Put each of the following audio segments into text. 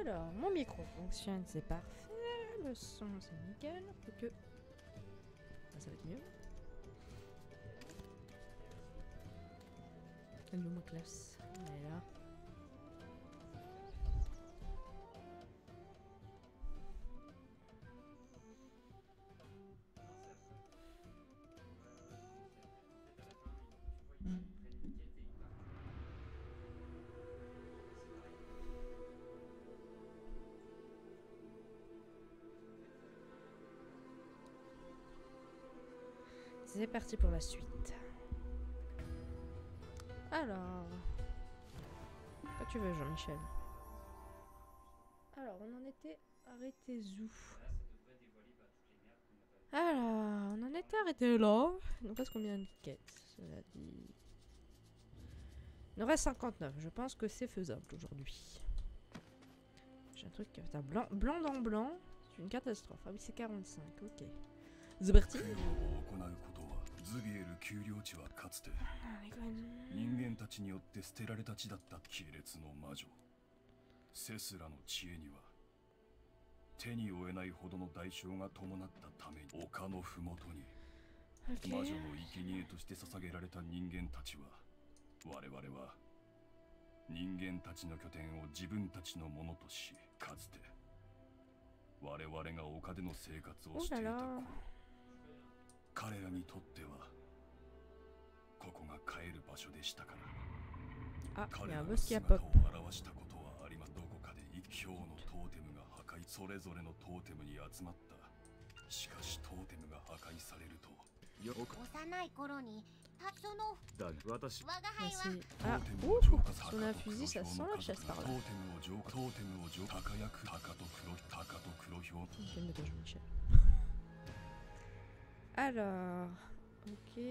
Alors, mon micro fonctionne, c'est parfait. Le son, c'est nickel. Que... Ah, ça va être mieux. Hello ma classe. Elle est là. C'est parti pour la suite. Alors. Quoi tu veux, Jean-Michel? Alors, on en était arrêté où? Alors, on en était arrêté là. Il nous reste combien de quêtes Cela dit? Il nous reste 59. Je pense que c'est faisable aujourd'hui. J'ai un truc. Putain, blanc, blanc dans blanc. C'est une catastrophe. Ah oui, c'est 45. Ok. C'est ズビエル丘陵地はかつて人間たちによって捨てられた地だった亀裂の魔女。セスラの知恵には手に負えないほどの代償が伴ったために丘のふもとに魔女の生贄として捧げられた人間たちは我々は人間たちの拠点を自分たちのものとしかつて我々が丘での生活をしていた頃。彼らにとってはここが帰る場所でしたから Ah, y 彼ら a 姿.を現したことはありますどこかで一強のトーテムが破壊それぞれのトーテムに集まったしかしトーテムが破壊されるとよく幼い頃にたそのだ私我が輩は Merci. ト Ah, ーテム ouh を浄化さ Si on a un fusil, ça sent la chasse par ト.ーテムを浄化トーテムを浄化輝く鷹と黒鷹と黒ひょう Calme-toi, Jean-Michel. Alors, ok.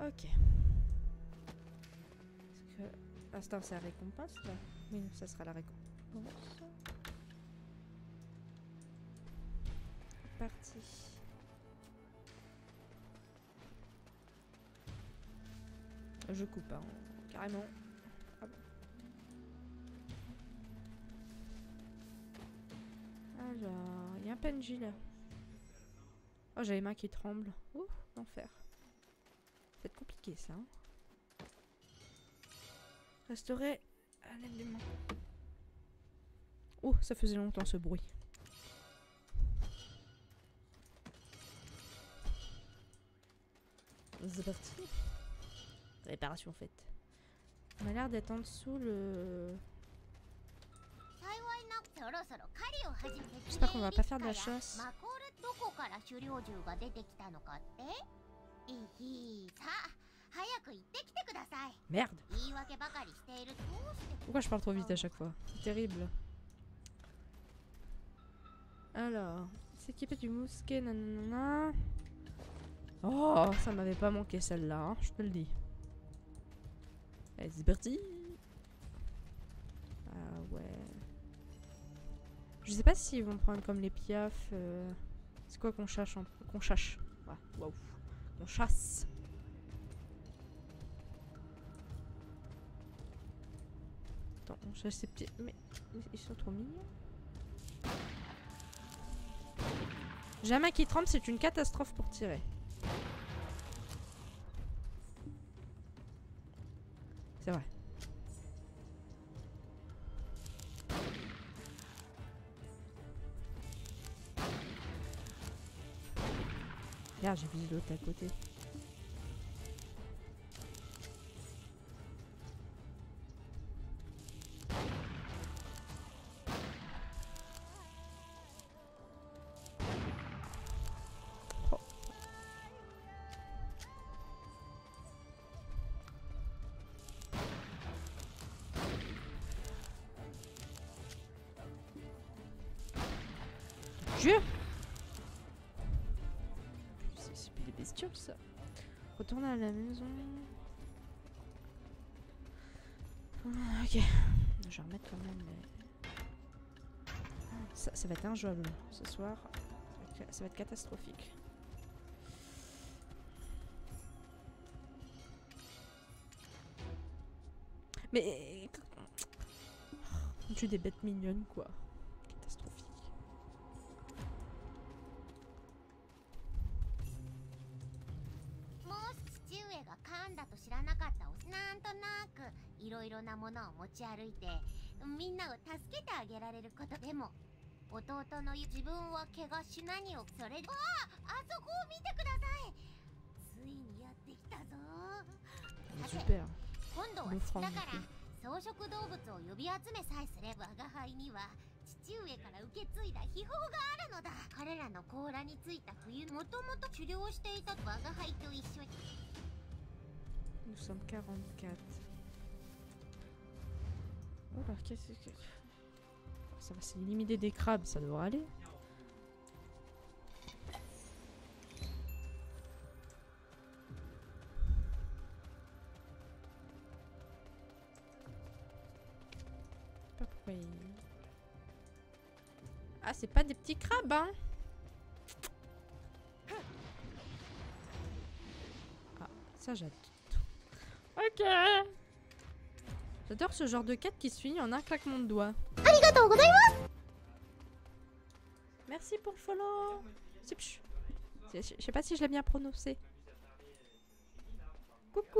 Ok. Est-ce que. Instant, c'est la récompense là Oui, ça sera la récompense. Parti. Je coupe, hein, carrément. Ah bon. Alors, il y a un PNJ là. Oh, j'ai les mains qui tremblent. Ouh, l'enfer. Ça être compliqué ça. hein. Restaurer un élément. Oh, ça faisait longtemps ce bruit. C'est parti. Réparation faite. On a l'air d'être en dessous le... J'espère qu'on va pas faire de la chasse. Merde. Pourquoi je parle trop vite à chaque fois? C'est terrible. Alors, s'équiper du mousquet, nanana. Oh, ça m'avait pas manqué celle-là, hein, je te le dis. Allez, c'est parti. Je sais pas s'ils vont prendre comme les piafs. euh, C'est quoi qu'on cherche. Qu'on cherche Ouais, waouh. Qu'on chasse. Attends, on cherche ces petits... Mais ils sont trop mignons. Jamais qui trempe, c'est une catastrophe pour tirer. C'est vrai. Regarde, j'ai vu l'autre à côté. Retourner à la maison. Ah, Ok. Je vais remettre quand même les... Ça, va être injouable ce soir. Ça va être, ça va être catastrophique. Mais tue des bêtes mignonnes, quoi. ち歩いてみんなを助けてあげられることでも弟の自分は怪我し何をそれでああそこを見てください。ついにやってきたぞ。Super. 今度はだから草食動物を呼び集めさえすれば我が輩には父上から受け継いだ秘宝があるのだ。彼らの甲羅についた冬もともと狩猟していた我が輩と一緒に。Nous sommes 44. Oh qu'est-ce que... Ça va s'éliminer des crabes, ça devrait aller. Ah, c'est pas des petits crabes, hein Ah, ça j'adore. Ok. J'adore ce genre de quête qui se finit en un claquement de doigts. Merci pour le follow. Je sais pas si je l'ai bien prononcé. Coucou,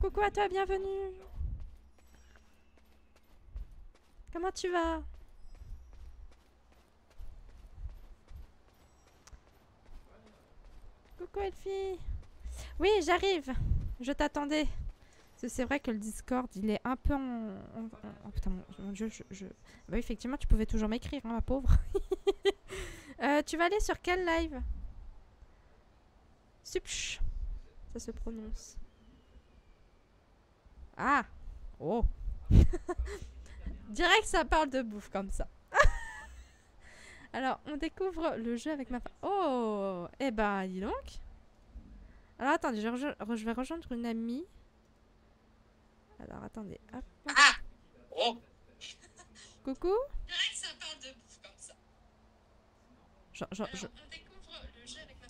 coucou à toi, bienvenue. Comment tu vas? Coucou Elfie. Oui, j'arrive. Je t'attendais. C'est vrai que le Discord, il est un peu en... oh putain, mon, dieu, je... Bah effectivement, tu pouvais toujours m'écrire, hein, ma pauvre. Euh, tu vas aller sur quel live? Supch. Ça se prononce. Ah Oh Direct, ça parle de bouffe comme ça. Alors, on découvre le jeu avec ma femme. Oh Eh ben, dis donc. Alors, attendez, je vais rejoindre une amie. Alors, attendez. Hop. Oh, Coucou direct, ça parle de bouffe comme ça. Je- je- Alors, je- on découvre le jeu avec ma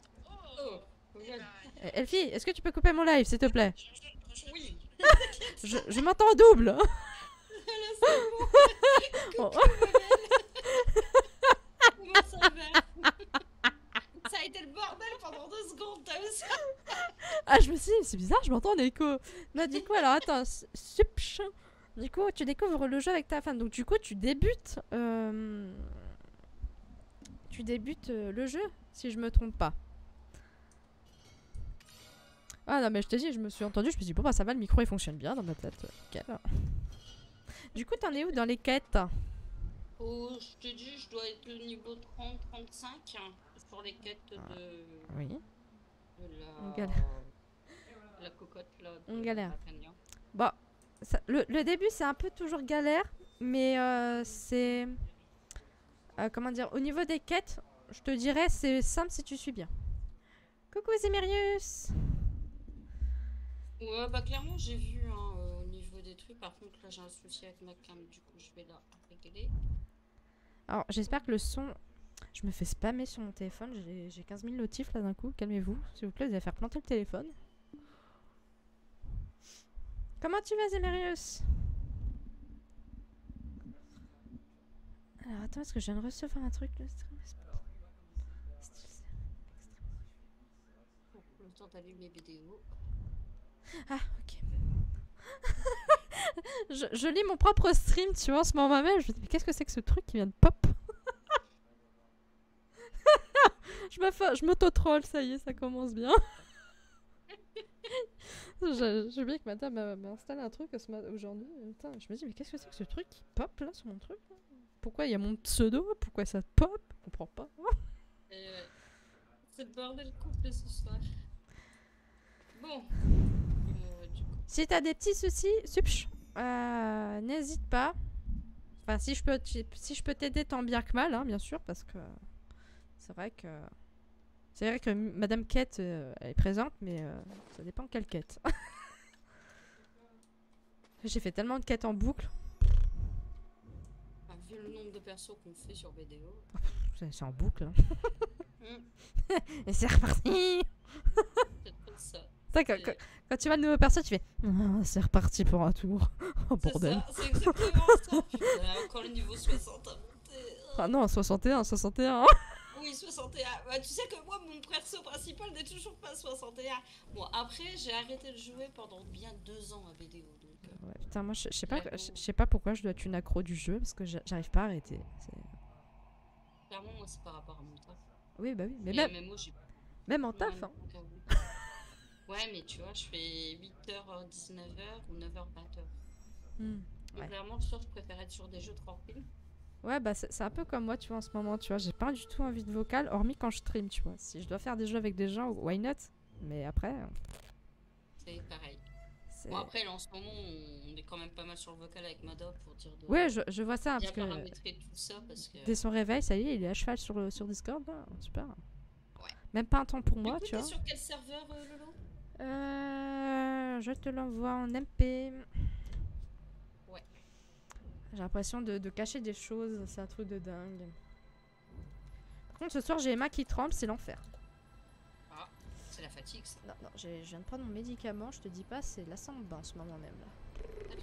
Oh, eh ben, Euh, Elfie, est-ce que tu peux couper mon live, s'il te plaît? je rejoins- rejoins- Oui. Je, je m'entends en double Oh. Comment ça va Ça a été le bordel pendant deux secondes, t'as vu ça Ah, je me suis dit, c'est bizarre, je m'entends en écho. Non, du coup, alors attends, supch. Du coup, tu découvres le jeu avec ta femme. Donc, du coup, tu débutes. euh, Tu débutes euh, le jeu, si je me trompe pas. Ah non, mais je t'ai dit, je me suis entendu, je me suis dit, bon, bah ça va, le micro il fonctionne bien dans ma tête. Du coup, t'en es où dans les quêtes? Oh, je te dis, je dois être le niveau 30-35 hein, pour les quêtes de, Oui. de la... la cocotte là. On galère. Bon, ça- le, le début c'est un peu toujours galère, mais euh, c'est. euh, comment dire Au niveau des quêtes, je te dirais c'est simple si tu suis bien. Coucou Zimerius Ouais, bah clairement, j'ai vu hein, euh, au niveau des trucs. Par contre, là, j'ai un souci avec ma cam, du coup, je vais la régler. Alors j'espère que le son. Je me fais spammer sur mon téléphone, j'ai j'ai 15 000 notifs là d'un coup, calmez-vous, s'il vous plaît, vous allez faire planter le téléphone. Comment tu vas Zimerius Alors attends, est-ce que je viens de recevoir un truc le stream Pour le temps d'allumer mes vidéos. Ah, ok. je, je lis mon propre stream, tu vois, en ce moment même. Je me dis, mais qu'est-ce que c'est que ce truc qui vient de pop? Je m'auto-troll, ça y est, ça commence bien. Je- J'ai oublié que madame m'a m'a installé un truc aujourd'hui. je me dis, mais qu'est-ce que c'est que ce truc qui pop là sur mon truc là? Pourquoi il y a mon pseudo? Pourquoi ça pop? Je comprends pas. Euh, C'est le bordel complet ce soir. Bon. Euh, du coup, Si t'as des petits soucis, subch, euh, n'hésite pas. Enfin, si je peux, si je peux t'aider tant bien que mal, hein, bien sûr, parce que c'est vrai que c'est vrai que Madame Kate euh, elle est présente, mais euh, ça dépend quelle quête. J'ai fait tellement de quêtes en boucle, enfin, vu le nombre de persos qu'on fait sur BDO. c'est c'est en boucle. hein. hmm, Et c'est reparti. ça. Quand, quand- quand tu vois le nouveau perso, tu fais Ah, C'est reparti pour un tour. Oh C'est bordel. c'est exactement ça. Putain, encore le niveau 60 à monter. Ah non, 61, 61. Oui, 61. Bah, tu sais que moi, mon perso principal n'est toujours pas 61. Bon, après, j'ai arrêté de jouer pendant bien deux ans à BDO. Donc, euh, Ouais, putain, moi, je sais pas, je sais pas pourquoi je dois être une accro du jeu parce que j'a- j'arrive pas à arrêter. Clairement, moi, c'est par rapport à mon taf. Oui, bah oui, mais Et même, j'ai même en Ouais, taf. hein. Ouais, mais tu vois, je fais 8h, 19h ou 9h, 20h. Hmm. Donc, Ouais. clairement, je préfère être sur des jeux tranquilles. Ouais, bah c'est un peu comme moi, tu vois, en ce moment, tu vois, j'ai pas du tout envie de vocal, hormis quand je stream, tu vois. Si je dois faire des jeux avec des gens, why not? Mais après, euh, C'est pareil. Bon, après, là, en ce moment, on est quand même pas mal sur le vocal avec Mada pour dire de Ouais, je, je vois ça, parce que tout ça parce que. dès son réveil, ça y est, il est à cheval sur, le, sur Discord, là, super. Ouais. Même pas un temps pour moi, coup, tu vois. sur quel serveur, euh, Lolo? Euh, je te l'envoie en MP. J'ai l'impression de, de cacher des choses, c'est un truc de dingue. Par contre, ce soir, j'ai mains qui tremblent, c'est l'enfer. Ah, c'est la fatigue, ça. Non, non, je viens de prendre mon médicament, je te dis pas, c'est la bain en ce moment même. Là.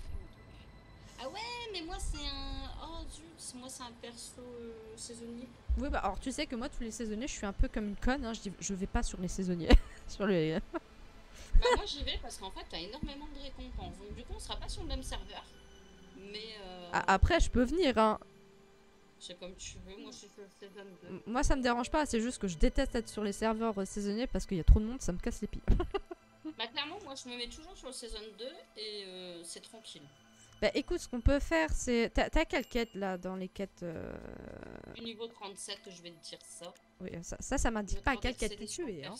Ah ouais, mais moi, c'est un. Oh zut, moi, c'est un perso euh, saisonnier. Oui, bah alors tu sais que moi, tous les saisonniers, je suis un peu comme une conne, hein, je, dis, je vais pas sur les saisonniers. sur les... Bah, moi, j'y vais parce qu'en fait, t'as énormément de récompenses. Donc, du coup, on sera pas sur le même serveur. Mais. Euh... Après, je peux venir, hein. C'est comme tu veux, moi, je suis sur le saison 2. M- Moi, ça me dérange pas, c'est juste que je déteste être sur les serveurs euh, saisonniers parce qu'il y a trop de monde, ça me casse les pieds. Bah, clairement, moi, je me mets toujours sur le saison 2 et euh, c'est tranquille. Bah écoute, ce qu'on peut faire, c'est. T'as quelle quête là dans les quêtes euh, Du niveau 37, je vais te dire ça. Oui, ça, ça, ça m'indique pas à quelle te quête t'es tué. Hein.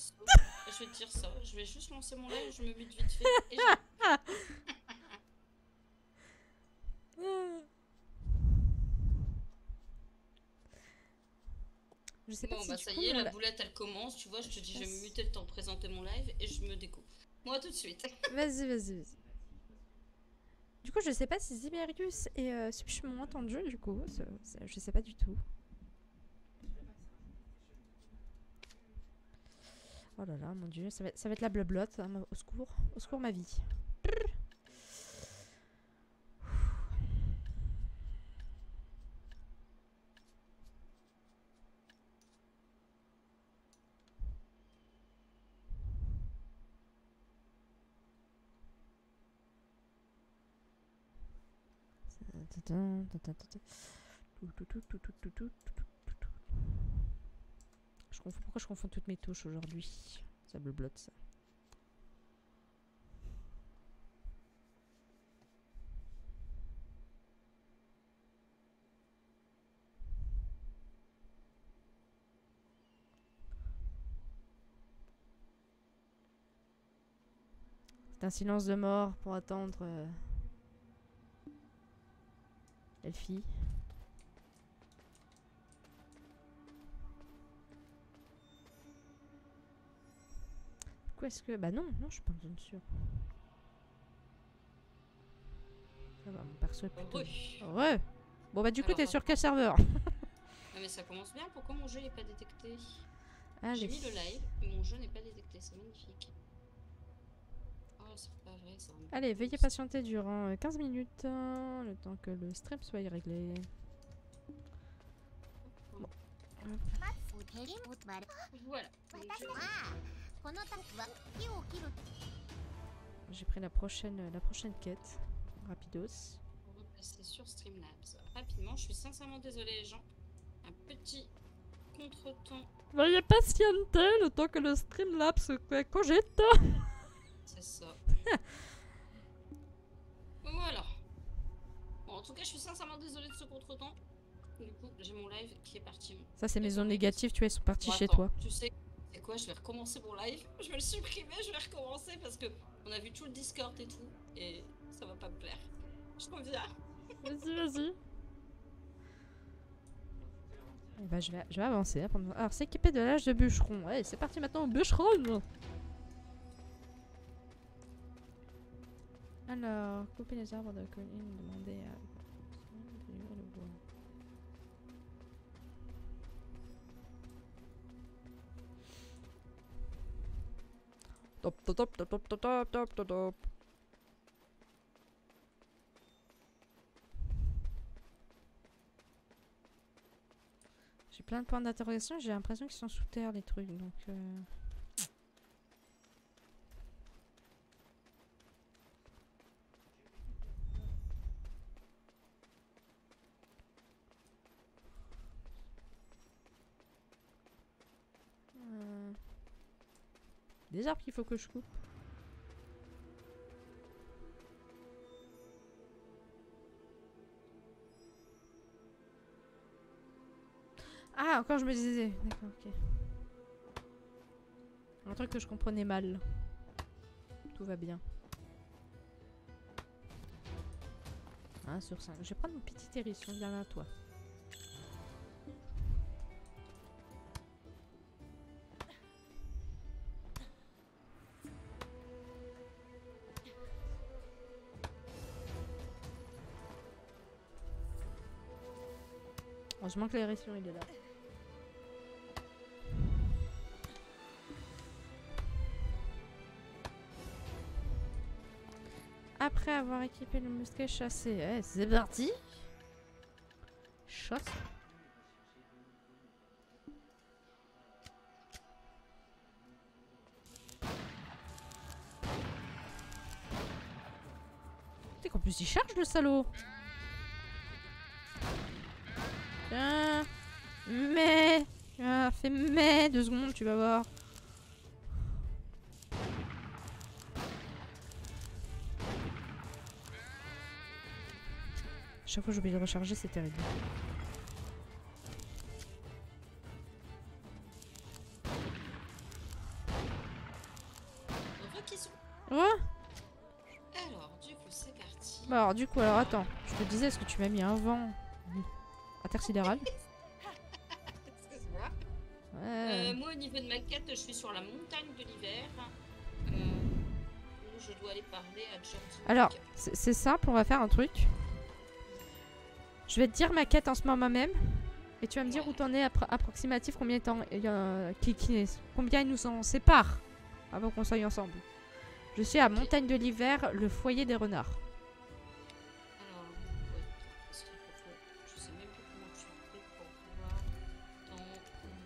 Je vais te dire ça. Je vais juste lancer mon live, je me mute vite fait. Et je- sais pas Bon, si bah ça y est, la boulette elle commence. Tu vois, je te dis, je vais me muter le temps de présenter mon live et je me découpe. Moi, tout de suite. Vas-y, vas-y, vas-y. Du coup, je sais pas si Ziberius et euh, Subch m'ont entendu, du coup. je sais pas du tout. Oh là là, mon dieu, ça va, ça va être la blablotte. hein, au secours, au secours, ma vie. Je confonds, pourquoi je confonds toutes mes touches aujourd'hui? Ça blablote ça. C'est un silence de mort pour attendre euh, Elfie. Pourquoi est-ce que... Bah non, non, je suis pas en zone sûre. Ça va, mon perso est plutôt... Oui. Ouais Bon bah du coup t'es sur quel serveur? Ah, mais ça commence bien. Pourquoi mon jeu n'est pas détecté? J'ai Allez. mis le live et mon jeu n'est pas détecté. C'est magnifique. Oh, c'est pas vrai ça. Oh, Allez, veuillez patienter durant euh, 15 minutes, hein, le temps que le stream soit réglé. Voilà. J'ai pris la prochaine, la prochaine quête, rapidos. On sur Streamlabs. Rapidement, je suis sincèrement désolée les gens. Un petit contretemps. Veuillez patienter le temps que le Streamlabs se cogite c'est ça. voilà. Bon, en tout cas, je suis sincèrement désolée de ce contretemps. Du coup, j'ai mon live qui est parti. Ça c'est mes zones négatives, tu vois, ils sont partis Bon, chez toi. Tu sais, c'est quoi Je vais recommencer mon live. Je vais le supprimer, je vais recommencer parce que on a vu tout le Discord et tout. Et ça va pas me plaire. Je reviens. Vas-y, vas-y. Ben, je, vais, je vais avancer. hein, Alors, s'équiper de l'âge de bûcheron. Allez, c'est parti maintenant au bûcheron. Alors, couper les arbres de la colline, demander à... le bois. Top, top, top, top, top, top, top, top, top, top. J'ai plein de points d'interrogation, j'ai l'impression qu'ils sont sous terre les trucs, donc... Euh, Des arbres qu'il faut que je coupe. Ah, encore je me disais. D'accord, ok. Un truc que je comprenais mal. Tout va bien. 1 sur 5. Je vais prendre mon petit hérisson, viens là, toi. Heureusement que l'érection il est là. Après avoir équipé le mousquet chassé, eh, c'est parti Chasse. C'est qu'en plus il charge le salaud Mais deux secondes, tu vas voir. Chaque fois j'oublie de recharger, c'est terrible. Ouais Alors, du coup, c'est parti. Bah alors du coup, alors attends. Je te disais, est-ce que tu m'as mis un vent intersidéral sur la montagne de l'hiver. Euh, où je dois aller parler à. Alors, c'est simple, on va faire un truc. Je vais te dire ma quête en ce moment même. Et tu vas me dire où t'en es appro- approximatif, combien, de temps il qui, qui- combien ils nous en séparent avant qu'on soit ensemble. Je suis à Montagne de l'Hiver, le foyer des renards.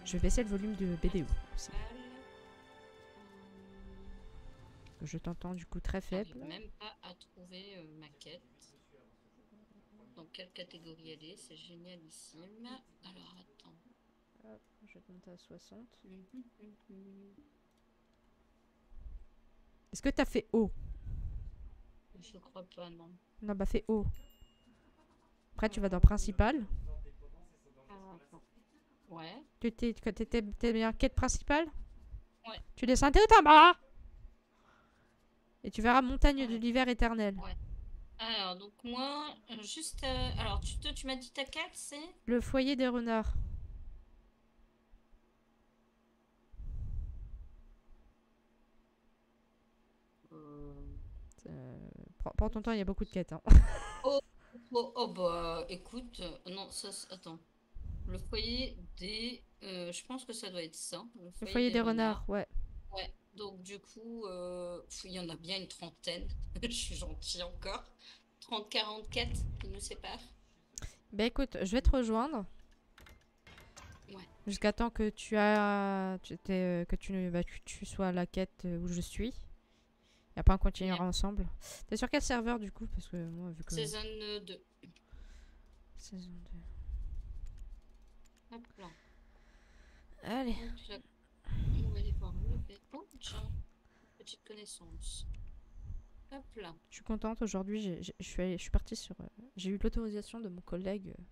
Je vais baisser le volume de BDO aussi. Que Je t'entends du coup très faible. même pas à trouver euh, ma quête. Dans quelle catégorie elle est? C'est génialissime. Alors, attends. Hop, je vais te monter à 60. Est-ce que t'as fait haut? Je crois pas, non. Non, bah fais haut. Après, tu vas dans principal. Attends. Ouais. Tu t'es t'étais t'es bien quête principale? Ouais. Tu descends tout en bas Et tu verras montagne de l'hiver éternel. Alors, donc moi, euh, juste... euh, alors, tu, tu m'as dit ta quête, c'est Le foyer des renards. Euh, prends, prends ton temps, il y a beaucoup de quêtes. hein. Oh, oh bah, écoute, non, ça, attends. Le foyer des... euh, je pense que ça doit être ça. Le foyer des renards, ouais. Ouais, donc du coup, euh, il y en a bien une trentaine. Je suis gentille encore. 30-40 quêtes qui nous séparent. Bah écoute, je vais te rejoindre. Ouais. Jusqu'à temps que tu as tu euh, que tu, ne- bah, tu, tu sois à la quête euh, où je suis. Et après on continuera ensemble. T'es sur quel serveur du coup? Parce que moi vu que. Saison 2. Saison Hop là. 2. Allez là, On va aller Petite connaissance. Hop là. Je suis contente aujourd'hui. Je suis, partie sur. euh, j'ai eu l'autorisation de mon collègue euh,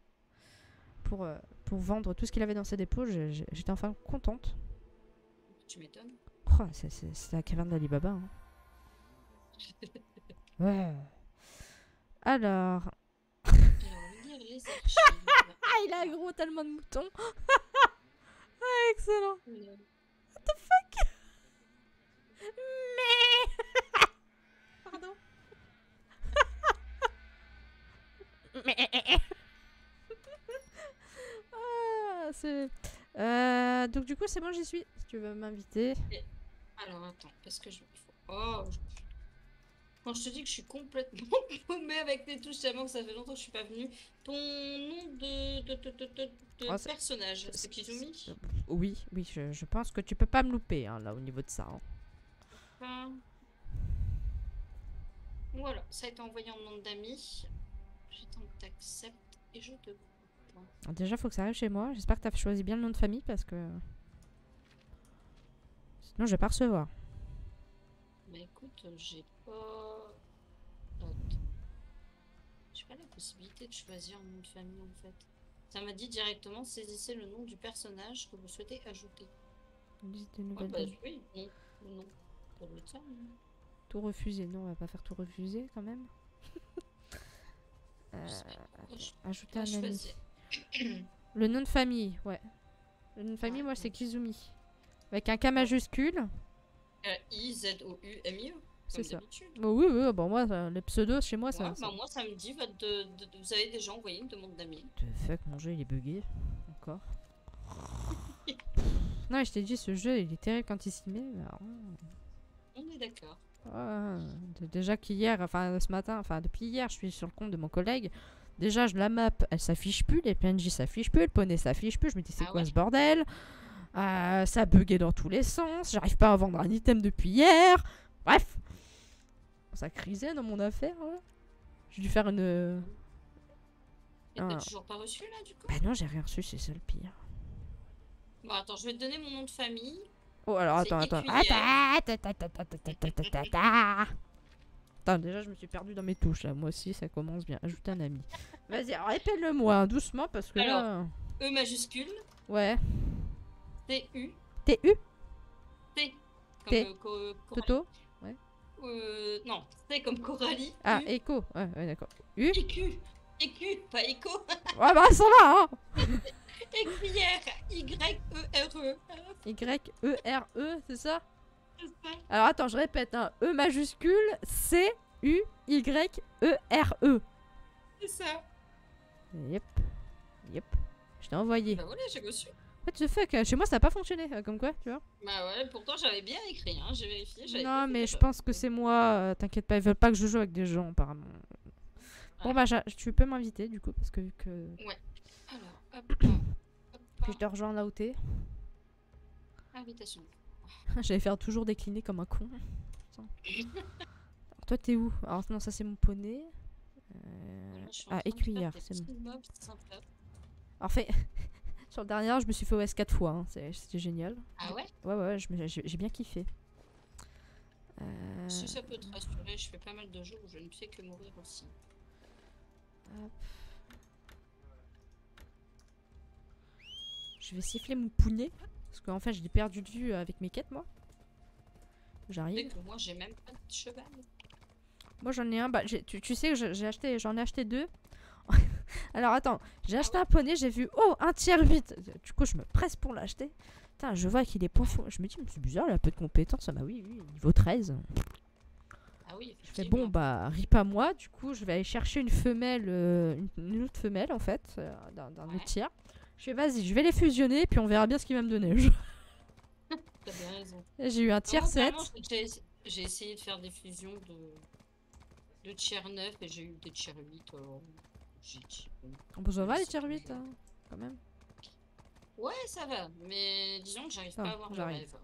pour, euh, pour vendre tout ce qu'il avait dans ses dépôts. J'étais enfin contente. Tu m'étonnes. Oh, c'est- la caverne d'Alibaba. Hein. Ouais. Alors. Ah, il a gros tellement de moutons. ah, excellent. Euh, Mais. Pardon. ah, c'est. Euh, donc, du coup, c'est bon, j'y suis. Si tu veux m'inviter. Alors attends, est-ce que je. Oh Quand je te dis que je suis complètement paumée avec les touches, tellement que ça fait longtemps que je suis pas venue. Ton nom de, de, de, de, de- c'est- personnage, c'est- c'est Kizumi Oui, oui, je, je pense que tu peux pas me louper hein, là au niveau de ça. hein. Voilà, ça a été envoyé en nom d'amis. J'attends que t'acceptes et je te coupe. Déjà, faut que ça arrive chez moi. J'espère que t'as choisi bien le nom de famille parce que. Sinon, je vais pas recevoir. Bah écoute, j'ai pas. J'ai pas la possibilité de choisir un nom de famille en fait. Ça m'a dit directement saisissez le nom du personnage que vous souhaitez ajouter. Liste de Ouais, nouvelles bah oui, non, non. Non Tout refuser. Non, on va pas faire tout refuser quand même. Euh, ajouter un ami. Le nom de famille, ouais. Le nom de famille, Ah, moi, c'est Kizumi. Avec un K majuscule. Euh, I-Z-O-U-M-I-E. C'est ça. Bon, oui, oui, bon, moi, ça- les pseudos chez moi, Ouais, ça. bah moi ça me dit votre de, de- de- vous avez déjà envoyé une demande d'amis. The fuck, mon jeu il est bugué. Encore. non, je t'ai dit, ce jeu il est terrible quand il s'y met. alors, On est d'accord. déjà qu'hier, enfin ce matin, enfin depuis hier, je suis sur le compte de mon collègue. Déjà, je la map, elle s'affiche plus, les PNJ s'affichent plus, le poney s'affiche plus. Je me dis, c'est Ah quoi ouais. ce bordel? Euh, Ça a bugué dans tous les sens. J'arrive pas à vendre un item depuis hier. Bref, ça crisait dans mon affaire. J'ai dû faire une. Ah. t'as toujours pas reçu là du coup? Bah non, j'ai rien reçu, c'est ça le pire. Bon attends, je vais te donner mon nom de famille. Oh, alors C'est attends, attends. Attends, attends, attends, attends, attends, attends, attends, attends. Attends, déjà, je me suis perdu dans mes touches là. Moi aussi, ça commence bien. Ajoute un ami. Vas-y, alors répète-le-moi hein, doucement parce que là. E majuscule, Ouais. T-U, T-U T. Comme T. euh, co- Coralie. Toto? Euh, non, T comme Coralie. Ah, U, écho. Ouais, ouais, d'accord. U? EQ. EQ, pas écho. Ouais, bah ça va, hein Écuyère. Y-E-R-E. Y-E-R-E, c'est ça? C'est ça. Alors attends, je répète. Hein. E majuscule C-U-Y-E-R-E. C'est ça. Yep. Yep. Je t'ai envoyé. Bah voilà, j'ai reçu. What the fuck euh, Chez moi, ça a pas fonctionné. euh, Comme quoi, tu vois Bah ouais, pourtant j'avais bien écrit, hein, j'ai vérifié. Non, mais je pense que c'est moi. euh, T'inquiète pas, ils veulent pas que je joue avec des gens, apparemment. Bon, Ah. bah, tu peux m'inviter, du coup, parce que que, Alors, hop, hop, je te rejoins là où t'es. Invitation. J'allais faire toujours décliner comme un con. Alors, toi, t'es où? Alors, non, ça, c'est mon poney. Euh, Ah, écuyère, c'est bon. Alors, fait. Sur le dernier, je me suis fait OS 4 fois. hein, C'était génial. Ah ouais? Ouais, ouais, ouais, j'ai bien kiffé. Euh, Si ça peut te rassurer, je fais pas mal de jours où je ne fais que mourir aussi. Hop. Je vais siffler mon pounet. Parce qu'en fait, je l'ai perdu de vue avec mes quêtes, moi. J'arrive. moi j'ai même pas de cheval. Moi, j'en ai un. Bah, tu, tu sais que j'ai acheté, j'en ai acheté deux. Alors, attends. J'ai acheté un poney, j'ai vu. Oh, un tiers 8. Du coup, je me presse pour l'acheter. Putain, je vois qu'il est point fou. Je me dis, mais c'est bizarre, il a peu de compétences. Ah, bah oui, oui, niveau 13. Ah oui, Je fais bon bah rip à moi, du coup je vais aller chercher une femelle, euh, une, une autre femelle en fait, euh, d'un Ouais. autre tiers. Je fais vas-y, je vais les fusionner puis on verra bien ce qu'il va me donner. J'ai eu un tiers Non, 7. vraiment, j'ai- essayé de faire des fusions de, de tier 9 et j'ai eu des tier 8. Alors bon. On peut voir les tiers 8 hein, quand même. Ouais, ça va, mais disons que j'arrive Ah, pas à avoir le rêve.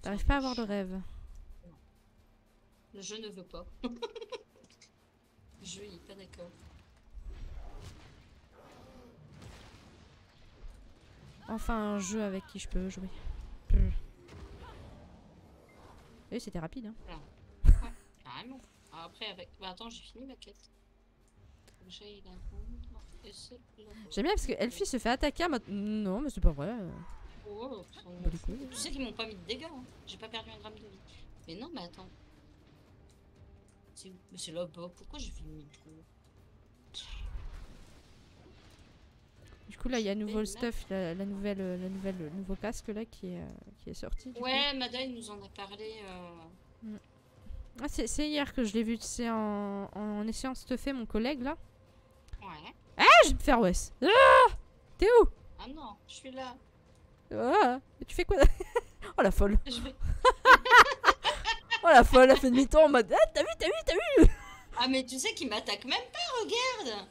T'arrives pas à avoir le rêve. Je ne veux pas. Je n'y pas d'accord. Enfin un jeu avec qui je peux jouer. Et c'était rapide hein. Carrément. Ah, Après, avec. Bah, attends, j'ai fini ma quête. J'aime bien parce que Elfie se fait attaquer en mode Non mais c'est pas vrai. Oh, ça m'en bah. Tu sais qu'ils m'ont pas mis de dégâts, hein. j'ai pas perdu un gramme de vie. Mais non, mais attends. Mais c'est là-bas, pourquoi j'ai fait demi-tour Du coup là il y a nouveau le stuff, la, la nouvelle, la nouvelle, le nouveau casque là qui est, euh, qui est sorti. Ouais, Mada, il nous en a parlé. euh, Ah, c'est hier que je l'ai vu, c'est en, en essayant de stuffer mon collègue là. Ouais. Ah, je vais me faire Wes. Ah T'es où Ah non, je suis là. Ah, tu fais quoi? Oh la folle Je vais- Oh la folle, elle fait demi-tour en mode Ah, t'as vu, t'as vu, t'as vu Ah, mais tu sais qu'il m'attaque même pas, regarde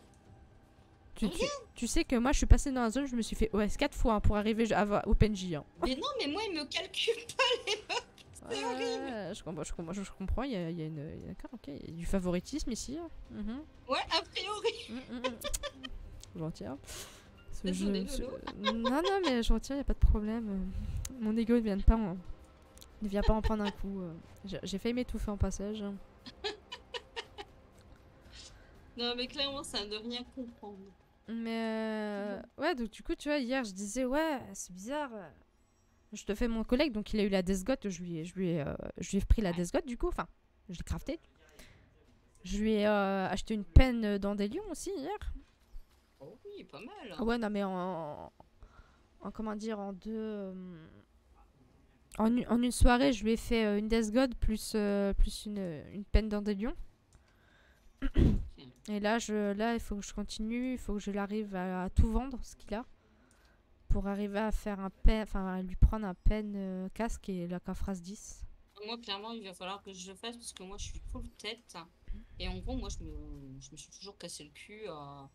tu, tu, tu sais que moi je suis passée dans la zone, je me suis fait OS 4 fois hein, pour arriver à- au PNJ. Hein. Mais non, mais moi, il me calcule pas les meufs C'est horrible. Ouais, je comprends, je comprends, je, comprends, il y a, il y a une. il a- D'accord, ok, il y a du favoritisme ici. hein. Mhm. Ouais, a priori Mm, mm, mm. Je retiens. Ce Désolé, jeu- Lolo. ce- Non, non, mais je retiens, y a pas de problème. Mon ego ne vient pas en... ne vient pas en prendre un coup. euh. J'ai failli m'étouffer en passage. hein. Non, mais clairement, ça de rien comprendre. Mais euh, ouais, donc du coup, tu vois, hier, je disais, ouais, c'est bizarre. Je te fais mon collègue, donc il a eu la Death God, je lui ai, je lui ai, euh, je lui ai pris la Death God, du coup, enfin, je l'ai crafté. Je lui ai euh, acheté une peine dans des lions aussi hier. Oh oui, pas mal. Ah Ouais, non, mais en, en comment dire, en deux. Euh, en, une- en une soirée, je lui ai fait euh, une Death God plus, euh, plus une, une peine dans des lions. Et là, je, là, il faut que je continue, il faut que je l'arrive à, à tout vendre, ce qu'il a. Pour arriver à faire un pen, enfin, lui prendre un pen euh, casque et la coffrasse 10. Moi, clairement, il va falloir que je le fasse parce que moi, je suis full tête. Et en gros, moi, je me, je me suis toujours cassé le cul à,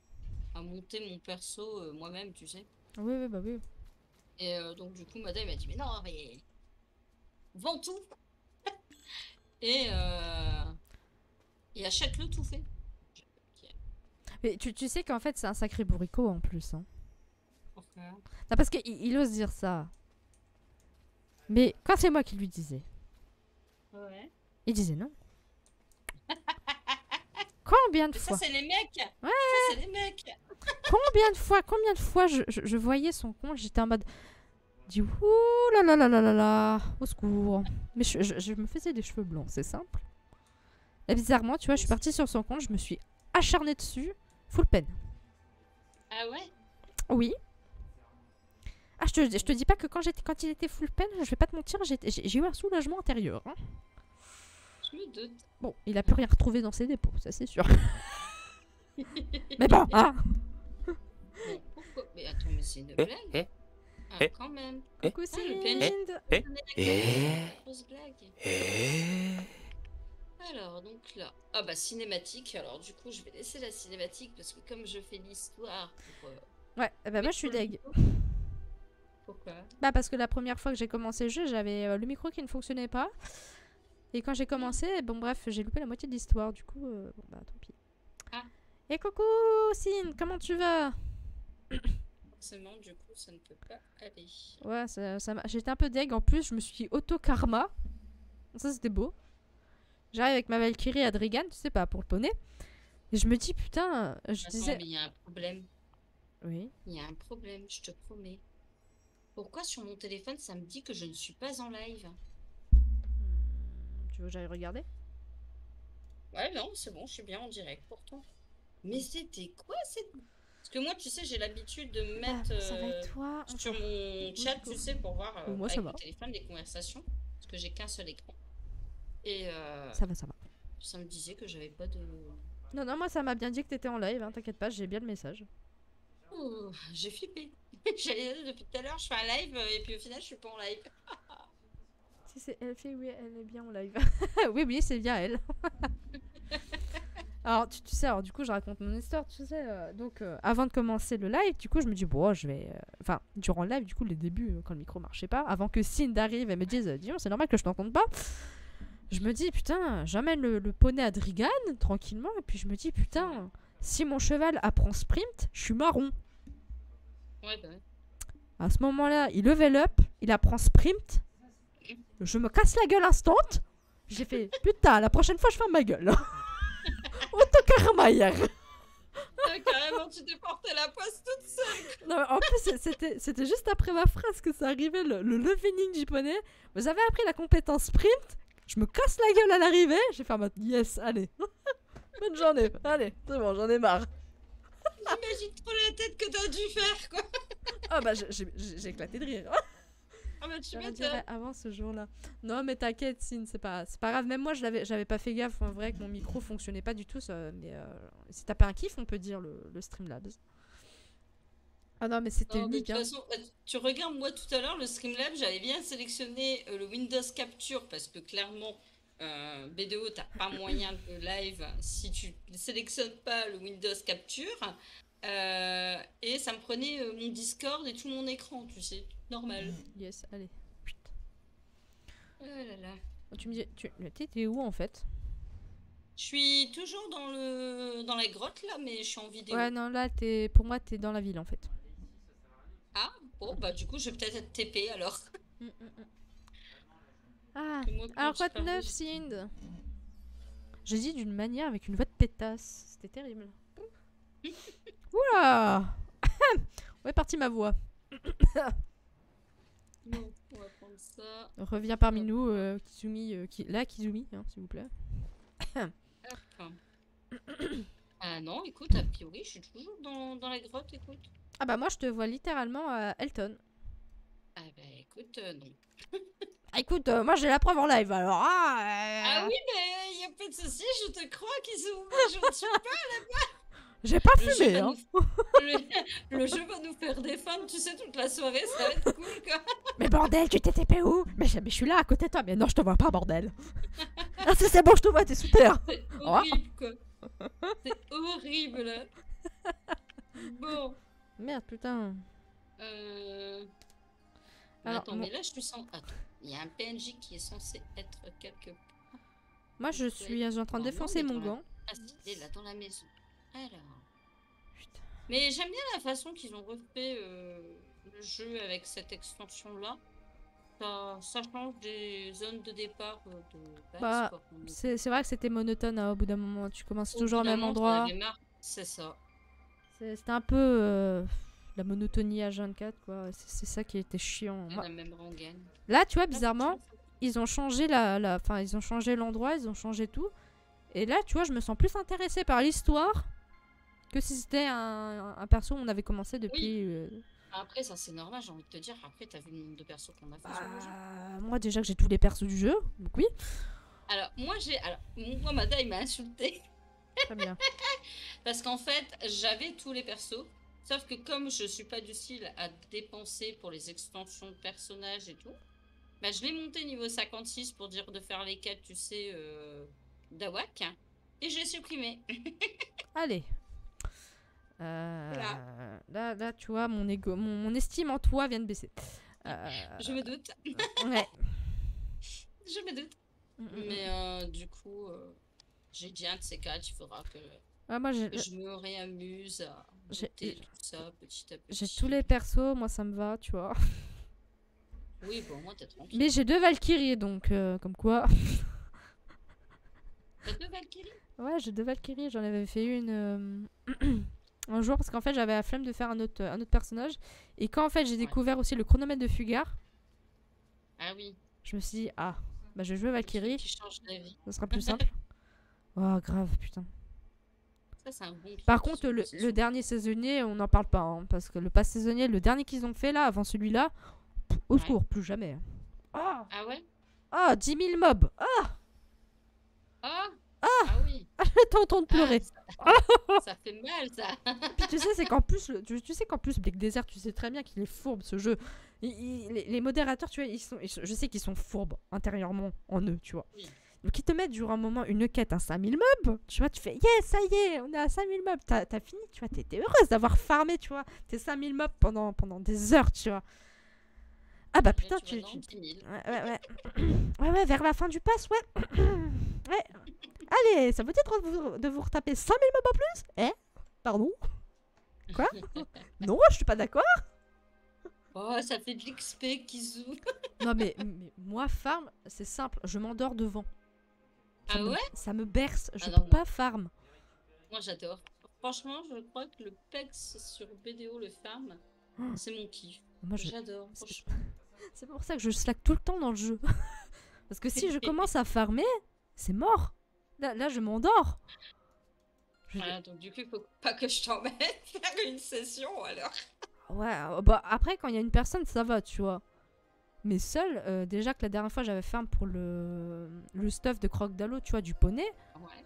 à monter mon perso euh, moi-même, tu sais. Oui, oui, bah oui. Et euh, donc, du coup, madame m'a dit, mais non, mais. Vends tout Et. Euh... Et achète-le tout fait. Mais tu, tu sais qu'en fait, c'est un sacré bourricot en plus. Hein. Pourquoi? Non, parce qu'il il ose dire ça. Mais quand c'est moi qui lui disais, Ouais. il disait non. Combien de Mais ça, fois c'est les mecs Ouais. Ça, c'est les mecs Combien de fois Combien de fois je, je- je voyais son compte J'étais en mode. Dis ouh là là là là là là Au secours Mais je, je- je me faisais des cheveux blancs, c'est simple. Et bizarrement, tu vois, je suis partie sur son compte, je me suis acharnée dessus, full peine. Ah ouais? Oui. Ah, je te, je te dis pas que quand, j'étais, quand il était full peine, je vais pas te mentir, j'ai, eu un soulagement intérieur. hein. Je me doute. Bon, il a pu rien retrouver dans ses dépôts, ça c'est sûr. Mais bon, hein Mais pourquoi? Mais attends, mais c'est une Eh, blague eh, Ah, eh. quand même. Coucou Ah, le PNJ. Cinde Eh Grosse blague. Eh Alors, donc là. Ah bah, cinématique. Alors, du coup, je vais laisser la cinématique parce que comme je fais l'histoire. Pour, euh, Ouais, eh ben moi je suis deg. Pourquoi? Bah parce que la première fois que j'ai commencé le jeu, j'avais euh, le micro qui ne fonctionnait pas. Et quand j'ai commencé, bon bref, j'ai loupé la moitié de l'histoire, du coup, euh, bon bah tant pis. Ah. Et coucou Cine, comment tu vas? Forcément, du coup, ça ne peut pas aller. Ouais, ça, ça j'étais un peu deg, en plus je me suis auto-karma. Ça c'était beau. J'arrive avec ma Valkyrie à Drigan, tu sais pas, pour le poney. Et je me dis, putain, je Attends, disais... mais il y a un problème. Oui. Il y a un problème, je te promets. Pourquoi sur mon téléphone, ça me dit que je ne suis pas en live? Hmm, Tu veux que j'aille regarder? Ouais, non, c'est bon, je suis bien en direct pourtant. Mais c'était quoi cette... Parce que moi, tu sais, j'ai l'habitude de me mettre Ah, Ça va euh, sur mon chat, tu sais, pour voir euh, moi, avec le téléphone les conversations. Parce que j'ai qu'un seul écran. Et euh, Ça va, ça va. ça me disait que j'avais pas de... Non, non, moi ça m'a bien dit que t'étais en live, hein, t'inquiète pas, j'ai bien le message. Oh, j'ai flippé. J'allais depuis tout à l'heure, je fais un live euh, et puis au final, je suis pas en live. Si c'est elle fait oui, elle est bien en live. oui, oui, c'est bien elle. Alors, tu, tu sais, alors du coup, je raconte mon histoire, tu sais. euh, donc, euh, avant de commencer le live, du coup, je me dis, bon, je vais. euh, Enfin, durant le live, du coup, les débuts, quand le micro marchait pas, avant que Sind arrive et me dise, dis c'est normal que je t'entende pas. Je me dis, putain, j'amène le, le poney à Drigan, tranquillement, et puis je me dis, putain, si mon cheval apprend sprint, je suis marron. Ouais, bah ouais. À ce moment-là, il level up, il apprend sprint. Je me casse la gueule instant. J'ai fait putain, la prochaine fois je ferme ma gueule. Autokarma hier. Ah, carrément, tu t'es porté la poisse toute seule. Non, en plus, c'était c'était juste après ma phrase que ça arrivait, le, le leveling poney. Vous avez appris la compétence sprint. Je me casse la gueule à l'arrivée. J'ai fait en mode yes, allez. Bonne journée. Allez, c'est bon, j'en ai marre. J'imagine trop la tête que t'as dû faire, quoi. Ah bah j'ai j'ai- j'ai éclaté de rire. Ah bah, tu m'étonnes. avant ce jour-là. Non, mais t'inquiète, c'est pas, c'est pas grave. Même moi, je l'avais, j'avais pas fait gaffe en vrai que mon micro fonctionnait pas du tout. Ça, mais euh, si t'as pas un kiff, on peut dire le, le Streamlabs. Ah non, mais c'était Non, de unique. toute Hein. façon, euh, tu regardes, moi tout à l'heure, le Streamlab, j'avais bien sélectionné euh, le Windows Capture parce que clairement, euh, BDO, t'as pas moyen de live si tu ne sélectionnes pas le Windows Capture. Euh, et ça me prenait euh, mon Discord et tout mon écran, tu sais, normal. Yes, allez. Chut. Oh là là. Tu me dis, tu t'es où en fait? Je suis toujours dans, le, dans la grotte là, mais je suis en vidéo. Ouais, non, là, t'es, pour moi, t'es dans la ville en fait. Ah, bon, bah du coup, je vais peut-être être TP alors. Mm, mm, mm. Ah, moi, alors je quoi de neuf, Sind? J'ai dit d'une manière avec une voix de pétasse. C'était terrible. Oula Où est partie ma voix Bon, on va prendre ça. Reviens parmi nous, euh, Kizumi. euh. Là, Kizumi, hein, s'il vous plaît. Ah non, écoute, a priori, je suis toujours dans, dans la grotte, écoute. Ah bah moi, je te vois littéralement à Elton. Ah bah écoute, euh, non. Ah, écoute, euh, moi j'ai la preuve en live, alors ah, euh, Ah oui, mais il y a pas de souci, je te crois sont... Je ne suis pas J'ai pas le jeu, fumé, hein. nous... le... le jeu va nous faire des femmes, tu sais, toute la soirée, ça va être cool, quoi. Mais bordel, tu t'es TP où? Mais, je- mais je suis là à côté de toi. Mais non, je te vois pas, bordel. ah, c'est c'est bon, je te vois, t'es sous terre. C'est Oh. horrible, quoi. C'est horrible, là. Bon. Merde, putain. Euh... Alors, attends, mais là, je suis sens... Attends, il y a un PNJ qui est censé être quelque part. Moi, je suis en train de défoncer mon gant. Ah, si, il est là, dans la maison. Alors... Putain. Mais j'aime bien la façon qu'ils ont refait euh, le jeu avec cette extension-là. Ça, ça change des zones de départ euh, de. Bah, C'est vrai que c'était monotone hein, au bout d'un moment. Tu commences Au toujours au même endroit. C'est ça. C'était un peu euh, la monotonie à 24 quoi. C'est ça qui était chiant. Moi- même. Là, tu vois, bizarrement, ils ont changé la, la, enfin, ils ont changé l'endroit, ils ont changé tout. Et là, tu vois, je me sens plus intéressée par l'histoire que si c'était un, un perso on avait commencé depuis. euh, Après, ça c'est normal, j'ai envie de te dire. Après, t'as vu le nombre de persos qu'on a fait sur le jeu. bah, moi déjà que j'ai tous les persos du jeu, donc oui. Alors, moi j'ai. Alors, moi, Mada, il m'a insulté. Très bien. Parce qu'en fait, j'avais tous les persos. Sauf que comme je suis pas du style à dépenser pour les extensions de personnages et tout, bah, je l'ai monté niveau 56 pour dire de faire les quêtes, tu sais, euh, d'Awak. Et je l'ai supprimé. Allez. Euh, Voilà. là, là, tu vois, mon, ego, mon, mon estime en toi vient de baisser. Euh, Je me doute. ouais. Je me doute. Mm, mm, mm. Mais euh, du coup, j'ai dit un de ces quatre, il faudra que Ah, moi, j'ai je me réamuse à J'ai- monter tout ça petit à petit. j'ai tous les persos, moi ça me va, tu vois. Oui, bon, moi t'es tranquille. Mais j'ai deux Valkyries, donc comme quoi. T'as deux Valkyries? Ouais, j'ai deux Valkyries, j'en avais fait une un jour parce qu'en fait j'avais la flemme de faire un autre, un autre personnage. Et quand en fait j'ai découvert aussi le chronomètre de Fugar, Ah oui. je me suis dit, ah, bah je vais jouer Valkyrie, ça sera plus simple. Oh, grave, putain. Ça, c'est un bon truc, Par contre, le, dernier saisonnier, on n'en parle pas. hein, parce que le pass saisonnier, le dernier qu'ils ont fait là, avant celui-là, au Ouais. secours, plus jamais. hein. Ah, Ah ouais? Ah, 10 000 mobs. Ah, Ah Ah je t'entends pleurer. Ah, ça, ça fait mal, ça. Puis tu sais, c'est qu'en plus, tu, tu sais qu'en plus, Black Desert, tu sais très bien qu'il est fourbe ce jeu. Il- il- les, les modérateurs, tu vois, ils sont, je sais qu'ils sont fourbes intérieurement en eux, tu vois. Oui. Donc ils te mettent durant un moment une quête à 5000 mobs, tu vois, tu fais yes, ça y est, on est à 5000 mobs, t'as as fini, tu vois, t'es heureuse d'avoir farmé, tu vois, tes 5000 mobs pendant, pendant des heures, tu vois. Ah bah putain, tu, tu, dans 10 000. Ouais, ouais, ouais. ouais, ouais, vers la fin du pass, ouais. ouais. Allez, ça vous dit de vous, retaper 5000 mobs en plus? Eh? Pardon? Quoi? Non, je suis pas d'accord. Oh, ça fait de l'XP, Kizu. Non, mais, mais moi, farm, c'est simple, je m'endors devant. Ça Ah me- ouais? Ça me berce, je Ah peux pas farm. Moi, j'adore. Franchement, je crois que le PEX sur BDO, le farm, Oh. c'est mon kiff. Moi, J'adore. C'est pour ça que je slack tout le temps dans le jeu. Parce que si je commence à farmer, c'est mort. Là, là je m'endors. Je- Voilà, donc du coup, il faut pas que je t'emmène faire une session, alors. Ouais, euh, bah après, quand il y a une personne, ça va, tu vois. Mais seul, euh, déjà que la dernière fois, j'avais fait un pour le, le stuff de Croc Dallo, tu vois, du poney. Ouais.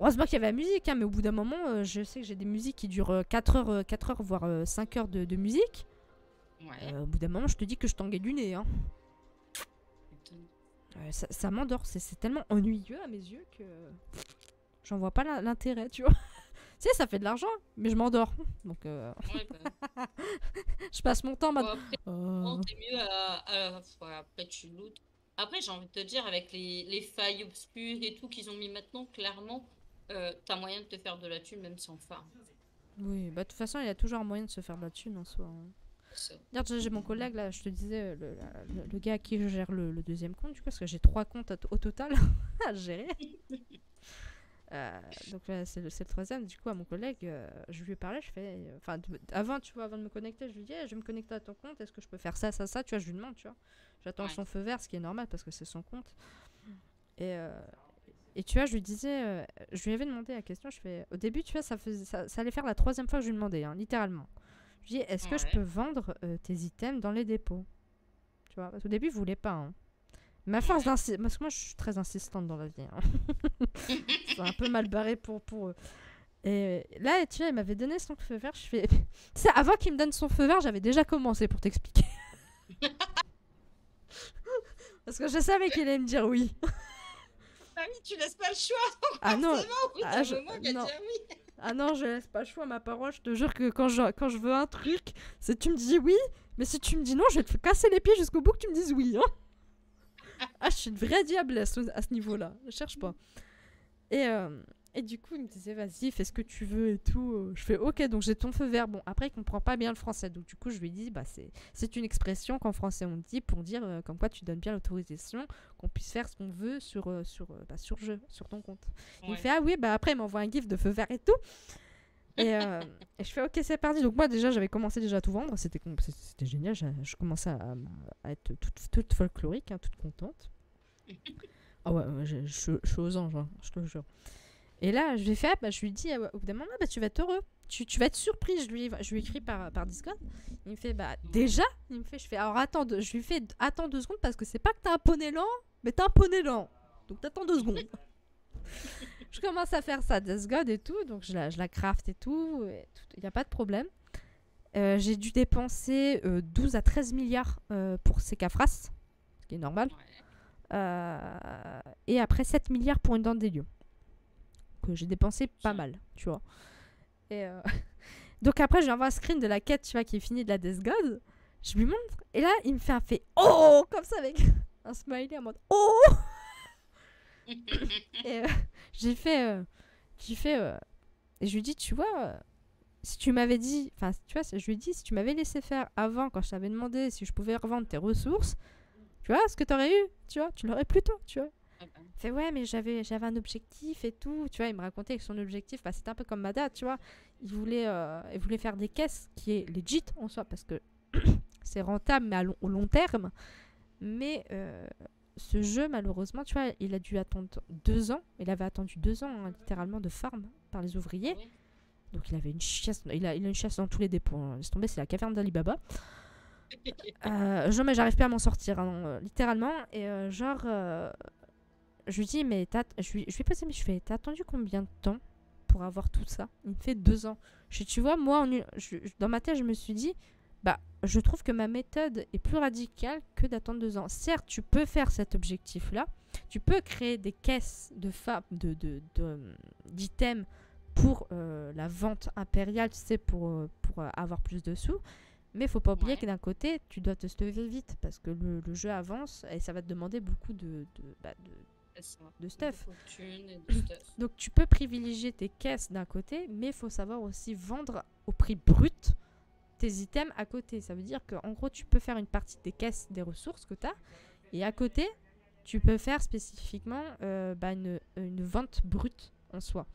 Heureusement qu'il y avait la musique, hein, mais au bout d'un moment, euh, je sais que j'ai des musiques qui durent euh, 4 heures, euh, 4 heures voire euh, 5 heures de, de musique. Ouais. Euh, au bout d'un moment, je te dis que je tanguais du nez. Hein. Euh, ça ça m'endort, c'est tellement ennuyeux à mes yeux que j'en vois pas l'in- l'intérêt, tu vois. tu sais, ça fait de l'argent, mais je m'endors. Donc, euh, Ouais, bah, je passe mon temps bon, après, euh, mieux à, à- après tu lootes. Après, j'ai envie de te dire, avec les, les failles obscures et tout qu'ils ont mis maintenant, clairement, euh, t'as moyen de te faire de la thune même sans farm. Oui, bah de toute façon, il y a toujours un moyen de se faire de la thune en soi. hein. J'ai- mon collègue là, je te disais, le, le- le gars à qui je gère le, le deuxième compte, du coup, parce que j'ai trois comptes au total à gérer. Euh, donc là, c'est le, le troisième. Du coup, à mon collègue, euh, je lui ai parlé, je fais. euh, Enfin, avant, tu vois, avant de me connecter, je lui dis, Eh, je vais me connecter à ton compte, est-ce que je peux faire ça, ça, ça Tu vois, je lui demande, tu vois. J'attends Ouais. son feu vert, ce qui est normal parce que c'est son compte. Et, euh, et tu vois, je lui disais, je lui avais demandé la question, je fais. Au début, tu vois, ça, faisait, ça, ça allait faire la troisième fois que je lui demandais, hein, littéralement. Je lui dis, est-ce que je peux vendre euh, tes items dans les dépôts? Tu vois, parce qu'au début, il voulait pas. hein. À force d'insister, parce que moi, je suis très insistante dans la vie. hein. c'est un peu mal barré pour, pour eux. Et là, tu vois, il m'avait donné son feu vert. Je fais. Tu sais, avant qu'il me donne son feu vert, j'avais déjà commencé pour t'expliquer. Parce que je savais qu'il allait me dire oui. Ah oui, tu laisses pas le choix. Ah non, ah, je- moment, non. dire oui. Ah non, je laisse pas le choix à ma parole. Je te jure que quand je, veux un truc, c'est tu me dis oui, mais si tu me dis non, je vais te casser les pieds jusqu'au bout que tu me dises oui. hein. ah, je suis une vraie diablesse à ce niveau-là. Je cherche pas. Et, euh, et du coup, il me disait, vas-y, fais ce que tu veux et tout. Euh, Je fais, ok, donc j'ai ton feu vert. Bon, après, il comprend pas bien le français. Donc, du coup, je lui dis, bah, c'est, une expression qu'en français on dit pour dire euh, comme quoi tu donnes bien l'autorisation qu'on puisse faire ce qu'on veut sur, euh, sur, euh, bah, sur jeu, sur ton compte. Il me fait, ah oui, bah après, il m'envoie un gif de feu vert et tout. Et, et je fais, ok, c'est parti. Donc, moi, déjà, j'avais commencé déjà à tout vendre. C'était, génial. Je, je commençais à, à être toute, toute folklorique, hein, toute contente. Ah ouais, ouais, je, je- je suis aux anges, hein, je te jure. Et là, je lui ai fait, ah, bah, je lui dis, euh, au bout d'un moment, bah, tu vas être heureux. Tu, tu vas être surpris. Je lui, je lui écris par, par Discord. Il me fait, bah, déjà? Il me fait, je fais, alors attends, deux- je lui fais, attends deux secondes parce que c'est pas que t'as un poney lent, mais t'as un poney lent. Donc t'attends deux secondes. je commence à faire ça, Death God et tout. Donc je la, je la craft et tout. Il n'y a pas de problème. Euh, J'ai dû dépenser euh, 12 à 13 milliards euh, pour ces cafras, ce qui est normal. Euh, et après 7 milliards pour une dent des lions. J'ai dépensé pas mal, tu vois. Et euh, Donc après, je lui envoie un screen de la quête, tu vois, qui est finie de la Death God. Je lui montre. Et là, il me fait un fait Oh Comme ça, avec un smiley en mode Oh Et euh, j'ai fait. euh, j'ai fait. et je lui dis, tu vois, si tu m'avais dit. Enfin, tu vois, je lui dis, si tu m'avais laissé faire avant, quand je t'avais demandé si je pouvais revendre tes ressources, tu vois, ce que t'aurais eu, tu vois, tu l'aurais plus tôt, tu vois. Fait ouais mais j'avais j'avais un objectif et tout. Tu vois il me racontait que son objectif bah, c'était un peu comme Mada tu vois. Il voulait euh, il voulait faire des caisses qui est legit en soi parce que c'est rentable mais à long- au long terme. Mais euh, ce jeu malheureusement tu vois il a dû attendre deux ans. Il avait attendu deux ans hein, littéralement de farm par les ouvriers. Donc il avait une chasse il a, il a une chasse dans tous les dépôts hein. laisse tomber c'est la caverne d'Alibaba. Euh, genre, mais j'arrive pas à m'en sortir, hein, euh, littéralement. Et euh, genre, euh, je lui dis, mais t'as- je lui, je lui ai posé, mais je fais, t'as attendu combien de temps pour avoir tout ça? Il me fait deux ans. Je tu vois, moi, en je- dans ma tête, je me suis dit, bah, je trouve que ma méthode est plus radicale que d'attendre deux ans. Certes, tu peux faire cet objectif-là. Tu peux créer des caisses de fa- de, d'items pour euh, la vente impériale, tu sais, pour, euh, pour euh, avoir plus de sous. Mais faut pas oublier Ouais. que d'un côté, tu dois te lever vite parce que le, le jeu avance et ça va te demander beaucoup de, de, bah, de. De stuff. De de stuff. Donc tu peux privilégier tes caisses d'un côté, mais il faut savoir aussi vendre au prix brut tes items à côté. Ça veut dire qu'en gros, tu peux faire une partie des caisses des ressources que tu as, et à côté, tu peux faire spécifiquement euh, bah, une, une vente brute en soi.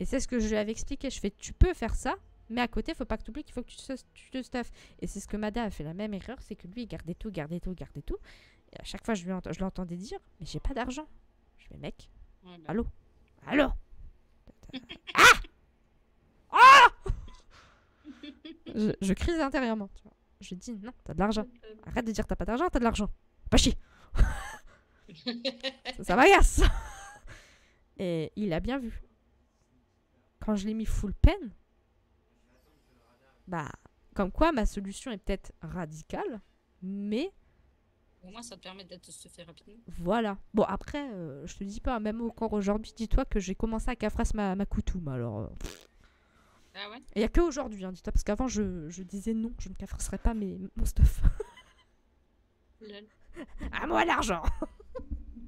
Et c'est ce que je lui avais expliqué. Je fais, tu peux faire ça, mais à côté, faut pas que tu oublies qu'il faut que tu te, tu te stuffes. Et c'est ce que Mada a fait la même erreur, c'est que lui, il gardait tout, gardait tout, gardait tout. Et à chaque fois, je, lui ent- je l'entendais dire, mais j'ai pas d'argent. Je fais, mec, bah, Allô? Allô? Ah Ah je, je crise intérieurement. Tu vois. Je dis non, t'as de l'argent. Arrête de dire t'as pas d'argent, t'as de l'argent. Pas chier. ça ça m'agace. Et il a bien vu. Quand je l'ai mis full pen, bah, comme quoi ma solution est peut-être radicale, mais Au moins, ça te permet d'être stuffé rapidement. voilà. Bon, après, euh, je te dis pas, même encore aujourd'hui, dis-toi que j'ai commencé à cafras ma, ma coutume. Alors, euh, Ah ouais? Il y a que aujourd'hui, hein, dis-toi, parce qu'avant, je, je disais non, je ne cafrasserais pas mes, mon stuff. À moi l'argent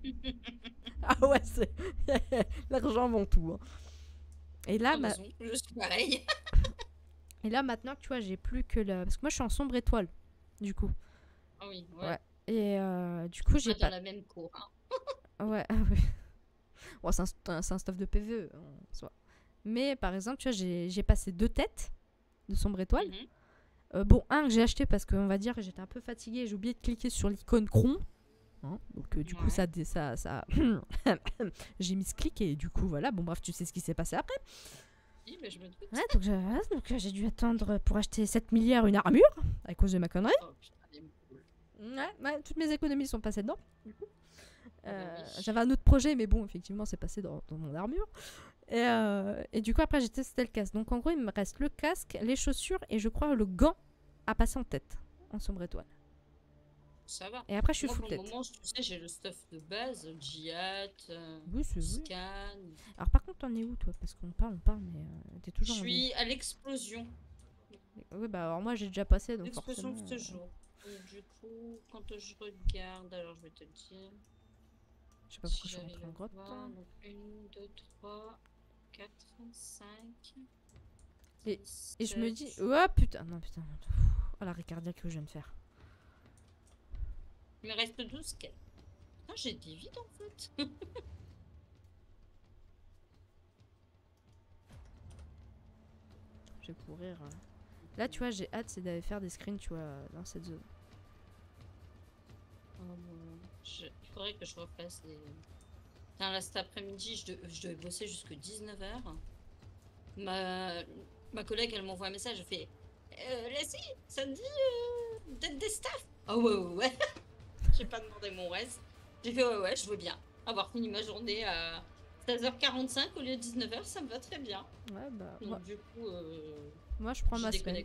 Ah ouais, c'est. l'argent avant tout. hein. Et là, ma- Je suis pareil. Et là, maintenant, tu vois, j'ai plus que la. Parce que moi, je suis en sombre étoile, du coup. Ah oui, ouais. Ouais. Et euh, du coup, j'ai Pas dans la même cour. hein? Ouais, ah ouais. Bon, c'est un, stuff de PVE en soi. Mais par exemple, tu vois, j'ai passé deux têtes de sombre étoile. Mhm. Euh, bon, un que j'ai acheté parce que, on va dire, j'étais un peu fatiguée. J'ai oublié de cliquer sur l'icône cron. Hein, donc, euh, du coup, ça. ça, ça... j'ai mis ce clic et du coup, voilà. Bon, bref, tu sais ce qui s'est passé après. Oui, mais je me doute. Ouais, donc j'ai dû attendre pour acheter 7 milliards une armure à cause de ma connerie. Oh. Ouais, ouais, toutes mes économies sont passées dedans. du coup. Ah bah Euh. J'avais un autre projet, mais bon, effectivement, c'est passé dans, dans mon armure. Et, euh, et du coup, après, j'ai testé le casque. Donc, en gros, il me reste le casque, les chaussures et je crois le gant à passer en tête, en sombre étoile. Ça va. Et après, je suis Moi, full pour le tête. moment, tu sais, j'ai le stuff de base, Jihad, euh, Oui. Scan. Alors, par contre, t'en es où, toi? Parce qu'on parle, on parle, mais t'es Je toujours en suis à l'explosion. Oui, bah, alors moi, j'ai déjà passé, L'explosion de ce jour. Et du coup, quand je regarde, alors je vais te le dire. Je sais pas Si pourquoi je suis j'arrive rentrée en grotte. voir, hein. donc 1, 2, 3, 4, 5. Et- Et je me dis, oh putain, non, putain. Oh, la ricardiaque que je viens de faire. Il me reste 12 quêtes. Ah, j'ai des vides en fait. Je vais courir. euh. Là, tu vois, j'ai hâte, c'est d'aller faire des screens, tu vois, dans cette zone. Oh, je- Il faudrait que je refasse. Putain, là cet après-midi, je, de- je devais bosser jusque 19h. Ma... Ma collègue, elle m'envoie un message, elle fait euh, Leslie, ça te dit euh, d'être des staffs Ah ouais, ouais, ouais. J'ai pas demandé mon reste. J'ai fait ouais, ouais, je veux bien. Avoir fini ma journée à 16h45 au lieu de 19h, ça me va très bien. Ouais, bah, Donc, moi, du coup, euh, moi, je prends ma semaine.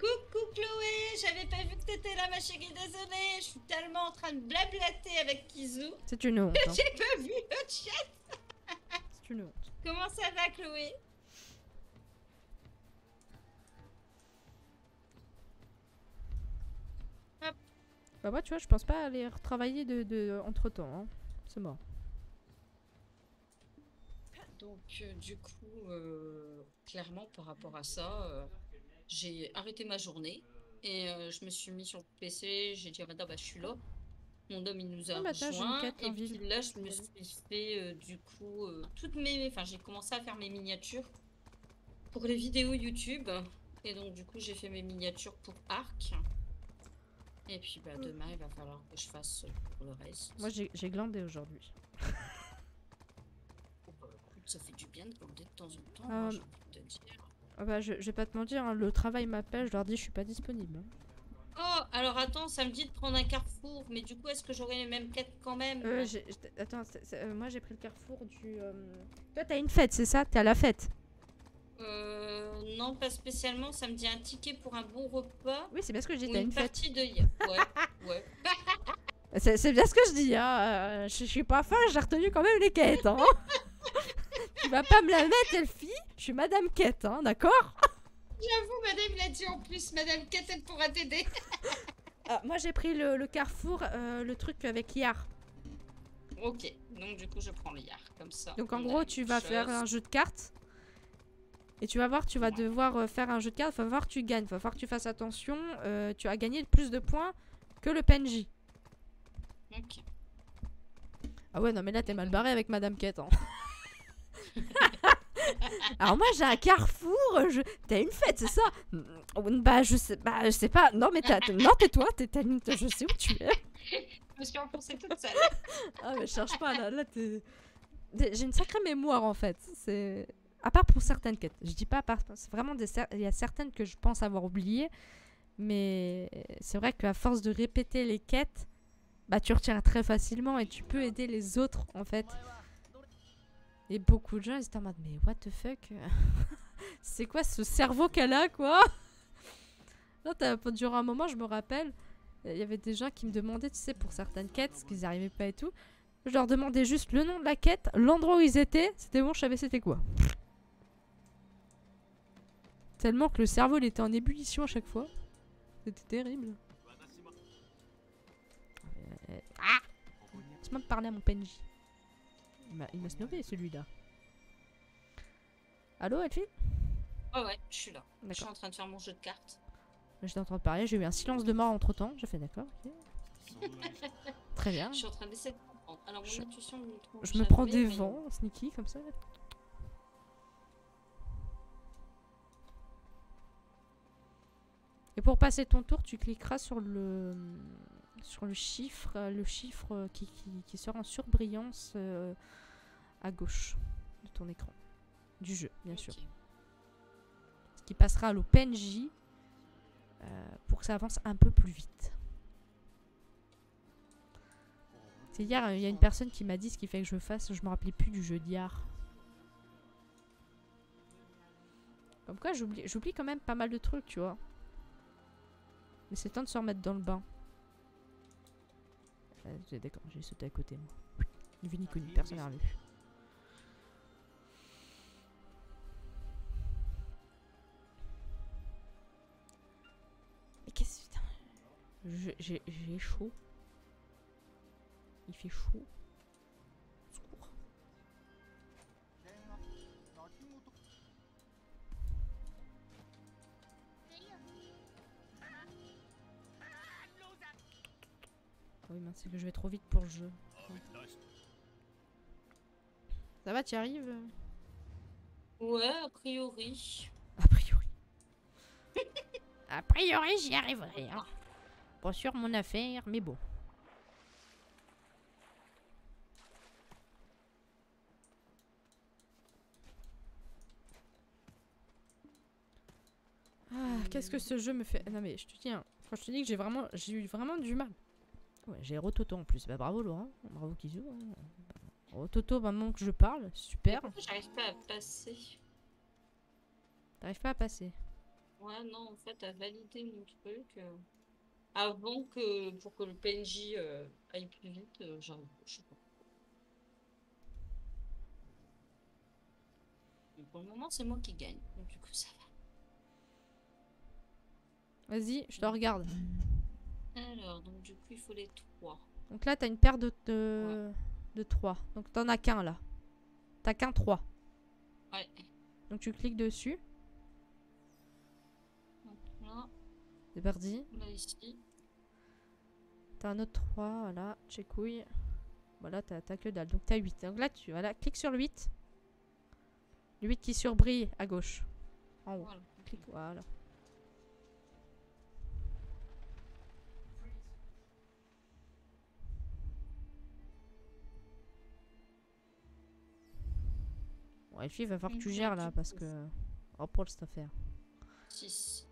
Coucou Chloé, j'avais pas vu que t'étais là, ma chérie, désolée. Je suis tellement en train de blablater avec Kizu. C'est une honte. hein. J'ai pas vu le chat. C'est une honte. Comment ça va, Chloé? Bah, moi, tu vois, je pense pas aller retravailler de, de, entre temps. Hein. C'est mort. Donc, euh, du coup, euh, clairement, par rapport à ça, euh, j'ai arrêté ma journée et euh, je me suis mis sur le PC. J'ai dit à madame, bah, je suis là. Mon homme, il nous a Ah, bah, quête en Et puis là, je me suis fait, euh, du coup, euh, toutes mes. Enfin, j'ai commencé à faire mes miniatures pour les vidéos YouTube. Et donc, du coup, j'ai fait mes miniatures pour Arc. Et puis, bah, demain, il va falloir que je fasse pour le reste. Moi, j'ai glandé aujourd'hui. Oh, bah, ça fait du bien de glander de temps en temps, Euh, hein, j'ai envie de dire. Ah bah, je, je vais pas te mentir, hein, le travail m'appelle, je leur dis je suis pas disponible. hein. Oh, alors attends, ça me dit de prendre un carrefour, mais du coup, est-ce que j'aurai les mêmes quêtes quand même? Euh, attends, euh, moi j'ai pris le carrefour du. euh, Toi, t'as une fête, c'est ça? T'es à la fête? Euh, non, pas spécialement. Ça me dit un ticket pour un bon repas. Oui, c'est bien ce que je dis, t'as une, une fête. partie de... Ouais, ouais. C'est bien ce que je dis, hein. je, je suis pas folle, j'ai retenu quand même les quêtes, hein. tu vas pas me la mettre, Elfie Je suis Madame Quête, hein, d'accord J'avoue, madame l'a dit en plus. Madame Kate, elle pourra t'aider. Ah, Moi j'ai pris le, le carrefour, euh, le truc avec Yar. Ok, donc du coup, je prends le yard comme ça. Donc en gros, tu vas faire un jeu de cartes. Et tu vas voir, tu vas devoir euh, faire un jeu de cartes. Il va voir que tu gagnes. Il va falloir que tu fasses attention. euh, tu as gagné plus de points que le PNJ. Ok. Ah ouais, non, mais là, t'es mal barré avec Madame Quête. hein. Alors moi, j'ai un carrefour. Je... T'as une fête, c'est ça? Mm, Bah, je sais, bah, je sais pas. Non, mais t'as... Non, tais-toi. T'es... Je sais où tu es. Je me suis enfoncée toute seule. Ah, mais cherche pas, là, là t'es... J'ai une sacrée mémoire, en fait. C'est... À part pour certaines quêtes. Je dis pas à part... C'est vraiment des... Il y a certaines que je pense avoir oubliées. Mais c'est vrai qu'à force de répéter les quêtes, bah, tu retiens très facilement et tu peux aider les autres, en fait. Et beaucoup de gens ils étaient en mode mais what the fuck? C'est quoi ce cerveau qu'elle a quoi? Non, durant un moment, je me rappelle, il y avait des gens qui me demandaient, tu sais, pour certaines quêtes, parce qu'ils n'y arrivaient pas et tout. Je leur demandais juste le nom de la quête, l'endroit où ils étaient, c'était bon, je savais c'était quoi. Tellement que le cerveau il était en ébullition à chaque fois. C'était terrible. Euh, ah Laisse-moi parler à mon PNJ. Il m'a- Il m'a snobé celui-là. Allô Elfie Oh ouais, je suis là. Je suis en train de faire mon jeu de cartes. J'étais en train de parler, j'ai eu un silence de mort entre temps. J'ai fait d'accord. Très bien. Je suis en train d'essayer de comprendre. Alors, mon Je- intuition me trompe Je me prends des mais- vents, sneaky, comme ça. Et pour passer ton tour, tu cliqueras sur le sur le chiffre, euh, le chiffre euh, qui, qui, qui sera en surbrillance euh, à gauche de ton écran. Du jeu, bien sûr. Ce qui passera au PNJ euh, pour que ça avance un peu plus vite. C'est hier, il y a une personne qui m'a dit ce qu'il fait que je fasse, je me rappelais plus du jeu d'hier. Comme quoi, j'oublie j'oublie quand même pas mal de trucs, tu vois. Mais c'est temps de se remettre dans le bain. J'ai- D'accord, j'ai sauté à côté, moi. Vu ni connu, personne n'a vu. Mais qu'est-ce J'ai j'ai chaud. Il fait chaud. Oui, mince, c'est que je vais trop vite pour le jeu. Ça va, tu y arrives? Ouais, a priori. A priori. A priori, j'y arriverai. Hein. Pas sûr mon affaire, mais bon. Ah, qu'est-ce que ce jeu me fait? Non mais je te dis, hein, quand je te dis que j'ai vraiment, j'ai eu vraiment du mal. J'ai Rototo en plus. Bah bravo Laurent, bravo Kizu. hein. Rototo, maintenant que je parle, super. J'arrive pas à passer? T'arrives pas à passer. Ouais, non, en fait, à valider mon truc. euh, avant que. pour que le PNJ euh, aille plus vite, euh, j'arrive je sais pas. Mais pour le moment, c'est moi qui gagne. Donc, du coup, ça va. Vas-y, je te regarde. Alors, donc, du coup, il faut les trois. Donc là, t'as une paire de, de, de 3. Donc t'en as qu'un là. T'as qu'un 3. Ouais. Donc tu cliques dessus. Donc, là, C'est parti. là, ici. T'as un autre 3. Voilà. Checkouille. Voilà, t'as t'as que dalle. Donc t'as 8. Donc là, tu voilà, clique sur le 8. Le 8 qui surbrille à gauche. En haut. Voilà. Clique. Voilà. Puis il va falloir que tu gères là parce que. Oh, pour cette affaire. 6.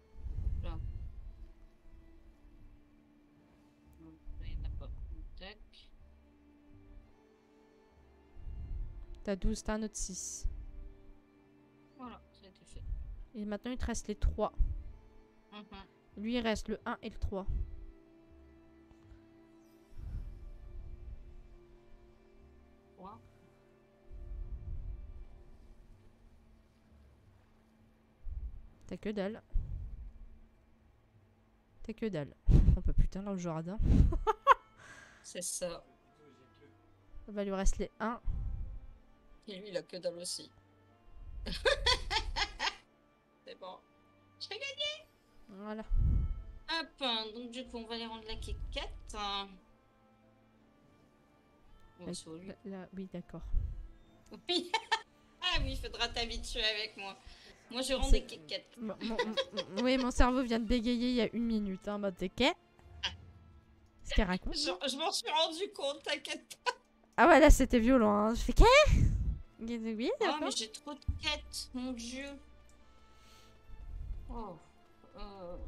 Là. T'as 12, t'as un autre 6. Voilà, ça a été fait. Et maintenant il te reste les 3. Mhm. Lui il reste le 1 et le 3. T'as que dalle. T'as que dalle. Oh bah putain là le jardin. C'est ça. Bah il lui reste les 1. Et lui, il a que dalle aussi. C'est bon. J'ai gagné. Voilà. Hop, donc du coup, on va les rendre la. Bon, au là, oui d'accord. Oui. ah oui, il faudra t'habituer avec moi. Moi, je rends des mon- oui mon cerveau vient de bégayer il y a une minute. Hein, mode de quai. Ce qu'elle raconte. Je, je m'en suis rendu compte, t'inquiète pas. Ah ouais là c'était violent. Hein. Je fais quai? Oui Ah, d'accord. mais j'ai trop de quêtes, mon dieu. Oh. Euh, En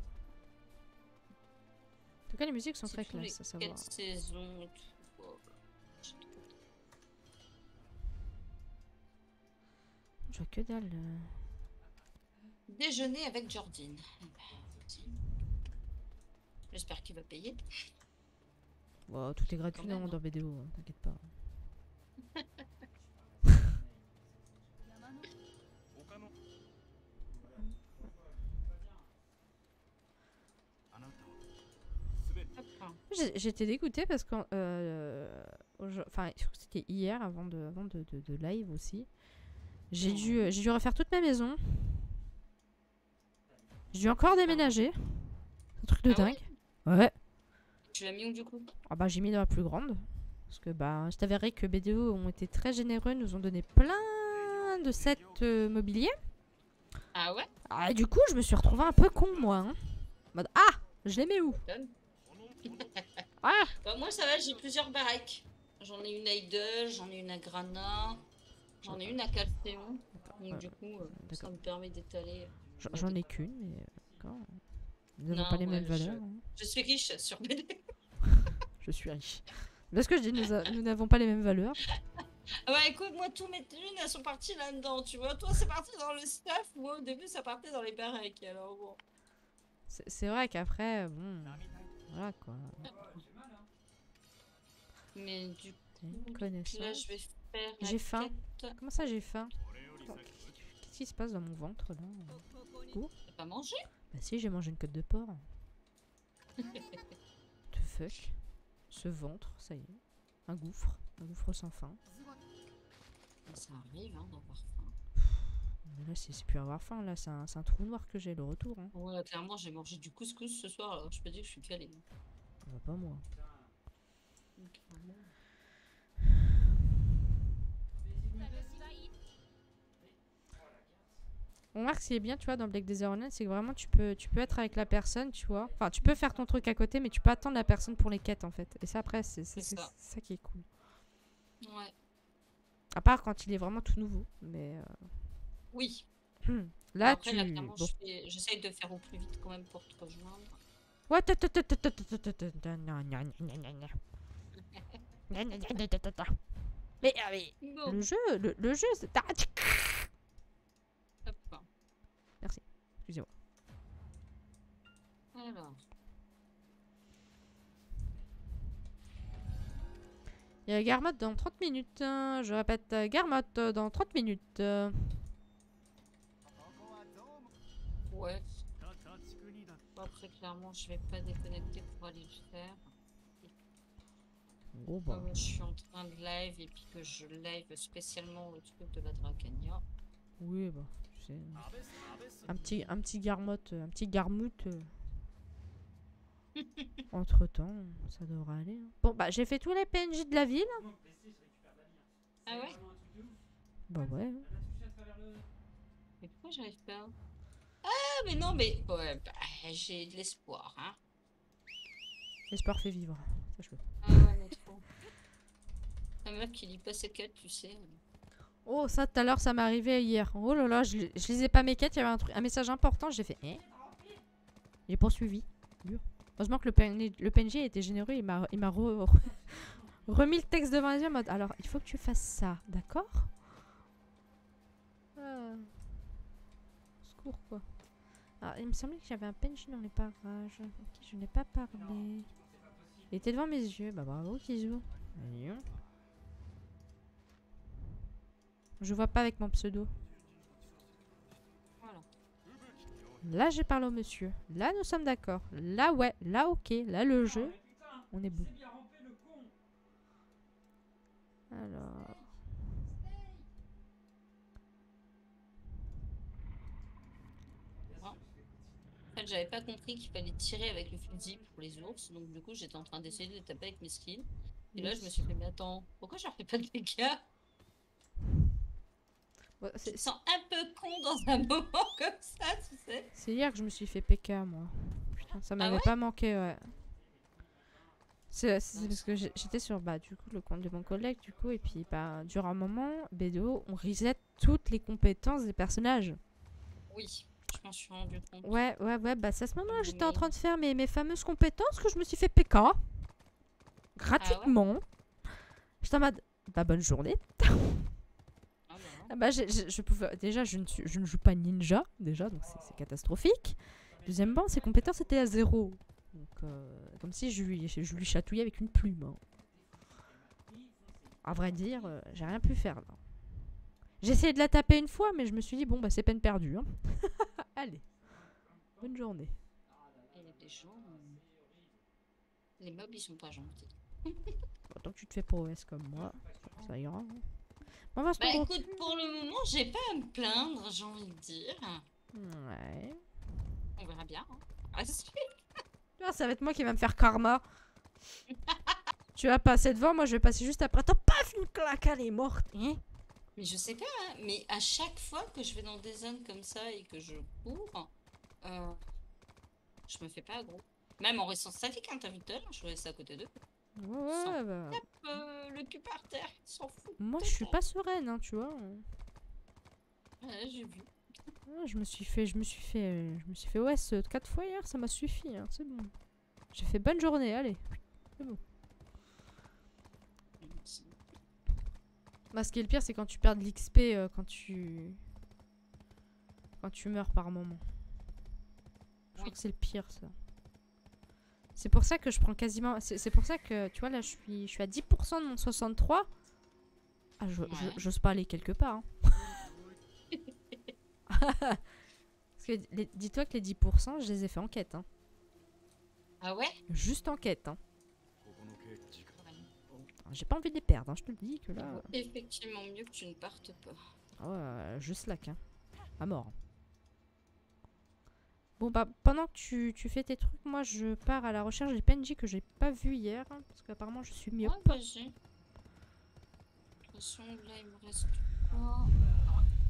tout cas les musiques sont très classe à savoir. saisons tout. Oh, Je vois que dalle. euh. Déjeuner avec Jordine. J'espère qu'il va payer. Wow, tout est gratuit non, dans hein. BDO, hein, t'inquiète pas. J'étais dégoûtée parce euh, que, c'était hier avant de, avant de, de live aussi. J'ai dû, euh, j'ai dû refaire toute ma maison. J'ai dû encore déménager. Un truc de Ah dingue. Ouais. Tu l'as mis où du coup? Ah bah j'ai mis dans la plus grande. Parce que bah, je t'avérerai que BDO ont été très généreux, nous ont donné plein de sets euh, mobiliers. Ah ouais? Ah, du coup, je me suis retrouvée un peu con, moi. hein. Mode, ah, je les mets où? Ah Bah, Moi ça va, j'ai plusieurs baraques. J'en ai une à Idle, j'en ai une à Grana, j'en ai une à Calcéon. Donc du coup, euh, ça me permet d'étaler. J'en- ai qu'une, mais euh, d'accord. Nous n'avons pas les ouais, mêmes je- valeurs. hein. Je suis riche sur BD. Je suis riche. Parce que je dis, nous n'avons pas les mêmes valeurs. Ah bah écoute, moi tous mes thunes elles sont parties là-dedans, tu vois. Toi c'est parti dans le staff, moi au début ça partait dans les baraques. Alors bon. C'est c'est vrai qu'après, bon, voilà quoi. Mais du T'as une coup, connaissance. là je vais faire. la J'ai faim. Comment ça, j'ai faim? こ qui se passe dans mon ventre là T'as pas mangé? Bah si, j'ai mangé une côte de porc. The fuck Ce ventre, ça y est. Un gouffre. Un gouffre sans fin. Ça arrive hein, d'avoir faim. Mais là, c'est plus avoir faim, là, c'est un, un trou noir que j'ai, le retour. Hein. Ouais, clairement j'ai mangé du couscous ce soir, alors je peux dire que je suis calée. Bah, pas moi. on remarque ce qui bien, tu vois, dans Black Desert c'est que vraiment tu peux, tu peux être avec la personne, tu vois. Enfin, tu peux faire ton truc à côté, mais tu peux attendre la personne pour les quêtes, en fait. Et ça, après, c'est ça. qui est cool. Ouais. À part quand il est vraiment tout nouveau, mais. Oui. Hmm. Là, tu. Là, bon. de faire au plus vite quand même pour te rejoindre. Ouais, mais, ah, mais... Bon. le jeu, le jeu, c'est... Excusez-moi. Alors, Il y a Garmotte dans 30 minutes. hein. Je répète, Garmotte dans 30 minutes. ouais. Bon, après, clairement, je vais pas déconnecter pour aller le faire. Oh, Comme bah. je suis en train de live et puis que je live spécialement le truc de la Dracania. Oui, bah. Un petit, un petit Garmotte, euh, un petit Garmoute. Entre temps, ça devrait aller. hein. Bon, bah, j'ai fait tous les PNJ de la ville. Ah ouais? Bah, ouais. hein. Mais pourquoi j'arrive pas? Ah, mais non, mais ouais, bah, j'ai de l'espoir, hein. L'espoir fait vivre. Sache-le. Ah ouais, mais trop. La meuf qui lit pas ses quêtes, tu sais. Oh, ça, tout à l'heure, ça m'est arrivé hier. Oh là là, je, li- je lisais pas mes quêtes, il y avait un, message important, j'ai fait. Hein? J'ai poursuivi. Heureusement que le, le PNJ été généreux, il m'a remis le texte devant les yeux en mode alors, il faut que tu fasses ça, d'accord? Au Secours, quoi. Alors, il me semblait que j'avais un PNJ dans les parages, qui je n'ai pas parlé. Il était devant mes yeux, bah bravo, Kizou. Voyons. Je vois pas avec mon pseudo. Voilà. Là, j'ai parlé au monsieur. Là, nous sommes d'accord. Là, ouais. Là, ok. Là, le jeu. On est bon. Alors. En fait, j'avais pas compris qu'il fallait tirer avec le fusil pour les ours, donc du coup, j'étais en train d'essayer de les taper avec mes skills. Et là, je me suis fait, mais attends, pourquoi j'en fais pas de dégâts? Ouais, me sens un peu con dans un moment comme ça, tu sais. C'est hier que je me suis fait PK, moi. Putain, ça m'avait ouais pas manqué, ouais. C'est c'est parce que j'étais sur bah, du coup, le compte de mon collègue, du coup, et puis bah, durant un moment, BDO, on reset toutes les compétences des personnages. Oui, je m'en suis rendu compte. Ouais, ouais, ouais, bah c'est à ce moment-là que j'étais en train de faire mes, mes fameuses compétences que je me suis fait PK. Gratuitement. J'étais en mode, bah bonne journée. Ah bah. Ah bah, j'ai- je pouvais... Déjà, je ne, suis- je ne joue pas ninja, déjà, donc c'est- catastrophique. Deuxièmement, ses compétences étaient à zéro. Donc, euh, comme si je lui, je lui chatouillais avec une plume. hein. À vrai dire, euh, j'ai rien pu faire là. J'ai essayé de la taper une fois, mais je me suis dit, bon, bah c'est peine perdue. hein. Allez, bonne journée. Gens. euh, Les mobs, ils sont pas gentils. Tant que tu te fais prouesse comme moi, ça ira. hein. On va Bah écoute, pour le moment, j'ai pas à me plaindre, j'ai envie de dire. Ouais. On verra bien. hein. Ah, Ah, ça va être moi qui va me faire karma. tu vas passer devant, moi je vais passer juste après. T'as paf, une claque, elle est morte. Hein? Mais je sais pas, hein, mais à chaque fois que je vais dans des zones comme ça et que je cours, euh, je me fais pas aggro. Même en restant statique, hein, t'as vu tout à l'heure, je reste à côté d'eux. Ouais, ouais, bah, Euh, le cul par terre, ils s'en foutent. Moi je suis pas sereine, hein, tu vois. Ouais, j'ai vu. Ouais, je me suis fait, je me suis fait, je me suis fait ouais, ce 4 fois hier, ça m'a suffi, hein, c'est bon. J'ai fait bonne journée, allez. Bah, ce qui est le pire, c'est quand tu perds de l'XP euh, quand tu. Quand tu meurs par moment. Je crois que c'est le pire, ça. C'est pour ça que je prends quasiment. C'est pour ça que, tu vois, là, je suis, je suis à 10% de mon 63. Ah, j'ose ouais. pas aller quelque part. Hein. Dis-toi que les 10%, je les ai fait en quête. Hein. Ah ouais? Juste en quête. Hein. J'ai pas envie de les perdre, hein, je te le dis que là. Euh. Effectivement, mieux que tu ne partes pas. Ah ouais, je slack, hein. À mort. Bon, bah, pendant que tu, tu fais tes trucs, moi je pars à la recherche des PNJ que j'ai pas vu hier. hein, parce qu'apparemment je suis. Ouais, vas-y. De toute façon, là, il me reste pas.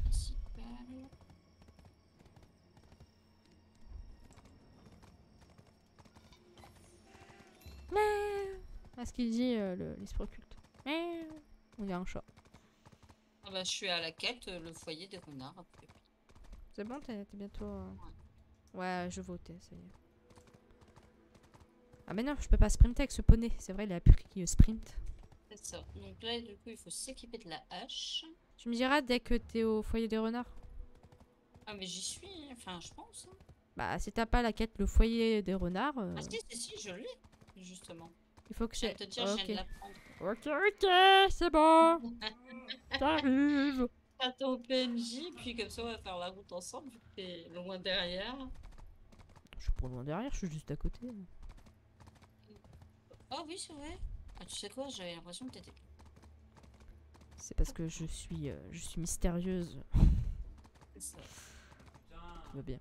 Principal. Ah, ce qu'il dit, euh, le- l'esprit occulte. On y a un chat. Ah bah, je suis à la quête, euh, le foyer des renards. C'est bon, t'es t'es bientôt. euh, Ouais, je votais, ça y est. Ah, mais non, je peux pas sprinter avec ce poney. C'est vrai, il a euh, sprint. C'est ça. Donc là, du coup, il faut s'équiper de la hache. Tu me diras dès que t'es au foyer des renards. Ah, mais j'y suis, enfin, je pense. hein. Bah, si t'as pas la quête, le foyer des renards, euh, Ah, si, si, si, je l'ai, justement. il faut que Je te dire, je Ok. viens de la prendre. Ok, ok, c'est bon. T'arrives. Attends au PNJ, puis comme ça, on va faire la route ensemble, vu que t'es loin derrière. Je suis pas loin derrière, je suis juste à côté. Oh oui, c'est vrai. Ah, tu sais quoi, j'avais l'impression que t'étais. C'est parce que je suis, euh, je suis mystérieuse. C'est ça. Tout va bien.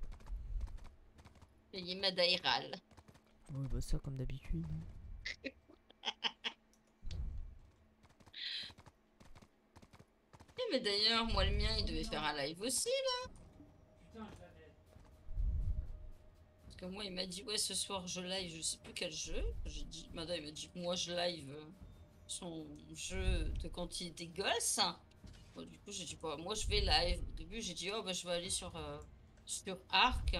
Payé Madairal. Ouais, bah ça comme d'habitude. mais d'ailleurs, moi, le mien, il devait faire un live aussi, là. Parce que moi, il m'a dit, ouais, ce soir, je live, je sais plus quel jeu. J'ai dit, Mada, il m'a dit, moi, je live son jeu de quand il était gosse. Du coup, j'ai dit, bah, moi, je vais live. Au début, j'ai dit, oh, bah, je vais aller sur, euh, sur Arc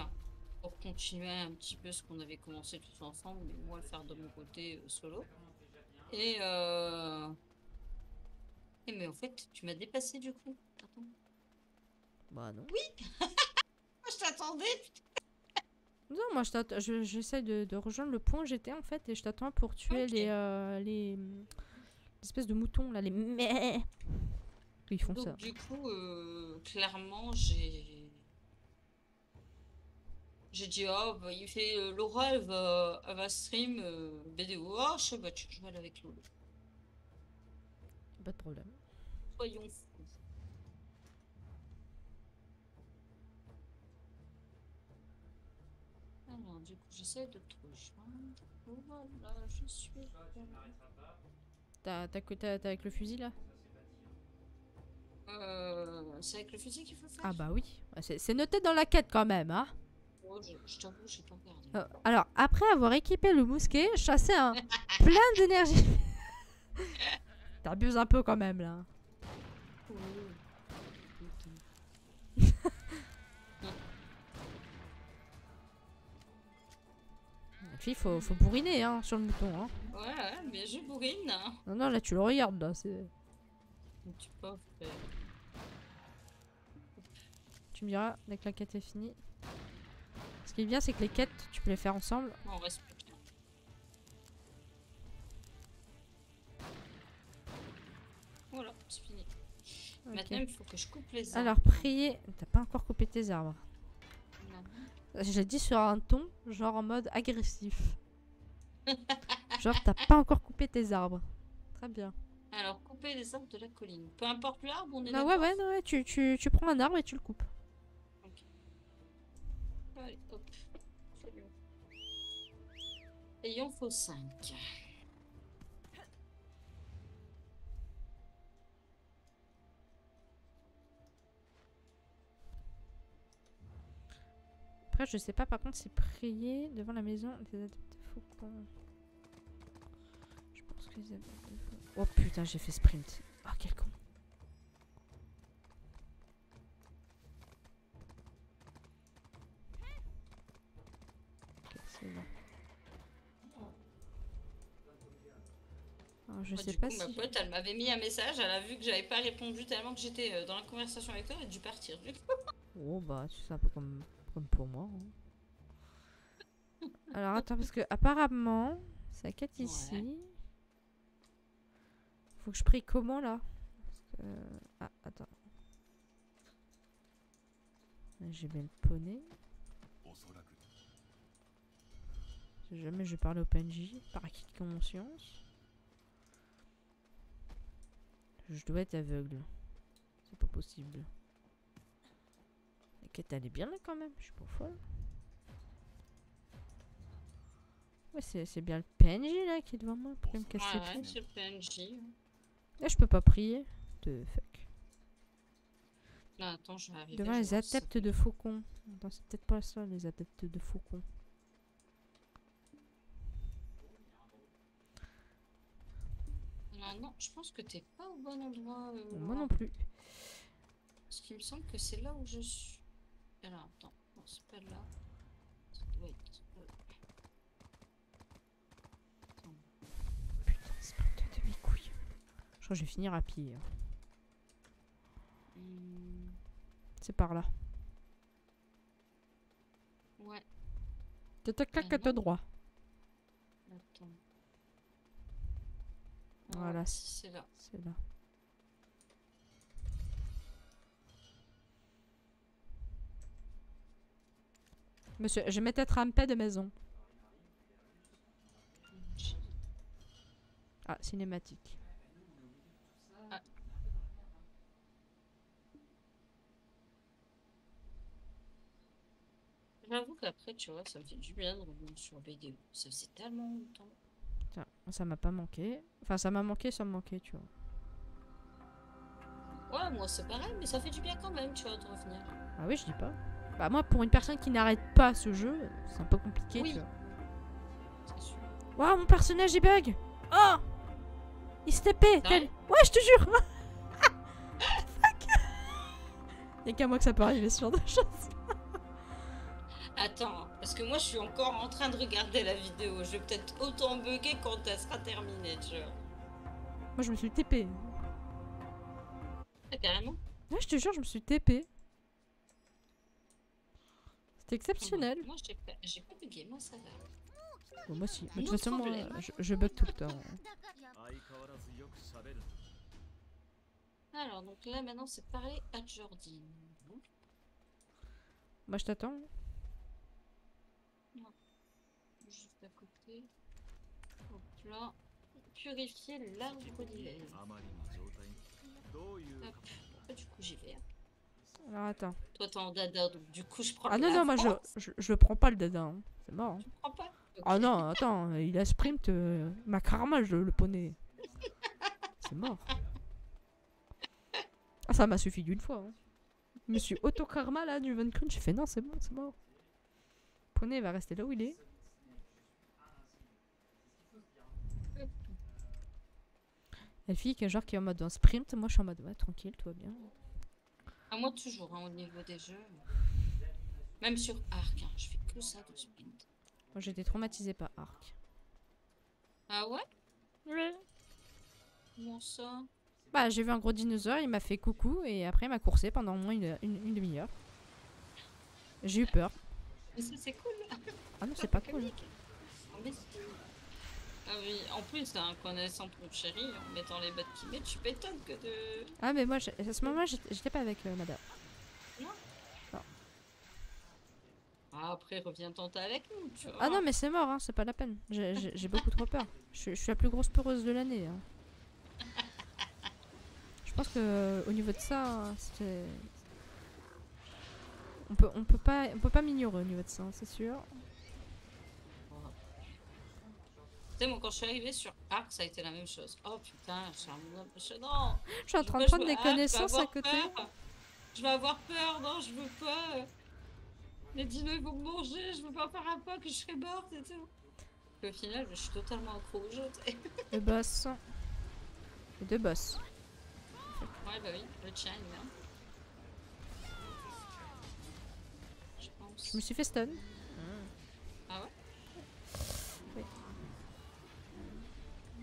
pour continuer un petit peu ce qu'on avait commencé tous ensemble, mais moi, faire de mon côté euh, solo. Et, euh... Mais en fait, tu m'as dépassé du coup. Attends. Bah non. Moi, je t'attendais. Non, moi je t'attends- je- j'essaie de, de rejoindre le point où j'étais en fait et je t'attends pour tuer les, euh, les les espèces de moutons là, les meh. Ils font Donc, ça. du coup, euh, clairement, j'ai. J'ai dit, oh, bah, il fait. euh, Laura, elle va, elle va stream euh, BDO. Oh, je sais pas, tu joues avec Lolo. Pas de problème. Soyons fous. Alors, du coup, j'essaie de te rejoindre. Voilà, je suis. T'as avec le fusil là? Euh, c'est avec le fusil qu'il faut faire? Ah bah oui. Ouais, C'est c'est noté dans la quête quand même, hein. Oh, je, je t'avoue, j'ai pas regardé. Euh, alors, après avoir équipé le mousquet, chasser un plein d'énergie. T'abuses un peu quand même là. Puis faut, faut bourriner hein, sur le mouton. Hein. Ouais, ouais, mais je bourrine. Non, non, là tu le regardes là. c'est- Tu tu me diras dès que la quête est finie. Ce qui est bien, c'est que les quêtes, tu peux les faire ensemble. On reste plus qu'un. Voilà, c'est Ok. Maintenant, il faut que je coupe les arbres. Alors, prier. T'as pas encore coupé tes arbres. Non. J'ai dit sur un ton, genre en mode agressif. genre, t'as pas encore coupé tes arbres. Très bien. Alors, couper les arbres de la colline. Peu importe l'arbre, on est Non, d'accord ouais, ouais, non, ouais, tu, tu, tu prends un arbre et tu le coupes. Allez, hop. C'est bon. Et il en faut 5. Après, je sais pas par contre si prier devant la maison des adeptes de faucons. Je pense que les adeptes faucons. Oh putain, j'ai fait sprint. Oh, quel con. Alors, je sais du pas coup, si. ma pote, elle m'avait mis un message, elle a vu que j'avais pas répondu tellement que j'étais euh, dans la conversation avec toi, elle a dû partir. Du coup. Oh bah c'est un peu comme, comme pour moi. Hein. Alors attends, parce que apparemment, ça quête ici. Faut que je prie comment là? Parce que... Euh, ah, attends. J'ai bien le poney. Jamais je parle au PNJ, par acquis de conscience. Je dois être aveugle. C'est pas possible. Quête elle est bien là quand même, je suis pas folle. Ouais, c'est bien le PNJ là qui est devant moi pour me casser le ouais, c'est le PNJ. Là, je peux pas prier. De fuck. Non, attends, je vais arriver. Devant les adeptes de faucons. Attends, c'est peut-être pas ça, les adeptes de faucons. Ah non, je pense que t'es pas au bon endroit. euh, Moi non plus. Parce qu'il me semble que c'est là où je suis. Alors, attends. Non, c'est pas là. Ça doit être. euh, Attends. Putain, c'est pas de mes couilles. Je crois que je vais finir à pied. hein. Hmm, C'est par là. Ouais, Tu te claques Ah droit. attends. Voilà. Si c'est là. C'est là. Monsieur, je m'étais trempé de maison. Ah, cinématique. J'avoue qu'après, tu vois, ça me fait du bien de revenir sur BDO. Ça faisait tellement longtemps. Tiens, ça m'a pas manqué. Enfin, ça m'a manqué sans me manquer, tu vois. Ouais, moi c'est pareil, mais ça fait du bien quand même, tu vois, de revenir. Ah oui, je dis pas. Bah moi, pour une personne qui n'arrête pas ce jeu, c'est un peu compliqué, Oui. Waouh, mon personnage il bug Oh Il se TP tel... Ouais, je te jure Y'a qu'à moi que ça peut arriver ce genre de choses. Attends, parce que moi je suis encore en train de regarder la vidéo. Je vais peut-être autant bugger quand elle sera terminée, tu vois. Moi, je me suis TP. Ah, carrément. Ouais, je te jure, je me suis TP. Exceptionnel. Moi, j'ai pas, ça va. Moi si, mais de toute façon, moi, euh, je, je bug tout le temps. Hein. Alors, donc là, maintenant, c'est parler à Jordi. Moi, bah, je t'attends. Non. Juste à côté. Là. Purifier l'arbre d'hiver. Hop. Ah, du coup, j'y vais. Hein. Alors, attends. Toi t'es en dada, donc du coup je prends Ah non, non, moi, je, je, je prends pas le dada. hein. C'est mort. hein. Tu prends pas Ah non, attends, il a sprint euh, ma karma, je le poney. C'est mort. Ah, ça m'a suffi d'une fois. Hein. Je me suis auto-karma là du Van Crunch. J'ai fait non, c'est bon, c'est mort. Poney va rester là où il est. La fille qui est genre qui est en mode en sprint, moi je suis en mode ouais, tranquille, tout va bien. Ah, moi toujours hein, au niveau des jeux. Même sur Arc, hein, je fais que ça de sprint. Moi j'étais traumatisée par Arc. Ah ouais? Ouais. Comment ça? Bah j'ai vu un gros dinosaure, il m'a fait coucou et après il m'a coursé pendant au moins une, une, une demi-heure. J'ai eu peur. Mais ça, c'est cool. Ah non, c'est pas cool. comique. Oh, mais c'est- Ah oui, en plus, hein, connaissant ton chéri, en mettant les bottes qu'il met, tu m'étonnes que de... Ah, mais moi, à ce moment-là, j'étais pas avec euh, madame. Ah, après, reviens tenter avec nous, tu vois. Ah non, mais c'est mort, hein, c'est pas la peine. J'ai- beaucoup trop peur. Je, suis- je suis la plus grosse peureuse de l'année. hein. Je pense que euh, au niveau de ça, c'est. On peut, on peut pas, on peut pas m'ignorer au niveau de ça, hein, c'est sûr. Tu sais, moi, quand je suis arrivée sur Arc, ça a été la même chose. Oh putain, je suis un impressionnant. Je suis en train de prendre des connaissances à côté. peur. Je vais avoir peur, non, je veux pas. Les dinos, ils vont me manger, je veux pas faire un pas que je serai morte et tout. Et au final, je suis totalement accro au jeu. Le boss. Les deux boss. Ouais, bah oui, le bien. Je pense. Je me suis fait stun. Ah ouais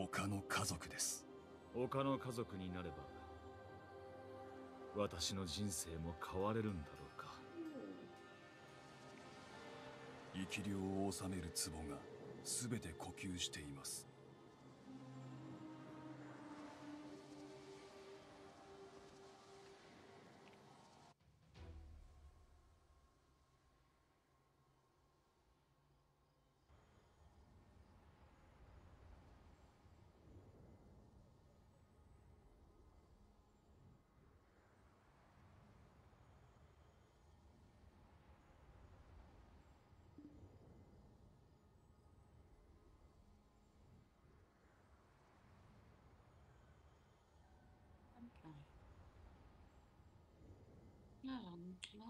丘の家族です。他の家族になれば私の人生も変われるんだろうか。生き量を治める壺が全て呼吸しています Alors, donc là.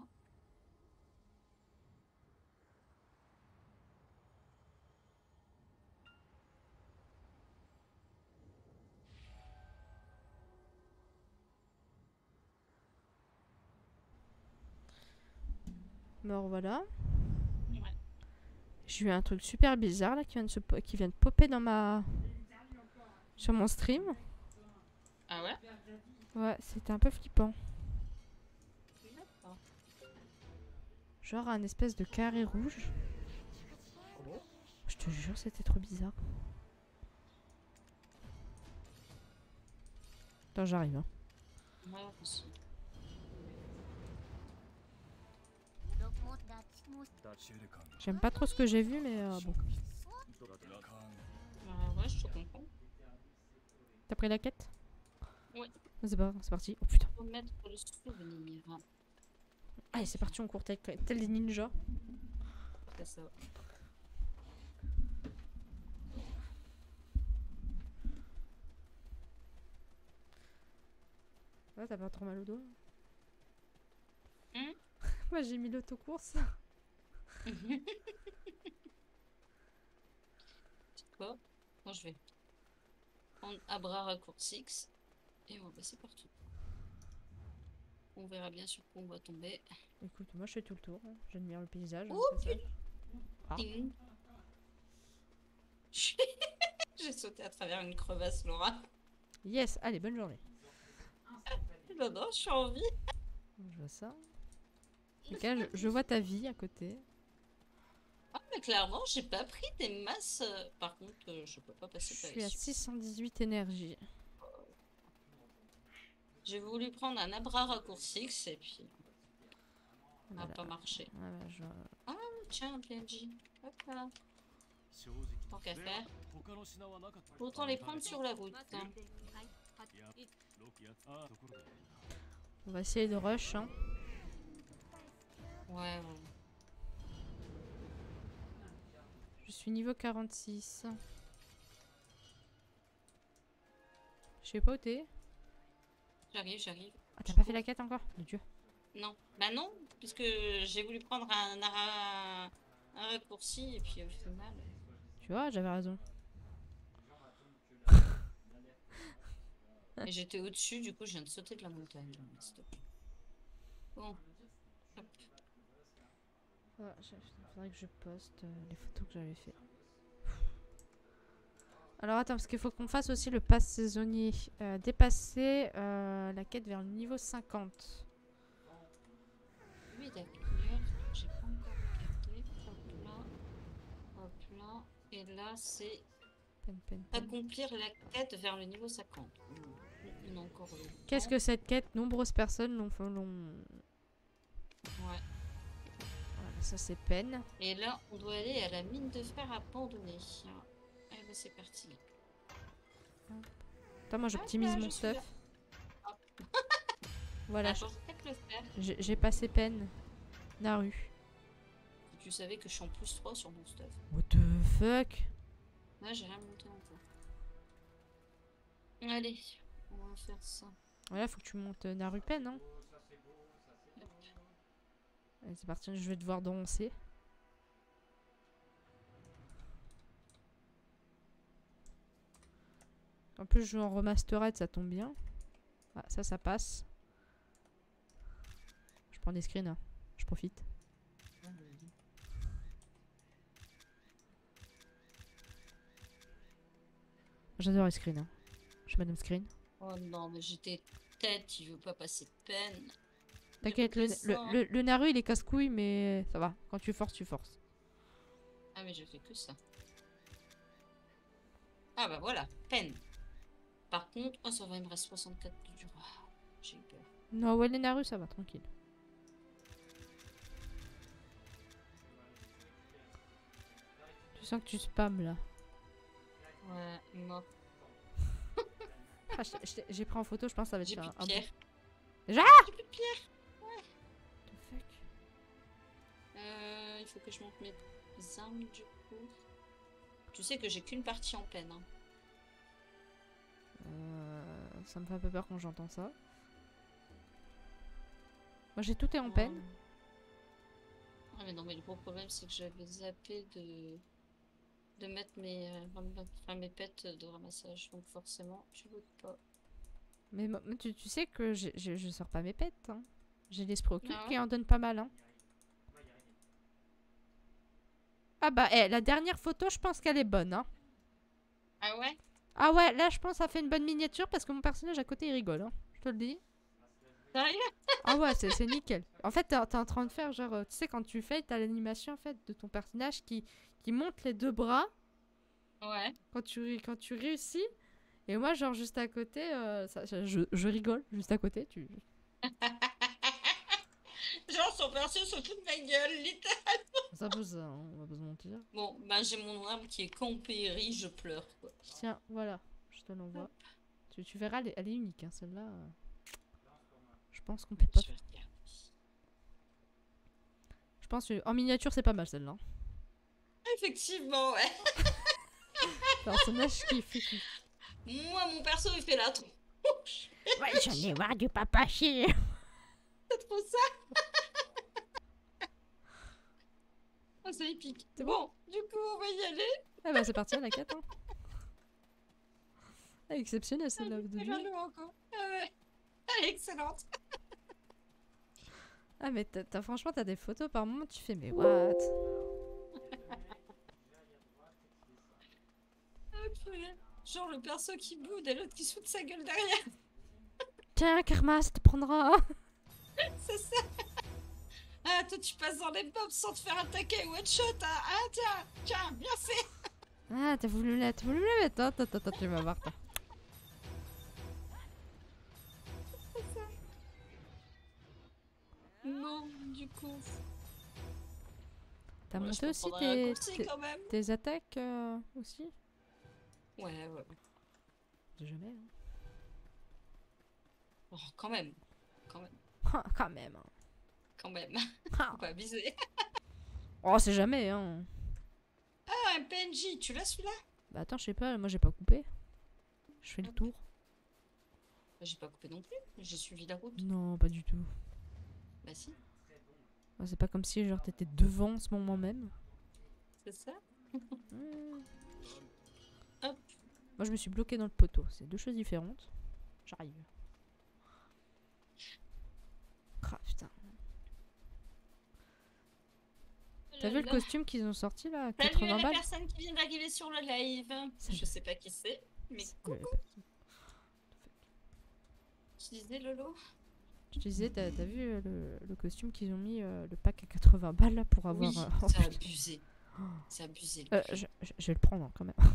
Me revoilà. Ouais. J'ai eu un truc super bizarre là qui vient de, se po- qui vient de popper dans ma. sur mon stream. Ah ouais? Ouais, c'était un peu flippant. Genre un espèce de carré rouge. Je te jure, c'était trop bizarre. Attends, j'arrive. Hein. J'aime pas trop ce que j'ai vu, mais euh, bon. T'as pris la quête? Ouais. C'est c'est parti. Oh putain hein. Allez, c'est parti, on court tel, tel des ninjas. Ça. Ouais, t'as pas trop mal au dos Hmm Moi, j'ai mis l'autocourse. Quoi? Moi, je vais prendre à bras raccourcis et on va passer partout. On verra bien sur quoi on va tomber. Écoute, moi, je fais tout le tour. hein. J'admire le paysage. Oh, passage. Ah. J'ai sauté à travers une crevasse, Laura. Yes, allez, bonne journée. Non, non, je suis en vie. Je vois ça. En tout cas, je, je vois ta vie à côté. Ah, mais clairement, j'ai pas pris des masses. Par contre, euh, je peux pas Je passer par suis à ici. 618 énergie. J'ai voulu prendre un abra raccourcix et puis... Ça n'a pas marché. Ah, bah, je... ah tiens, un PNJ. Hop là. Tant qu'à faire. Autant les prendre sur la route. Hein. On va essayer de rush. Hein. Ouais, ouais. Je suis niveau 46. Je sais pas où t'es. J'arrive, j'arrive. Ah, t'as pas fait la quête encore? De Dieu. Non. Bah non, puisque j'ai voulu prendre un, un, un raccourci et puis au final. Tu vois, j'avais raison. Et j'étais au-dessus, du coup, je viens de sauter de la montagne. Bon. Hop. Faudrait que je poste euh, les photos que j'avais fait. Alors attends, parce qu'il faut qu'on fasse aussi le pass saisonnier. Euh, dépasser euh, la quête vers le niveau 50. Oui, d'accord. J'ai pas encore regardé. Hop là. Hop là. Et là, c'est accomplir la quête vers le niveau 50. On a encore Qu'est-ce que cette quête Nombreuses personnes l'ont- Ouais. Voilà, ça c'est peine. Et là, on doit aller à la mine de fer abandonnée. C'est parti. Attends, moi j'optimise Ah, mon stuff. là. Voilà, Ah, j'ai passé peine. Naru. Tu savais que je suis en plus 3 sur mon stuff. What the fuck? Là, j'ai rien monté encore. Allez, on va faire ça. Voilà, faut que tu montes euh, Naru peine, hein. Hop. Allez, c'est parti, je vais devoir danser. En plus, je joue en remastered, ça tombe bien. Ah, ça, ça passe. Je prends des screens, hein. je profite. J'adore les screens. hein. Je suis madame screen. Oh non, mais j'étais tête, il veut pas passer de peine. T'inquiète, le, le Naru il est casse-couille, mais ça va. Quand tu forces, tu forces. Ah, mais je fais que ça. Ah, bah voilà, peine. Par contre, oh, ça va, il me reste 64 de dur. Ah, j'ai eu peur. Non, ouais, les Naru, ça va, tranquille. Tu sens que tu spams là. Ouais, non. Ah, je je J'ai pris en photo, je pense que ça va être J'ai plus un, de un pierre. Déjà J'ai plus de pierre. What the fuck Euh, il faut que je monte mes armes du coup. Tu sais que j'ai qu'une partie en peine. Hein. Euh, Ça me fait un peu peur quand j'entends ça. Moi j'ai tout est en peine. Ah mais non mais le gros problème c'est que j'avais zappé de de mettre mes euh, enfin, mes pets de ramassage donc forcément je veux pas. Mais tu, tu sais que j'ai- je sors pas mes pets. Hein. J'ai l'esprit occulte Ah ouais? qui en donne pas mal. Hein. Ah bah, eh, la dernière photo, je pense qu'elle est bonne. Hein. Ah ouais? Ah ouais, là, je pense que ça fait une bonne miniature parce que mon personnage à côté, il rigole. Hein. Je te le dis. Sérieux Ah ouais, c'est c'est nickel. En fait, t'es en train de faire genre, euh, tu sais, quand tu fais, t'as l'animation en fait de ton personnage qui, qui monte les deux bras Ouais. quand tu, quand tu réussis. Et moi, genre, juste à côté, euh, ça- je- je rigole juste à côté. Tu... Genre son perso se fout de ma gueule littéralement. Ça pose, ça, hein, on va pas se mentir. Bon ben j'ai mon âme qui est campérie, je pleure quoi. Tiens, voilà, je te l'envoie. Tu, tu verras, elle est, elle est unique, hein, celle-là. Je pense qu'on peut pas. Je pense que en miniature, c'est pas mal celle-là. Effectivement ouais. Personnage qui fait. qui- Moi mon perso il fait la tronche. Ouais, j'en ai marre du papa chier. C'est trop ça. oh, c'est épique. C'est bon, du coup, on va y aller. Ah bah, c'est parti, la quête. Hein. Ah, exceptionnelle celle-là. de Elle lui. va encore. Ah ouais. Elle est excellente. Ah, mais t'as- t'as- franchement, t'as des photos par moment, tu fais, mais what? Ah. Genre le perso qui boude et l'autre qui de sa gueule derrière. Tiens, Karma, ça te prendra. C'est ça. Ah, toi, tu passes dans les bombes sans te faire attaquer one shot. Hein. Ah, tiens, tiens, bien fait. Ah, t'as voulu, la- t'as voulu la mettre, hein Attends, attends, tu vas voir. toi. Non, du coup. T'as Ouais, monté aussi tes, tes, attaques euh, aussi? Ouais, ouais. ouais. Jamais. Hein. Oh, quand même. Quand même. Quand même. hein. Quand même. Faut pas abuser. Oh, c'est jamais, hein. Ah, un PNJ, tu l'as celui-là? Bah attends, je sais pas, moi j'ai pas coupé. Je fais le tour. Bah, J'ai pas coupé non plus. J'ai suivi la route. Non, pas du tout. Bah si, Bah, C'est pas comme si genre t'étais devant en ce moment même. c'est ça. Hmm. Hop. Moi je me suis bloqué dans le poteau. C'est deux choses différentes. J'arrive. Ah putain. T'as vu le costume qu'ils ont sorti là à Salut 80 à la balles personne qui vient d'arriver sur le live. Salut. Je sais pas qui c'est, mais coucou. Tu disais Lolo Je disais, t'as vu euh, le, le costume qu'ils ont mis, euh, le pack à 80 balles là pour avoir. Oui, euh, c'est abusé. C'est abusé. le Euh, je- je vais le prendre hein, quand même.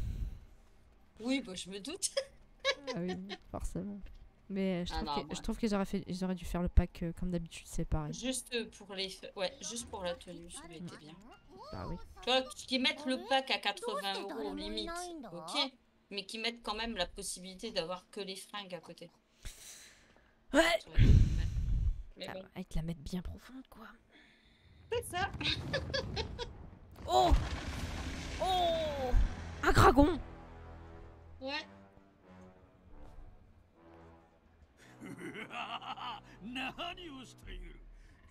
Oui, bah, je me doute. ah oui, forcément. Mais je Ah trouve non, que- moi. je trouve qu'ils auraient, fait- ils auraient dû faire le pack euh, comme d'habitude, c'est pareil. Juste pour les. f- Ouais, juste pour la tenue, celui était bien. Bah oui. Tu vois, qui mettent le pack à 80 euros limite, ok Mais qui mettent quand même la possibilité d'avoir que les fringues à côté. Ouais Ça aurait été. Mais bon, Avec la mettre bien profonde quoi. c'est ça. Oh Oh Un dragon Ouais. 何をしている？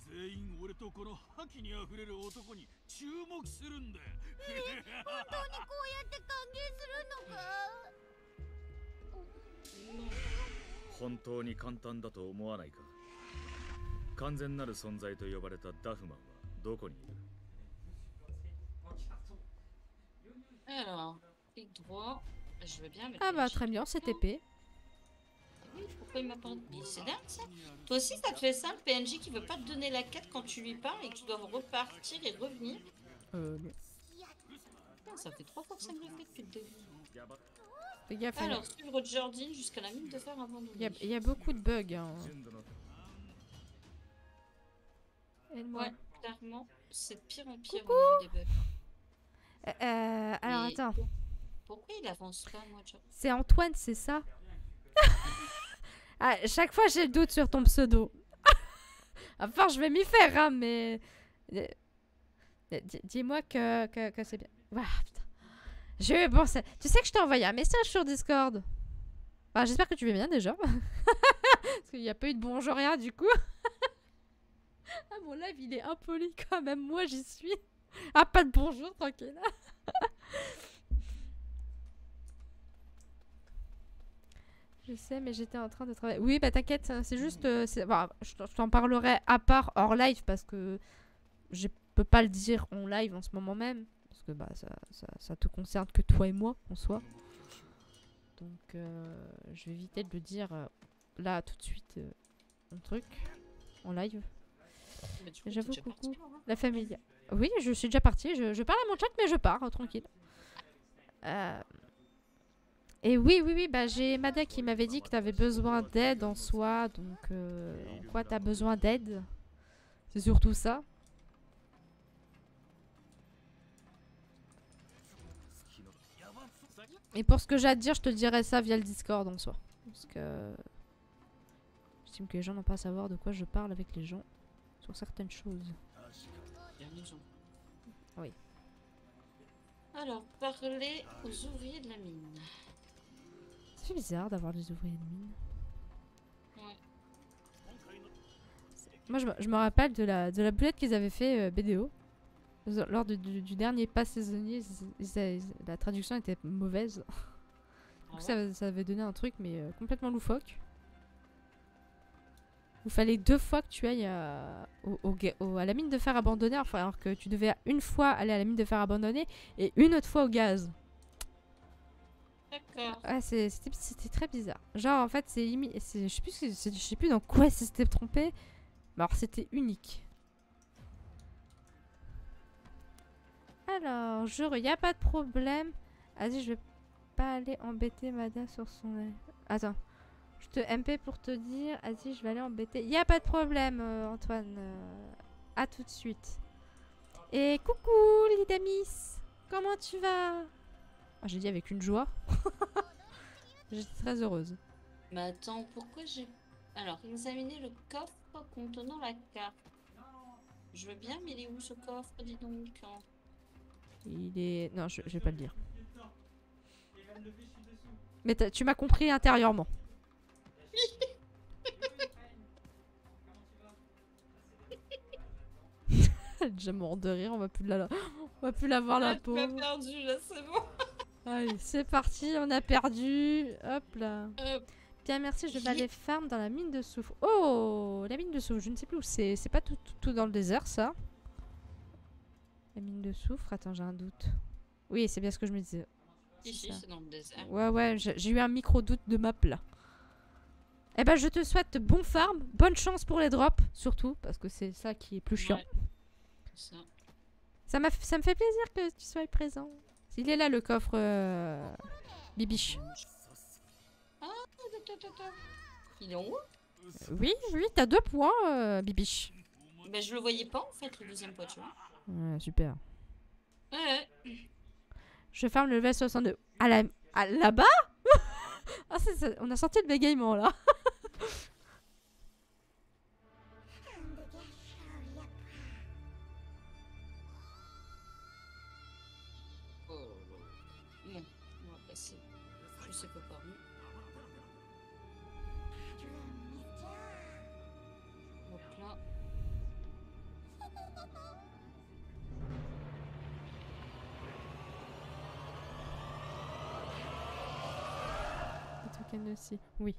全員俺とこの覇気にあふれる男に注目するんだこうやって歓迎するのか？本当に簡単だと思わないか？完全なる存在と呼ばれたダフマンはどこにいる？Alors, clic droit. Je veux bien, mais. Ah bah très bien, c'est épée. Pourquoi il m'a pas envie C'est dingue ça Toi aussi ça te fait ça le PNJ qui veut pas te donner la quête quand tu lui parles et que tu dois repartir et revenir Euh... Ça fait trois fois que ça me répète depuis le début. Hein. Alors, suivre Jordan jusqu'à la mine de fer avant de Il y, y, a beaucoup de bugs. Hein. Aide-moi. Ouais, clairement, c'est pire en pire Coucou au niveau des bugs. Euh, euh alors, attends. Pourquoi il avance pas, moi, Jordan? C'est Antoine, c'est ça? ah, Chaque fois j'ai le doute sur ton pseudo. enfin, je vais m'y faire, hein, mais. di- Dis-moi que, que, c'est bien. Putain. Je, tu sais que je t'ai envoyé un message sur Discord. Bah, J'espère que tu vas bien déjà. Parce qu'il n'y a pas eu de bonjour rien du coup. ah, mon live il est impoli quand même. Moi j'y suis. Ah, pas de bonjour, tranquille. Je sais, mais j'étais en train de travailler. Oui, bah t'inquiète, hein, c'est juste. euh, bah, je t'en- parlerai à part hors live parce que je peux pas le dire en live en ce moment même. Parce que bah, ça, ça, ça te concerne que toi et moi en soi. Donc euh, je vais éviter de le dire euh, là tout de suite euh, en truc, en live. J'avoue, coucou. Laura La famille. Oui, je suis déjà partie. Je, je parle à mon chat, mais je pars, euh, tranquille. Euh, Et oui, oui, oui, bah, j'ai Mada qui m'avait dit que tu avais besoin d'aide en soi. Donc, euh, en quoi tu as besoin d'aide? C'est surtout ça. Et pour ce que j'ai à te dire, je te dirai ça via le Discord en soi. Parce que. J'estime que les gens n'ont pas à savoir de quoi je parle avec les gens sur certaines choses. Oui. Alors, parler aux ouvriers de la mine. C'est bizarre d'avoir des ouvriers de mine. Ouais. Moi, je me, je me rappelle de la, de la boulette qu'ils avaient fait euh, BDO. Lors du, du- du dernier pas saisonnier, ils- ils- ils- la traduction était mauvaise. Ah Du coup, ouais ça, ça avait donné un truc, mais euh, complètement loufoque. Il fallait deux fois que tu ailles à, au- au ga- au- à la mine de fer abandonnée, enfin, alors que tu devais une fois aller à la mine de fer abandonnée et une autre fois au gaz. C'était très bizarre. Genre, en fait, c'est Je sais plus, je sais plus dans quoi c'était trompé. Mais alors, c'était unique. Alors, je il a pas de problème. Vas-y, je vais pas aller embêter Mada sur son. Attends. Je te MP pour te dire. Vas-y, je vais aller embêter. Y a pas de problème, euh, Antoine. Euh, à tout de suite. Et coucou, Lidamis. Comment tu vas? Ah, J'ai dit avec une joie. J'étais très heureuse. Mais attends, pourquoi j'ai... Alors, examiner le coffre contenant la carte. Je veux bien, mais il est où ce coffre, dis donc Il est. Non, je, je vais pas le dire. Mais tu m'as compris intérieurement. Déjà morte de rire, on va plus la, on va plus la voir la peau. perdu là, c'est bon. Allez, c'est parti, on a perdu. Hop là. Euh, Bien, merci, je vais aller farm dans la mine de soufre. Oh, la mine de soufre, je ne sais plus où c'est. C'est pas tout, tout, tout dans le désert, ça. La mine de soufre, attends, j'ai un doute. Oui, c'est bien ce que je me disais. Ici, c'est dans le désert. Ouais, ouais, j'ai eu un micro-doute de map là. Eh ben, je te souhaite bon farm, bonne chance pour les drops, surtout, parce que c'est ça qui est plus chiant. Ouais. Ça. Ça me fait plaisir que tu sois présent. Il est là, le coffre euh, Bibiche. Il est en haut Oui, oui, t'as deux points, euh, Bibiche. Ben, je le voyais pas en fait, le deuxième pot, tu vois. Ouais, super. Ouais, Je ferme le level 62. À la... à là-bas? Ah. On a sorti le bégaiement, là. aussi. Oui.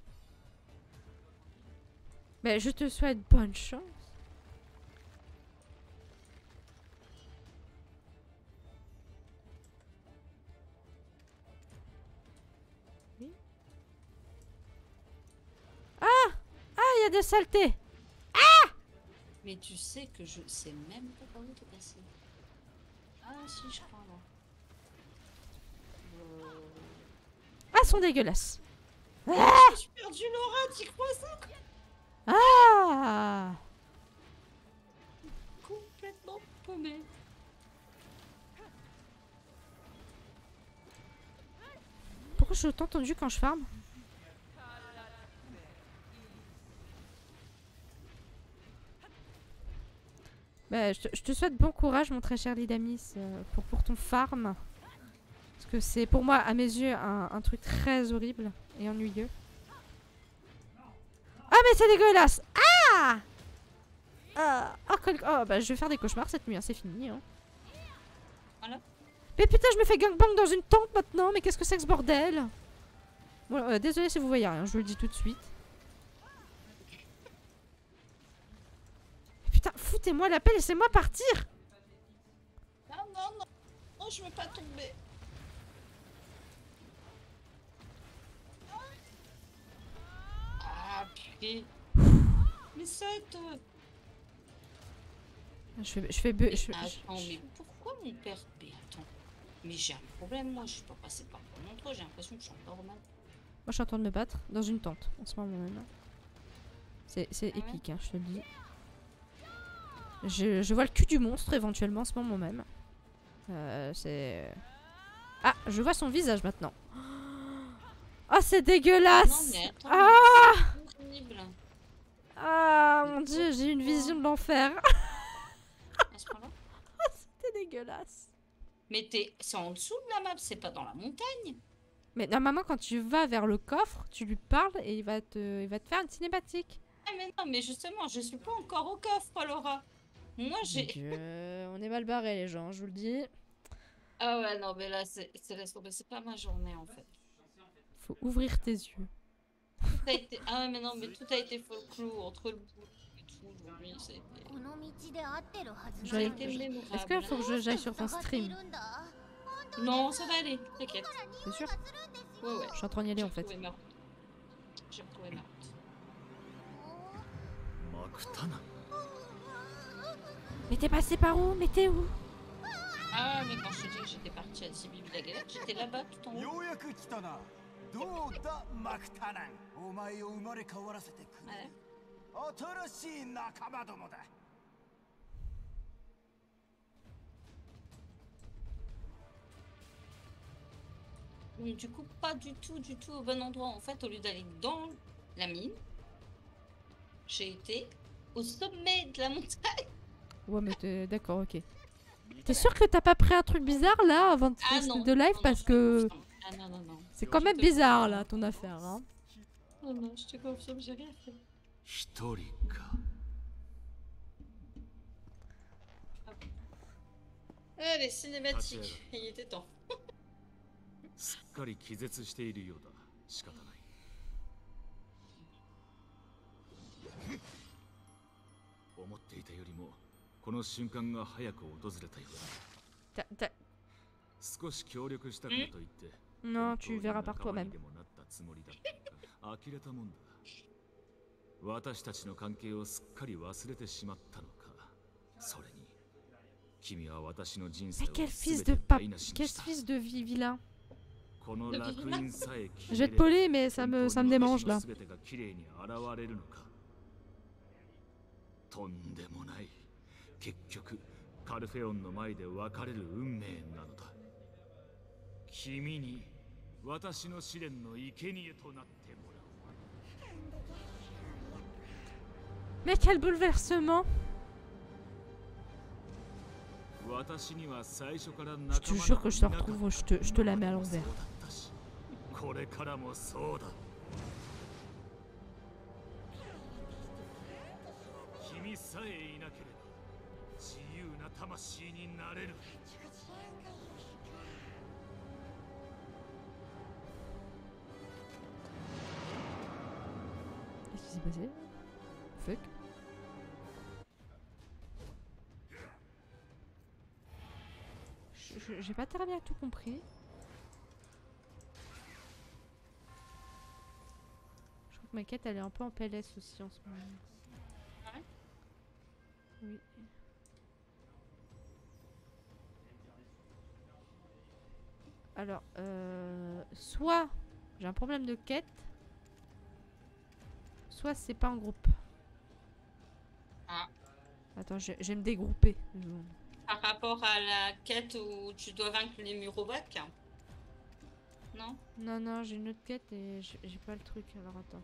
Mais je te souhaite bonne chance. Oui. Ah Ah, il y a des saletés Mais tu sais que je sais même pas par où t'es passé. Ah si, je crois là. Euh... Ah, sont dégueulasses. Je suis perdu Laura, tu crois ça? Ah Complètement paumé. Pourquoi je suis autant tendu quand je farm? Bah, je, te, je te souhaite bon courage, mon très cher Lidamis, euh, pour, pour ton farm. Parce que c'est pour moi, à mes yeux, un, un truc très horrible et ennuyeux. Ah, mais c'est dégueulasse Ah Ah oh, quel- oh, bah, je vais faire des cauchemars cette nuit, hein, c'est fini. Hein. Voilà. Mais putain, je me fais gangbang dans une tente maintenant, mais qu'est-ce que c'est que ce bordel? Bon, euh, désolé si vous voyez rien, je vous le dis tout de suite. Putain, foutez-moi la paix, laissez-moi partir Ah non, non, non, je veux pas tomber. Ah, purée. Mais saute Je fais... Je fais... bu- Mais je- Attends, je- mais pourquoi mon père... Mais attends, mais j'ai un problème, moi, je suis pas passée par le montre, j'ai l'impression que je suis encore mal. Moi, je suis en train de me battre dans une tente, en ce moment même. C'est c'est Ah ouais? épique, hein, je te le dis. Je, je vois le cul du monstre, éventuellement, en ce moment même. Euh, c'est... Ah, je vois son visage maintenant. Ah, c'est Non, dégueulasse mais attends, Ah Ah, mon dieu, j'ai une vision de l'enfer. À ce point-là. C'est dégueulasse. Mais t'es... c'est en dessous de la map, c'est pas dans la montagne. Mais normalement, quand tu vas vers le coffre, tu lui parles et il va te, il va te faire une cinématique. Ah mais non, mais justement, je suis pas encore au coffre, Laura. Moi, j'ai... On est mal barrés, les gens, je vous le dis. Ah ouais, non, mais là, c'est pas ma journée, en fait. Faut ouvrir tes yeux a été... Ah ouais, mais non, mais tout a été folklore, entre le boulot et tout, aujourd'hui, ça a été... Mémorable. Est-ce qu'il faut que j'aille sur ton stream? Non, ça va aller, t'inquiète. C'est sûr? Ouais, ouais. Je suis en train d'y aller, en fait. J'ai retrouvé Mais t'es passé par où? Mais t'es où? Ah, mais quand je te dis que j'étais partie à Sibyl la Galette, j'étais là-bas tout en haut ようやく来たなどうだマクタナンお前を生まれ変わらせてくれ Ouais. 新しい仲間どもだ Donc du coup, pas du tout, du tout au bon endroit. En fait, au lieu d'aller dans la mine, j'ai été au sommet de la montagne. Ouais, mais t'es d'accord, ok. T'es sûr que t'as pas pris un truc bizarre là avant de Ah faire non. de live non, parce non, que je te confirme. Ah non, non, non. c'est quand même bizarre là ton affaire. Hein. Non, non, je te confirme, j'ai rien fait. 一人か Hop Allez, cinématique. Il était temps. すっかり気絶しているようだ仕方ない思っていたよりもこの瞬間が早く訪れたようだ T'as- t'as- 少し協力したからといって Non, 本当 tu に verras par 仲間 toi-même. にでもなったつもりだったが呆れたもんだ私たちの関係をすっかり忘れてしまったのかそれに君は私の人生 Mais を quel 全 fils て de pap... 台無しに Quel した fils de vi- vilain. この楽園さえ Je vais te poler, mais ça me, ça me démange là. 全てが綺麗に現れるのかとんでもない結局カルフェオンの前で別れる運命なのだ君に 私の試練の生贄となってもらう Mais quel bouleversement 私には最初から Je 仲 te 間 jure que je te などいなかっ retrouve, je te, je te la mets à たそう l'envers. S'est passé Fuck. J'ai pas très bien tout compris. Je crois que ma quête elle est un peu en PLS aussi en ce moment. Ouais Oui. Alors, euh, soit j'ai un problème de quête, soit c'est pas en groupe. Ah. Attends, je, je vais me dégrouper. Par rapport à la quête où tu dois vaincre les Murovac Non? Non, non, j'ai une autre quête et j'ai pas le truc. Alors attends.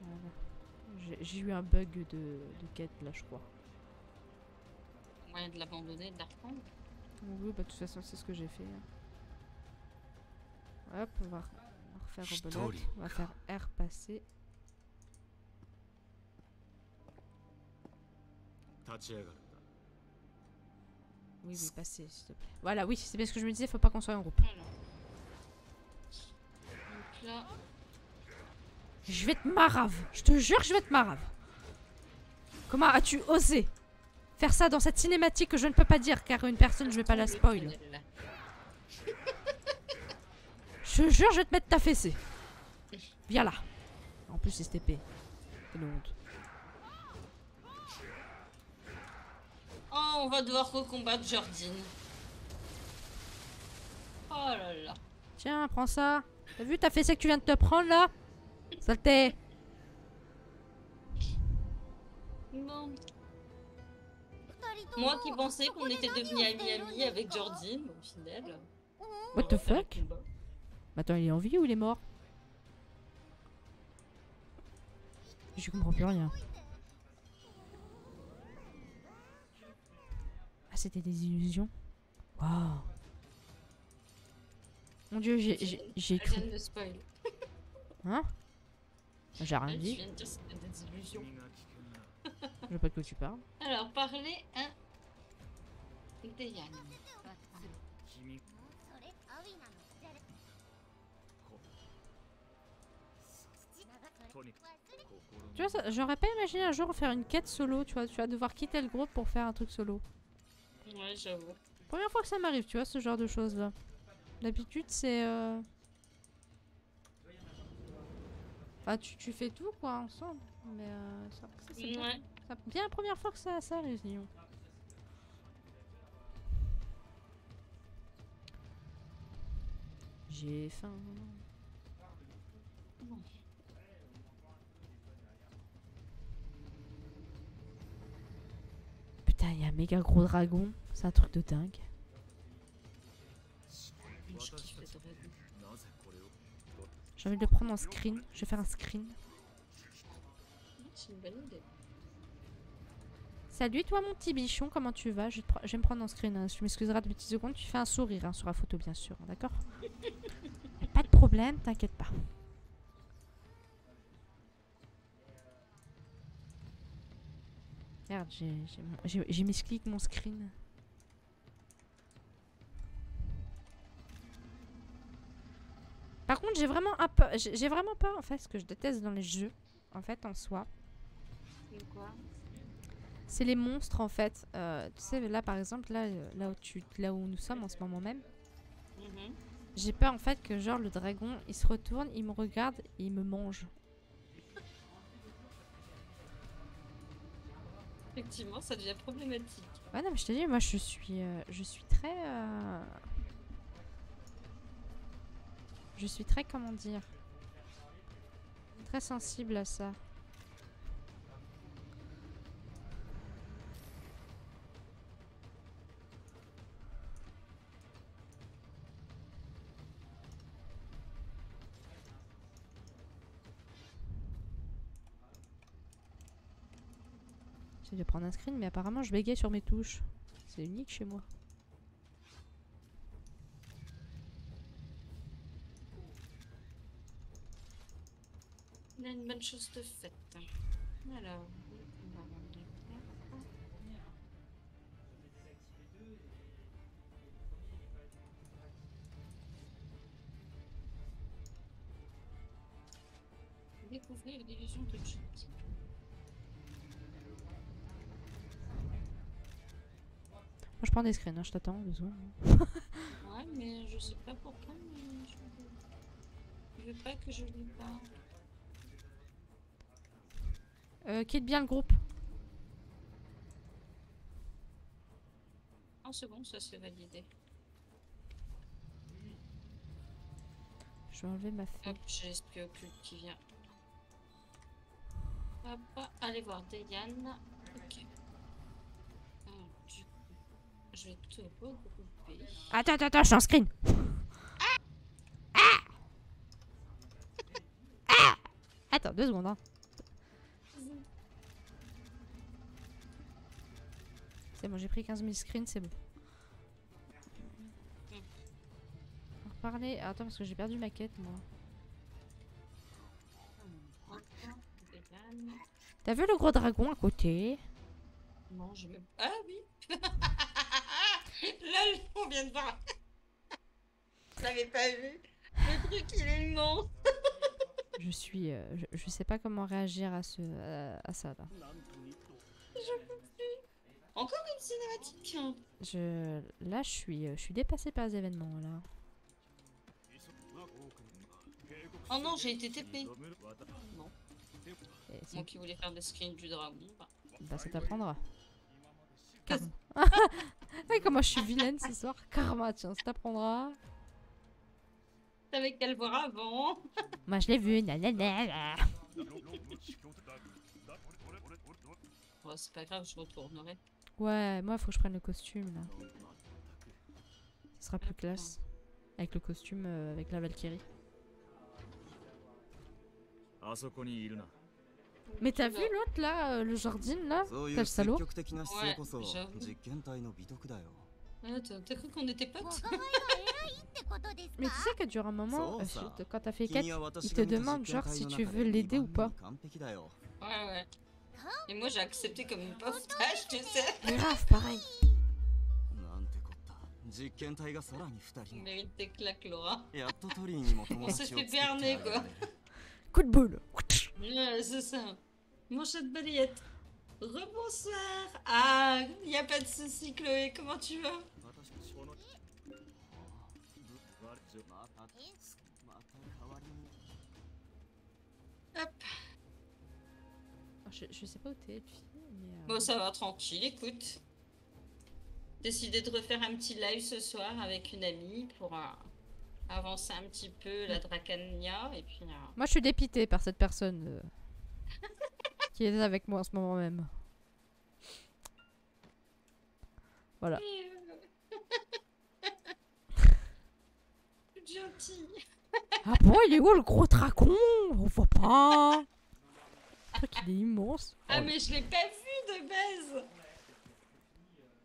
Voilà. J'ai eu un bug de, de quête là, je crois. Moyen de l'abandonner, de la reprendre. Oui, bah de toute façon, c'est ce que j'ai fait. Hop, on va, on va refaire. On va faire R passer. Oui, oui, passer, s'il te plaît. Voilà, oui, c'est bien ce que je me disais, faut pas qu'on soit en groupe. Je vais te marave, je te jure, je vais te marave. Comment as-tu osé faire ça dans cette cinématique que je ne peux pas dire car une personne, je vais pas la spoil. Je te jure, je vais te mettre ta fessée. Viens là. En plus, c'est STP. Quelle honte. Oh, on va devoir recombattre Jordine. Oh là là. Tiens, prends ça. T'as vu ta fessée que tu viens de te prendre là? Saleté. Bon. Moi qui pensais qu'on était devenus amis-amis avec Jordine, au final. What the fuck? Attends, il est en vie ou il est mort? Je comprends plus rien. Ah, c'était des illusions? Waouh Mon dieu, j'ai- cru. Hein? J'ai rien dit. viens de dire que c'était des illusions. Je vois pas de quoi tu parles. Alors, parler un. Tu vois, j'aurais pas imaginé un jour faire une quête solo, tu vois. Tu vas devoir quitter le groupe pour faire un truc solo. Ouais, j'avoue. Première fois que ça m'arrive, tu vois, ce genre de choses là. D'habitude, c'est. Euh... Enfin, tu, tu, fais tout quoi ensemble. Mais euh, ça, c'est. Ouais. C'est bien la première fois que ça a ça, Réunion. J'ai faim. Putain, il y a un méga gros dragon. C'est un truc de dingue. J'ai envie de le prendre en screen. Je vais faire un screen. C'est une bonne idée. Salut toi mon petit bichon, comment tu vas? Je, vais me prendre en screen, hein. tu m'excuseras de petites secondes, tu fais un sourire hein, sur la photo bien sûr, d'accord? Pas de problème, t'inquiète pas. Merde, j'ai mes clics, mon screen. Par contre, j'ai vraiment un j'ai vraiment pas en fait ce que je déteste dans les jeux, en fait en soi. C'est quoi? C'est les monstres en fait. Euh, tu sais, là par exemple, là, euh, là, où tu, là où nous sommes en ce moment même, Mhm. j'ai peur en fait que genre le dragon il se retourne, il me regarde et il me mange. Effectivement, ça devient problématique. Ouais, non, mais je te dis, moi je suis, euh, je suis très. euh, Je suis très, comment dire. Très sensible à ça. J'essaie de prendre un screen, mais apparemment je bégaye sur mes touches. C'est unique chez moi. On a une bonne chose de faite. Alors, on va. Découvrir de chute. Je prends des screens, hein, je t'attends, deux secondes. Ouais, mais je sais pas pourquoi, mais je, je veux pas que je lis pas. Euh, quitte bien le groupe. En seconde, ça c'est validé. Je vais enlever ma feuille. Hop, j'ai occulte qui vient. Hop, allez voir Diane. Ok. Je vais te regrouper. Attends, attends, attends, je suis en screen. Ah Ah Attends, deux secondes. Hein. C'est bon, j'ai pris 15 000 screens, c'est bon. On reparler. Attends, parce que j'ai perdu ma quête, moi. T'as vu le gros dragon à côté? Non, je me. Ah oui Là, on vient de voir. Je l'avais pas vu. Le truc, il est immense. Je suis. euh, je, je sais pas comment réagir à, ce, à, à ça là. Je peux plus. Encore une cinématique. hein. Je, là, je suis, euh, je suis dépassée par les événements là. Oh non, j'ai été TP. Non, moi qui voulais faire des screens du dragon. bah. Bah, ça t'apprendra. Karma. Comment je suis vilaine ce soir? Karma, tiens, ça t'apprendra. T'avais qu'à le voir avant. Moi, je l'ai vu. nanana. Bon, c'est pas grave, je retournerai. Ouais, moi, faut que je prenne le costume là. Ce sera plus classe. Avec le costume, euh, avec la Valkyrie. Mais t'as vu l'autre là, euh, le Jardin là Quel salaud Ouais. Ah, t'as cru qu'on était potes? Mais tu sais que durant un moment, euh, quand t'as fait quête, il te demande genre si tu veux l'aider ou pas. Ouais, ouais. Et moi j'ai accepté comme une pauvre tu sais. Mais grave, pareil. Il mérite des claques, Laura. On s'est fait berner, quoi. Coup de boule. C'est ça. Mon chat de balayette. Rebonsoir. Ah, il a pas de souci, Chloé. Comment tu vas? Hop. Oh, je, je sais pas où t'es, mais... Euh, bon, ça va, tranquille, écoute. Décidé de refaire un petit live ce soir avec une amie pour... un avancer un petit peu la Dracania. Et puis. euh, Moi, je suis dépitée par cette personne euh, qui est avec moi en ce moment même. Voilà. gentille. Ah bon, il est où le gros dragon? On voit pas. Je crois qu'il est immense. Ah, Oh, mais je l'ai pas vu de base.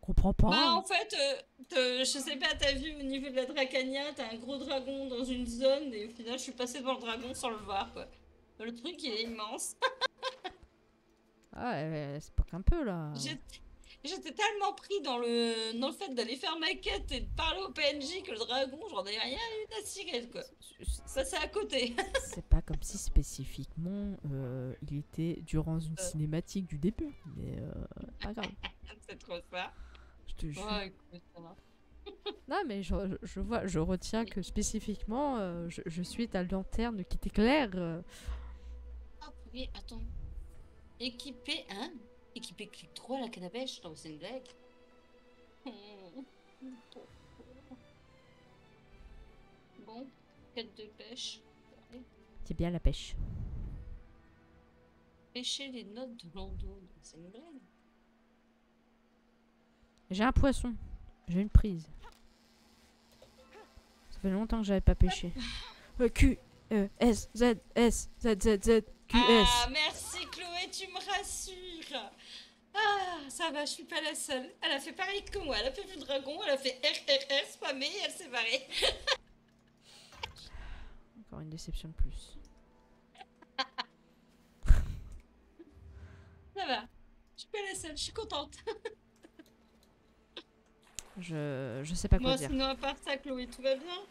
je comprends pas. Bah, en fait, euh, je sais pas, t'as vu au niveau de la Dracania, t'as un gros dragon dans une zone et au final, je suis passée devant le dragon sans le voir, quoi. Le truc, il est immense. Ah, elle, elle se poque un peu là. J'étais- J'étais tellement pris dans le, dans le fait d'aller faire ma quête et de parler au PNJ que le dragon, j'en ai rien eu à cigarette quoi. Ça c'est à côté. C'est pas comme si spécifiquement euh, il était durant une Euh. cinématique du début. Mais euh, pas grave. c'est trop ça. Je te jure. Ouais, écoute, ça va. Non, mais je, je vois, je retiens que spécifiquement, euh, je, je suis ta lanterne qui t'éclaire. euh. Ah oui, attends. Équipé, hein? Équipé clic 3 à la canne à pêche Non, c'est une blague. Bon, quête de pêche. C'est bien la pêche. Pêcher les notes de Lando. C'est une blague. J'ai un poisson. J'ai une prise. Ça fait longtemps que j'avais pas pêché. Euh, Q, E, S, Z, S, Z, Z, Z, Q, S. Ah, merci Chloé, tu me rassures. Ah, ça va, je suis pas la seule. Elle a fait pareil que moi. Elle a fait le dragon, elle a fait RRR spammé et elle s'est barrée. Encore une déception de plus. Ça va. Je suis pas la seule, je suis contente. Je, je sais pas quoi Moi, dire. sinon, à part ça, Chloé, tout va bien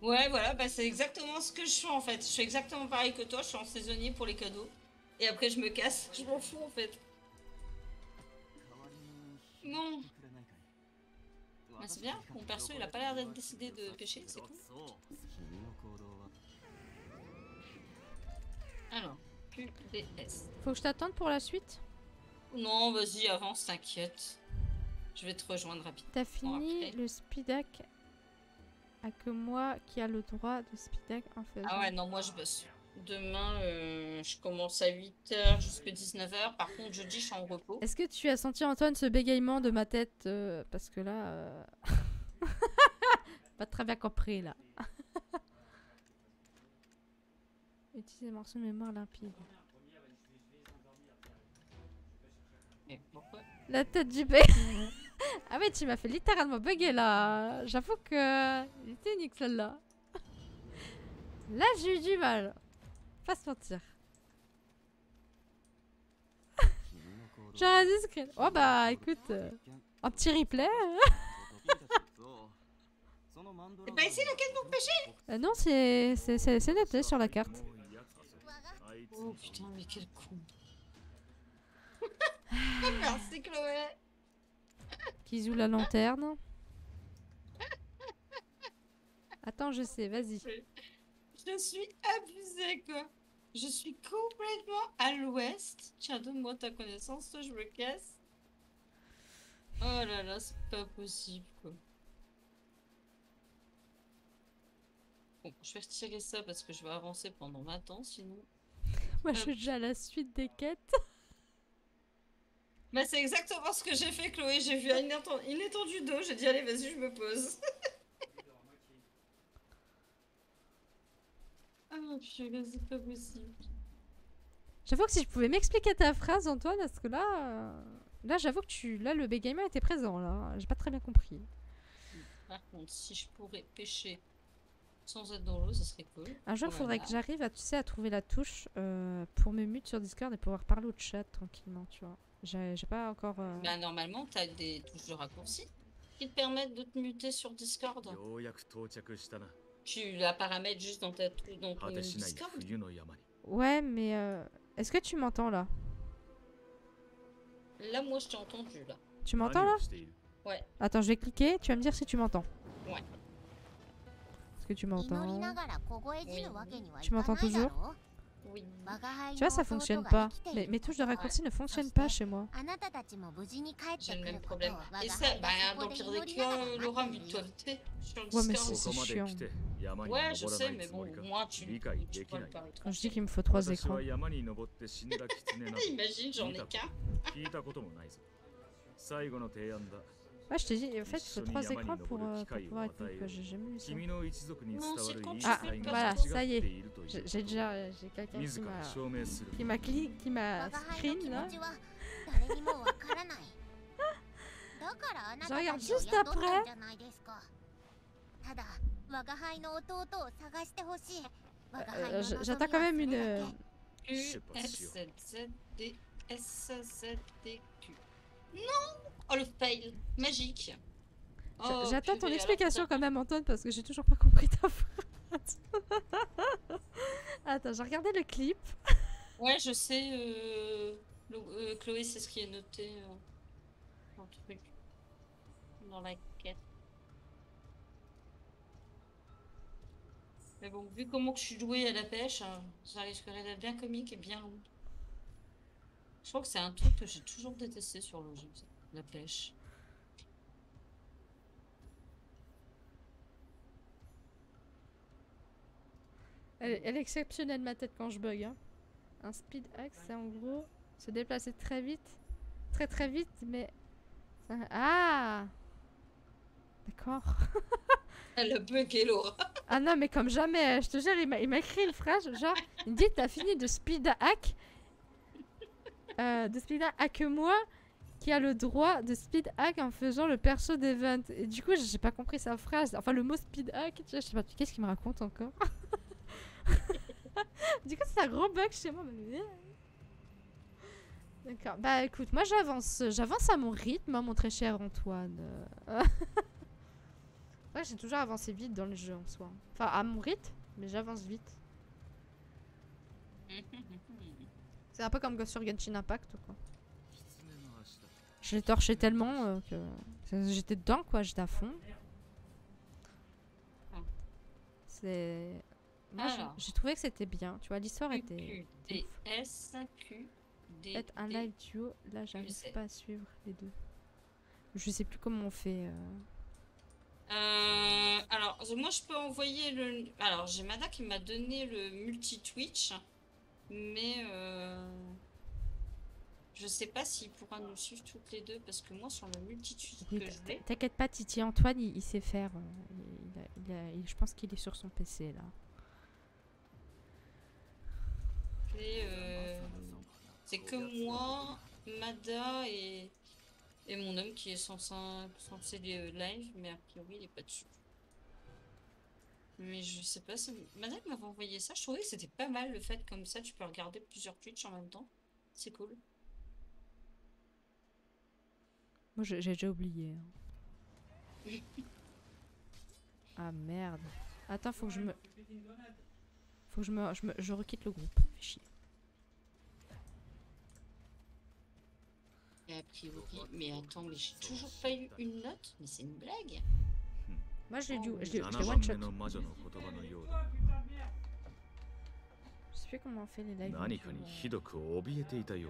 Ouais, voilà, bah c'est exactement ce que je fais en fait. Je fais exactement pareil que toi, je suis en saisonnier pour les cadeaux. Et après, je me casse. Je m'en fous en fait. Bon, bah, c'est bien. Mon perso, il a pas l'air d'être décidé de pêcher, c'est cool. Alors, QDS. Faut que je t'attende pour la suite Non, vas-y, avance, t'inquiète. Je vais te rejoindre rapidement. T'as fini après. le speedac a que moi qui a le droit de speedac en faisant. Ah ouais, non, moi je bosse. Demain, euh, je commence à 8h jusqu'à 19h. Par contre, jeudi, je suis en repos. Est-ce que tu as senti Antoine ce bégaiement de ma tête euh, Parce que là, euh, pas très bien compris là. Utiliser morceau de mémoire limpide. Pourquoi? La tête du bébé. ah ouais, tu m'as fait littéralement bugger là. J'avoue que il était unique celle-là. Là, j'ai eu du mal. Pas se mentir. J'ai un discret. Oh bah écoute, euh, un petit replay. C'est pas ici la quête pour pêcher Euh, non, c'est c'est- c'est- c'est noté sur la carte. Oh putain, mais quel con. Merci Chloé. Qui joue la lanterne. Attends, je sais, vas-y. Je suis abusée quoi. Je suis complètement à l'ouest. Tiens, donne-moi ta connaissance, toi je me casse. Oh là là, c'est pas possible quoi. Bon, je vais retirer ça parce que je vais avancer pendant 20 ans sinon. Moi, je suis déjà à la suite des quêtes. Bah c'est exactement ce que j'ai fait Chloé, j'ai vu une, étendue- une étendue d'eau, j'ai dit allez vas-y je me pose. ah purée, c'est pas possible. J'avoue que si je pouvais m'expliquer ta phrase, Antoine, parce que là, là, j'avoue que tu, là, le bégaiement était présent. Là, j'ai pas très bien compris. Par contre, si je pourrais pêcher sans être dans l'eau, ça serait cool. Un jour, il faudrait que j'arrive à, tu sais, à trouver la touche euh, pour me mute sur Discord et pouvoir parler au chat tranquillement, tu vois. J'ai j'ai pas encore. euh, Bah normalement, t'as des touches de raccourci qui te permettent de te muter sur Discord. Tu la paramètres juste dans, ta, dans ton Discord Ouais, mais euh, est-ce que tu m'entends là? Là, moi, je t'ai entendu là. Tu m'entends là? Ouais. Attends, je vais cliquer, tu vas me dire si tu m'entends. Ouais. Est-ce que tu m'entends? Tu m'entends toujours? Tu vois, ça fonctionne pas. Mes, touches de raccourci ne fonctionnent pas chez moi. J'ai le même problème. Et ça, bah, dans Pire des cas, Laura, toi Ouais, mais c'est chiant. Ouais, je sais, mais bon, au moins, tu. Quand je dis qu'il me faut trois écrans. Imagine, j'en ai qu'un. 聞いたこともないぞ最後の提案だ Ouais, je te dis, en fait, il faut Sony trois Yamani écrans pour, Noboru euh, pour Kikai pouvoir être Watai mute, quoi. J'ai jamais vu ça. 君の一族に伝わる Non, c'est quand 言い tu 伝 Ah, fais え pas が voilà, 間 ça 違 y って est. いるとい J'ai う j'ai ことを déjà, j'ai quelqu'un qui 自ら m'a, 証明する qui m'a cli- qui 我 m'a が輩の screen 気 là. 持ちは誰にもわからないだからあな たちをregarde 雇 juste ったん après. じゃないですかただ我が輩の弟を探してほしい我が Euh, 輩の j- 望み J'attends は quand même それ une. だ euh, け U, 出発 S, しよう Z, Z, D, S, Z, D, Q. Non Oh, le fail Magique Oh, J'attends ton alors, explication quand même, Antoine, parce que j'ai toujours pas compris ta phrase. Attends, j'ai regardé le clip. Ouais, je sais. euh, euh, Chloé, c'est ce qui est noté euh, dans le truc. Dans la quête. Mais bon, vu comment que je suis douée à la pêche, hein, ça risquerait d'être bien comique et bien long. Je crois que c'est un truc que j'ai toujours détesté sur le jeu, ça, la pêche. Elle, elle est exceptionnelle, ma tête, quand je bug. hein. Un speed axe, c'est en gros se déplacer très vite. Très très vite, mais. Ah D'accord. Elle a bugué Laura. Ah non, mais comme jamais, euh, je te jure, il m'a il m'a écrit une phrase, genre, il me dit T'as fini de speed hack euh, De speed hack moi qui a le droit de speed hack en faisant le perso d'event. Et du coup, j'ai pas compris sa phrase. Enfin, le mot speed hack, tu vois, je sais pas, qu'est-ce qu'il me raconte encore Du coup, c'est un gros bug chez moi. D'accord. Bah écoute, moi j'avance, j'avance à mon rythme, hein, mon très cher Antoine. Ouais, j'ai toujours avancé vite dans le jeu en soi. Enfin, à mon rythme, mais j'avance vite. C'est un peu comme sur Genshin Impact, quoi. Je l'ai torché tellement euh, que j'étais dedans, quoi. J'étais à fond. C'est. Moi, j'ai- trouvé que c'était bien. Tu vois, l'histoire était. S, Q, D, Peut-être un live duo. Là, j'arrive pas à suivre les deux. Je sais plus comment on fait. euh. Euh, alors, moi, je peux envoyer le. Alors, j'ai Mada qui m'a donné le multi-Twitch, mais euh, je sais pas s'il pourra nous suivre toutes les deux parce que moi, sur le multi-Twitch Oui, que t- je T'inquiète pas, Titi. Antoine, il, il sait faire. euh, il a- il a- il- je pense qu'il est sur son PC là. c'est euh, c'est que moi, Mada et, et mon homme qui est censé, censé les euh, live, mais a priori, il est pas dessus. Mais je sais pas, ça- Mada m'avait envoyé ça, je trouvais que c'était pas mal le fait comme ça, tu peux regarder plusieurs Twitch en même temps. C'est cool. Moi, j'ai déjà oublié. Hein. ah merde. Attends, faut que je me... Faut que je me... Je, requitte le groupe. Fais chier. Mais attends, mais j'ai toujours pas eu une note Mais c'est une blague Moi, je l'ai dû... Je l'ai one shot. Je sais plus comment on fait les lives.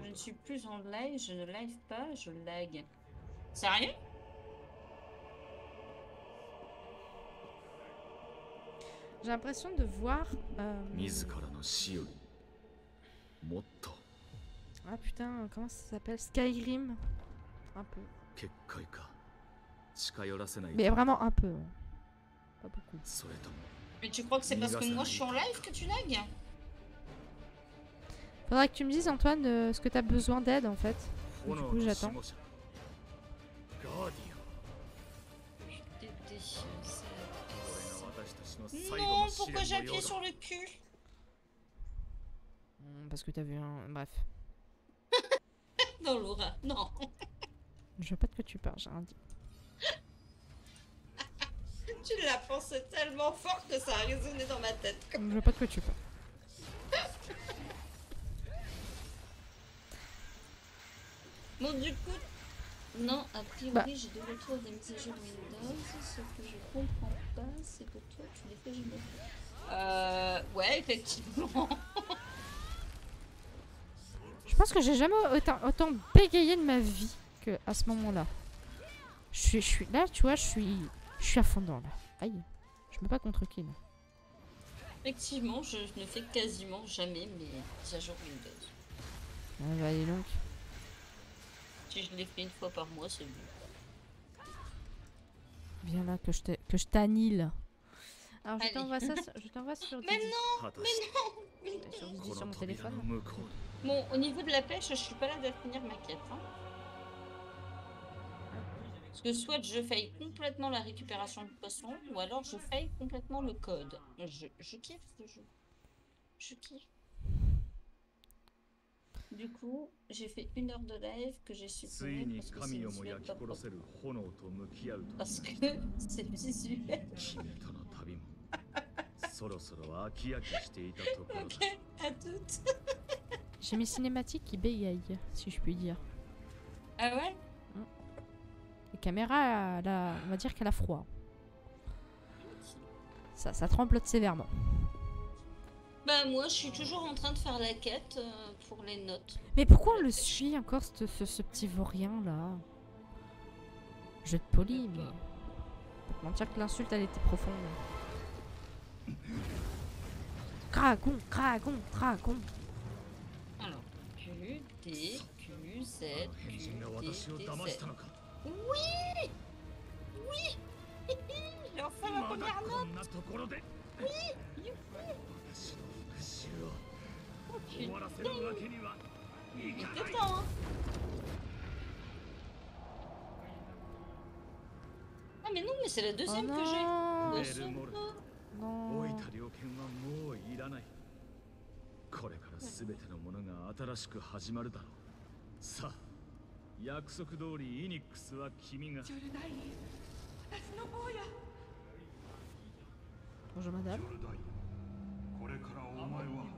Je ne suis plus en live, je ne live pas, je lag. Sérieux? J'ai l'impression de voir. Euh, ah putain, comment ça s'appelle? Skyrim Un peu. Mais vraiment un peu. Hein. Pas beaucoup. Mais tu crois que c'est parce que moi je suis en live que tu lagues Faudrait que tu me dises, Antoine, euh, ce que t'as besoin d'aide en fait. Du coup, j'attends. pourquoi j'ai appuyé sur le cul hmm, Parce que t'as vu un... Bref. non, Laura, non. je veux pas de que tu parles, j'ai rien dit. tu la pensais tellement fort que ça a résonné dans ma tête. Je veux pas de que tu parles. Bon, du coup, non, a priori, Bah. j'ai de retour des mises à jour Windows. Ce que je comprends pas, c'est que toi, tu les fais jamais. Euh, ouais, effectivement. Je pense que j'ai jamais autant, autant bégayé de ma vie que à ce moment-là. Je suis, je suis là, tu vois, je suis, je suis à fond dedans là. Aïe, je me bats contre qui là? Effectivement, je ne fais quasiment jamais mes mises à jour Windows. Ah, bah, allez donc. Si je l'ai fait une fois par mois, c'est mieux. Viens là, que je t'annule. Alors je t'envoie ça, je t'envoie sur. Mais non, mais non, Sur, sur mon téléphone. Bon, au niveau de la pêche, je suis pas là de finir ma quête. Hein. Parce que soit je faille complètement la récupération de poissons, ou alors je faille complètement le code. Je, je kiffe ce jeu. Je kiffe. Du coup, j'ai fait une heure de live que j'ai supprimé parce que c'est visuel. Parce que c'est visuel. ok, à toutes. j'ai mes cinématiques qui bégayent, si je puis dire. Ah ouais? Mm. La caméra, elle a, on va dire qu'elle a froid. Ça, ça sévèrement. Bah moi, je suis toujours en train de faire la quête euh, pour les notes. Mais pourquoi on le suit encore, ce, petit vaurien là? Jeu de poli, mais. Pour mentir que l'insulte elle était profonde. Dragon, dragon, dragon. Alors, Q, D, Q, Z, Oui Oui J'ai enfin la première note Oui Youpi Ah mais non mais c'est la deuxième oh que j'ai Oh non Oh non これからすべてのものが新しく始まるだろう。さあ、約束通りイニックスは君が。ジョルダイン、私の坊や。おじゃまだ。ジョルダイン、これからお前は。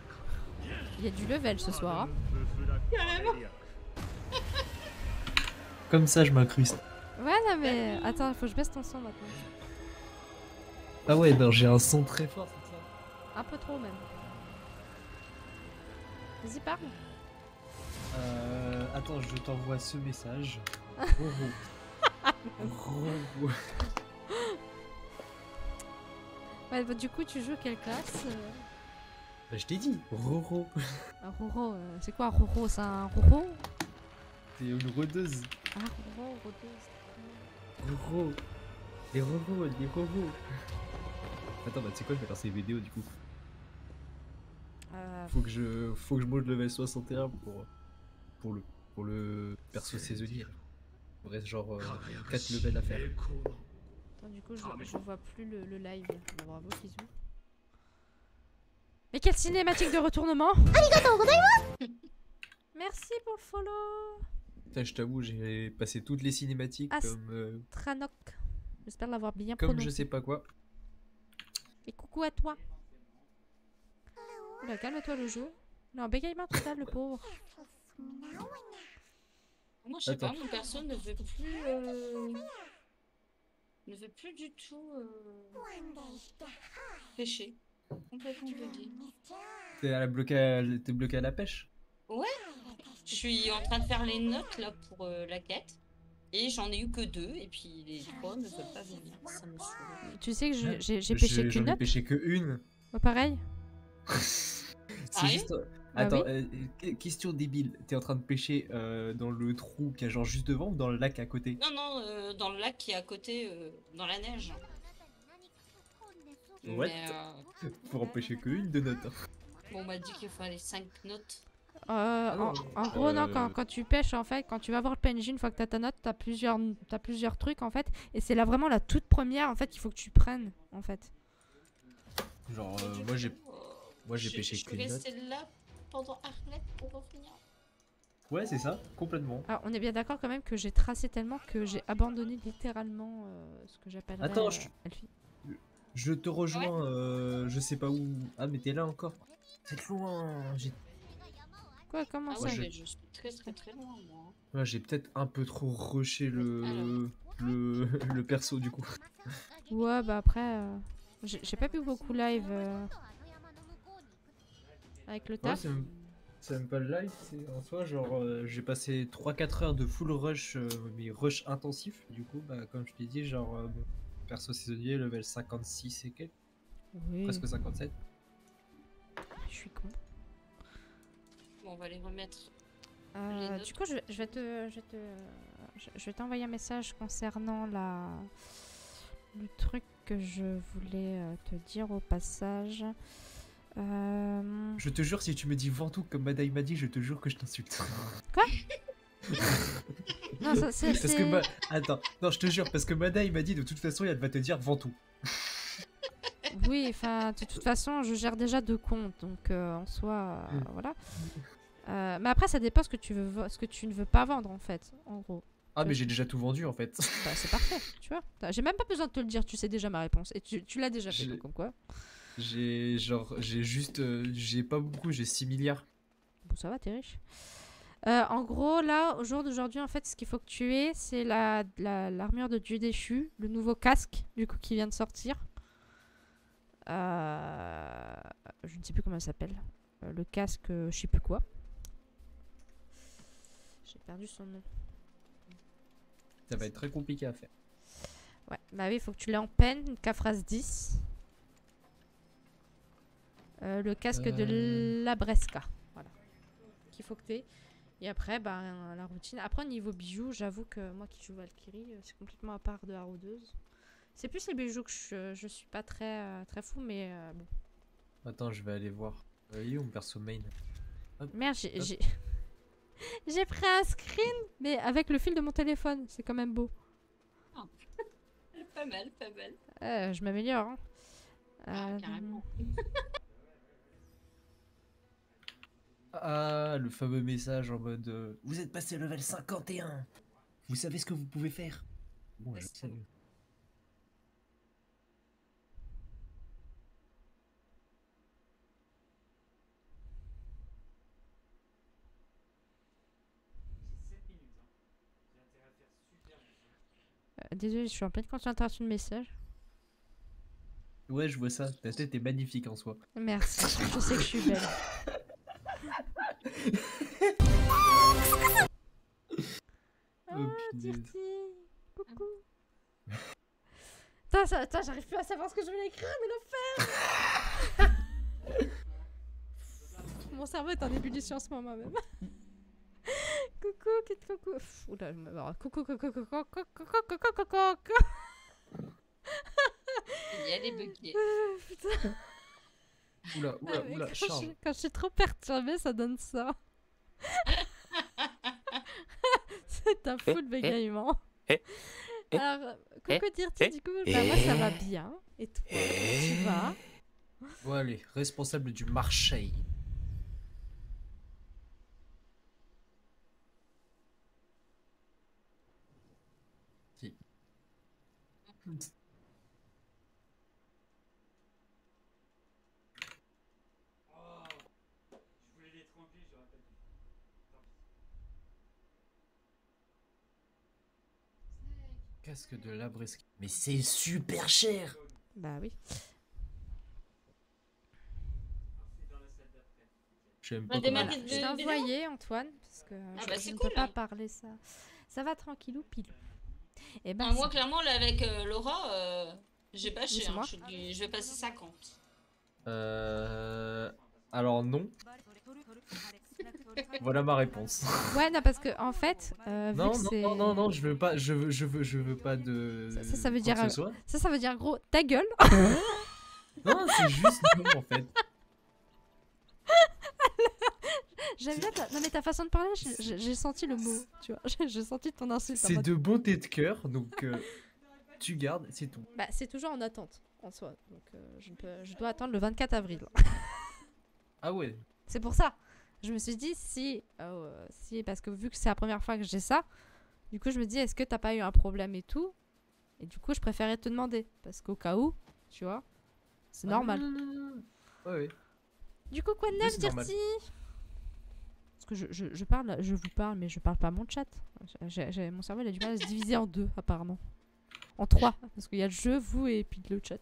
Il y a du level ce soir. Hein. Comme ça, je m'incruste. Ouais, non, mais attends, faut que je baisse ton son maintenant. Ah ouais, ben j'ai un son très fort, c'est ça Un peu trop même. Vas-y, parle. Euh, attends, je t'envoie ce message. Bah, du coup, tu joues quelle classe. Euh? Bah, je t'ai dit, Roro. Un Roro, euh, c'est quoi Roro C'est un Roro C'est une rôdeuse. Ah, Roro, rôdeuse. Roro. Des Roro, des Roro. Attends, bah, tu sais quoi, je vais faire ces vidéos du coup. Euh... Faut que je faut que je monte le level 61 pour pour le pour le perso saisonnier. Il reste genre euh, ah, 4 levels à faire. Attends, du coup, je, vois plus le, le live. Bravo, Kizou. Mais quelle cinématique de retournement Merci pour le follow Putain, je t'avoue, j'ai passé toutes les cinématiques Ah, c'est- comme, euh, Tranok. J'espère l'avoir bien comme prononcé. je sais pas quoi. Et coucou à toi. Oula, calme-toi le jeu. Non, bégaiement total, le pauvre. Moi, je sais Attends. pas, mon perso ne veut plus. euh, ne veut plus du tout euh, pêcher. Complètement bugué. T'es bloqué à, t'es bloqué à la pêche? Ouais, je suis en train de faire les notes là pour euh, la quête. Et j'en ai eu que deux, et puis les trois ne veulent pas venir. Ça me saoule. Tu sais que j'ai j'ai J'ai- pêché J'en qu'une ai note? pêché que une. Ouais, Pareil C'est Sérieux juste. Bah Attends, euh, que- question débile. T'es en train de pêcher euh, dans le trou qui est genre juste devant ou dans le lac à côté? Non, non, euh, dans le lac qui est à côté, euh, dans la neige. What Mais, euh, Pour en pêcher que une de notes. hein. bon, on m'a dit qu'il fallait 5 notes. Euh, en, en gros, non, quand, Euh. quand tu pêches, en fait, quand tu vas voir le PNJ, une fois que t'as ta note, t'as plusieurs, t'as plusieurs trucs, en fait. Et c'est là vraiment la toute première, en fait, qu'il faut que tu prennes, en fait. Genre, euh, moi j'ai. Moi j'ai je- pêché qu'une note. rester là pendant Arlette pour revenir. Ouais, c'est ça, complètement. Alors, on est bien d'accord quand même que j'ai tracé tellement que j'ai abandonné littéralement euh, ce que j'appellerais Attends, euh, je- Elfie. Je te rejoins, euh, je sais pas où. Ah, mais t'es là encore. C'est loin. J'ai Quoi, comment Ah ça ouais, je- mais je suis très très très loin, moi. ouais, j'ai peut-être un peu trop rushé le. Le, le perso du coup. Ouais, bah après, euh, j'ai pas vu beaucoup live euh, avec le Ouais, taf. c'est C'est même pas le live, c'est en soi, genre, euh, j'ai passé 3-4 heures de full rush, euh, mais rush intensif. Du coup, bah, comme je t'ai dit, genre, euh, perso saisonnier, level 56 et quelques, Oui. presque 57. Je suis con. Bon, on va les remettre. Euh, du coup, je, je vais te, je vais te, je, je vais t'envoyer un message concernant la, le truc que je voulais euh, te dire au passage. Euh, Je te jure, si tu me dis Ventoux comme Madai m'a dit, je te jure que je t'insulte. Non, ça, c'est, parce que ma... Attends, non, je te jure, parce que Madai m'a dit de toute façon, elle va te dire Ventoux. Oui, enfin, de toute façon, je gère déjà deux comptes, donc euh, en soi, euh, Mm. voilà. Euh, mais après, ça dépend ce que tu veux, ce que tu ne veux pas vendre, en fait, en gros. Ah, mais j'ai déjà tout vendu en fait. Bah, c'est parfait, tu vois. J'ai même pas besoin de te le dire, tu sais déjà ma réponse. Et tu, tu l'as déjà fait, comme quoi. J'ai genre, j'ai juste, j'ai pas beaucoup, j'ai 6 milliards. Bon, ça va, t'es riche. Euh, en gros, là, au jour d'aujourd'hui, en fait, ce qu'il faut que tu aies, c'est la, la- l'armure de Dieu déchu, le nouveau casque, du coup, qui vient de sortir. Euh, je ne sais plus comment ça s'appelle. Euh, le casque, je sais plus quoi. J'ai perdu son nom. Ça va être très compliqué à faire. Ouais, bah oui, il faut que tu l'aies en peine, Cafras 10. Euh, le casque de la Bresca. Voilà. Qu'il faut que tu Et après, bah, la routine. Après, au niveau bijoux, j'avoue que moi qui joue Valkyrie, euh, c'est complètement à part de la rôdeuse. C'est plus les bijoux que je, je suis pas très, euh, très fou, mais euh, bon. Attends, je vais aller voir. Euh, il est où mon perso main? Merde, j'ai. J'ai- pris un screen, mais avec le fil de mon téléphone. C'est quand même beau. Pas mal, pas mal. Euh, je m'améliore. Hein. Ah, Euh, carrément. Ah, le fameux message en mode euh, Vous êtes passé level 51 Vous savez ce que vous pouvez faire? Bon, je euh, désolé, je suis en pleine concentration de message. Ouais, je vois ça. Ta tête est magnifique en soi. Merci, je sais que je suis belle. Oh, Ah, punaise. Tirti, coucou. Putain, j'arrive plus à savoir ce que je voulais écrire, mais l'enfer Mon cerveau est en ébullition en ce moment même. coucou, kit coucou. Oula, je me barre. Coucou, coucou, coucou, coucou, coucou, coucou, coucou, coucou. Il y a les buggés. Putain. Oula, Ah, oula, oula, quand, charge. je, quand je suis trop perturbée, ça donne ça. C'est un full bégaiement. eh, eh, Alors, euh, coucou Dirty, eh, du coup, bah, moi ça va eh, bien. Et toi, tu vas? Bon, allez, responsable du marché. Si. Casque de la brisque. Mais c'est super cher Bah oui. J'aime pas de- Je t'ai envoyé, Antoine, parce que Ah je, bah, je c'est ne cool, peux pas hein. parler ça. Ça va tranquillou pilou. Et ben, Ah, moi, c'est- clairement, là, avec euh, Laura, euh, j'ai pas cher. moi. je, vais passer 50. Euh... Alors non. Voilà ma réponse. Ouais, non, parce que en fait, euh, vu non, que non, non, non, non, je veux pas, je veux, je veux, je veux pas de. Ça- ça, ça veut dire. Ça, ça veut dire gros, ta gueule. Non, c'est juste non en fait. J'aime bien ta... Non, mais ta façon de parler, j'ai- senti le mot, tu vois. J'ai senti ton insulte. C'est mode- de bonté de cœur, donc euh, tu gardes, c'est tout. Bah, c'est toujours en attente, en soi. Donc, euh, je, peux... je dois attendre le 24 avril. Ah ouais. C'est pour ça. Je me suis dit, si, euh, si, parce que vu que c'est la première fois que j'ai ça, du coup, je me dis, est-ce que t'as pas eu un problème et tout? Et du coup, je préférais te demander, parce qu'au cas où, tu vois, c'est Ah, normal. non, non, non, non. Ouais, ouais. Du coup, quoi de neuf. Dirty? Parce que je, je, je parle, je vous parle, mais je parle pas à mon chat. J'ai- j'ai- mon cerveau, il a du mal à se diviser en deux, apparemment. En trois, parce qu'il y a le jeu, vous et puis le chat.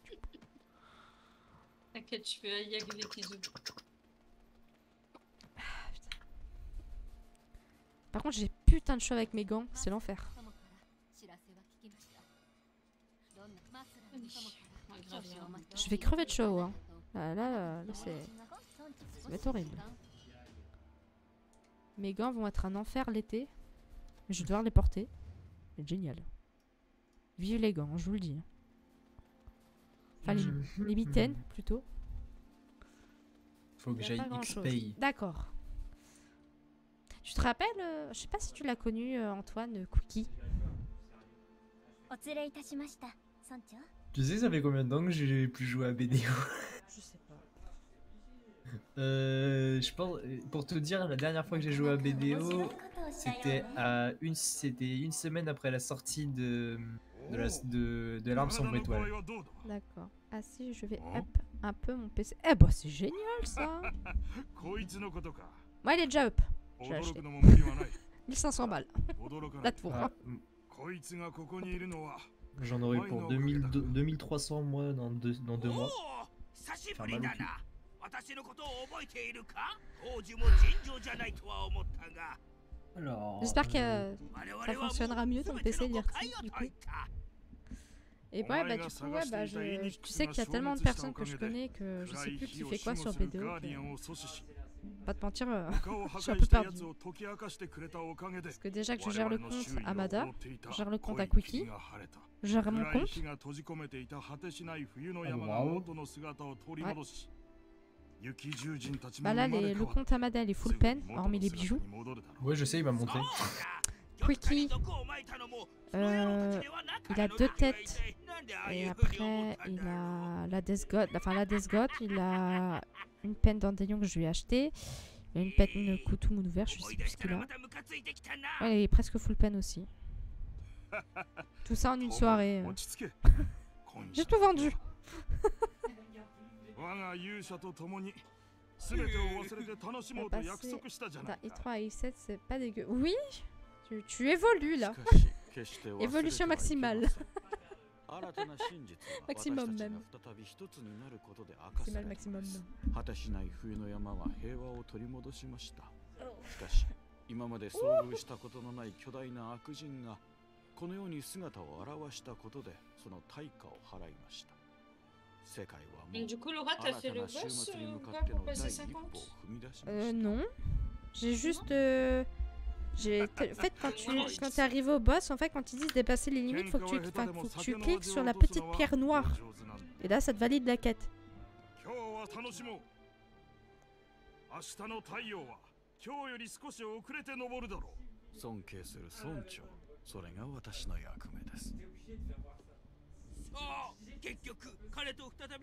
T'inquiète, je fais Ayag les bisous. Par contre, j'ai putain de chaud avec mes gants, c'est l'enfer. Je vais crever de chaud, hein. Ah là, là, là, c'est... Ça va être horrible. Mes gants vont être un enfer l'été. Je vais devoir les porter. C'est génial. Vive les gants, je vous le dis. Enfin, les, mitaines, plutôt. Faut que j'aille D'accord. Tu te rappelles euh, Je sais pas si tu l'as connu, euh, Antoine euh, Cookie? Tu sais, ça fait combien de temps que j'ai plus joué à BDO Je sais pas. Euh, je pense, pour te dire, la dernière fois que j'ai joué à BDO, c'était une, une semaine après la sortie de de l'arme sombre étoile. D'accord. Ah si, je vais up un peu mon PC. Eh bah c'est génial ça. Moi il est déjà up. J'ai 驚 acheté. くのも無理はない 1500 balles. 驚かな La い tour. Ah, m- こいつがここにいるのは J'en aurais pour 2000 2300 moi dans deux, dans deux mois. 久しぶりだな私のことを覚えているか当時も尋常じゃないとは思ったが Alors. J'espère que euh, ça fonctionnera mieux ton PC Dirty du coup. Et ouais bah du coup ouais bah je, tu sais qu'il y a tellement de personnes que je connais que je sais plus qui fait quoi sur BDO. ガーディア que- ンを阻止し pas te mentir, euh, je suis un peu perdu. Parce que déjà que je gère le compte Amada, je gère le compte à Quickie, je gère mon compte. Ouais. Bah là, les, le compte Amada, il est full pen, hormis les bijoux. Ouais, je sais, il m'a monter. Oh. Quickie. Euh, il a deux têtes. Et après, il a la Death Enfin, la Death il a une peine d'Andélion que je lui ai achetée. Il a une peine Koutoum ouvert, je sais plus ce qu'il a. Ouais, il est presque full peine aussi. Tout ça en une soirée. Euh. J'ai tout vendu. Passer I3 à I7, c'est pas dégueu. Oui tu, tu évolues là. しかし決して忘れてはいけません Évolution maximale. 新たな真実は Maximum 私たち même. が再び一つになることで明かさ Maximum, れ maximum. 果てしない冬の山は平和を取り戻しましたしかし今まで遭遇したことのない巨大な悪人がこのように姿を現したことでその対価を払いました世界はも Donc, う du coup, Laura, 新 t'as fait た le な週 boss 末に euh, 向か gars, っての pour 第 passer 一 50 歩を踏み出しま Euh, した non. J'ai juste. euh, j'ai. en fait, quand tu quand es arrivé au boss, en fait, quand ils disent dépasser les limites, faut que tu, faut que tu cliques sur la petite pierre noire. Et là, ça te valide la quête.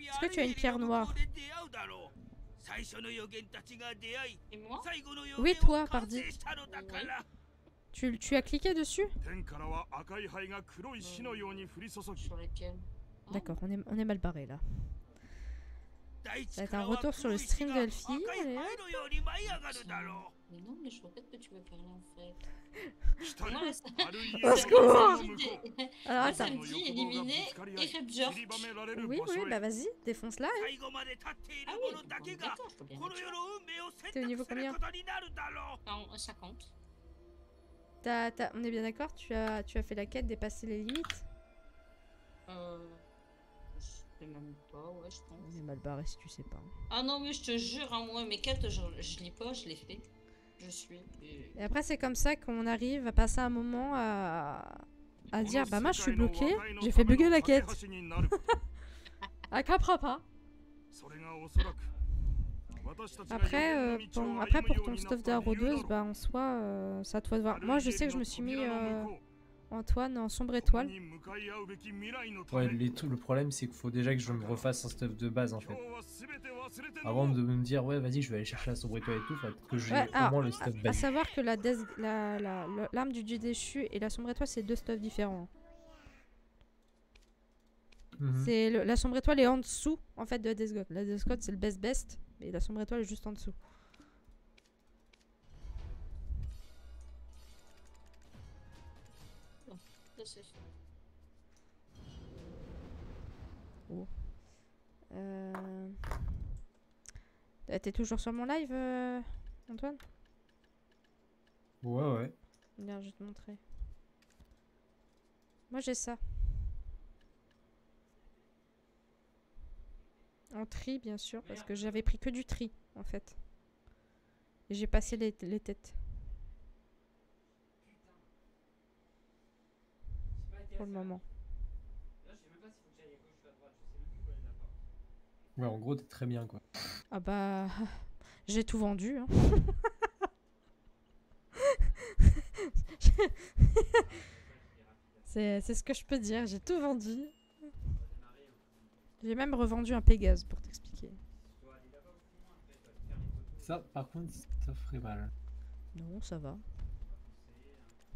Est-ce que tu as une pierre noire? Oui, toi, pardi. Tu, tu as cliqué dessus? Hein D'accord, on est, on est mal barré là. Ça va être un retour sur le stream d'Alfie. Mais non, mais je vois pas de que tu veux parler en fait. Au secours Alors attends. éliminé Oui, oui, bah vas-y, défonce-la. Hein. Ah oui. T'es au niveau combien non, euh, 50. T on est bien d'accord, tu as, tu as fait la quête, dépasser les limites Euh... Mal barré si tu sais pas. Ah non, mais je te jure, hein, moi, mes quêtes, je, je lis pas, je les fais. Je suis. et- Et après, c'est comme ça qu'on arrive à passer un moment à, à dire Bah, moi je suis bloqué, j'ai fait bugger la quête. Ah, capera pas. Après, euh, pour, après, pour ton stuff d'arrodeuse, bah en soi, euh, ça te de voir. Moi, je sais que je me suis mis euh, Antoine en sombre étoile. Ouais, les le problème c'est qu'il faut déjà que je me refasse un stuff de base en fait. Avant de me dire ouais vas-y je vais aller chercher la sombre étoile et tout, faut que j'ai Ouais, au moins le stuff à base. savoir que la l'arme du dieu déchu et la sombre étoile, c'est deux stuffs différents. Mhm. C'est la sombre étoile est en dessous en fait de la Death God. La Death God c'est le best best, mais la sombre étoile est juste en dessous. Fait. Euh... euh, T'es toujours sur mon live, euh, Antoine? Ouais, ouais. Regarde, je vais te montrer. Moi, j'ai ça. En tri, bien sûr, parce que j'avais pris que du tri, en fait. Et j'ai passé les, les têtes. Pour le moment. Ouais, en gros, t'es très bien, quoi. Ah bah... J'ai tout vendu, hein. c'est c'est ce que je peux dire, j'ai tout vendu. J'ai même revendu un Pégase, pour t'expliquer. Ça, par contre, ça ferait mal. Non, ça va.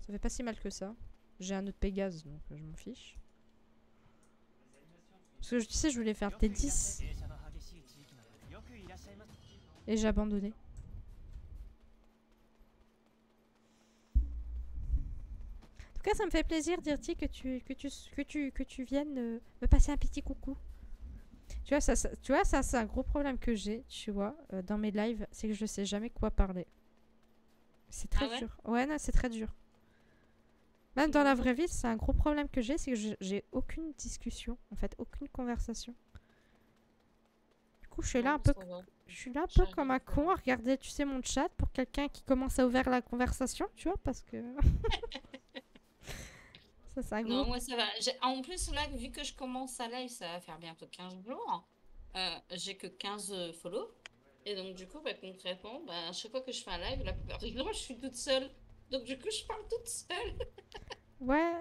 Ça fait pas si mal que ça. J'ai un autre Pégase, donc euh, je m'en fiche. Parce que tu sais, je voulais faire T10 et j'ai abandonné. En tout cas, ça me fait plaisir, Dirty, que tu, que tu, que tu, que tu viennes euh, me passer un petit coucou. Tu vois, ça, ça- tu vois, ça c'est un gros problème que j'ai, tu vois, euh, dans mes lives, c'est que je sais jamais quoi parler. C'est très Ah ouais? dur. Ouais, non, c'est très dur. Même dans la vraie vie, c'est un gros problème que j'ai, c'est que j'ai aucune discussion, en fait, aucune conversation. Du coup, je suis là un peu, je suis là un peu comme un con à regarder, tu sais, mon chat pour quelqu'un qui commence à ouvrir la conversation, tu vois, parce que. ça, c'est un gros. Non, moi ça va. En plus, là, vu que je commence à live, ça va faire bientôt 15 jours. euh, j'ai que 15 euh, follow. Et donc, du coup, bah, concrètement, bah, à chaque fois que je fais un live, la plupart du temps, je suis toute seule. Donc, du coup, je parle toute seule. Ouais,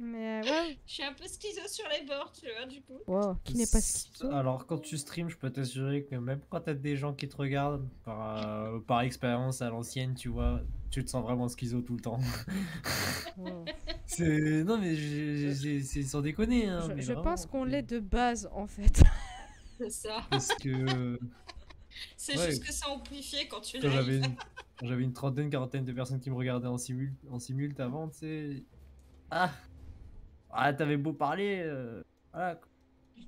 mais euh, ouais. Je suis un peu schizo sur les bords, tu vois, du coup. Wow, qui n'est pas schizo? Alors, quand tu streams, je peux t'assurer que même quand t'as des gens qui te regardent, par, euh, par expérience à l'ancienne, tu vois, tu te sens vraiment schizo tout le temps. Wow. C'est... Non, mais c'est sans déconner. Hein, Je, mais je vraiment, pense qu'on l'est de base, en fait. C'est ça. Parce que C'est Ouais. juste que c'est amplifié quand tu quand j'avais live. une... j'avais une trentaine, quarantaine de personnes qui me regardaient en simul, en simult avant, tu sais. Ah Ah, t'avais beau parler. euh, Voilà. quoi.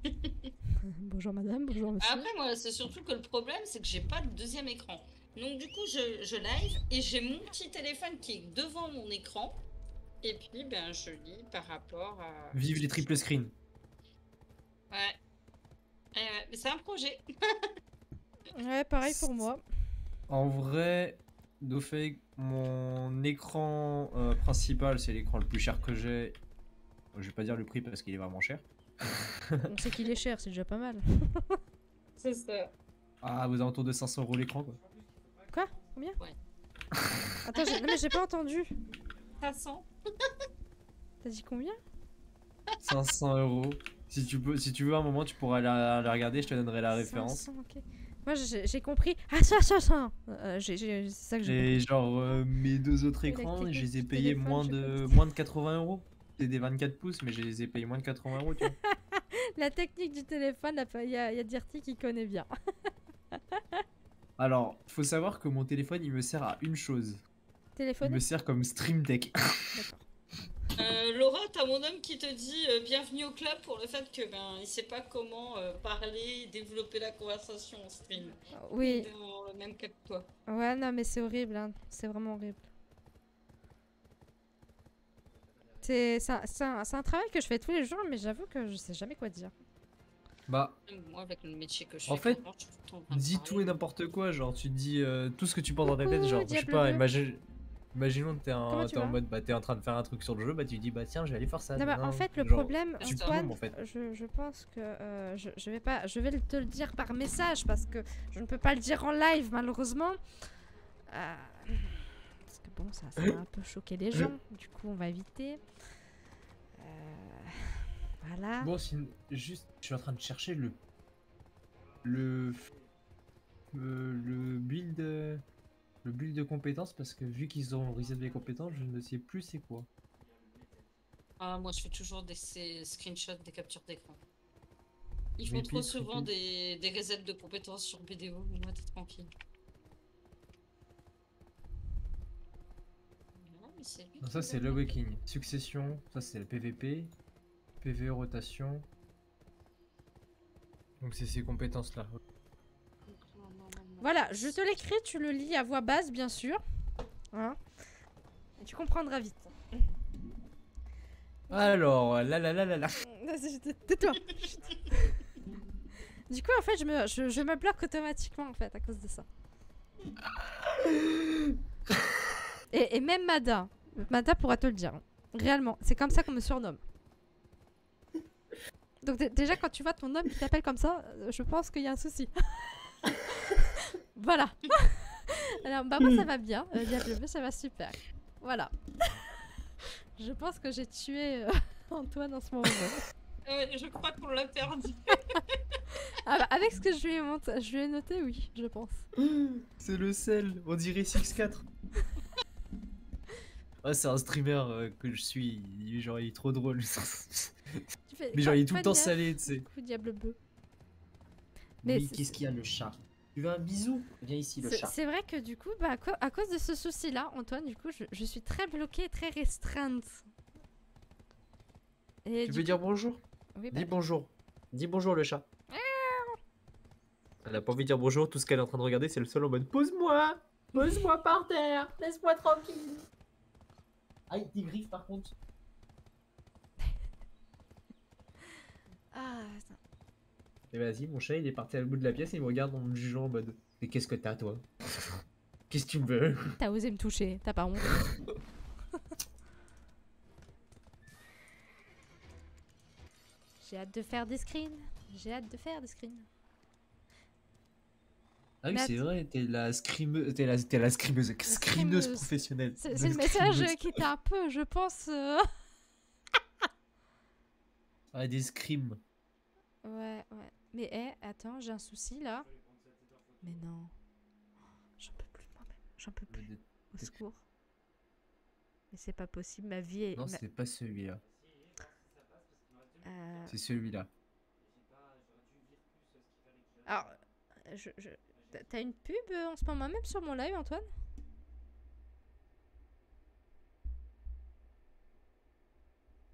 bonjour madame, bonjour monsieur. Après, moi, c'est surtout que le problème, c'est que j'ai pas de deuxième écran. Donc, du coup, je, je live et j'ai mon petit téléphone qui est devant mon écran. Et puis, ben, je lis par rapport à. Vive les triple screens. Ouais. Euh, mais c'est un projet. Ouais, pareil pour moi. En vrai, no fake, mon écran euh, principal, c'est l'écran le plus cher que j'ai. Je vais pas dire le prix parce qu'il est vraiment cher. On sait qu'il est cher, c'est déjà pas mal. C'est ça. Ah, vous alentours de 500 euros l'écran quoi. Quoi? Combien? Ouais. Attends, non mais j'ai pas entendu. 500 T'as dit combien? 500 euros. Si tu, peux, si tu veux un moment, tu pourras la, la regarder, je te donnerai la référence. 500, ok. Moi j'ai compris. Ah, ça, ça, ça euh, C'est ça que j'ai Et genre, euh, mes deux autres écrans, je les ai payés moins de, compris. moins de 80 euros. C'est des 24 pouces, mais je les ai payés moins de 80 euros, tu vois. La technique du téléphone, il y, a- y a Dirty qui connaît bien. Alors, faut savoir que mon téléphone, il me sert à une chose. Il Téléphone me sert comme Stream Deck. D'accord. Euh, Laura, t'as mon homme qui te dit euh, bienvenue au club pour le fait que ben il sait pas comment euh, parler, développer la conversation en stream. Oui, Dans le même cas que toi. ouais, non, mais c'est horrible, hein. c'est vraiment horrible. C'est c'est un, c'est un- travail que je fais tous les jours, mais j'avoue que je sais jamais quoi dire. Bah, Moi, avec le métier que je En fais, fait, je dis tout et n'importe quoi. Genre, tu dis euh, tout ce que tu penses dans ta tête. Genre, je sais pas, imagine. Imaginons que t'es en, tu t'es en mode, bah t'es en train de faire un truc sur le jeu, bah tu dis, bah tiens, je vais aller faire ça. Non, bah, Non, en fait, le genre, problème. Antoine, plombes, en fait. je, je pense que euh, je, je vais pas, je vais te le dire par message parce que je ne peux pas le dire en live malheureusement. Euh, parce que bon, ça, ça va un peu choquer les gens. Du coup, on va éviter. Euh, voilà. Bon, sinon, juste, je suis en train de chercher le. Le. le build. Le build de compétences parce que vu qu'ils ont reset les compétences, je ne sais plus c'est quoi. Ah, moi, je fais toujours des screenshots, des captures d'écran. Ils font trop souvent des, des resets de compétences sur BDO, moi, t'es tranquille. Mais qui ça c'est l'Awakening. Succession, ça c'est le PVP. PVE rotation. Donc c'est ces compétences là. Voilà, je te l'écris, tu le lis à voix basse, bien sûr. Hein Tu comprendras vite. Alors, là là là là là. Tais-toi. Du coup, en fait, je me, je, je me bloque automatiquement, en fait, à cause de ça. Et, et même Mada. Mada pourra te le dire. hein. Réellement, c'est comme ça qu'on me surnomme. Donc dé- déjà, quand tu vois ton homme qui t'appelle comme ça, euh, je pense qu'il y a un souci. voilà. Alors, bah moi, ça va bien. Euh, Diable bleu, ça va super. Voilà. je pense que j'ai tué euh, Antoine en ce moment. Euh, je crois qu'on l'a perdu. Ah bah, avec ce que je lui ai, monté, je lui ai noté, oui, je pense. C'est le sel, on dirait 6-4. Ouais, c'est un streamer euh, que je suis, il- genre il est trop drôle. Fais Mais genre il est tout le temps salé, tu sais. Coup diable bleu. Mais Oui, qu'est-ce qu'il y a le chat? Tu veux un bisou? Viens ici le chat. c'est vrai que du coup, bah, à, cause de ce souci-là, Antoine, du coup, je, je suis très bloquée, très restreinte. Et Tu veux coup- dire bonjour? Oui, bah, Dis bonjour. Dis bonjour le chat. Elle a pas envie de dire bonjour, tout ce qu'elle est en train de regarder c'est le sol en mode pose-moi Pose-moi par terre Laisse-moi tranquille Aïe, tes griffes par contre. Ah, attends. Et vas-y, mon chat il est parti à l'autre bout de la pièce et il me regarde en me jugeant en mode Mais qu'est-ce que t'as toi? Qu'est-ce que tu me veux? T'as osé me toucher, t'as pas honte. J'ai hâte de faire des screens. J'ai hâte de faire des screens. Ah oui, c'est vrai, t'es la scrimeuse, t'es la, t'es la scrimeuse, scrimeuse scrimeuse. professionnelle. C'est le message scrimeuse. qui était un peu, je pense. euh, Ah, des scrims. Ouais, ouais. Mais hé, attends, j'ai un souci là. Mais non. J'en peux plus de moi-même. J'en peux plus. Au secours. Mais c'est pas possible, ma vie est. Non, ma- c'est pas celui-là. Euh, C'est celui-là. Alors, je, je- t'as- une pub euh, en ce moment même sur mon live, Antoine?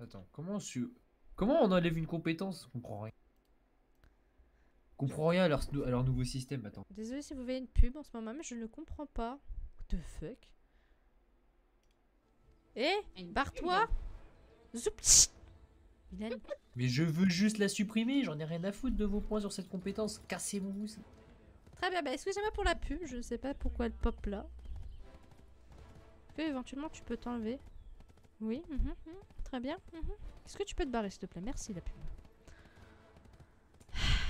Attends, comment su... Comment on enlève une compétence? Je comprends rien. Je comprends rien à leur, à leur nouveau système, attends. Désolé si vous voyez une pub en ce moment même, je ne comprends pas. What the fuck? Eh? Barre-toi Mais je veux juste la supprimer, j'en ai rien à foutre de vos points sur cette compétence. Cassez-vous. ça. Très bien, bah excusez-moi pour la pub, je sais pas pourquoi elle pop là. Que éventuellement tu peux t'enlever Oui, mhm, mhm, très bien. mhm. Est-ce que tu peux te barrer s'il te plaît? Merci la pub.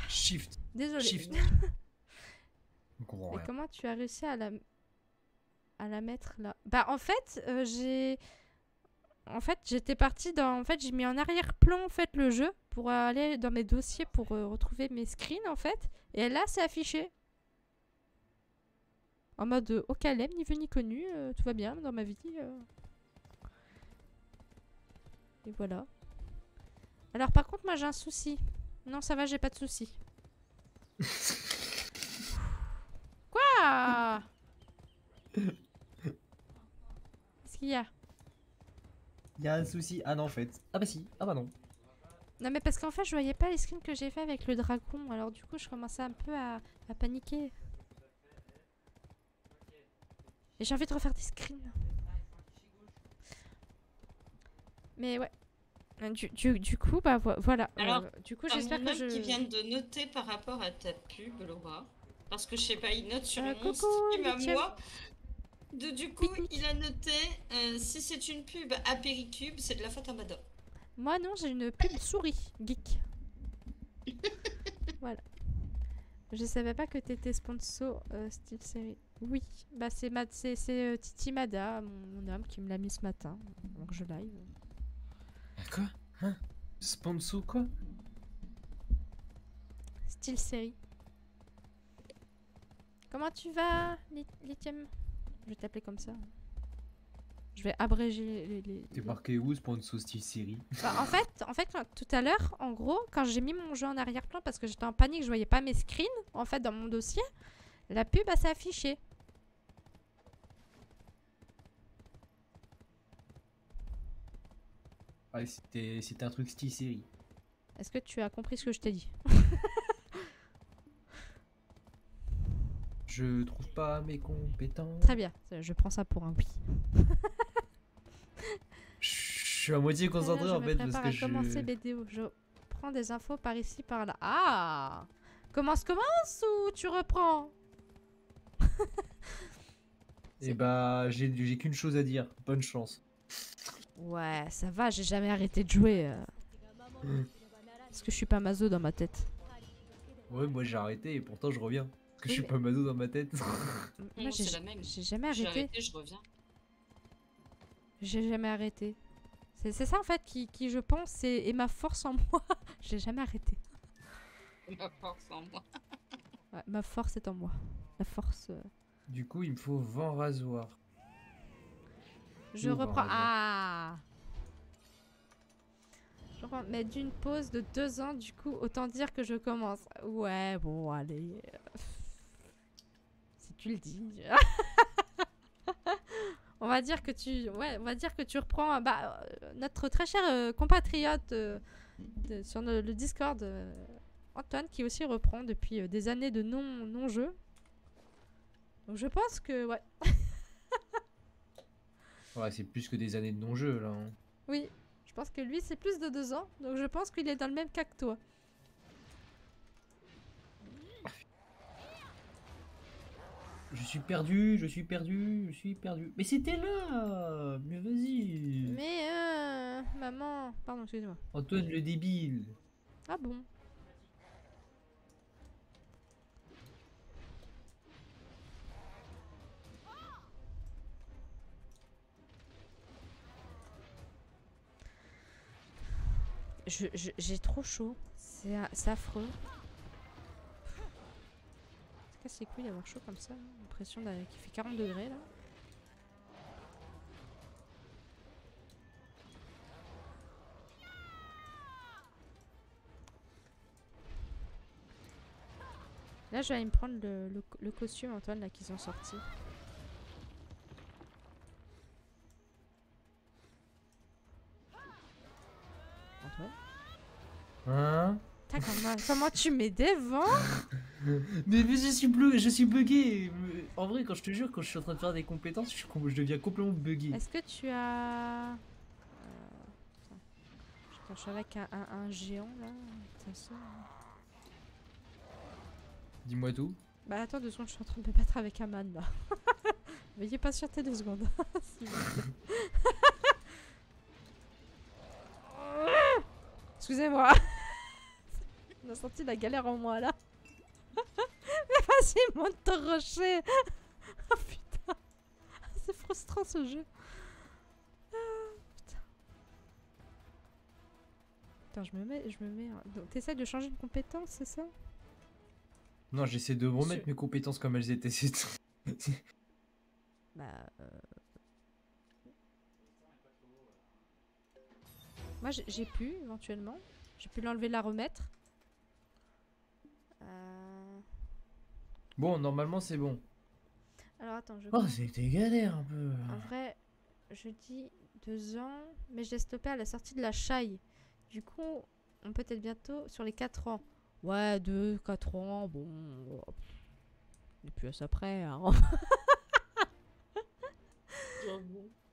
Shift. Désolé. Shift. Rien. comment tu as réussi à la à la mettre là? Bah en fait, euh, j'ai en fait, j'étais partie dans en fait, j'ai mis en arrière-plan en fait le jeu pour aller dans mes dossiers pour euh, retrouver mes screens en fait et là c'est affiché. En mode euh, au calme, ni vu ni connu, euh, tout va bien dans ma vie. Et voilà. Alors par contre, moi j'ai un souci. Non, ça va, j'ai pas de souci. Quoi? Qu'est-ce qu'il y a? Il y a un souci. Ah non, en fait. Ah bah si. Ah bah non. Non mais parce qu'en fait je voyais pas les screens que j'ai fait avec le dragon alors du coup je commençais un peu à, à paniquer. Et j'ai envie de refaire des screens. Mais ouais. Euh, Du, du, du coup bah vo- voilà. Alors, Euh, du coup j'espère que je... qui vient de noter par rapport à ta pub, Laura. Parce que je sais pas, il note sur Euh, mon coucou, stream à huitième. moi. De, du coup, il a noté euh, si c'est une pub à Péricube, c'est de la faute à Madame. Moi non j'ai une pub souris geek. voilà. Je savais pas que t'étais sponsor euh, style série. Oui, bah c'est ma- c'est c'est, euh, Titi Mada, mon, mon homme, qui me l'a mis ce matin. Donc je live. Quoi Hein Sponsor quoi Style série. Comment tu vas, Li- Lithium? Je vais t'appeler comme ça. Je vais abréger les. les- T'es les- marqué où sponsor style série? Bah, en fait, en fait tout à l'heure, en gros, quand j'ai mis mon jeu en arrière-plan parce que j'étais en panique, je voyais pas mes screens, en fait, dans mon dossier, la pub, elle s'est affichée. Ouais, c'était c'était un truc style série. Est-ce que tu as compris ce que je t'ai dit? Je trouve pas mes compétences. Très bien, je prends ça pour un oui. suis à moitié concentré je en fait parce que je. commencer BDO. Je prends des infos par ici, par là. Ah Commence, commence ou tu reprends? Et bah, j'ai j'ai qu'une chose à dire. Bonne chance. Ouais, ça va, j'ai jamais arrêté de jouer. euh. Parce que je suis pas mazo dans ma tête. Ouais, moi j'ai arrêté et pourtant je reviens. Parce que Oui, je suis mais- pas Mado dans ma tête. Moi, Non, j'ai c'est la même. j'ai jamais J'ai arrêté. arrêté, je reviens. J'ai jamais arrêté. C'est c'est ça en fait qui, qui je pense, est, est ma force en moi. j'ai jamais arrêté. Ma force en moi. Ouais, ma force est en moi. La force. euh, du coup, il me faut vent rasoir. Je vent reprends. Ah Je reprends. Mais d'une pause de deux ans, du coup, autant dire que je commence. Ouais, bon, allez. Si tu le dis. on va dire que tu. Ouais, on va dire que tu reprends. Bah, notre très cher euh, compatriote euh, de- sur le, le Discord, euh, Antoine, qui aussi reprend depuis des années de non- non-jeu. Donc je pense que. Ouais. Ouais, c'est plus que des années de non-jeu là. hein. Oui, je pense que lui c'est plus de deux ans, donc je pense qu'il est dans le même cas que toi. Je suis perdu, je suis perdu, je suis perdu. Mais c'était là Mais vas-y Mais euh, maman, pardon, excuse-moi. Antoine le débile Ah bon? J'ai trop chaud, c'est affreux. Ça casse les couilles d'avoir chaud comme ça, l'impression qu'il fait 40 degrés là. Là, je vais aller me prendre le, le, le costume, Antoine, là, qu'ils ont sorti. Hein Putain, comment, comment tu mets devant mais, mais je suis bleu, je suis bugué En vrai, quand je te jure, quand je suis en train de faire des compétences, je, je deviens complètement bugué. Est-ce que tu as... Euh, putain. Je suis avec un, un- un géant, là. Dis-moi tout. Bah attends deux secondes, je suis en train de me battre avec un man, là. Veuillez patienter deux secondes. s'il vous plaît. Excusez-moi. On a senti la galère en moi, là. Mais vas-y, monte ton rocher. oh putain. C'est frustrant, ce jeu. Ah, putain. Putain, je me mets... Je me mets... Donc, t'essayes de changer de compétence, c'est ça? Non, j'essaie de remettre mes compétences comme elles étaient. Bah. euh, Moi, j'ai- j'ai pu, éventuellement. J'ai pu l'enlever, la remettre. Euh, bon, normalement, c'est bon. Alors, attends, je. Oh, c'était galère un peu. En vrai, je dis deux ans, mais je l'ai stoppé à la sortie de la chaille. Du coup, on peut être bientôt sur les 4 ans. Ouais, 2, 4 ans, bon. Et puis à ça près, hein.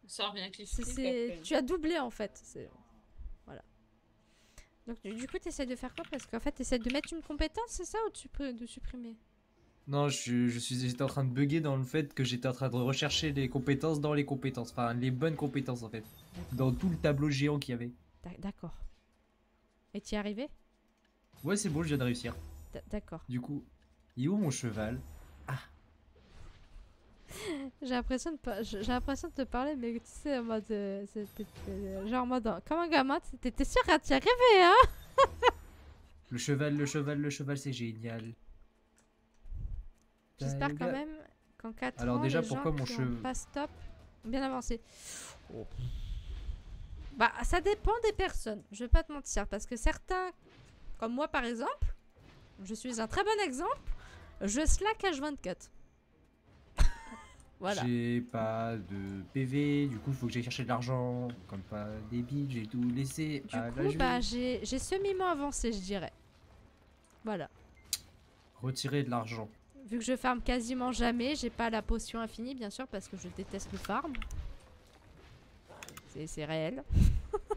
Ça revient avec les. Tu as doublé en fait. Donc du coup, tu essaies de faire quoi? Parce qu'en fait, tu essaies de mettre une compétence, c'est ça Ou tu peux de supprimer? Non, je, je suis, j'étais en train de bugger dans le fait que j'étais en train de rechercher les compétences dans les compétences. Enfin, les bonnes compétences en fait. Dans tout le tableau géant qu'il y avait. D'ac- D'accord. Et tu y es arrivé? Ouais, c'est bon, je viens de réussir. D'accord. Du coup, il est où mon cheval? J'ai l'impression de pas- j'ai l'impression de te parler, mais tu sais, en mode. euh, euh, genre en mode. Comme un gamin, t'étais sûr à t'y arriver, hein? Le cheval, le cheval, le cheval, c'est génial. J'espère quand même qu'en 4 Alors ans, déjà, les pourquoi gens mon qui cheveu- pas stop bien avancé. Bah, ça dépend des personnes. Je vais pas te mentir, parce que certains, comme moi par exemple, je suis un très bon exemple. Je slack H24. Voilà. J'ai pas de PV, du coup, il faut que j'aille chercher de l'argent. Comme pas débile, j'ai tout laissé Du à coup, bah, j'ai semi-ment avancé, je dirais. Voilà. Retirer de l'argent. Vu que je farm quasiment jamais, j'ai pas la potion infinie, bien sûr, parce que je déteste le farm. C'est- réel.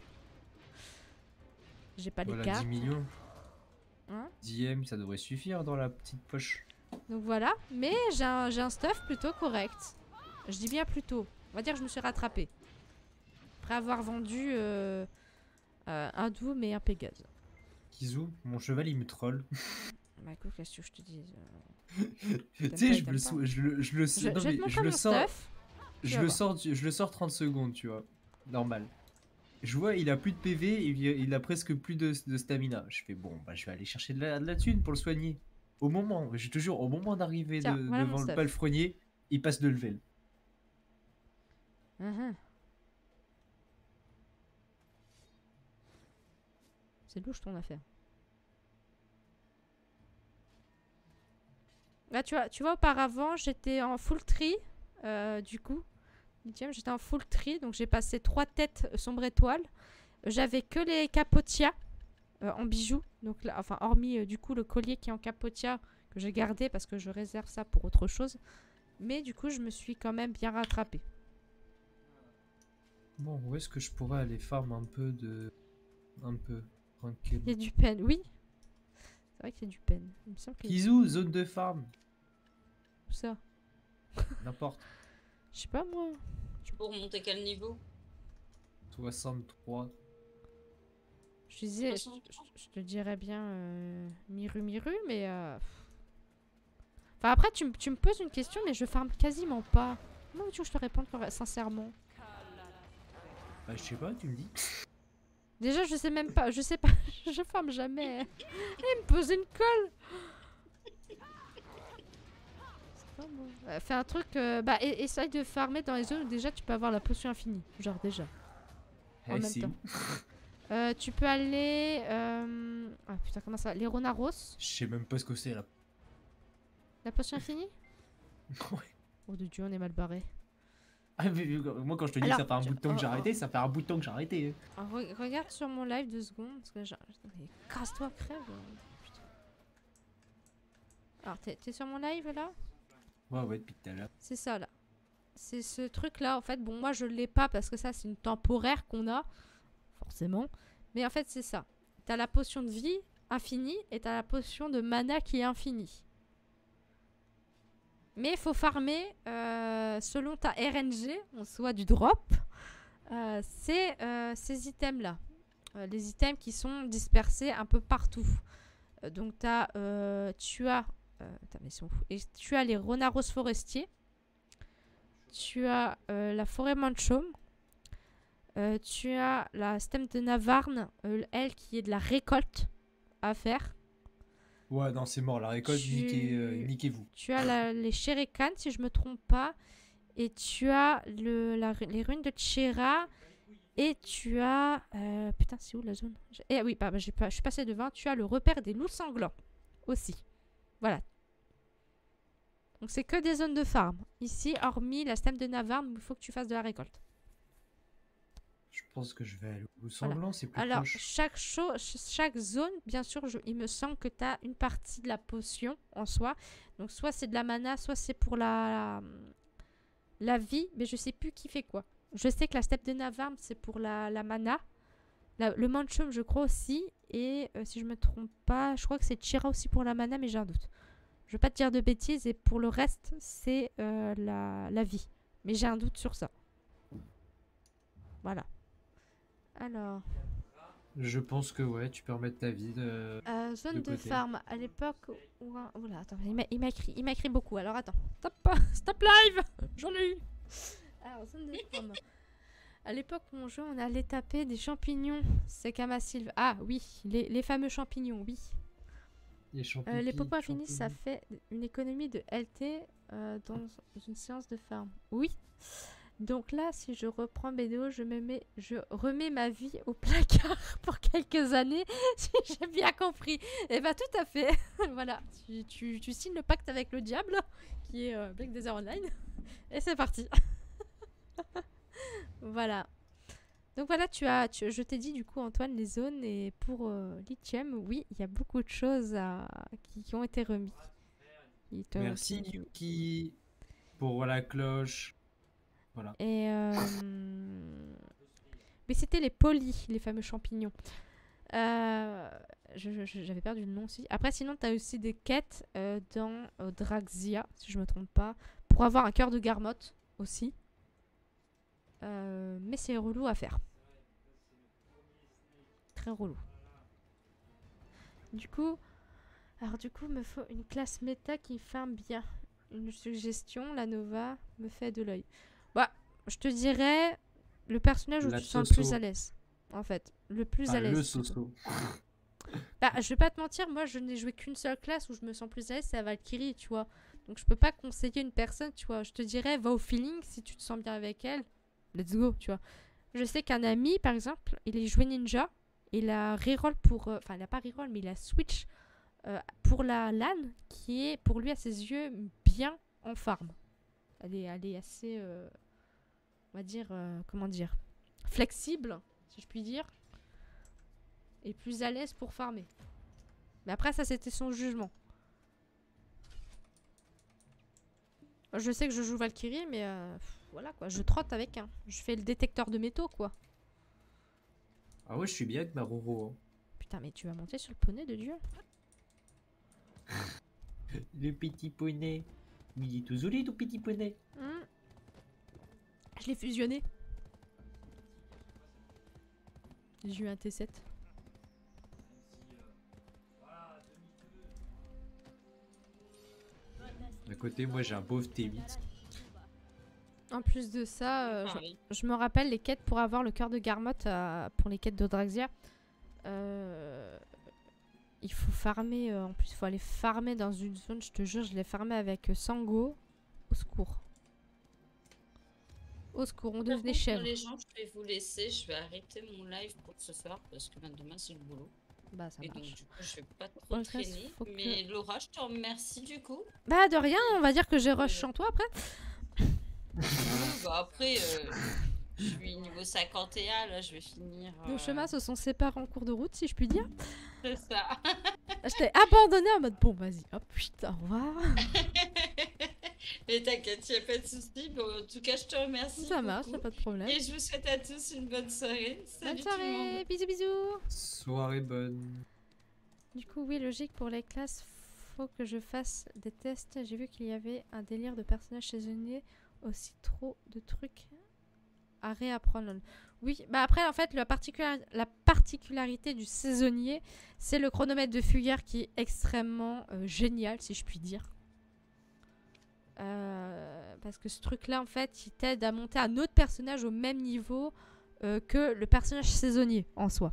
J'ai pas les cartes. 10 millions. Hein? 10 M, ça devrait suffire dans la petite poche. Donc voilà, mais j'ai un, stuff plutôt correct. Je dis bien plutôt. On va dire que je me suis rattrapée. Après avoir vendu euh, euh, un Doom et un Pégase. Kizu, mon cheval il me troll. Bah écoute, qu'est-ce que je te dis euh, tu sais, je je le, je le, Je, non, je mais le sors, stuff. je le sors, je le sors 30 secondes, tu vois. Normal. Je vois, il a plus de PV, il, il a presque plus de, de stamina. Je fais bon, bah je vais aller chercher de la, de la thune pour le soigner. Au moment, je te jure, au moment d'arriver de- voilà devant le palefrenier, il passe de level. Mhm. C'est louche ton affaire. Là, tu vois, tu vois auparavant, j'étais en full tree, euh, du coup. J'étais en full tree, donc j'ai passé trois têtes sombre étoile. J'avais que les capotias euh, en bijoux. Donc là, enfin, hormis euh, du coup le collier qui est en capotia que j'ai gardé parce que je réserve ça pour autre chose. Mais du coup, je me suis quand même bien rattrapée. Bon, où est-ce que je pourrais aller farm un peu de. Un peu. Tranquille? Il y a du pen, oui. C'est vrai qu'il y a du pen. Il me semble Kizu, zone de farm? tout ça? N'importe. Je sais pas moi. Tu peux remonter quel niveau? 63. Je te disais, je, 63. je- je te dirais bien euh, Miru Miru, mais. euh. Enfin, après, tu, me- tu me poses une question, mais je farme quasiment pas. Comment veux-tu que je te réponde sincèrement? Bah, je sais pas, tu me dis. Déjà, je sais même pas. Je sais pas. je farme jamais. Il me pose une colle. C'est pas moi. Ouais, fais un truc. euh, bah, essaye de farmer dans les zones où déjà tu peux avoir la potion infinie. Genre, déjà. En Eh, même c'est temps. Euh, tu peux aller. euh, Ah putain, comment ça Les Ronaros Je sais même pas ce que c'est là. La potion infinie? Ouais. Oh de dieu, on est mal barré. Ah, mais, euh, moi quand je te dis Alors, que ça fait un je- bout de temps que j'ai oh, oh. arrêté, ça fait un bout de temps que j'ai arrêté. re- regarde sur mon live deux secondes. Parce que j'ai. mais Casse-toi, crève. putain. Alors, t'es t'es sur mon live là? Ouais, ouais, depuis tout à l'heure. C'est ça là. C'est ce truc là, en fait. Bon, moi je l'ai pas parce que ça c'est une temporaire qu'on a. Mais en fait, c'est ça. T'as la potion de vie infinie et t'as la potion de mana qui est infinie. Mais il faut farmer euh, selon ta RNG, on soit du drop, euh, euh, ces items-là. Euh, les items qui sont dispersés un peu partout. Donc euh, tu as. Et tu as les renards forestiers. Tu as la forêt Manchom. Euh, tu as la stem de Navarne, euh, elle qui est de la récolte à faire. Ouais, non, c'est mort, la récolte, Tu- niquez, euh, niquez-vous. Tu as la- les Sherikan, si je me trompe pas. Et tu as le, la ru- les ruines de Tchera. Et tu as. euh, putain, c'est où la zone? Eh oui, bah, bah, pas, je suis passé devant. Tu as le repère des loups sanglants aussi. Voilà. Donc c'est que des zones de farm. Ici, hormis la stem de Navarre, où il faut que tu fasses de la récolte. Je pense que je vais aller au Voilà. sanglant, c'est plus Alors, proche. chaque, zone, bien sûr, je- il me semble que tu as une partie de la potion en soi. Donc, soit c'est de la mana, soit c'est pour la, la vie, mais je sais plus qui fait quoi. Je sais que la steppe de Navarre, c'est pour la, la mana. La- le Manchum, je crois aussi. Et euh, si je me trompe pas, je crois que c'est Chira aussi pour la mana, mais j'ai un doute. Je veux pas te dire de bêtises. Et pour le reste, c'est euh, la, la vie. Mais j'ai un doute sur ça. Voilà. Alors. Je pense que ouais, tu peux remettre ta vie de. Euh, zone de de, côté. farm à l'époque où un- oula attends il m'a m'a écrit beaucoup alors attends stop stop live j'en ai eu alors zone de farm à l'époque où on jouait on allait taper des champignons c'est Kamasilve ah oui les, les fameux champignons oui Les Euh, champignons. les popos infinis ça fait une économie de LT euh, dans une séance de farm oui donc là, si je reprends BDO, je, me mets, je remets ma vie au placard pour quelques années, si j'ai bien compris. Et bah tout à fait. voilà, tu, tu- tu signes le pacte avec le diable, qui est euh, Black Desert Online, et c'est parti. voilà. Donc voilà, tu as, tu- je t'ai dit du coup Antoine les zones et pour euh, lithium, oui, il y a beaucoup de choses à- qui, qui ont été remis. Ils te- Merci Yuki pour la cloche. Euh, mais c'était les polis, les fameux champignons. Euh, j'avais perdu le nom aussi. Après, sinon, t'as aussi des quêtes euh, dans Draxia, si je me trompe pas, pour avoir un cœur de garmotte aussi. Mais c'est relou à faire. Très relou. Du coup, alors du coup, me faut une classe méta qui farme bien. Une suggestion, la Nova me fait de l'œil. Je te dirais le personnage où La tu te sens le plus à l'aise. En fait, le plus Ah, à l'aise. le. Soso. Bah, je vais pas te mentir, moi je n'ai joué qu'une seule classe où je me sens plus à l'aise, c'est à Valkyrie, tu vois. Donc je peux pas conseiller une personne, tu vois. Je te dirais, va au feeling si tu te sens bien avec elle. Let's go, tu vois. Je sais qu'un ami, par exemple, il est joué ninja. Il a reroll pour. euh, Enfin, il a pas reroll, mais il a switch euh, pour la LAN qui est pour lui à ses yeux bien en farm. Elle est, elle est assez. euh, on va dire. euh, comment dire Flexible, si je puis dire et plus à l'aise pour farmer. Mais après, ça, c'était son jugement. Je sais que je joue Valkyrie, mais euh, pff, voilà quoi, je trotte avec un. Je fais le détecteur de métaux quoi. Ah ouais, je suis bien avec ma Roro. hein. Putain, mais tu vas monter sur le poney de Dieu Le petit poney. Il est tout joli, tout petit poney. Hmm. Je l'ai fusionné. J'ai eu un T7. À côté, moi j'ai un pauvre T8. En plus de ça, euh, je- Pareil. Je me rappelle les quêtes pour avoir le cœur de Garmotte euh, pour les quêtes d'Odraxia. Euh, il faut farmer, euh, en plus il faut aller farmer dans une zone, je te jure, je l'ai farmé avec Sango. Au secours. Au secours, on devenait chèvre. Les gens, je vais vous laisser. Je vais arrêter mon live pour ce soir parce que ben, demain c'est le boulot. Bah ça Et donc, marche. du coup, je vais pas trop reste, traîner. faut que- Mais Laura, je te remercie du coup. Bah de rien, on va dire que j'ai rush en toi après. bah, après, euh, je suis niveau 51, là, je vais finir. Nos euh, chemins se sont séparés en cours de route, si je puis dire. C'est ça. Je t'ai abandonné en mode bon, vas-y, hop, putain, au revoir. Mais t'inquiète, y a pas de soucis. Bon, en tout cas, je te remercie. Ça marche, pas de problème. Et je vous souhaite à tous une bonne soirée. Salut Bonne tout le soirée, monde. bisous bisous. Soirée bonne. Du coup, oui, logique, pour les classes, faut que je fasse des tests. J'ai vu qu'il y avait un délire de personnages saisonniers, aussi trop de trucs à réapprendre. Oui, bah après, en fait, la, particular- la particularité du saisonnier, c'est le chronomètre de Fuyère qui est extrêmement euh, génial, si je puis dire. Euh, parce que ce truc-là, en fait, il t'aide à monter un autre personnage au même niveau euh, que le personnage saisonnier en soi.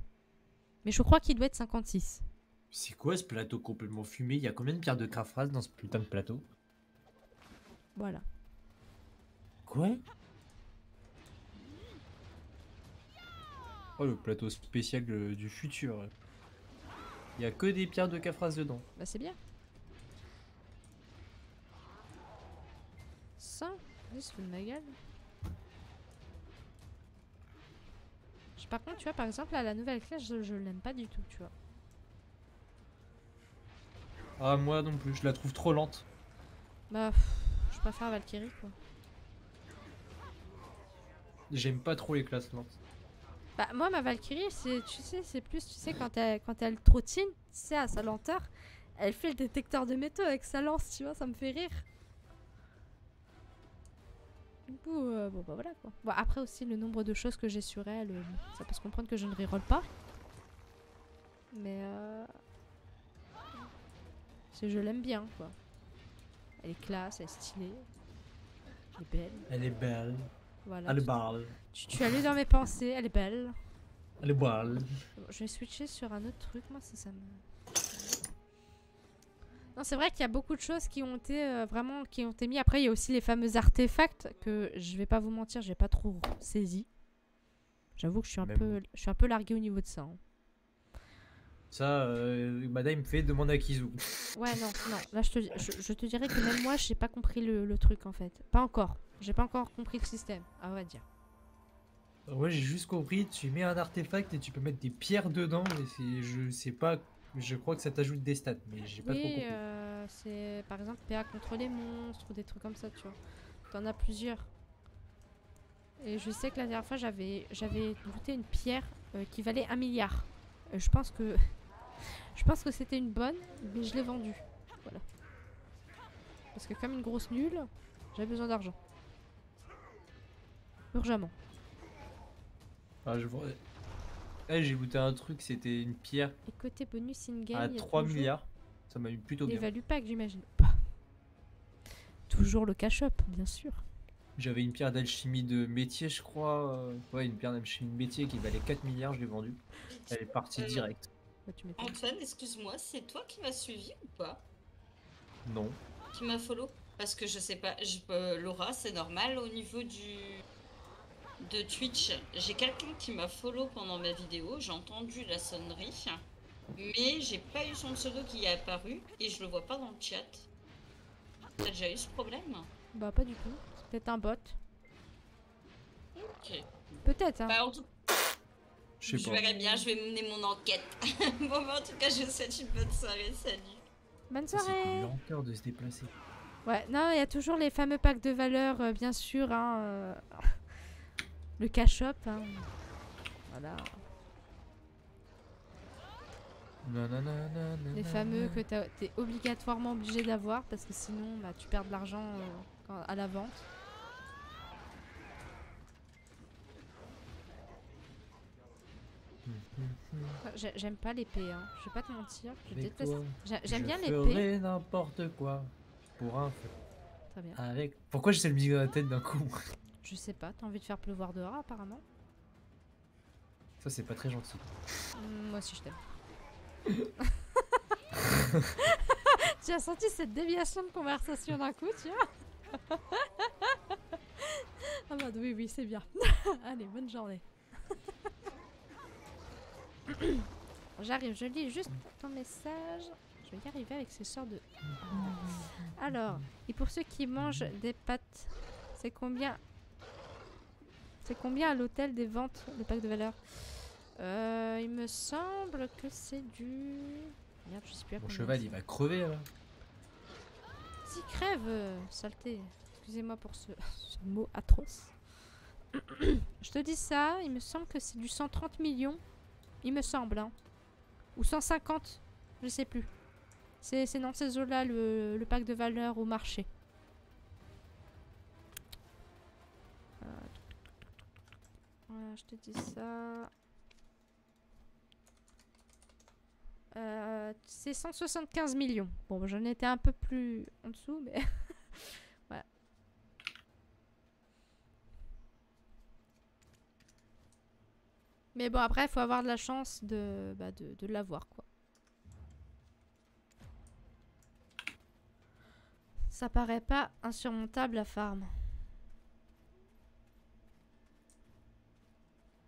Mais je crois qu'il doit être 56. C'est quoi ce plateau complètement fumé? Il y a combien de pierres de crafras dans ce putain de plateau? Voilà. Quoi? Oh, le plateau spécial euh, du futur. Il y a que des pierres de Cafras dedans. Bah c'est bien. Vas-y, se fout de ma gueule. Je- Par contre, tu vois, par exemple, là, la nouvelle classe, je, je l'aime pas du tout, tu vois. Ah, moi non plus, je la trouve trop lente. Bah, pff, je préfère Valkyrie, quoi. J'aime pas trop les classes lentes. Bah, moi, ma Valkyrie, c'est, tu sais, c'est plus, tu sais, quand elle, quand elle trottine, tu sais, à sa lenteur, elle fait le détecteur de métaux avec sa lance, tu vois, ça me fait rire. Du coup, euh, bon, bah voilà, quoi. Bon, après aussi, le nombre de choses que j'ai sur elle, euh, ça peut se comprendre que je ne reroll pas. Mais, euh... je l'aime bien, quoi. Elle est classe, elle est stylée. Elle est belle. Elle est belle. Voilà. Elle est tu- belle. tu, tu as lu dans mes pensées, elle est belle. Elle est belle. Bon, Je vais switcher sur un autre truc, moi, ça, ça me... Non, c'est vrai qu'il y a beaucoup de choses qui ont été euh, vraiment qui ont été mis. Après, il y a aussi les fameux artefacts que je vais pas vous mentir, j'ai pas trop saisi. J'avoue que je suis un Même peu, je suis un peu largué au niveau de ça. hein. Ça, euh, madame me fait demander à Kizu. Ouais, non, non. Là, je te, je, je te dirais que même moi, j'ai pas compris le, le truc en fait. Pas encore. J'ai pas encore compris le système, à vrai dire. Ouais, j'ai juste compris, tu mets un artefact et tu peux mettre des pierres dedans, mais c'est, je sais pas, je crois que ça t'ajoute des stats, mais j'ai pas trop Oui, compris. euh, c'est par exemple PA contre les monstres ou des trucs comme ça, tu vois. T'en as plusieurs. Et je sais que la dernière fois, j'avais j'avais looté une pierre euh, qui valait un milliard. Euh, je pense que Je pense que c'était une bonne, mais je l'ai vendue. Voilà. Parce que comme une grosse nulle, j'avais besoin d'argent. Urgemment. Ah, je vois. Eh, j'ai goûté un truc, c'était une pierre Et côté bonus in-game, à il y a 3 toujours milliards. Ça m'a eu plutôt bien. value packs, j'imagine. Toujours le cash-up, bien sûr. J'avais une pierre d'alchimie de métier, je crois. euh, Ouais, une pierre d'alchimie de métier qui valait 4 milliards, je l'ai vendue. Elle est partie Euh, direct. Bah, tu. Antoine, excuse-moi, c'est toi qui m'as suivi ou pas? Non. Qui m'a follow? Parce que je sais pas, je, euh, Laura, c'est normal au niveau du de Twitch. J'ai quelqu'un qui m'a follow pendant ma vidéo, j'ai entendu la sonnerie, mais j'ai pas eu son pseudo qui est apparu et je le vois pas dans le chat. T'as déjà eu ce problème? Bah, pas du tout. C'est peut-être un bot. Ok. Peut-être, hein. Bah, en tout Je sais je pas. verrai bien, je vais mener mon enquête. bon, bah, en tout cas, je vous souhaite une bonne soirée. Salut. Bonne Ça, C'est une soirée lenteur de se déplacer. Ouais, non, il y a toujours les fameux packs de valeur, euh, bien sûr. Hein, euh, Le cash-up. Hein. Voilà. Les fameux que t'es obligatoirement obligé d'avoir parce que sinon bah, tu perds de l'argent euh, à la vente. Enfin, j'ai- J'aime pas l'épée, hein. je vais pas te mentir. Je déteste. J'aime bien je l'épée. n'importe quoi pour un feu. Très bien. Avec. Pourquoi j'ai cette musique dans la tête d'un coup Je sais pas, t'as envie de faire pleuvoir dehors apparemment Ça, c'est pas très gentil. Mm, Moi aussi je t'aime. tu as senti cette déviation de conversation d'un coup, tu vois Ah bah oui, oui, c'est bien. Allez, bonne journée. J'arrive, je lis juste ton message. Je vais y arriver avec ces sortes de... Alors, et pour ceux qui mangent des pâtes, c'est combien C'est combien à l'hôtel des ventes, le pack de valeur? Euh, Il me semble que c'est du... Merde, je sais plus à Mon cheval, il va crever là. Si crève, euh, saleté. Excusez-moi pour ce, ce mot atroce. je te dis ça, il me semble que c'est du 130 millions. Il me semble, hein. Ou 150, je sais plus. C'est c'est dans ces eaux-là le, le pack de valeur au marché. Voilà, je te dis ça. Euh, c'est 175 millions. Bon, j'en étais un peu plus en dessous, mais voilà. Mais bon, après, il faut avoir de la chance de, bah, de, de l'avoir, quoi. Ça paraît pas insurmontable la farm.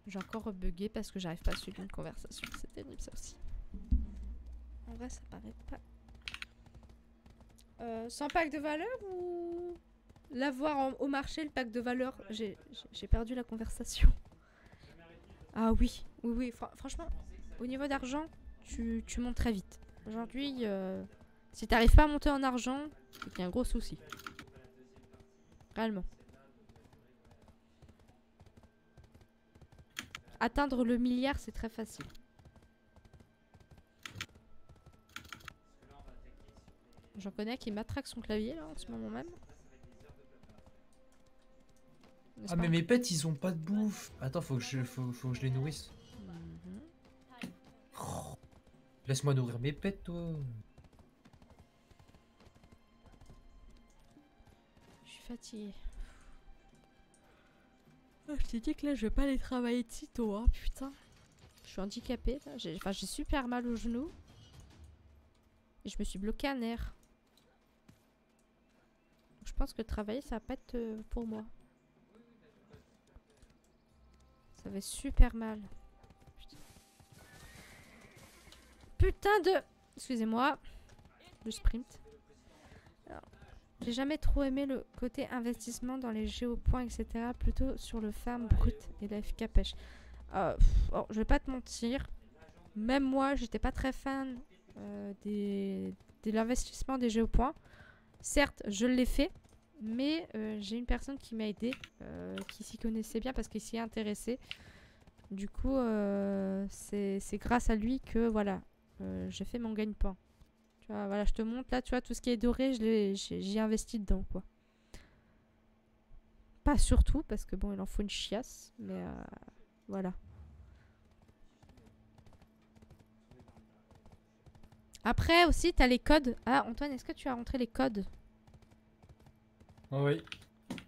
J'ai encore rebugué parce que j'arrive pas à suivre une conversation. C'est terrible ça aussi. En vrai, ça paraît pas. Euh, sans pack de valeur ou l'avoir au marché, le pack de valeur? J'ai perdu la conversation. Ah oui, oui, oui. fran- franchement, au niveau d'argent, tu, tu montes très vite. Aujourd'hui, euh, si t'arrives pas à monter en argent, c'est qu'il y a un gros souci. Réellement. Atteindre le milliard, c'est très facile. J'en connais qui matraque son clavier là en ce moment même. Ah, mais mes pets, ils ont pas de bouffe. Attends, faut que je, faut, faut que je les nourrisse. Mhm. Oh. Laisse-moi nourrir mes pets, toi. Je suis fatiguée. Ah, je t'ai dit que là je vais pas aller travailler de sitôt, hein, putain. Je suis handicapée. J'ai super mal au genou. Et je me suis bloqué un nerf. Je pense que travailler ça va pas être euh, pour moi. Ça va super mal. Putain de... Excusez-moi. Le sprint. J'ai jamais trop aimé le côté investissement dans les géopoints, etc. Plutôt sur le farm brut et la FK pêche. Euh, pff, oh, je vais pas te mentir. Même moi, j'étais pas très fan euh, des, de l'investissement des géopoints. Certes, je l'ai fait, mais euh, j'ai une personne qui m'a aidé, euh, qui s'y connaissait bien parce qu'il s'y est intéressé. Du coup, euh, c'est c'est grâce à lui que voilà, euh, j'ai fait mon gagne-pain. Tu vois, voilà, je te montre là, tu vois, tout ce qui est doré, j'ai investi dedans, quoi. Pas surtout, parce que bon, il en faut une chiasse, mais euh, voilà. Après aussi, t'as les codes. Ah, Antoine, est-ce que tu as rentré les codes? Oui.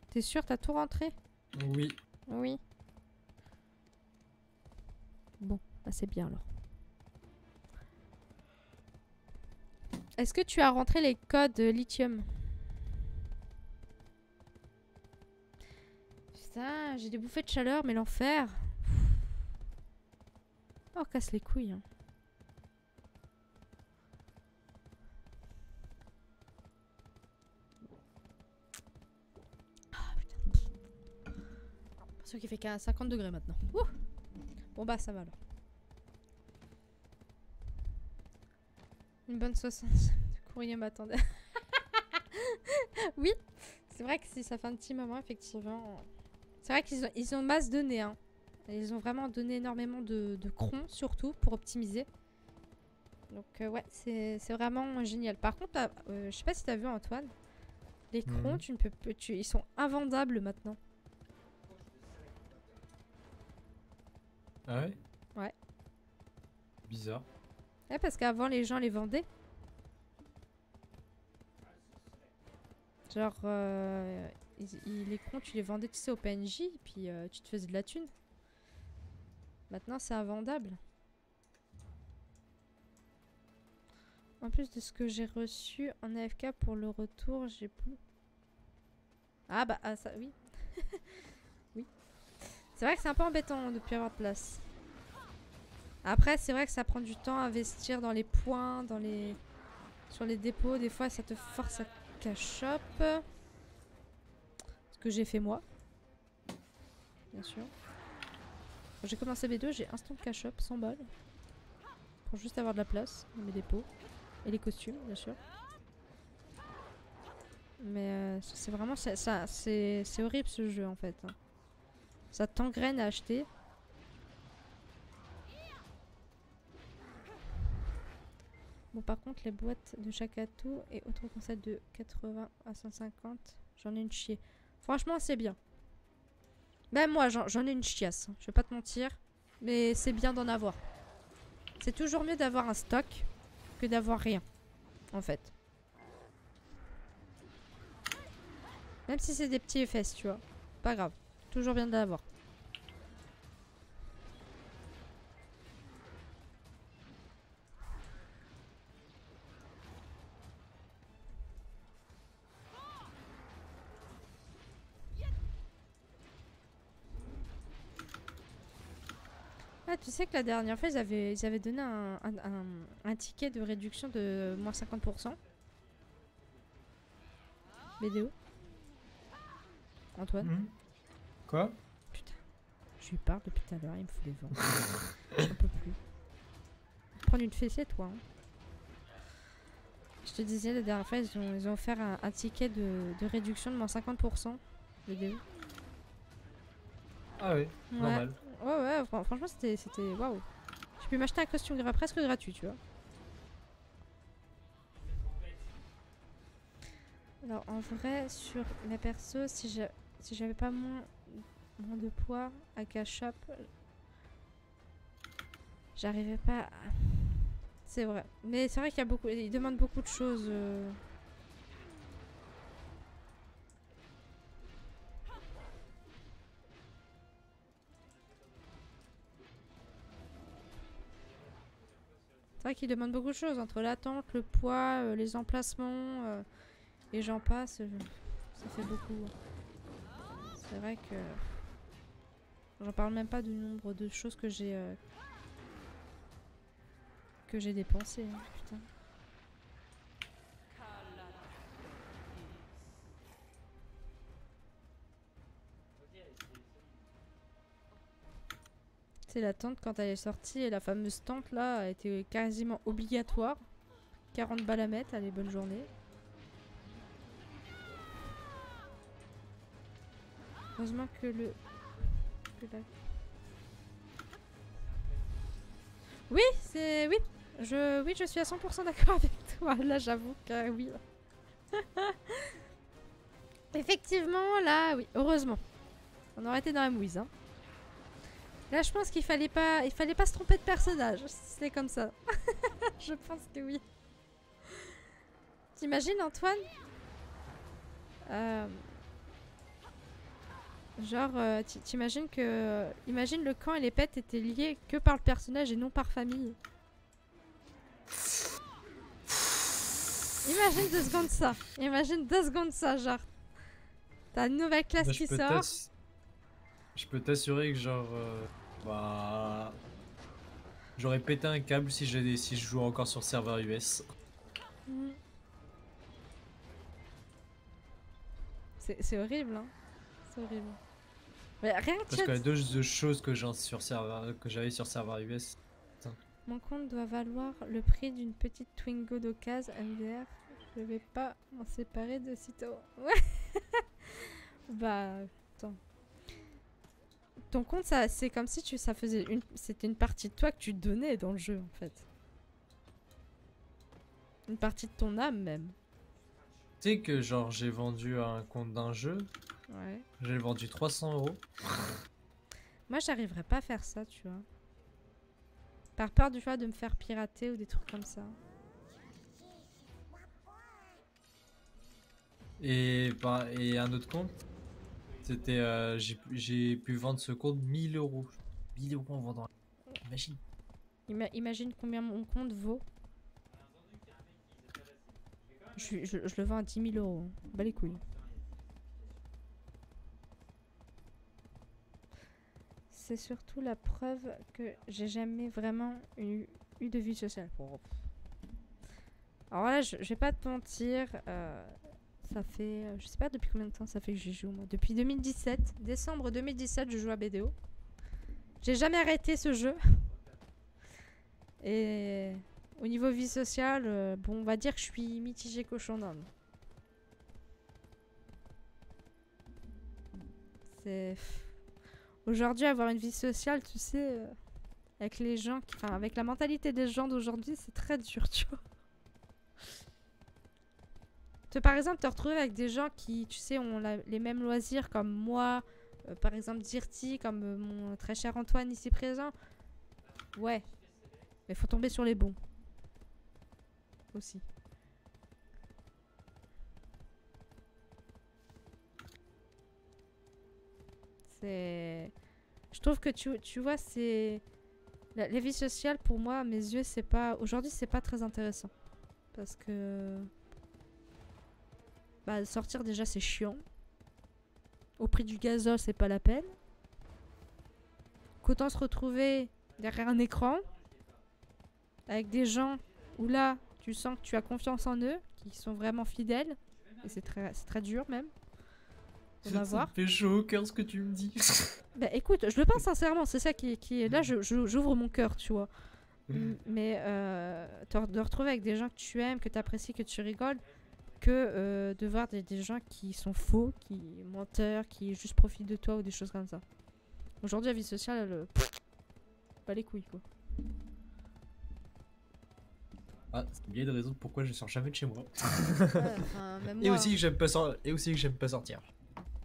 T'es sûr, t'as tout rentré? Oui. Oui. Bon, bah c'est bien alors. Est-ce que tu as rentré les codes lithium Putain, j'ai des bouffées de chaleur, mais l'enfer. Oh, casse les couilles. hein. Ah, qu'il fait qu'à 50 degrés maintenant. Bon bah ça va alors. Une bonne 60. Le courrier m'attendait. oui, c'est vrai que si ça fait un petit moment, effectivement. C'est vrai qu'ils ont, ils ont masse donné. Hein. Ils ont vraiment donné énormément de, de crons, surtout, pour optimiser. Donc euh, ouais, c'est vraiment génial. Par contre, euh, je sais pas si t'as vu Antoine, les crons, tu ne peux, plus- tu, ils sont invendables maintenant. Ah ouais? Ouais. Bizarre. Parce qu'avant, les gens les vendaient. Genre, euh, les crons, tu les vendais, tu sais, au PNJ, puis euh, tu te faisais de la thune. Maintenant, c'est invendable. En plus de ce que j'ai reçu en AFK pour le retour, j'ai plus. Ah bah, ah, ça, oui. oui. C'est vrai que c'est un peu embêtant de ne plus avoir de place. Après, c'est vrai que ça prend du temps à investir dans les points, dans les... sur les dépôts. Des fois, ça te force à cash up. Ce que j'ai fait moi. Bien sûr. J'ai commencé B2, j'ai instant cash up, 100 balles. Pour juste avoir de la place dans mes dépôts. Et les costumes, bien sûr. Mais euh, c'est vraiment... c'est horrible ce jeu, en fait. hein. Ça t'engraine à acheter. Bon, par contre, les boîtes de chaque atout et autres concepts de 80 à 150, j'en ai une chier. Franchement, c'est bien. Même moi, j'en ai une chiasse. hein, Je vais pas te mentir. Mais c'est bien d'en avoir. C'est toujours mieux d'avoir un stock que d'avoir rien. En fait. Même si c'est des petits fesses, tu vois. Pas grave. Toujours bien de sais que la dernière fois, ils avaient, ils avaient donné un, un- un- un ticket de réduction de moins 50%. BDO. Antoine, Mhm. Quoi? Je lui parle depuis tout à l'heure, il me fout les vents. J'en peux plus. Prendre une fessée, toi. hein. Je te disais, la dernière fois, ils ont, ils ont offert un, un ticket de, de réduction de moins 50%. BDO. Ah oui, Ouais. normal. Ouais, ouais, fran- franchement, c'était. Waouh. J'ai pu m'acheter un costume presque gratuit, tu vois. Alors, en vrai, sur mes persos, si je- si j'avais pas moins, moins de poids à cash up, j'arrivais pas à... C'est vrai. Mais c'est vrai qu'il y a beaucoup. Ils demandent beaucoup de choses. euh. C'est vrai qu'ils demandent beaucoup de choses entre l'attente, le poids, euh, les emplacements euh, et j'en passe. ça fait beaucoup. C'est vrai que. J'en parle même pas du nombre de choses que j'ai. euh, que j'ai dépensé. hein, putain. C'est la tente quand elle est sortie et la fameuse tente là a été quasiment obligatoire. 40 balles à mettre, allez bonne journée. Heureusement que le... Oui, c'est... Oui, Je, oui, je suis à 100% d'accord avec toi. Là, j'avoue que oui. Effectivement, là, oui, heureusement. On aurait été dans la mouise. Hein. Là, je pense qu'il fallait pas, il fallait pas se tromper de personnage. C'est comme ça. je pense que oui. T'imagines, Antoine? Euh, Genre, euh, t'i- t'imagines que, imagine le camp et les pets étaient liés que par le personnage et non par famille. Imagine deux secondes ça. Imagine deux secondes ça, genre. T'as une nouvelle classe Bah, qui sort. je peux t'assurer que genre euh, bah j'aurais pété un câble si j'ai si je jouais encore sur serveur US. Mhm. C'est horrible, hein. C'est horrible. Mais rien que Parce que chat, la dose de choses que j'ai sur serveur que j'avais sur serveur US. mon compte doit valoir le prix d'une petite Twingo d'occasion MDR. Je vais pas m'en séparer de sitôt. Ouais. bah, attends. Ton compte, ça, c'est comme si tu, ça faisait une, c'était une partie de toi que tu donnais dans le jeu, en fait. Une partie de ton âme, même. Tu sais que genre j'ai vendu un compte d'un jeu, Ouais. j'ai vendu 300 euros. Moi, j'arriverais pas à faire ça, tu vois. Par peur du fait de me faire pirater ou des trucs comme ça. Et, bah, et un autre compte, c'était euh, j'ai pu vendre ce compte 1000 euros. 1000 euros en vendant. Imagine. Ima- imagine combien mon compte vaut. Je, le vends à 10 000 euros. Bah les couilles. C'est surtout la preuve que j'ai jamais vraiment eu, de vie sociale. Alors là, je, je vais pas te mentir. euh, ça fait. euh, Je sais pas depuis combien de temps ça fait que j'y joue, moi. Depuis 2017. Décembre 2017, je joue à BDO. J'ai jamais arrêté ce jeu. Et au niveau vie sociale, euh, bon, on va dire que je suis mitigée cochon d'Inde. C'est. Aujourd'hui, avoir une vie sociale, tu sais, euh, avec les gens, qui- enfin, avec la mentalité des gens d'aujourd'hui, c'est très dur, tu vois. Te, par exemple, te retrouver avec des gens qui, tu sais, ont les mêmes loisirs comme moi, euh, par exemple Dirty, comme euh, mon très cher Antoine ici présent. Ouais, mais faut tomber sur les bons. Aussi. C'est. Je trouve que tu, vois, c'est. La, la vie pour moi, à mes yeux, c'est pas. Aujourd'hui, c'est pas très intéressant. Parce que. Bah, sortir déjà, c'est chiant. Au prix du gazole, c'est pas la peine. Qu'autant se retrouver derrière un écran avec des gens où là, tu sens que tu as confiance en eux, qui sont vraiment fidèles. Et c'est très, dur même. On va Ça me fait chaud au cœur ce que tu me dis. Bah écoute, je le pense sincèrement, c'est ça qui, qui est là, je- je- j'ouvre mon cœur, tu vois. Mais euh, de retrouver avec des gens que tu aimes, que tu apprécies, que tu rigoles, que euh, de voir des, des gens qui sont faux, qui menteurs, qui juste profitent de toi ou des choses comme ça. Aujourd'hui, la vie sociale, elle, euh, pas les couilles quoi. Ah, c'est bien de raison de pourquoi je sors jamais de chez moi. Ouais, enfin, même Et moi, aussi que j'aime pas sor- et aussi que j'aime pas sortir.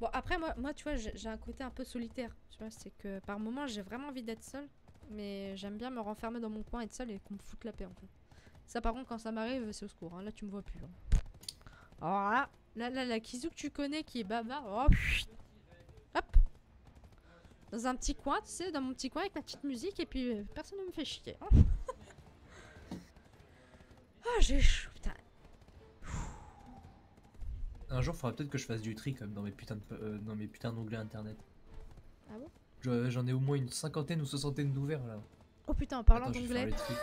Bon, après, moi, moi tu vois, j'ai j'ai un côté un peu solitaire. Tu vois, c'est que par moments, j'ai vraiment envie d'être seule. Mais j'aime bien me renfermer dans mon coin, être seule et qu'on me foute la paix, en fait. Ça, par contre, quand ça m'arrive, c'est au secours. hein. Là, tu me vois plus. hein. Alors là, là, là, la Kizu que tu connais qui est baba, oh, chut. hop. Dans un petit coin, tu sais, dans mon petit coin avec ma petite musique, et puis euh, personne ne me fait chier. hein. Ah, j'ai chaud, putain. Un jour, faudra peut-être que je fasse du tri quand même dans mes putains de, euh, dans mes putains d'onglets internet. Ah bon? Je- J'en ai au moins une cinquantaine ou soixantaine d'ouverts là. Oh putain, en parlant Attends, je vais faire d'anglais. les tri.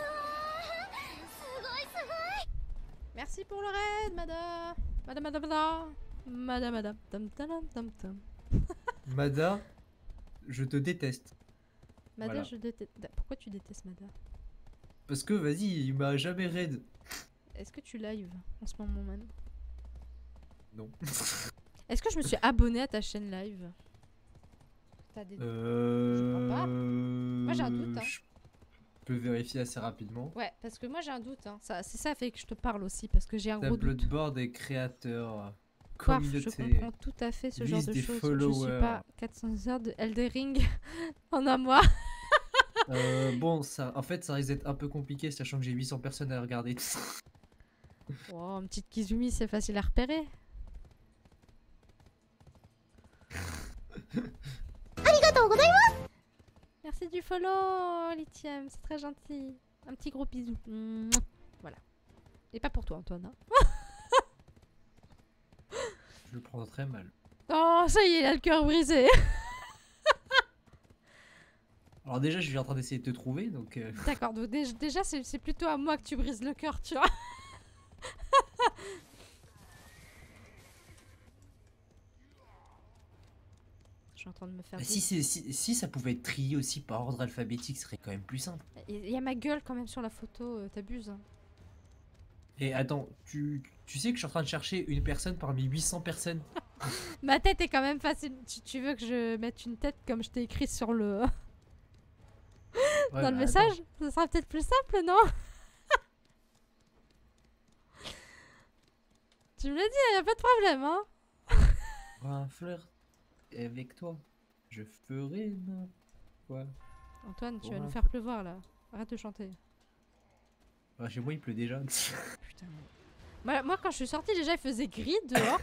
Merci pour le raid, madame. Madame, madame, madame. Madame, madame. Tam, tam, tam, tam. Mada, je te déteste. Mada, Voilà. je déteste. Pourquoi tu détestes Mada? Parce que vas-y, il m'a jamais raid. Est-ce que tu live en ce moment même? Non. Est-ce que je me suis abonné à ta chaîne live? T'as des... Euh... pas. Moi, j'ai un doute, hein. je- peux vérifier assez rapidement. Ouais, parce que moi j'ai un doute. Hein. Ça, c'est ça fait que je te parle aussi, parce que j'ai un gros Tableau doute. de bord des créateurs. Paf, je Communauté. comprends tout à fait ce genre de choses. Je suis followers. pas 400 heures de Elden Ring en un mois. Euh, bon, ça, en fait, ça risque d'être un peu compliqué, sachant que j'ai 800 personnes à regarder. Oh, une petite Kizumi, c'est facile à repérer. Merci du follow, Lithium, c'est très gentil. Un petit gros bisou. Voilà. Et pas pour toi, Antoine. hein. Je le prends très mal. Oh, ça y est, il a le cœur brisé. Alors déjà, je suis en train d'essayer de te trouver, donc... euh, D'accord, donc déjà, c'est plutôt à moi que tu brises le cœur, tu vois. Je suis en train de me faire. bah, si, c'est- si, si ça pouvait être trié aussi par ordre alphabétique, ce serait quand même plus simple. Il y a ma gueule quand même sur la photo, euh, t'abuses. hein. Et attends, tu, tu sais que je suis en train de chercher une personne parmi 800 personnes Ma tête est quand même facile. Tu, tu veux que je mette une tête comme je t'ai écrit sur le. Ouais, dans le bah, message? attends. Ce sera peut-être plus simple, non? Tu me l'as dit, y a pas de problème, hein un flirt avec toi, je ferai n'importe quoi. Antoine, tu vas nous faire pleuvoir là. Arrête de chanter. Ah, chez moi, il pleut déjà. Putain. Moi, moi, quand je suis sortie, déjà, il faisait gris dehors.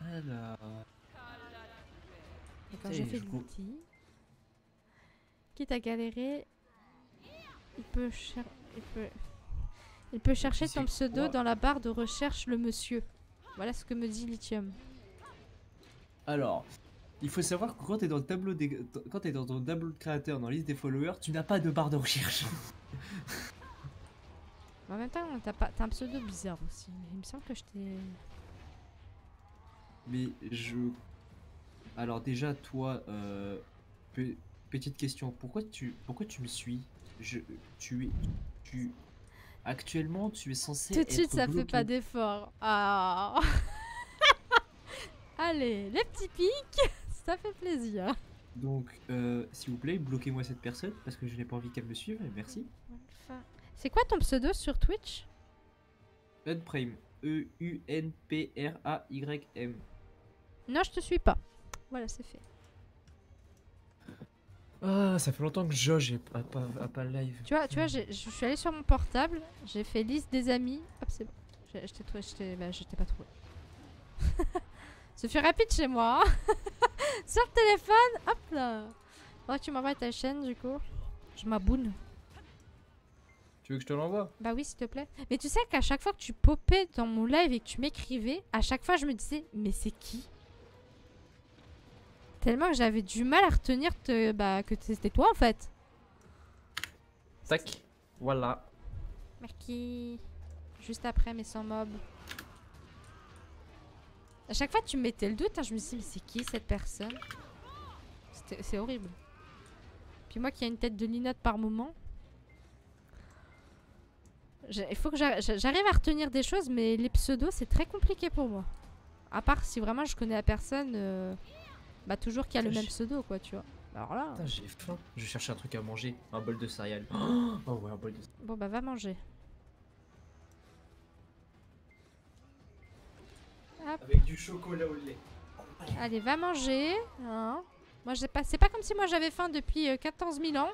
Alors... Et quand j'ai fait quitte à galérer, il peut, cher- il peut, il peut chercher ton pseudo dans la barre de recherche le monsieur. Voilà ce que me dit Lithium. Alors, il faut savoir que quand t'es dans le tableau des... quand t'es dans ton tableau de créateur dans la liste des followers, tu n'as pas de barre de recherche. Mais en même temps, t'as pas- t'as un pseudo bizarre aussi. Mais il me semble que je t'ai. Mais je... Alors déjà, toi, euh, pe- petite question, pourquoi tu, pourquoi tu me suis? Je, Tu es... Tu... Actuellement, tu es censé Tout de suite, ça fait bloqué. pas d'effort. Ah. Allez, les petits pics, ça fait plaisir. Donc, euh, s'il vous plaît, bloquez-moi cette personne, parce que je n'ai pas envie qu'elle me suive, et merci. C'est quoi ton pseudo sur Twitch? Unprime. E E-U-N-P-R-A-Y-M. Non, je te suis pas. Voilà, c'est fait. Ah, ça fait longtemps que Josh est pas, pas, a pas live. Tu vois, tu vois, je suis allée sur mon portable, j'ai fait liste des amis. Hop, c'est bon. J'ai- Je t'ai trouvé, je t'ai bah, je t'ai pas trouvé. Ce fut rapide chez moi. hein. sur le téléphone, hop là. Faudrait que tu m'envoies ta chaîne du coup. Je m'aboune. Tu veux que je te l'envoie? Bah oui, s'il te plaît. Mais tu sais qu'à chaque fois que tu popais dans mon live et que tu m'écrivais, à chaque fois je me disais, mais c'est qui? Tellement que j'avais du mal à retenir te- bah, que c'était toi en fait. Tac. Voilà. Merci. Juste après, mais sans mob. À chaque fois, tu me mettais le doute. hein, je me suis dit, mais c'est qui cette personne? C'est horrible. Puis moi qui ai une tête de linotte par moment. Il faut que j'a- j'a- j'arrive à retenir des choses, mais les pseudos, c'est très compliqué pour moi. À part si vraiment je connais la personne, euh, bah toujours qu'il y a le même pseudo, quoi, tu vois. Alors là, Putain, j'ai faim. Je cherche un truc à manger. Un bol de céréales. Oh ouais, un bol de bon bah va manger. Hop. Avec du chocolat au lait. Allez, va manger. Hein. Moi, j'ai pas. C'est pas comme si moi j'avais faim depuis euh, 14 000 ans.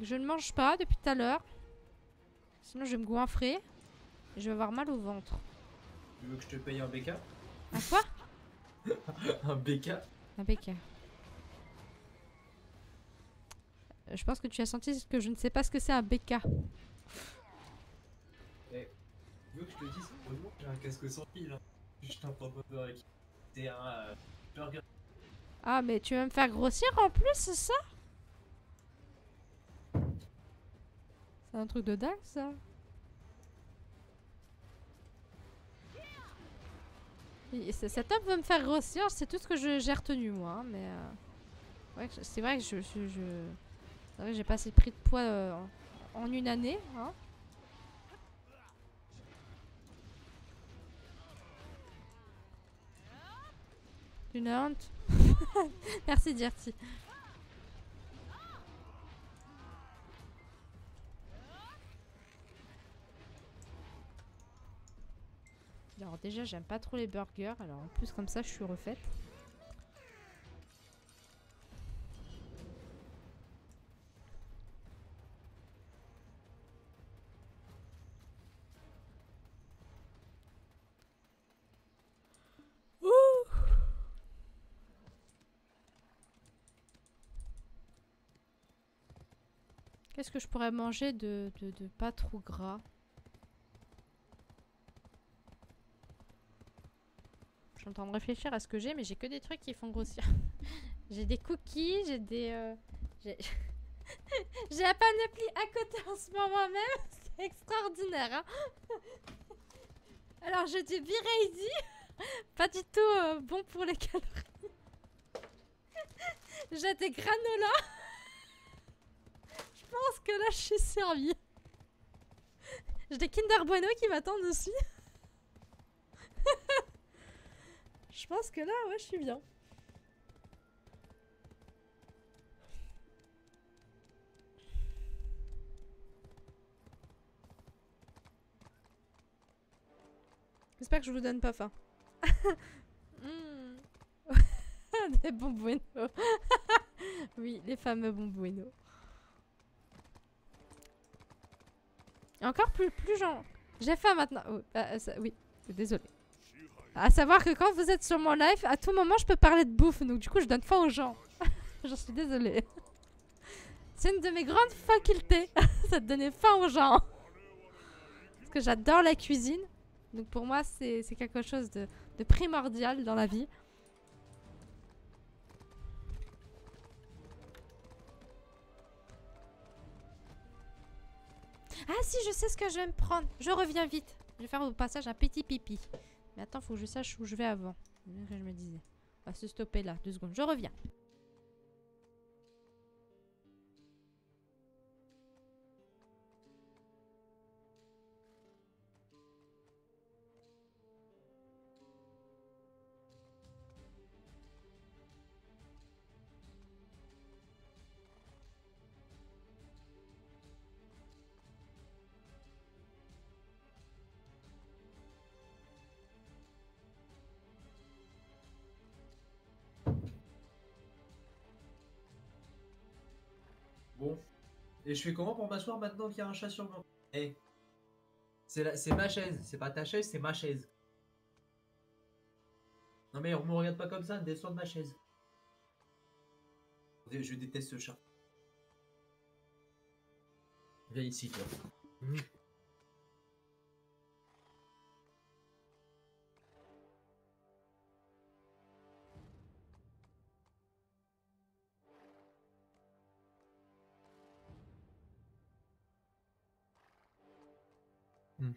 Je ne mange pas depuis tout à l'heure. Sinon, je vais me goinfrer. Et je vais avoir mal au ventre. Tu veux que je te paye un BK À quoi? Un BK Un BK. Euh, Je pense que tu as senti que je ne sais pas ce que c'est un BK. Tu veux que je te dise Heureusement que j'ai un casque sans fil. Hein. Juste un propre avec. C'est un euh, burger. Ah, mais tu veux me faire grossir en plus, c'est ça? C'est un truc de dingue, ça. Et c- Cet homme veut me faire grossir, c'est tout ce que j'ai retenu, moi. hein, mais euh, ouais, c'est vrai que je, je, je- j'ai pas assez pris de poids euh, en, en une année. Hein. Une honte. Merci Dirty. Alors déjà j'aime pas trop les burgers, alors en plus comme ça je suis refaite. Qu'est-ce que je pourrais manger de, de, de pas trop gras Je suis en de réfléchir à ce que j'ai, mais j'ai que des trucs qui font grossir. j'ai des cookies, j'ai des... euh, j'ai la panoplie à côté en ce moment même. C'est extraordinaire. hein. Alors, j'ai du B-Ready. Pas du tout euh, bon pour les calories. j'ai des granola. Je pense que là, je suis servie. J'ai des Kinder Bueno qui m'attendent aussi. Je pense que là, ouais, je suis bien. J'espère que je vous donne pas faim. Mm. Des bons bueno. oui, les fameux bons bueno. Et encore plus, plus genre. J'ai faim maintenant. Oh, ah, ça- oui, désolé. À savoir que quand vous êtes sur mon live, à tout moment, je peux parler de bouffe. Donc, du coup, je donne faim aux gens. J'en suis désolée. C'est une de mes grandes facultés. ça de donner faim aux gens. Parce que j'adore la cuisine. Donc, pour moi, c'est quelque chose de, de primordial dans la vie. Ah si, je sais ce que je vais me prendre. Je reviens vite. Je vais faire au passage un petit pipi. Mais attends, faut que je sache où je vais avant. Je me disais. On va se stopper là, deux secondes. Je reviens. Bon. Et je fais comment pour m'asseoir maintenant qu'il y a un chat sur moi? Eh. C'est ma chaise, c'est pas ta chaise, c'est ma chaise. Non mais on me regarde pas comme ça, descends de ma chaise. Je déteste ce chat. Viens ici, toi.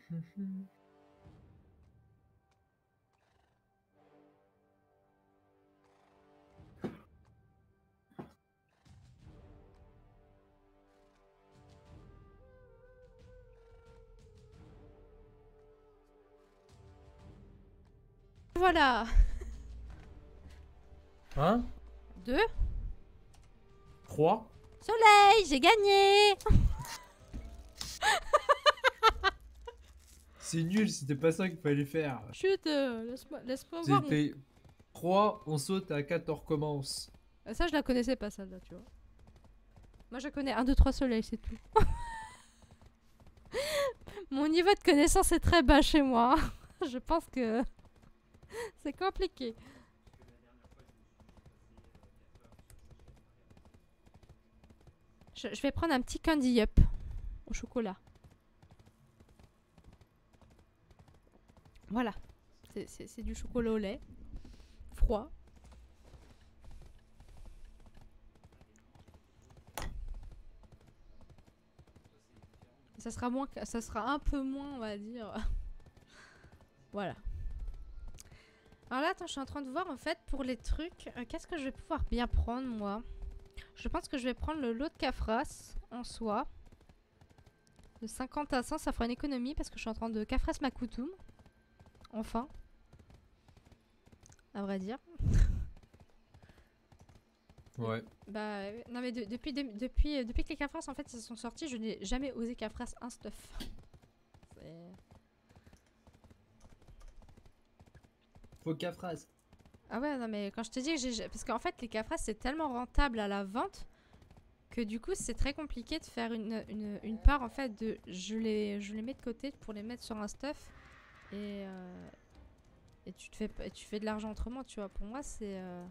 Voilà. Un, Deux. trois. Soleil, j'ai gagné. C'est nul, c'était pas ça qu'il fallait faire. Chut, euh, laisse-moi laisse voir. C'était 3, on saute à 4, on recommence. Euh, Ça, je la connaissais pas, celle-là, tu vois. Moi, je connais 1, 2, 3 soleil, c'est tout. Mon niveau de connaissance est très bas chez moi. je pense que c'est compliqué. Je, je vais prendre un petit candy up au chocolat. Voilà. C'est- du chocolat au lait. Froid. Ça sera moins, ça sera un peu moins, on va dire. voilà. Alors là, attends, je suis en train de voir en fait pour les trucs, euh, qu'est-ce que je vais pouvoir bien prendre moi? Je pense que je vais prendre le lot de Cafras en soi. De 50 à 100, ça fera une économie parce que je suis en train de Cafras Makoutoum. Enfin. À vrai dire. Ouais. Bah euh, non mais de- depuis, de- depuis, euh, depuis que les Cafras en fait ils sont sortis, je n'ai jamais osé Cafras un stuff. Faut phrase. Ah ouais non mais quand je te dis que j'ai... Parce qu'en fait les Cafras c'est tellement rentable à la vente que du coup c'est très compliqué de faire une, une, une part en fait de... Je les, je les mets de côté pour les mettre sur un stuff et... euh, Et tu, te fais, tu fais de l'argent autrement, tu vois. Pour moi c'est... euh,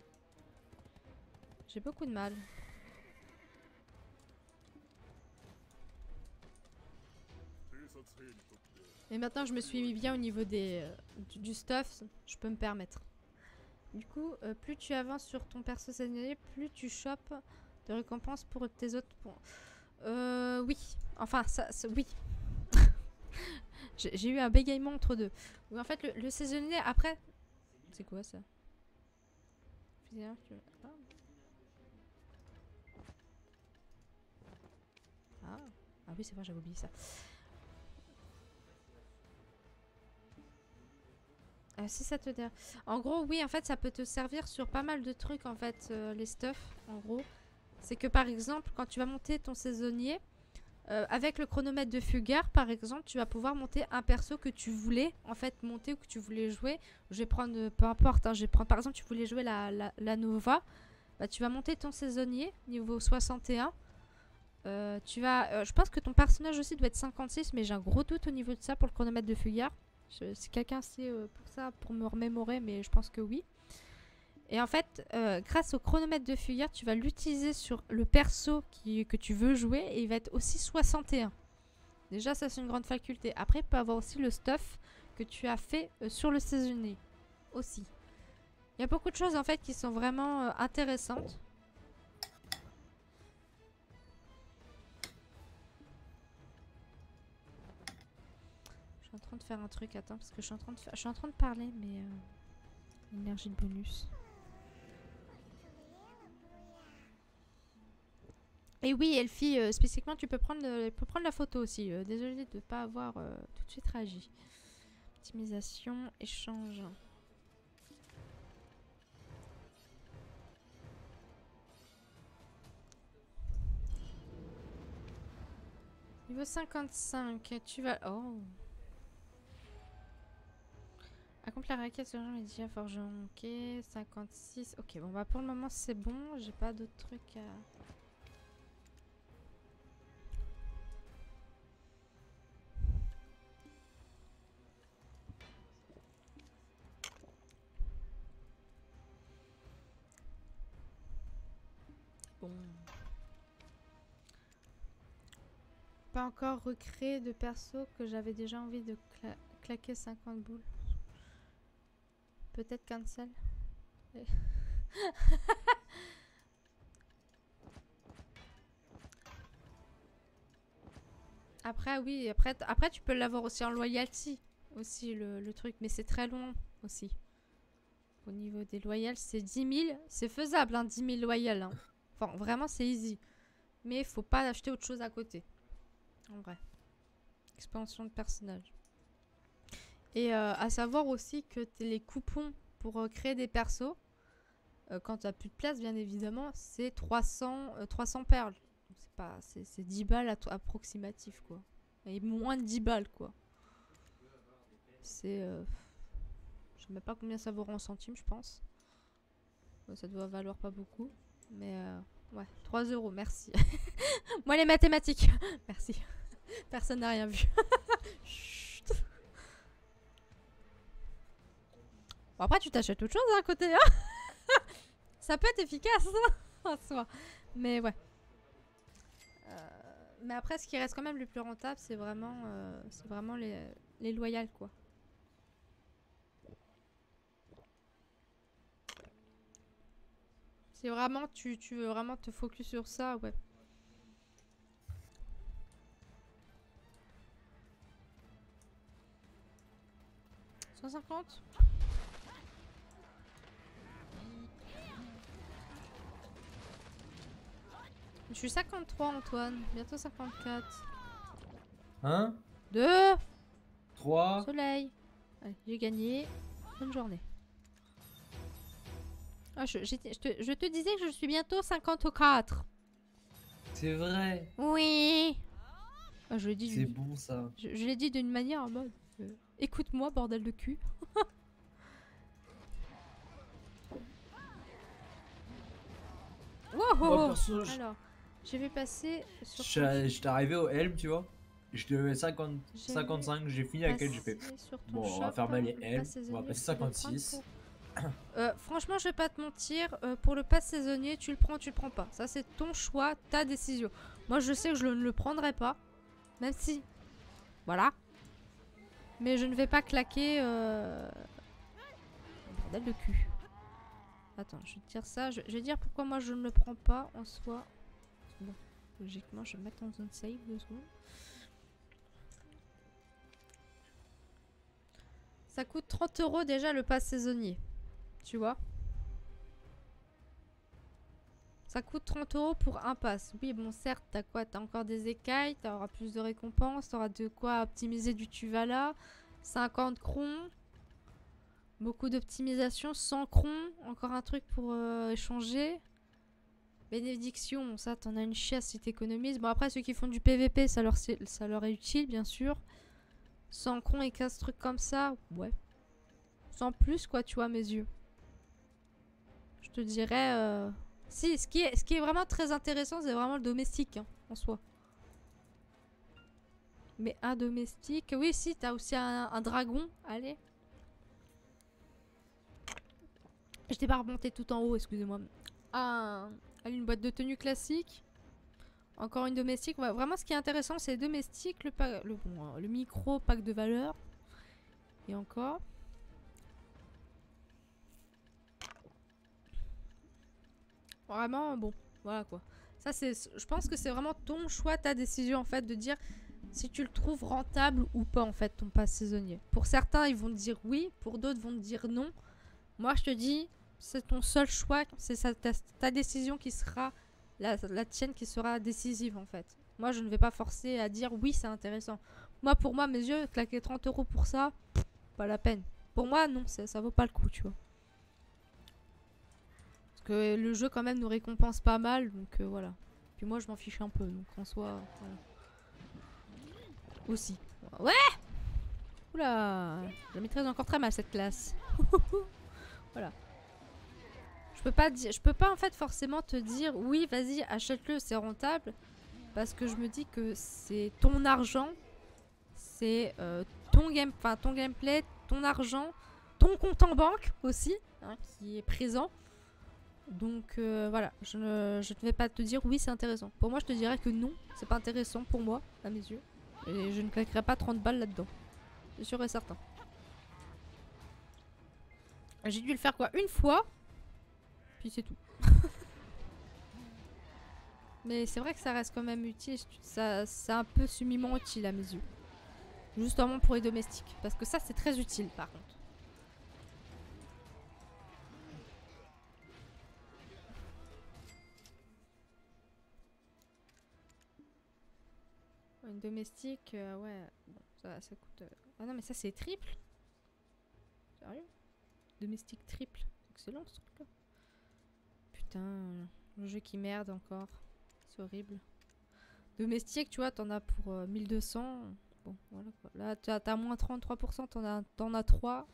J'ai beaucoup de mal. Et maintenant je me suis mis bien au niveau des, euh, du, stuff, je peux me permettre. Du coup, plus tu avances sur ton perso saisonnier, plus tu chopes de récompenses pour tes autres points. Euh, oui. Enfin, ça- oui. J'ai eu un bégaiement entre deux. En fait, le, saisonnier, après... C'est quoi, ça? Ah. Ah. Ah oui, c'est vrai, j'avais oublié ça. Euh, si ça te dit. En gros, oui, en fait, ça peut te servir sur pas mal de trucs, en fait, euh, les stuff, en gros. C'est que, par exemple, quand tu vas monter ton saisonnier, euh, avec le chronomètre de Fugard, par exemple, tu vas pouvoir monter un perso que tu voulais, en fait, monter ou que tu voulais jouer. Je vais prendre, euh, peu importe, hein, je vais prendre, par exemple, tu voulais jouer la, la, Nova, bah, tu vas monter ton saisonnier, niveau 61. Euh, tu vas, je pense que ton personnage aussi doit être 56, mais j'ai un gros doute au niveau de ça pour le chronomètre de Fugard. Si quelqu'un sait pour ça, pour me remémorer, mais je pense que oui. Et en fait, euh, grâce au chronomètre de Fugard, tu vas l'utiliser sur le perso que tu veux jouer et il va être aussi 61. Déjà, ça c'est une grande faculté. Après, il peut avoir aussi le stuff que tu as fait euh, sur le saisonnier aussi. Il y a beaucoup de choses en fait qui sont vraiment euh, intéressantes. Je suis en train de faire un truc, attends, parce que je suis en train de, je suis en train de parler, mais... énergie de bonus. Et oui, Elfie, euh, spécifiquement, tu peux prendre, le- tu peux prendre la photo aussi. Euh, Désolée de ne pas avoir euh, tout de suite réagi. Optimisation, échange. Niveau 55, tu vas... Oh Accomplir la requête sur un média forgeron, ok. 56, ok. Bon, bah pour le moment c'est bon. J'ai pas d'autres trucs à... Pas encore recréé de perso que j'avais déjà envie de cla- claquer 50 boules. Peut-être cancel. Après oui, après, après tu peux l'avoir aussi en loyalty aussi le, truc, mais c'est très long aussi. Au niveau des loyals, c'est 10 000. C'est faisable, hein, 10 000 loyals. hein. Vraiment, c'est easy. Mais faut pas acheter autre chose à côté. En vrai. Expansion de personnage. Et euh, à savoir aussi que les coupons pour euh, créer des persos, euh, quand t'as plus de place, bien évidemment, c'est 300, euh, 300 perles. C'est pas, c'est c'est 10 balles à- approximatif, quoi. Et moins de 10 balles, quoi. C'est. je sais même pas combien ça vaut en centimes, je pense. Ça doit valoir pas beaucoup. Mais ouais, 3 euros, merci. Moi, les mathématiques, merci. Personne n'a rien vu. Chut. Bon, après, tu t'achètes autre chose hein, à côté. hein. Ça peut être efficace hein, en soi. Mais ouais. Euh, mais après, ce qui reste quand même le plus rentable, c'est vraiment, euh, vraiment les, les loyales, quoi. Si vraiment tu, tu veux vraiment te focus sur ça, ouais. « 150 Je suis 53 Antoine, bientôt 54. 1, 2 3, Soleil Allez, j'ai gagné. Bonne journée. Oh Ah, je, je te, je te disais que je suis bientôt 54. C'est vrai. Oui. Ah, je l'ai dit, C'est d'une- bon ça. je, je l'ai dit d'une manière en mode. euh, Écoute-moi, bordel de cul. Wow, wow, Moi, wow. perso, je- Alors, je vais passer sur. J'étais j'étais arrivé au Helm, tu vois. J'étais level 50, J'ai 55, j'ai fini avec elle, j'ai fait. Bon, on va faire mal les le Helm, on va passer tu peux le prendre 56. Euh, franchement, je vais pas te mentir, euh, pour le pass saisonnier, tu le prends, tu le prends pas. Ça, c'est ton choix, ta décision. Moi, je sais que je ne le prendrai pas, même si. Voilà. Mais je ne vais pas claquer. Euh... Bordel de cul. Attends, je vais dire ça. Je, vais dire pourquoi moi je ne le prends pas en soi. Logiquement, je vais me mettre en zone save deux secondes. Ça coûte 30 euros déjà le pass saisonnier. Tu vois Ça coûte 30 euros pour un pass. Oui, bon, certes, t'as quoi? T'as encore des écailles, t'auras plus de récompenses, t'auras de quoi optimiser du Tuvala. 50 crons. Beaucoup d'optimisation. 100 crons. Encore un truc pour euh, échanger. Bénédiction, ça, t'en as une chiasse si t'économises. Bon, après, ceux qui font du PVP, ça leur, ça leur est utile, bien sûr. 100 crons et 15 trucs comme ça, ouais. Sans plus, quoi, tu vois, mes yeux. Je te dirais... euh, Si, ce qui, est, vraiment très intéressant, c'est vraiment le domestique, hein, en soi. Mais un domestique... Oui, si, t'as aussi un, dragon. Allez. J'étais pas remonté tout en haut, excusez-moi. Un... une boîte de tenue classique. Encore une domestique. Vraiment, ce qui est intéressant, c'est les domestiques, le, le, le micro pack de valeur. Et encore. Vraiment, bon, voilà quoi. Ça, c'est, je pense que c'est vraiment ton choix, ta décision en fait, de dire si tu le trouves rentable ou pas en fait, ton pass saisonnier. Pour certains, ils vont te dire oui, pour d'autres, vont te dire non. Moi, je te dis, c'est ton seul choix, c'est ta, décision qui sera la, la tienne qui sera décisive en fait. Moi, je ne vais pas forcer à dire oui, c'est intéressant. Moi, pour moi, mes yeux, claquer 30 euros pour ça, pas la peine. Pour moi, non, ça, ça vaut pas le coup, tu vois. Que le jeu, quand même, nous récompense pas mal, donc euh, voilà. Puis moi, je m'en fiche un peu, donc en soi. Aussi. Ouais Oula Je maîtrise encore très mal, cette classe. voilà. Je peux pas je peux pas en fait forcément te dire oui, vas-y, achète-le, c'est rentable, parce que je me dis que c'est ton argent, c'est euh, ton game, ton gameplay, ton argent, ton compte en banque aussi, hein, qui est présent. Donc euh, voilà, je ne, vais pas te dire oui, c'est intéressant. Pour moi, je te dirais que non, c'est pas intéressant pour moi, à mes yeux, et je ne claquerai pas 30 balles là-dedans, c'est sûr et certain. J'ai dû le faire quoi Une fois puis c'est tout. Mais c'est vrai que ça reste quand même utile. Ça, c'est un peu sumiment utile à mes yeux. Justement pour les domestiques. Parce que ça, c'est très utile par contre. Domestique, euh, ouais. Ça, ça coûte. euh, Ah non, mais ça, c'est triple. Sérieux? Domestique triple. Excellent ce truc-là. Putain, le jeu qui merde encore. C'est horrible. Domestique, tu vois, t'en as pour euh, 1200. Bon, voilà quoi. Là, t'as moins 33%, t'en as, as 3.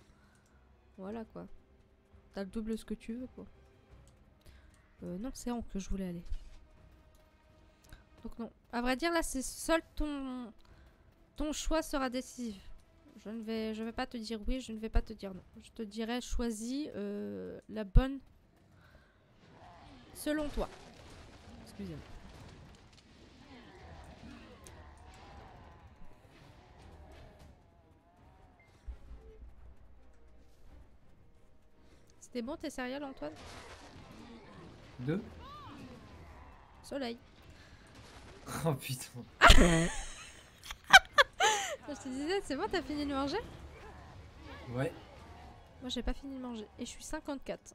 Voilà quoi. T'as le double ce que tu veux quoi. Euh, non, c'est en que je voulais aller. Donc non. À vrai dire, là, c'est seul ton, ton choix sera décisif. Je ne vais, je vais pas te dire oui, je ne vais pas te dire non. Je te dirais choisis euh, la bonne selon toi. Excusez-moi. C'était bon tes céréales, Antoine? Deux? Soleil. Oh putain. Je te disais, c'est bon, t'as fini de manger? Ouais. Moi, j'ai pas fini de manger. Et je suis 54.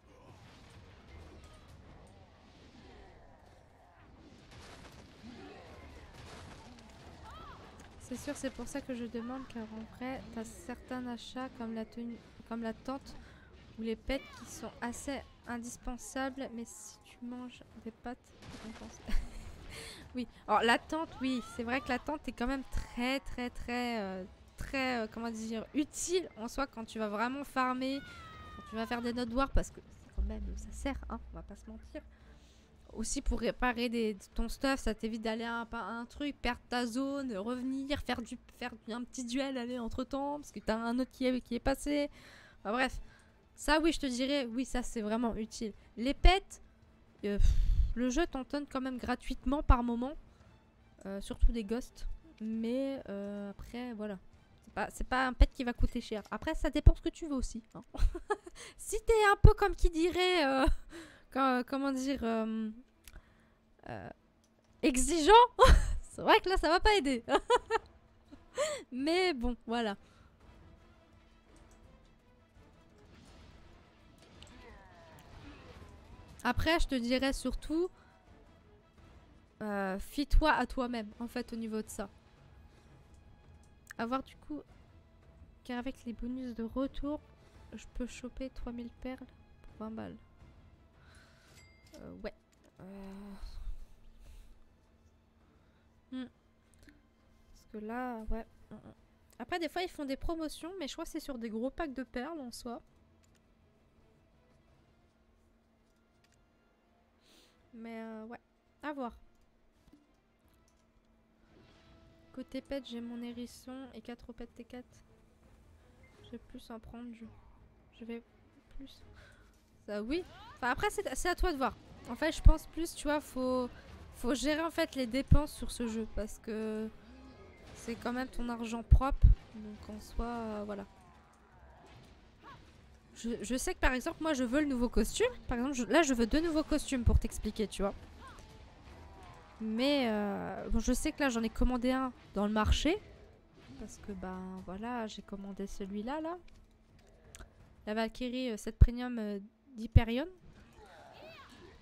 C'est sûr, c'est pour ça que je demande, car en vrai, t'as certains achats comme la tenue, comme la tente ou les pets qui sont assez indispensables, mais si tu manges des pâtes. oui, alors la tente, oui, c'est vrai que la tente est quand même très, très, très, euh, très, euh, comment dire, utile en soi quand tu vas vraiment farmer, quand tu vas faire des notes war, parce que quand même, ça sert, hein, on va pas se mentir. Aussi pour réparer des, ton stuff, ça t'évite d'aller à un, truc, perdre ta zone, revenir, faire, du, faire un petit duel aller entre temps, parce que t'as un autre qui est, qui est passé. Enfin, bref, ça oui, je te dirais, oui, ça c'est vraiment utile. Les pets, euh, le jeu t'en donne quand même gratuitement par moment, euh, surtout des ghosts. Mais euh, après, voilà. C'est pas, un pet qui va coûter cher. Après, ça dépend ce que tu veux aussi. hein. si t'es un peu comme qui dirait. euh, comment dire. exigeant, c'est vrai que là, ça va pas aider. Mais bon, voilà. Après, je te dirais surtout, euh, fie-toi à toi-même, en fait, au niveau de ça. Avoir du coup, car avec les bonus de retour, je peux choper 3000 perles pour 20 balles. Euh, ouais. Euh. Hmm. Parce que là, ouais. Après, des fois, ils font des promotions, mais je crois que c'est sur des gros packs de perles en soi. Mais euh, ouais, à voir. Côté pet, j'ai mon hérisson et 4 pets T4. Je vais plus en prendre, je, vais plus. Ça, oui. Enfin, après, c'est c'est à toi de voir. En fait, je pense plus, tu vois, faut, faut gérer en fait les dépenses sur ce jeu parce que c'est quand même ton argent propre. Donc en soi, euh, voilà. Je, sais que par exemple, moi je veux le nouveau costume. Par exemple, là je veux deux nouveaux costumes pour t'expliquer, tu vois. Mais euh, je sais que là j'en ai commandé un dans le marché. Parce que ben voilà, j'ai commandé celui-là là. La Valkyrie euh, 7 Premium euh, d'Hyperion.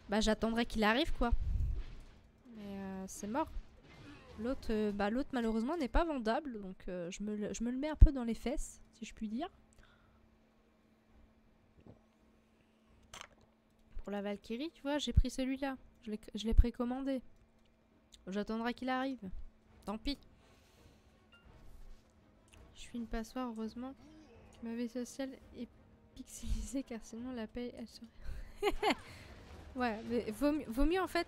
Bah j'attendrai qu'il arrive quoi. Mais euh, c'est mort. L'autre euh, bah, malheureusement n'est pas vendable. Donc euh, je, je me le mets un peu dans les fesses, si je puis dire. Pour la Valkyrie, tu vois, j'ai pris celui-là. Je l'ai- précommandé. J'attendrai qu'il arrive. Tant pis. Je suis une passoire, heureusement ma vie sociale est pixelisée car sinon la paye elle serait. ouais, mais vaut, mi- vaut mieux en fait.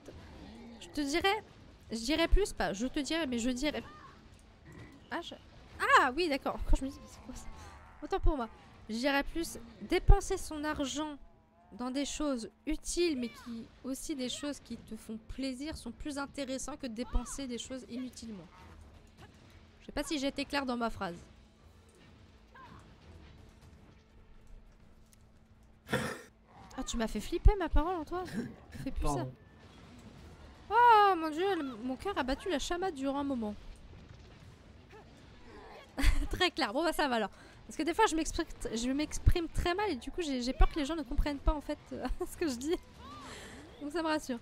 Je te dirais. Je dirais plus, pas. Je te dirais, mais je dirais. Ah, ah oui, d'accord. Quand je me dis, c'est quoi ça? Autant pour moi. Je dirais plus dépenser son argent dans des choses utiles, mais qui aussi des choses qui te font plaisir, sont plus intéressants que de dépenser des choses inutilement. Je sais pas si j'ai été claire dans ma phrase. Ah, tu m'as fait flipper ma parole, Antoine. Fais plus ça. Oh mon dieu, le- mon cœur a battu la chamade durant un moment. Très clair. Bon bah ça va alors. Parce que des fois je m'exprime, très mal et du coup j'ai peur que les gens ne comprennent pas en fait ce que je dis. Donc ça me rassure.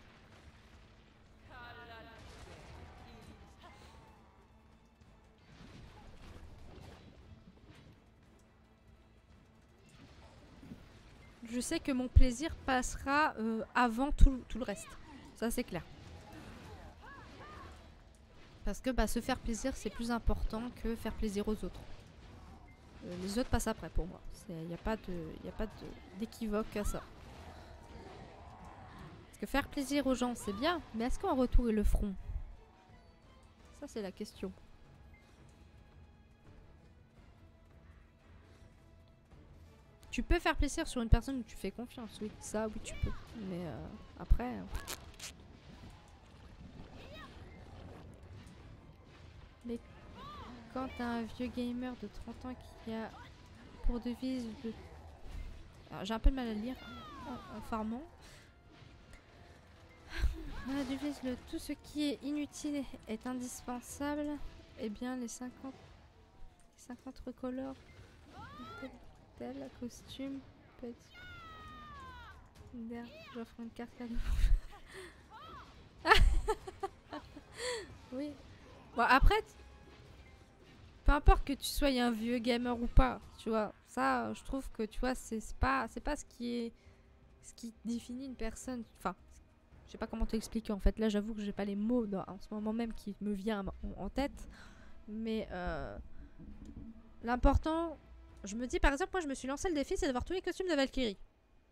Je sais que mon plaisir passera euh, avant tout, tout le reste. Ça c'est clair. Parce que bah, se faire plaisir c'est plus important que faire plaisir aux autres. Euh, les autres passent après pour moi. Il n'y a pas d'équivoque à ça. Parce que faire plaisir aux gens c'est bien, mais est-ce qu'en retour ils le feront Ça c'est la question. Tu peux faire plaisir sur une personne où tu fais confiance, oui, ça oui tu peux. Mais euh, après... euh, Mais quand t'as un vieux gamer de 30 ans qui a pour devise de... J'ai un peu de mal à lire en, farmant. La devise le tout ce qui est inutile est indispensable. Eh bien les 50... Les 50 recolores tel, tel costume peut J'offre une carte cadeau. oui. Bon après, peu importe que tu sois un vieux gamer ou pas, tu vois. Ça, je trouve que tu vois, c'est pas, c'est pas ce qui est, ce qui définit une personne. Enfin, je sais pas comment t'expliquer en fait. Là, j'avoue que j'ai pas les mots en ce moment même qui me vient en, en tête. Mais euh, l'important, je me dis par exemple, moi, je me suis lancé le défi, c'est d'avoir tous les costumes de Valkyrie.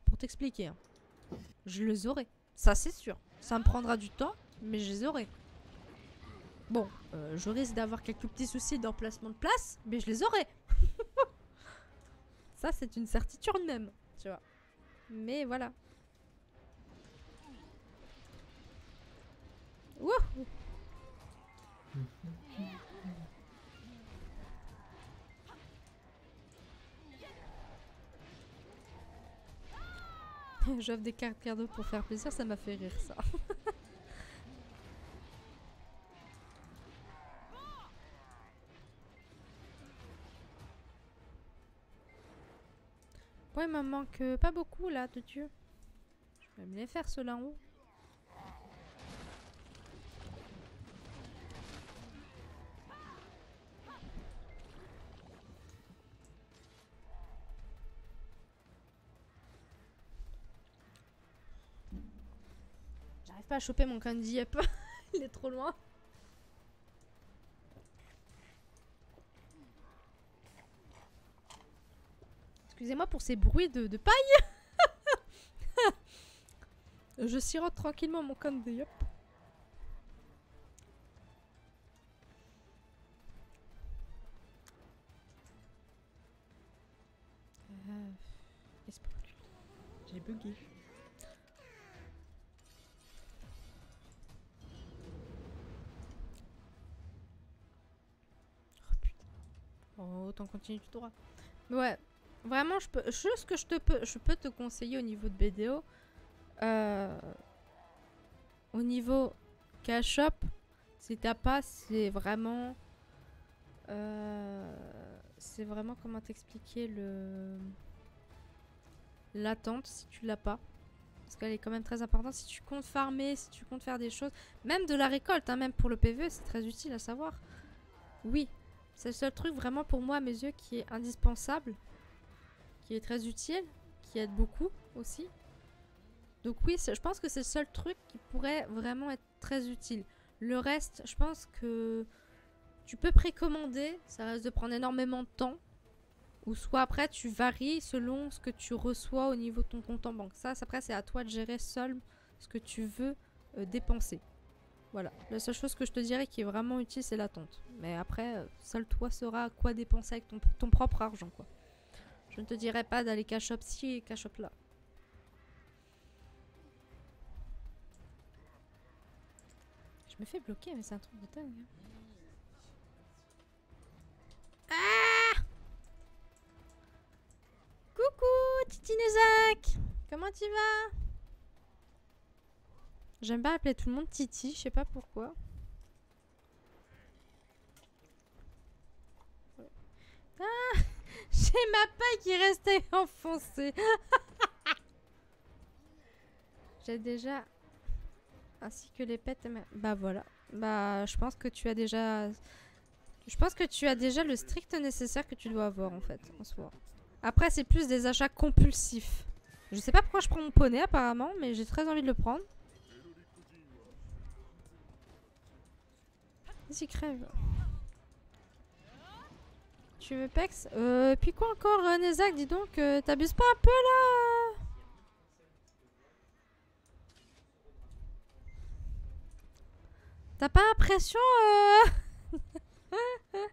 Pour t'expliquer, hein. je les aurai. Ça, c'est sûr. Ça me prendra du temps, mais je les aurai. Bon, euh, je risque d'avoir quelques petits soucis d'emplacement de place, mais je les aurai. Ça, c'est une certitude même, tu vois. Mais voilà. Wouh J'offre des cartes cadeaux pour faire plaisir, ça m'a fait rire ça. Ouais, il m'en manque euh, pas beaucoup là, de Dieu. Je vais me les faire ceux-là en haut. J'arrive pas à choper mon candy up. il est trop loin. Excusez-moi pour ces bruits de, de paille. Je sirote tranquillement mon candy up. Euh, J'ai bugué. Oh putain. Oh, autant continuer tout droit. Mais ouais, vraiment, je peux, que je te peux, je peux te conseiller au niveau de BDO, euh, au niveau cash up, si t'as pas, c'est vraiment, euh, c'est vraiment comment t'expliquer le l'attente si tu l'as pas. Parce qu'elle est quand même très importante. Si tu comptes farmer, si tu comptes faire des choses, même de la récolte, hein, même pour le PVE, c'est très utile à savoir. Oui, c'est le seul truc vraiment pour moi à mes yeux qui est indispensable, qui est très utile, qui aide beaucoup aussi. Donc oui, je pense que c'est le seul truc qui pourrait vraiment être très utile. Le reste, je pense que tu peux précommander, ça reste de prendre énormément de temps. Ou soit après tu varies selon ce que tu reçois au niveau de ton compte en banque. Ça, après c'est à toi de gérer seul ce que tu veux euh, dépenser. Voilà, la seule chose que je te dirais qui est vraiment utile, c'est l'attente. Mais après, euh, seul toi sauras quoi dépenser avec ton, ton propre argent, quoi. Je ne te dirais pas d'aller cash up ci et cash up là. Je me fais bloquer, mais c'est un truc de dingue. hein. Ah Coucou, Comment tu vas? J'aime pas appeler tout le monde Titi, je sais pas pourquoi. Ah J'ai ma paille qui restait enfoncée. J'ai déjà... Ainsi que les pets... Bah voilà. Bah je pense que tu as déjà... Je pense que tu as déjà le strict nécessaire que tu dois avoir en fait, en soi. Après c'est plus des achats compulsifs. Je sais pas pourquoi je prends mon poney apparemment, mais j'ai très envie de le prendre. Vas-y, crève. Tu veux pex Euh, puis quoi encore, euh, Nezak Dis donc, euh, t'abuses pas un peu là T'as pas l'impression euh...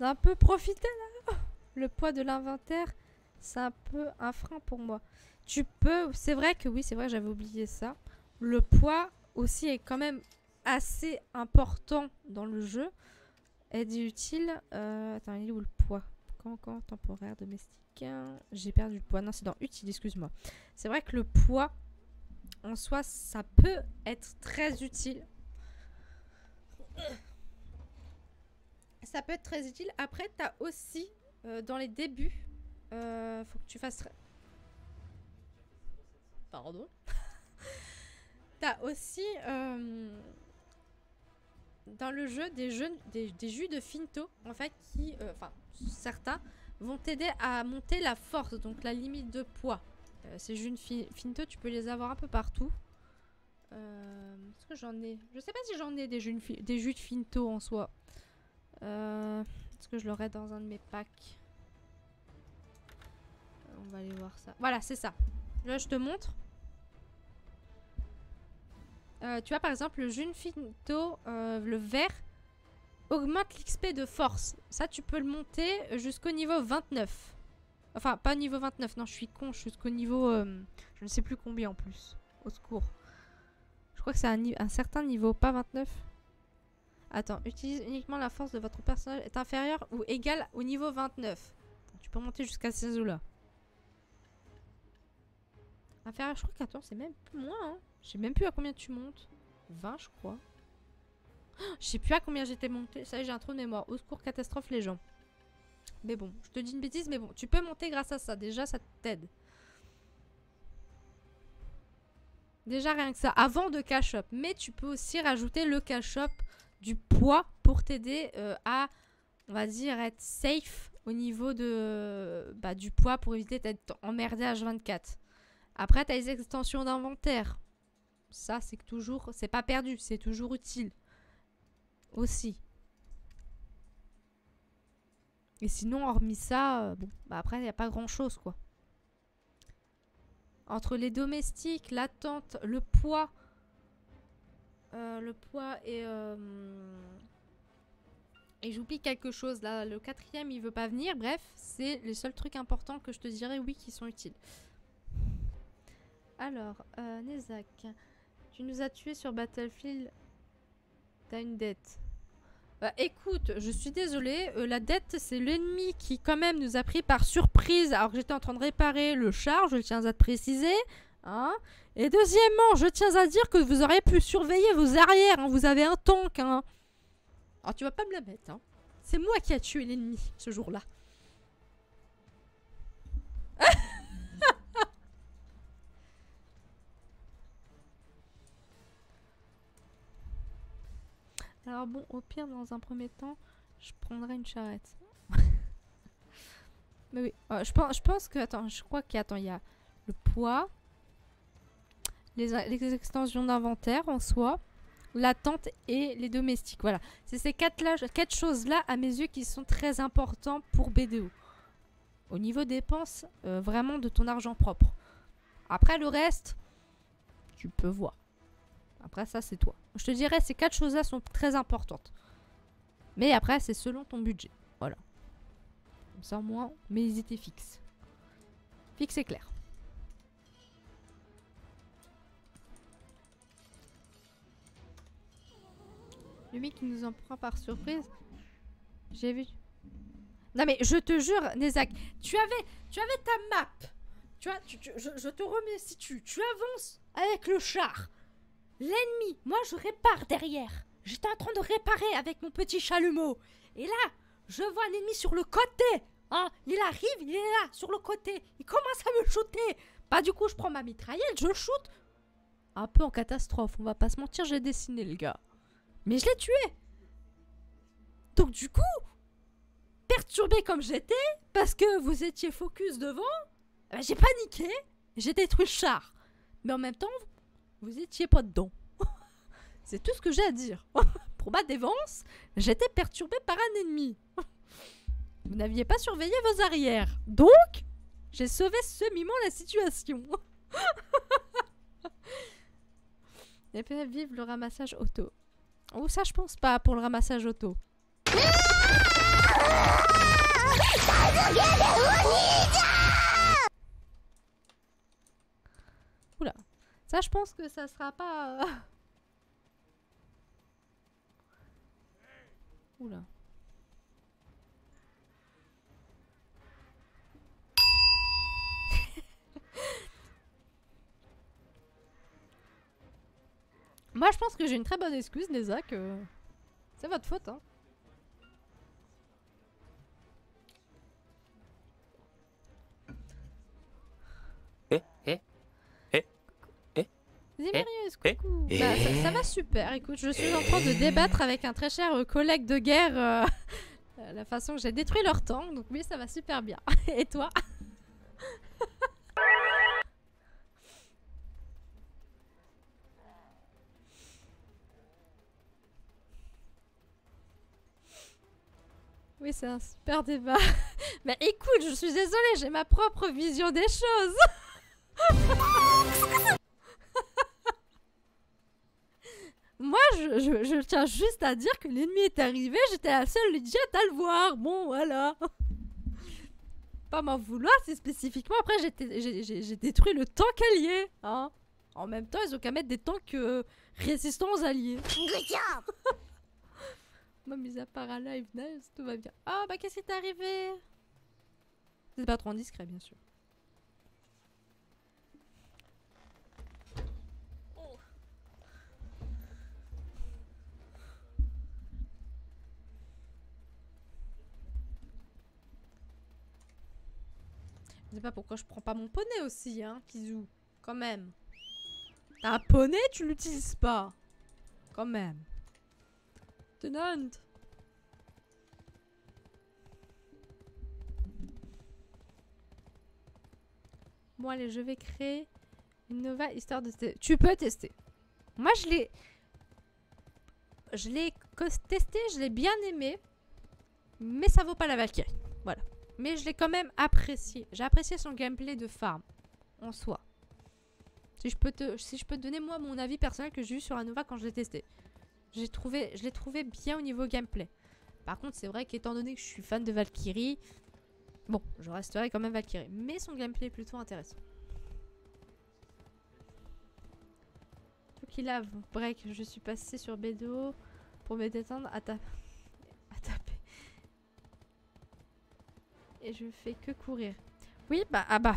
d'un peu profiter là Le poids de l'inventaire, c'est un peu un frein pour moi. Tu peux, c'est vrai que oui, c'est vrai, j'avais oublié ça. Le poids aussi est quand même assez important dans le jeu. Aide utile. Euh, attends, il est où le poids? Quand, temporaire, domestique? J'ai perdu le poids. Non, c'est dans utile, excuse-moi. C'est vrai que le poids, en soi, ça peut être très utile. Ça peut être très utile. Après, tu as aussi, euh, dans les débuts, euh, faut que tu fasses... Pardon. T'as aussi... dans le jeu des, jus de Finto, en fait, qui, euh, enfin, certains vont t'aider à monter la force, donc la limite de poids. Euh, ces jus de fi- Finto, tu peux les avoir un peu partout. Euh, Est-ce que j'en ai? Je sais pas si j'en ai des jus, de des jus de Finto en soi. Est-ce que je l'aurai dans un de mes packs? On va aller voir ça. Voilà, c'est ça. Là, je te montre. Euh, tu vois, par exemple, le June Finto, euh, le vert, augmente l'XP de force. Ça, tu peux le monter jusqu'au niveau 29. Enfin, pas niveau 29, non, je suis con, jusqu'au niveau... euh, je ne sais plus combien en plus. Au secours. Je crois que c'est un, certain niveau, pas 29. Attends, utilise uniquement la force de votre personnage est inférieure ou égale au niveau 29. Tu peux monter jusqu'à ces eaux-là. Inférieur, je crois qu'attends, c'est même moins. Hein. Je sais même plus à combien tu montes. 20, je crois. Oh, Je sais plus à combien j'étais monté. Ça y est, j'ai un trou de mémoire. Au secours, catastrophe, les gens. Mais bon, je te dis une bêtise, mais bon, tu peux monter grâce à ça. Déjà, ça t'aide. Déjà, rien que ça. Avant de cash up. Mais tu peux aussi rajouter le cash up du poids pour t'aider euh, à, on va dire, être safe au niveau de, bah, du poids pour éviter d'être emmerdé à H24. Après, tu as les extensions d'inventaire. Ça, c'est que toujours, c'est pas perdu, c'est toujours utile. Aussi. Et sinon, hormis ça, euh, bon, bah après, il n'y a pas grand chose, quoi. Entre les domestiques, l'attente, le poids, euh, le poids et. euh, et j'oublie quelque chose là. Le quatrième, il veut pas venir. Bref, c'est les seuls trucs importants que je te dirais, oui, qui sont utiles. Alors, Nezak, tu nous as tués sur Battlefield. T'as une dette. Bah écoute, je suis désolée, euh, la dette c'est l'ennemi qui quand même nous a pris par surprise alors que j'étais en train de réparer le char, je tiens à te préciser. Hein Et deuxièmement, je tiens à dire que vous auriez pu surveiller vos arrières, hein, vous avez un tank. Hein. Alors tu vas pas me la mettre, c'est moi qui a tué l'ennemi ce jour-là. Alors bon, au pire, dans un premier temps, je prendrai une charrette. Mais oui, euh, je, pense, je pense que... Attends, je crois qu'il y a, attends, il y a le poids, les, les extensions d'inventaire en soi, l'attente et les domestiques. Voilà. C'est ces quatre, là, quatre choses-là, à mes yeux, qui sont très importants pour BDO. Au niveau dépenses, euh, vraiment de ton argent propre. Après, le reste, tu peux voir. Après, ça, c'est toi. Je te dirais, ces quatre choses-là sont très importantes. Mais après, c'est selon ton budget. Voilà. Comme ça, au moins, mais ils étaient fixes. Fixe et clair. Lui qui nous en prend par surprise. J'ai vu. Non mais je te jure, Nezak, tu avais, tu avais ta map. Tu vois, tu- tu- je, je te remercie. Tu, tu avances avec le char. L'ennemi, moi je répare derrière. J'étais en train de réparer avec mon petit chalumeau. Et là, je vois un ennemi sur le côté. Hein, il arrive, il est là, sur le côté. Il commence à me shooter. Bah du coup, je prends ma mitraillette, je shoot. Un peu en catastrophe, on va pas se mentir, j'ai dessiné le gars. Mais je l'ai tué. Donc du coup, perturbé comme j'étais, parce que vous étiez focus devant, ben, j'ai paniqué, j'ai détruit le char. Mais en même temps, vous étiez pas dedans. C'est tout ce que j'ai à dire. Pour ma défense, j'étais perturbé par un ennemi. Vous n'aviez pas surveillé vos arrières. Donc, j'ai sauvé semi-ment la situation. Et puis vive le ramassage auto. Oh, ça, je pense pas pour le ramassage auto. Oula. Ça, je pense que ça sera pas. euh, Oula. Moi, je pense que j'ai une très bonne excuse, Nezak. euh, C'est votre faute, hein. Eh Eh Eh Eh Eh coucou. Eh Bah, ça, ça va super. Écoute, je suis en train de débattre avec un très cher euh, collègue de guerre euh, euh, la façon que j'ai détruit leur tank. Donc oui, ça va super bien. Et toi? Oui, c'est un super débat. Mais écoute, je suis désolée, j'ai ma propre vision des choses. Moi, je, tiens juste à dire que l'ennemi est arrivé, j'étais la seule idiote à le voir. Bon, voilà. Pas m'en vouloir, c'est spécifiquement. Après, j'ai détruit le tank allié. Hein. En même temps, ils ont qu'à mettre des tanks euh, résistants aux alliés. Moi, mis à part un live, nice, tout va bien. Ah, bah, qu'est-ce qui t'est arrivé? C'est pas trop indiscret, bien sûr. Je sais pas pourquoi je prends pas mon poney aussi, hein, Kizou. Quand même. T'as un poney, tu l'utilises pas. Quand même. Tenant. Bon, allez, je vais créer une Nova histoire de tester. Tu peux tester. Moi, je l'ai. Je l'ai testé, je l'ai bien aimé. Mais ça vaut pas la Valkyrie. Voilà. Mais je l'ai quand même apprécié. J'ai apprécié son gameplay de farm. En soi. Si je peux te, donner moi mon avis personnel que j'ai eu sur la Nova quand je l'ai testé. Trouvé, je l'ai trouvé bien au niveau gameplay. Par contre, c'est vrai qu'étant donné que je suis fan de Valkyrie, bon, je resterai quand même Valkyrie. Mais son gameplay est plutôt intéressant. Faut qu'il a break. Je suis passé sur BDO pour me détendre à, ta... Et je fais que courir. Oui, bah, ah bah,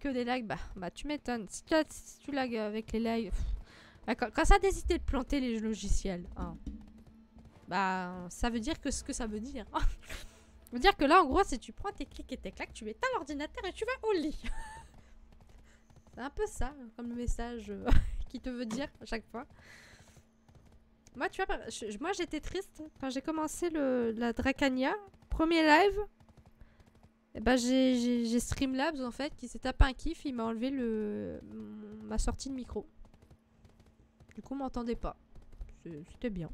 que des lags, bah, bah tu m'étonnes. Si si tu lags avec les lags, bah, quand, ça a décidé de planter les logiciels, hein, bah, ça veut dire que ce que ça veut dire. ça veut dire que là, en gros, si tu prends tes clics et tes claques, tu éteins l'ordinateur et tu vas au lit. C'est un peu ça, comme le message euh, qui te veut dire à chaque fois. Moi, tu vois, moi j'étais triste quand j'ai commencé le, la Dracania, premier live. Ben j'ai- Streamlabs en fait qui s'est tapé un kiff, il m'a enlevé le ma sortie de micro. Du coup, on m'entendait pas. C'était bien.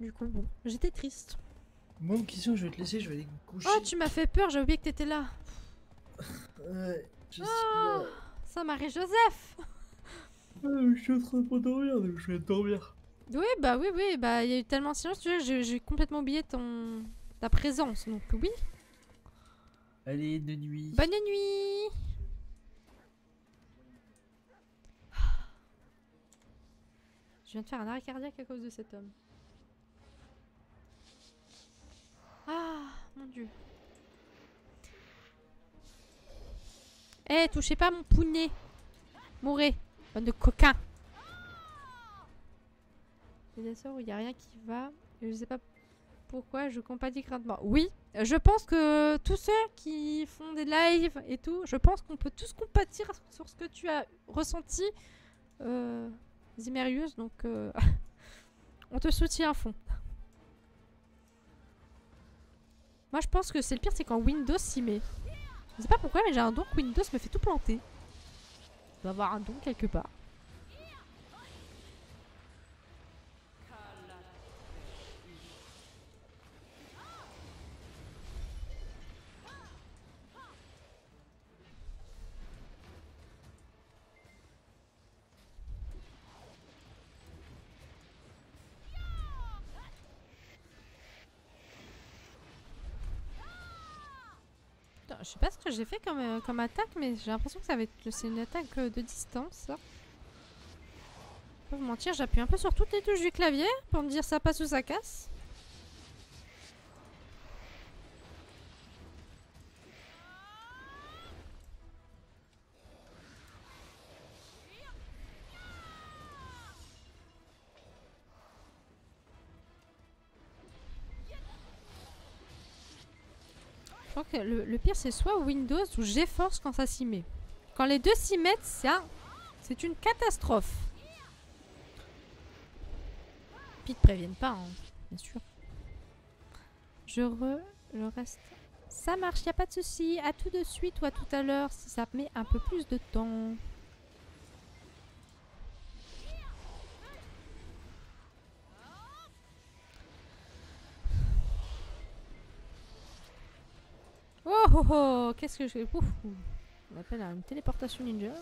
Du coup, bon, j'étais triste. Bon, question, je vais te laisser, je vais aller me coucher. Oh, tu m'as fait peur, j'ai oublié que t'étais là. Ouais, je suis Ah, là. ça Marie-Joseph Euh, je suis en train de m'endormir, donc je vais dormir. Oui, bah oui, oui, bah il y a eu tellement de silence, tu vois, j'ai complètement oublié ton ta présence, donc oui. Allez, de nuit. Bonne nuit Je viens de faire un arrêt cardiaque à cause de cet homme. Ah, mon dieu. Eh, touchez pas mon pounet. Mourez, bande de coquins. Sorts où il n'y a rien qui va. Je sais pas pourquoi je compatis craintement. Oui, je pense que tous ceux qui font des lives et tout, je pense qu'on peut tous compatir sur ce que tu as ressenti, euh. Donc, euh, on te soutient à fond. Moi, je pense que c'est le pire, c'est quand Windows s'y met. Je sais pas pourquoi, mais j'ai un don que Windows me fait tout planter. Il doit avoir un don quelque part. Sais pas ce que j'ai fait comme, euh, comme attaque, mais j'ai l'impression que ça va être c'est une attaque euh, de distance. Ça. Pas vous mentir, j'appuie un peu sur toutes les touches du clavier pour me dire ça passe ou ça casse. Le, pire c'est soit Windows ou GeForce quand ça s'y met. Quand les deux s'y mettent, un... c'est une catastrophe. Puis ils préviennent pas, hein, bien sûr. Je re... Je reste... Ça marche, y a pas de souci. À tout de suite ou à tout à l'heure si ça met un peu plus de temps. Oh oh oh Qu'est-ce que je... Ouf. On appelle une téléportation ninja.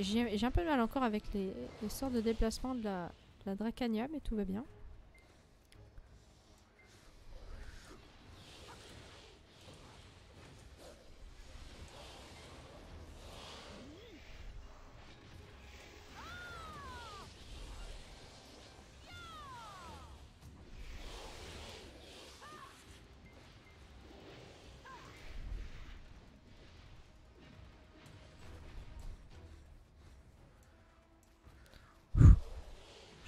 J'ai un peu de mal encore avec les, les sorts de déplacement de la, de la Dracania, mais tout va bien.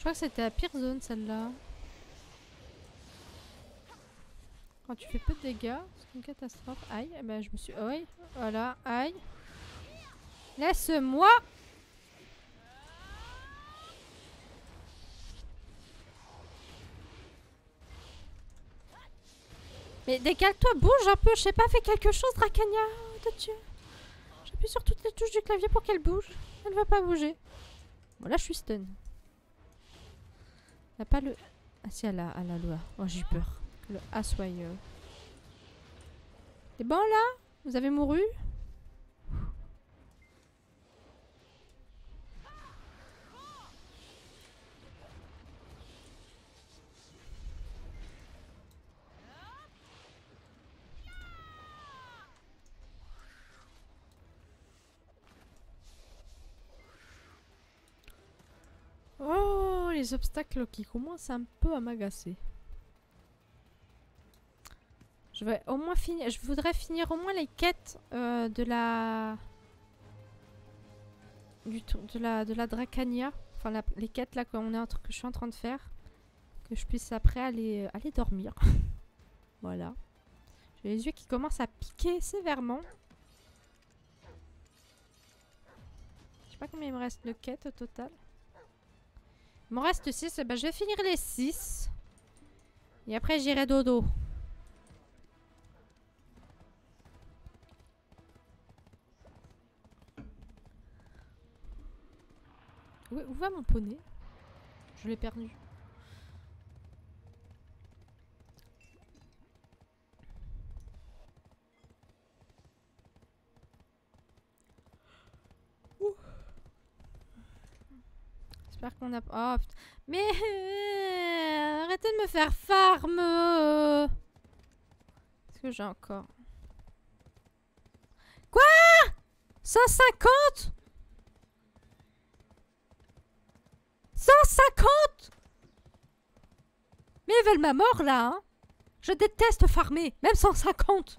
Crois que c'était la pire zone celle-là. Quand tu fais peu de dégâts, c'est une catastrophe. Aïe, eh ben je me suis... Aïe, voilà, aïe. Laisse-moi Mais décale-toi, bouge un peu, je sais pas, fais quelque chose, Dracania, de Dieu. J'appuie sur toutes les touches du clavier pour qu'elle bouge. Elle veut pas bouger. Bon, là, je suis stun. Y'a pas le... Ah si, elle a, elle a le. Oh, j'ai eu peur. Le A soit euh. T'es bon, là? Vous avez mouru Oh, les obstacles qui commencent un peu à m'agacer. Je vais au moins finir. Je voudrais finir au moins les quêtes euh, de la. Du de la de la Dracania. Enfin, la- les quêtes là qu'on est que je suis en train de faire. Que je puisse après aller, euh, aller dormir. voilà. J'ai les yeux qui commencent à piquer sévèrement. Je sais pas combien il me reste de quêtes au total. M'en reste 6. je vais finir les 6. Et après, j'irai dodo. Où va mon poney? Je l'ai perdu. J'espère qu'on a... Oh. Mais... euh, Arrêtez de me faire farm. Est-ce que j'ai encore... Quoi? 150 150 Mais ils veulent ma mort, là, hein. Je déteste farmer, même 150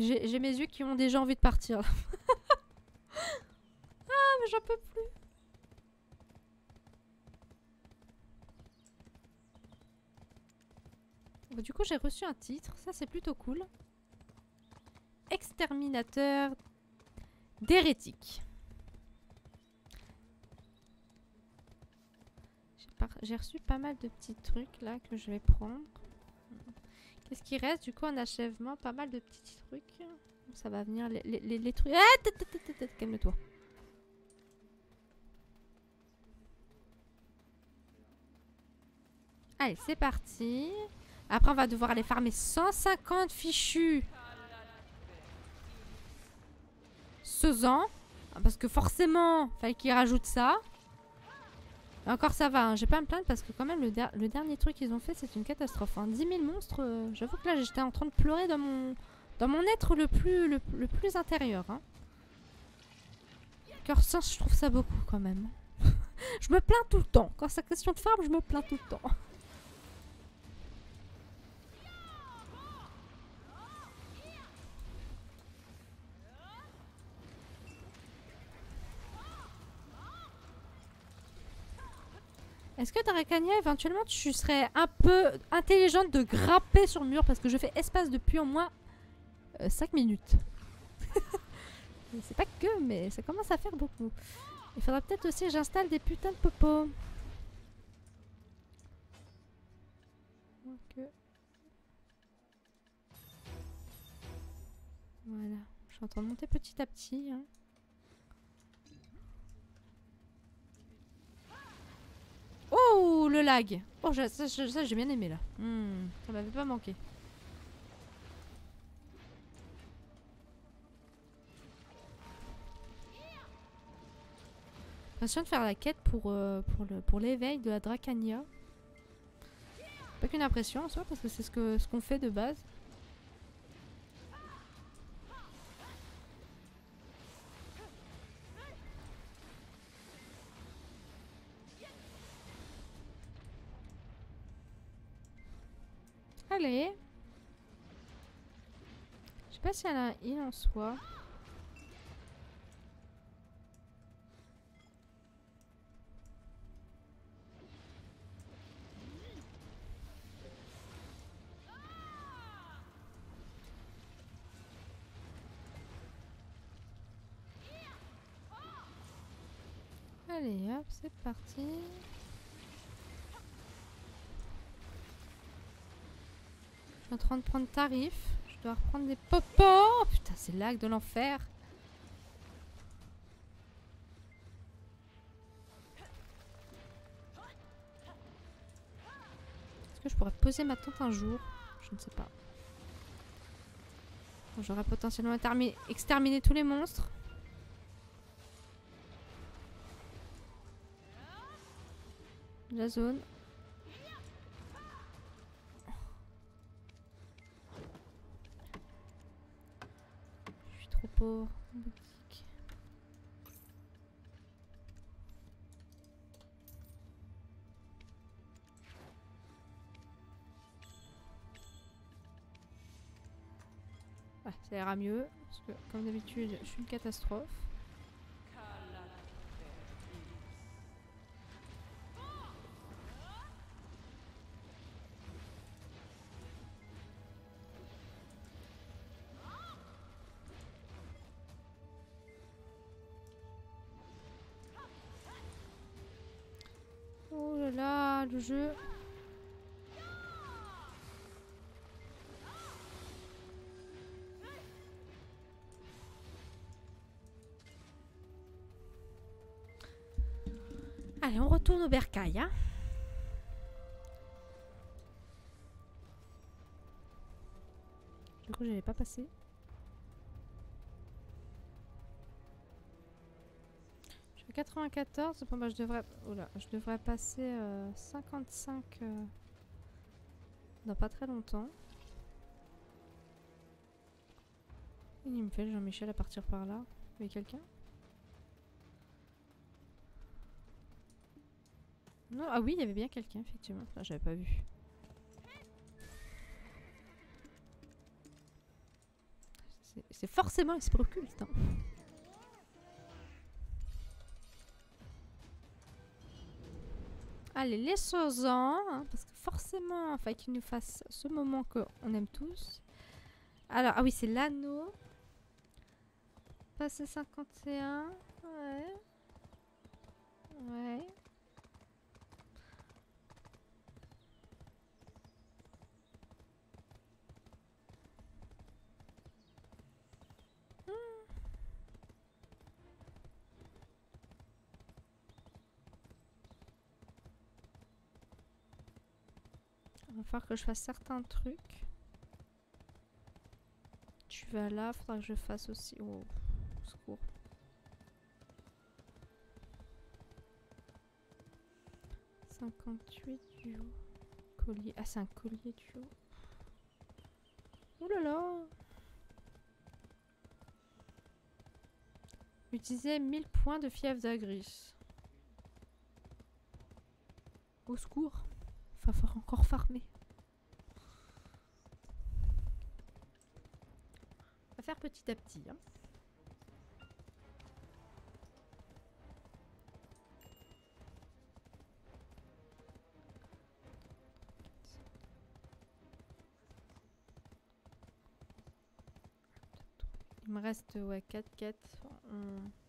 J'ai mes yeux qui ont déjà envie de partir. ah, mais j'en peux plus. Du coup, j'ai reçu un titre. Ça, c'est plutôt cool. Exterminateur d'hérétiques. J'ai reçu pas mal de petits trucs là que je vais prendre. Qu'est-ce qui reste du coup en achèvement Pas mal de petits trucs. Ça va venir les, les, les- trucs. Ah, calme-toi. Allez, c'est parti. Après, on va devoir aller farmer 150 fichus. Sezan. Parce que forcément, fallait qu'ils rajoutent ça. Encore ça va, hein, j'ai pas à me plaindre parce que quand même le, der- le dernier truc qu'ils ont fait c'est une catastrophe. Hein. 10 000 monstres, euh, j'avoue que là j'étais en train de pleurer dans mon, dans mon être le plus, le, plus intérieur. Hein. Cœur je trouve ça beaucoup quand même. je me plains tout le temps. Quand c'est question de farm, je me plains tout le temps. Est-ce que Drakania, éventuellement, tu serais un peu intelligente de grimper sur le mur parce que je fais espace depuis au moins 5 minutes. C'est pas que, mais ça commence à faire beaucoup. Il faudra peut-être aussi que j'installe des putains de popos. Voilà. Je suis en train de monter petit à petit. hein. Oh, le lag Oh, je- ça, je- j'ai bien aimé là. Hmm, ça m'avait pas manqué. L'impression de faire la quête pour, euh, pour l'éveil de la Dracania. Pas qu'une impression en soi, parce que c'est ce qu'on fait de base. Pas en soi. Allez, hop, c'est parti. Je suis en train de prendre tarif. Je dois reprendre des popos. Oh, putain, c'est lag de l'enfer. Est-ce que je pourrais poser ma tente un jour? Je ne sais pas. J'aurais potentiellement termi- exterminé tous les monstres. La zone. Ça ira mieux. Parce que, comme d'habitude, je suis une catastrophe. Allez, on retourne au bercail. Hein. Du coup, j'avais pas passé. 94. Bon, bah, je devrais, passer euh, 55 euh, dans pas très longtemps. Il me fait Jean-Michel à partir par là. A quelqu'un? Non, ah oui, il y avait bien quelqu'un, effectivement. Enfin, j'avais pas vu. C'est- C'est forcément esprit occulte. hein. Allez, les en hein, parce que forcément, il qu'il nous fasse ce moment qu'on aime tous. Alors, ah oui, c'est l'anneau. Passer 51. Ouais. Ouais. Il va falloir que je fasse certains trucs. Tu vas là, faudra que je fasse aussi. Oh, au secours. « 58 du haut. Collier. Ah, c'est un collier du haut. Ouh là là Utiliser 1000 points de fièvre d'agris. Au secours va falloir encore farmer. On va faire petit à petit. Hein. Il me reste ouais, 4 quêtes. On...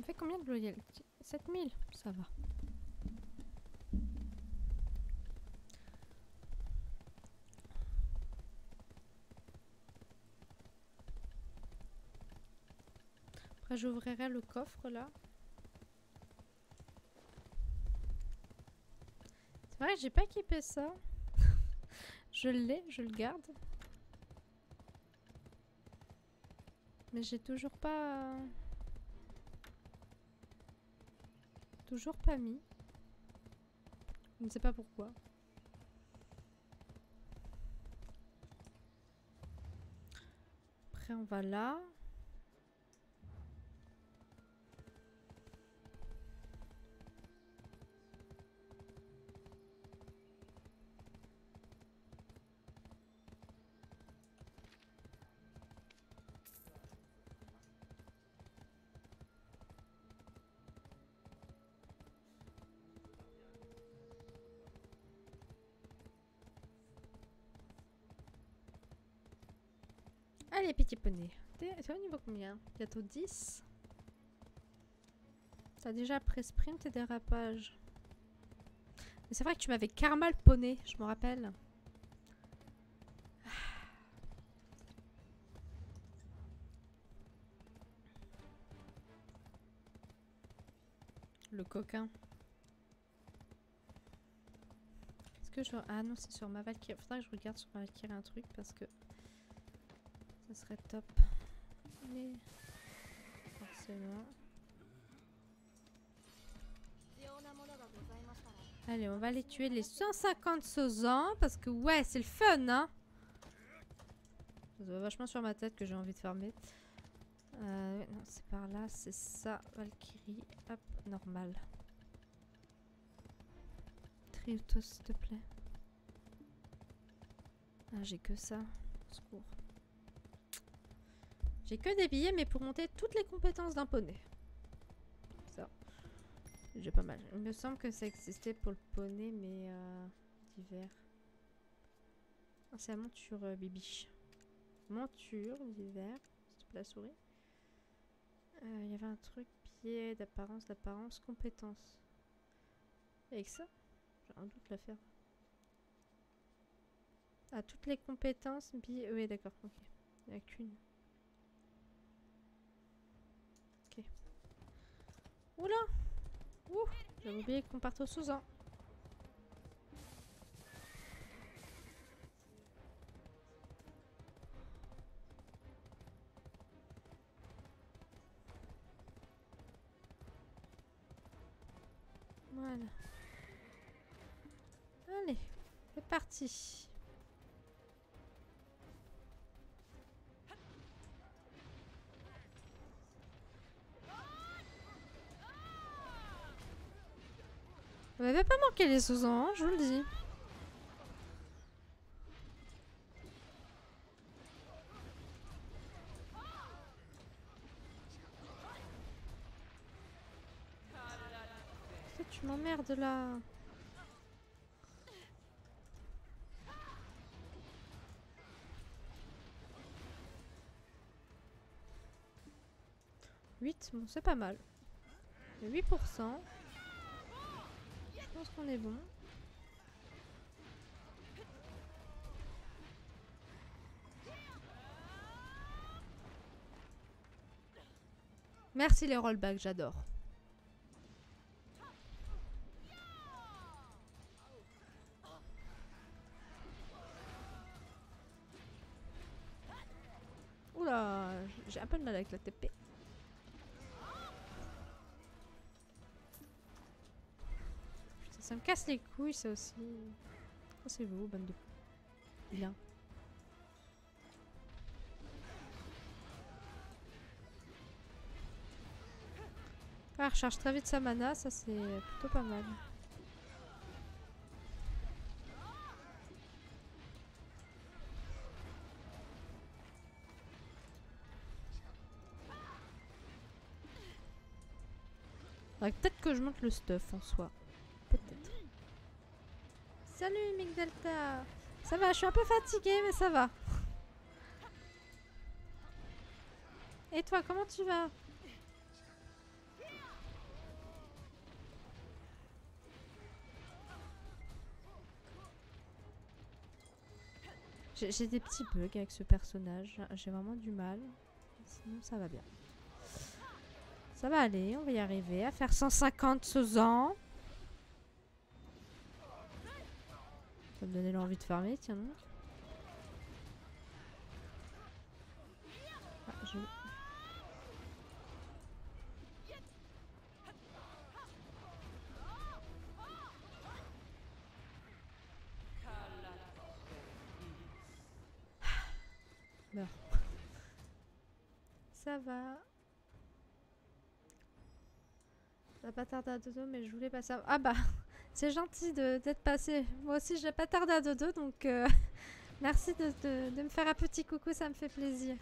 me fait combien de loyauté 7000, ça va. Après, j'ouvrirai le coffre là. C'est vrai, j'ai pas équipé ça. je l'ai, je le garde. Mais j'ai toujours pas. Toujours pas mis. Je ne sais pas pourquoi. Après, on va là. Allez, petit poney. T'es au niveau combien? Bientôt 10 T'as déjà après sprint et dérapage. Mais c'est vrai que tu m'avais karma poney, je me rappelle. Le coquin. Est-ce que je... Ah non, c'est sur ma Valkyrie. Faudrait que je regarde sur ma Valkyrie un truc parce que... Ce serait top. Mais... Forcément. Allez, on va aller tuer les 150 sausans parce que ouais, c'est le fun, hein Ça se voit vachement sur ma tête que j'ai envie de fermer. Euh, non, c'est par là, c'est ça, Valkyrie. Hop, normal. Triutos, s'il te plaît. Ah, j'ai que ça. Au secours. J'ai que des billets, mais pour monter toutes les compétences d'un poney. Ça. J'ai pas mal. Il me semble que ça existait pour le poney, mais euh, d'hiver. Ah, c'est la monture, euh, Bibiche. Monture d'hiver. La souris. Euh, Il y avait un truc, pied d'apparence, d'apparence, compétence. Avec ça, j'ai un doute la faire. Ah, toutes les compétences, bi... Oui, d'accord, ok. Il n'y a qu'une. Oula Ouh J'avais oublié qu'on parte au sous-an. Voilà. Allez, c'est parti. M'avez pas manqué les sous-ans, hein, je vous le dis. Tu m'emmerdes là Huit, bon c'est pas mal. 8%. Pense qu'on est bon. Merci les rollbacks, j'adore. Oula, j'ai un peu de mal avec la TP. Ça me casse les couilles ça aussi. Oh, c'est vous, bande de... Bien. Ah, recharge très vite sa mana, ça c'est plutôt pas mal. Peut-être que je monte le stuff en soi. Salut Migdelta Ça va, je suis un peu fatiguée, mais ça va. Et toi, comment tu vas? J'ai des petits bugs avec ce personnage. J'ai vraiment du mal. Sinon, ça va bien. Ça va aller, on va y arriver à faire 150 ans. Ça me donnait l'envie de farmer, tiens. Ah, Meurs. Ça va. Ça va pas tarder à dodo, mais je voulais passer à... Ah bah, c'est gentil d'être passé. Moi aussi, j'ai pas tardé à dodo, donc euh, merci de, me faire un petit coucou, ça me fait plaisir.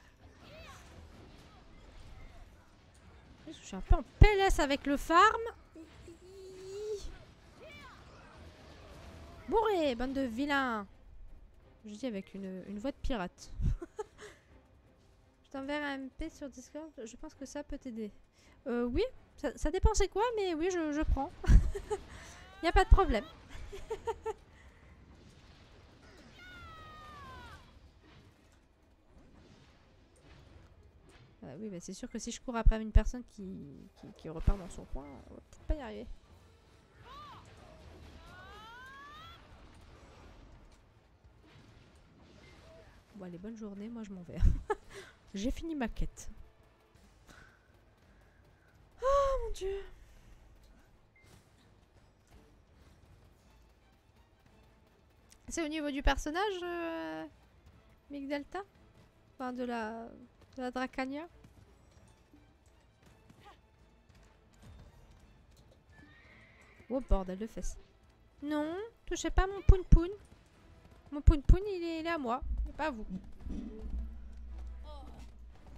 Je suis un peu en PLS avec le farm. Bourré, bande de vilains. Je dis avec une, voix de pirate. je t'enverrai un MP sur Discord, je pense que ça peut t'aider. Euh, oui, ça, ça dépend c'est quoi, mais oui, je prends. Y a pas de problème. Euh, oui, bah c'est sûr que si je cours après une personne qui, qui, qui repart dans son coin, on va peut-être pas y arriver. Bon, allez, bonne journée, moi je m'en vais. J'ai fini ma quête. Oh mon dieu. C'est au niveau du personnage, euh, Migdelta Enfin, de la, de la Dracania Oh bordel de fesses. Non, touchez pas mon poun poun. Mon poun poun, il est, à moi, pas à vous.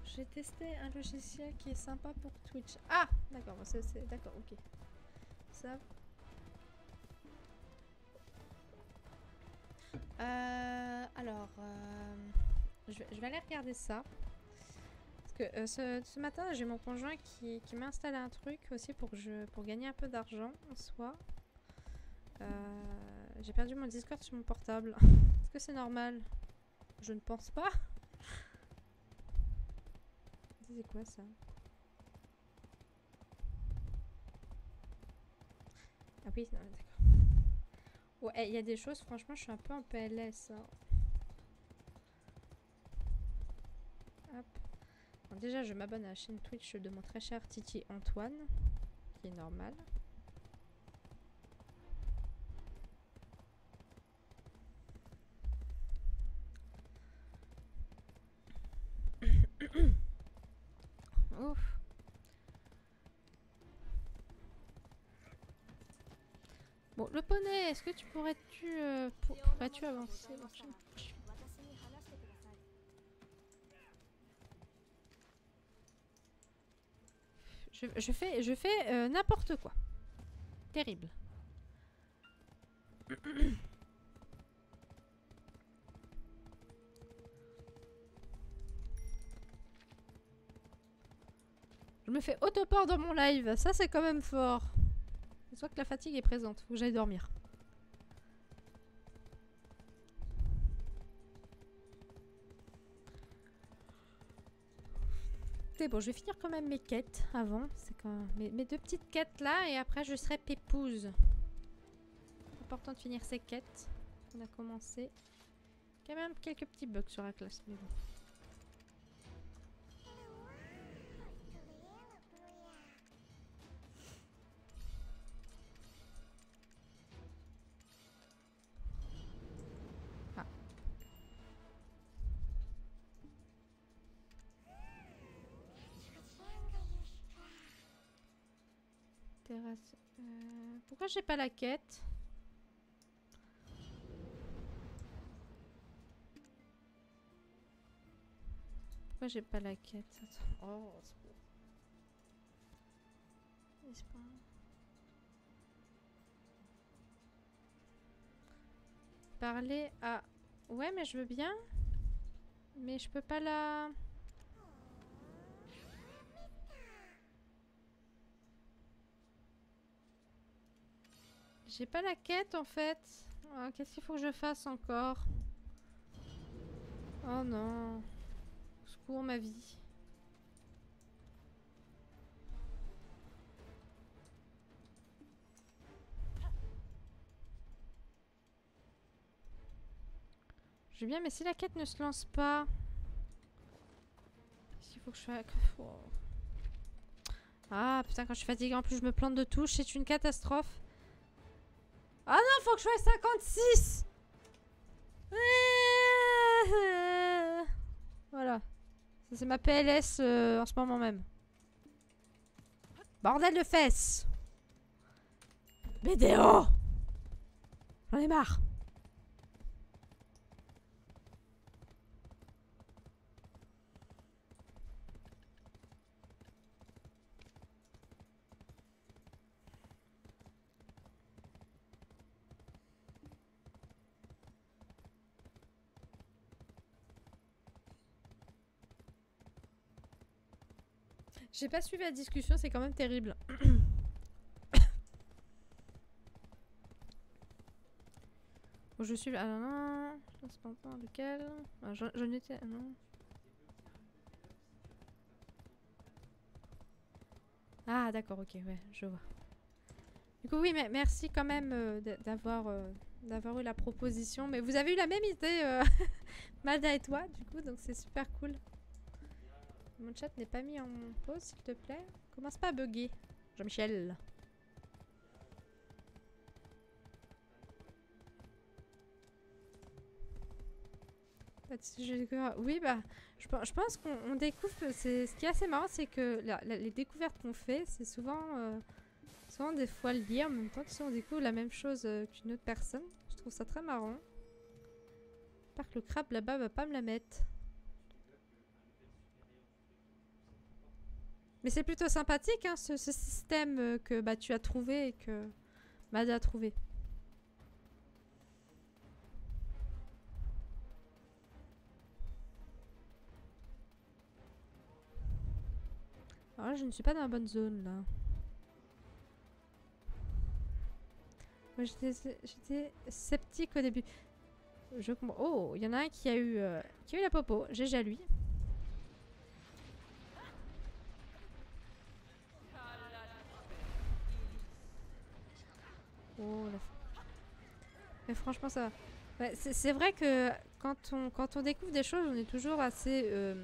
J'ai testé un logiciel qui est sympa pour Twitch. Ah, d'accord, c'est d'accord, ok. Ça. Euh, alors, euh, je, vais, aller regarder ça. Parce que euh, ce, matin, j'ai mon conjoint qui, qui m'a installé un truc aussi pour, que je, pour gagner un peu d'argent en soi. J'ai perdu mon Discord sur mon portable. Est-ce que c'est normal? Je ne pense pas. C'est quoi ça? Ah oui, d'accord. Ouais, il y a des choses, franchement, je suis un peu en PLS. hein. Déjà, je m'abonne à la chaîne Twitch de mon très cher Titi Antoine, qui est normal. Ouf. Le poney, est-ce que tu pourrais-tu euh, pour- pourrais-tu avancer je, je fais, je fais euh, n'importe quoi. Terrible. Je me fais autoport dans mon live, ça c'est quand même fort. Soit que la fatigue est présente, faut que j'aille dormir. C'est bon, je vais finir quand même mes quêtes avant. Mes deux petites quêtes là et après je serai pépouse. Important de finir ces quêtes. On a commencé. Quand même quelques petits bugs sur la classe, mais bon. Pourquoi j'ai pas la quête Pourquoi j'ai pas la quête? Attends. Oh, c'est pas? Parler à... Ouais, mais je veux bien. Mais je peux pas la... J'ai pas la quête en fait. Ah, Qu'est-ce qu'il faut que je fasse encore? Oh non. Secours ma vie. Je veux bien, mais si la quête ne se lance pas... Qu'est-ce qu'il faut que je fasse? Oh. Ah putain, quand je suis fatiguée, en plus je me plante de touche, c'est une catastrophe. Ah non, faut que je fasse 56 Euh, Voilà. Ça c'est ma PLS euh, en ce moment même. Bordel de fesses BDO J'en ai marre J'ai pas suivi la discussion, c'est quand même terrible. Je suis. Ah non, non. Sais pas encore lequel? Ah, je, je n'étais. ah, Non. Ah, d'accord, ok, ouais, je vois. Du coup, oui, mais merci quand même euh, d'avoir euh, d'avoir eu la proposition. Mais vous avez eu la même idée, euh, Mada et toi, du coup, donc c'est super cool. Mon chat n'est pas mis en pause, s'il te plaît. Commence pas à bugger. Jean-Michel. Oui, bah, je, pen- je pense qu'on on découvre. Ce qui est assez marrant, c'est que les découvertes qu'on fait, c'est souvent, euh, souvent des fois lié en même temps si on découvre la même chose euh, qu'une autre personne. Je trouve ça très marrant. J'espère que le crabe là-bas va pas me la mettre. Mais c'est plutôt sympathique, hein, ce, système euh, que bah, tu as trouvé et que Mada a trouvé. Alors je ne suis pas dans la bonne zone, là. Moi, j'étais sceptique au début. Oh, il y en a un qui a eu, euh, qui a eu la popo. GG à lui. Oh. Mais franchement, ça va. C'est vrai que quand on, découvre des choses, on est toujours assez... euh,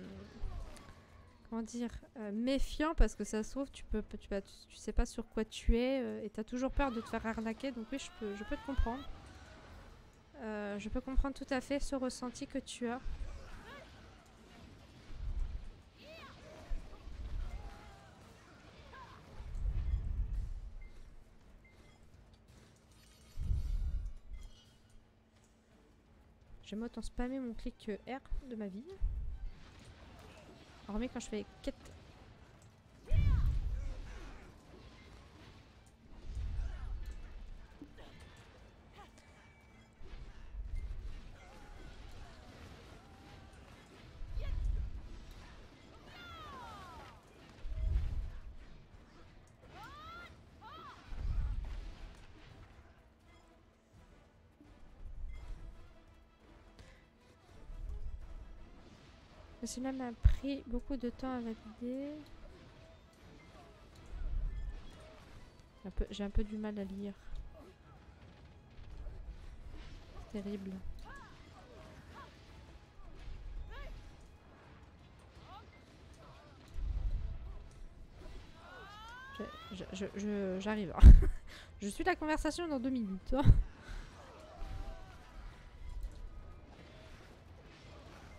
euh, Méfiant parce que ça se trouve, tu, peux, tu, tu, sais pas sur quoi tu es euh, et tu as toujours peur de te faire arnaquer. Donc oui, je peux, je peux te comprendre. Euh, je peux comprendre tout à fait ce ressenti que tu as. J'aime autant spammer mon clic que R de ma vie. Hormis quand je fais quête. Cela m'a pris beaucoup de temps à valider. J'ai un peu du mal à lire. C'est terrible. Je- je- je- J'arrive. suis la conversation dans deux minutes.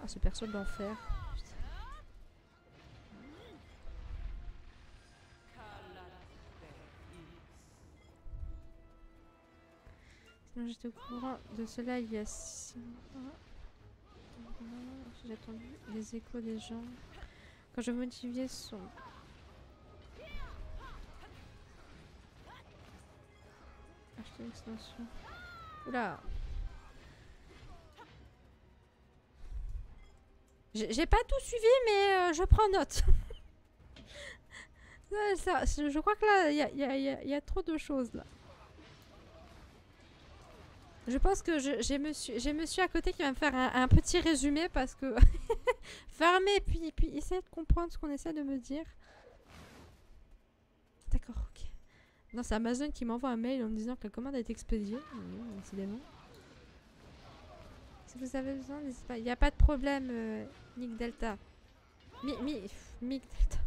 Ce perso de l'enfer. Sinon, j'étais au courant de cela il y a six mois. J'ai attendu les échos des gens. Quand je modifiais son. C'est une extension. Oula. J'ai pas tout suivi, mais euh, je prends note. Je crois que là, il y a, trop de choses là. Je pense que j'ai monsieur, monsieur à côté qui va me faire un, petit résumé parce que fermer puis, puis essayer de comprendre ce qu'on essaie de me dire. D'accord, ok. Non, c'est Amazon qui m'envoie un mail en me disant que la commande a été expédiée. Décidément. Si vous avez besoin, n'hésitez pas. Il n'y a pas de problème, euh, Nick Delta. Mi, mi, pff, Mick Delta.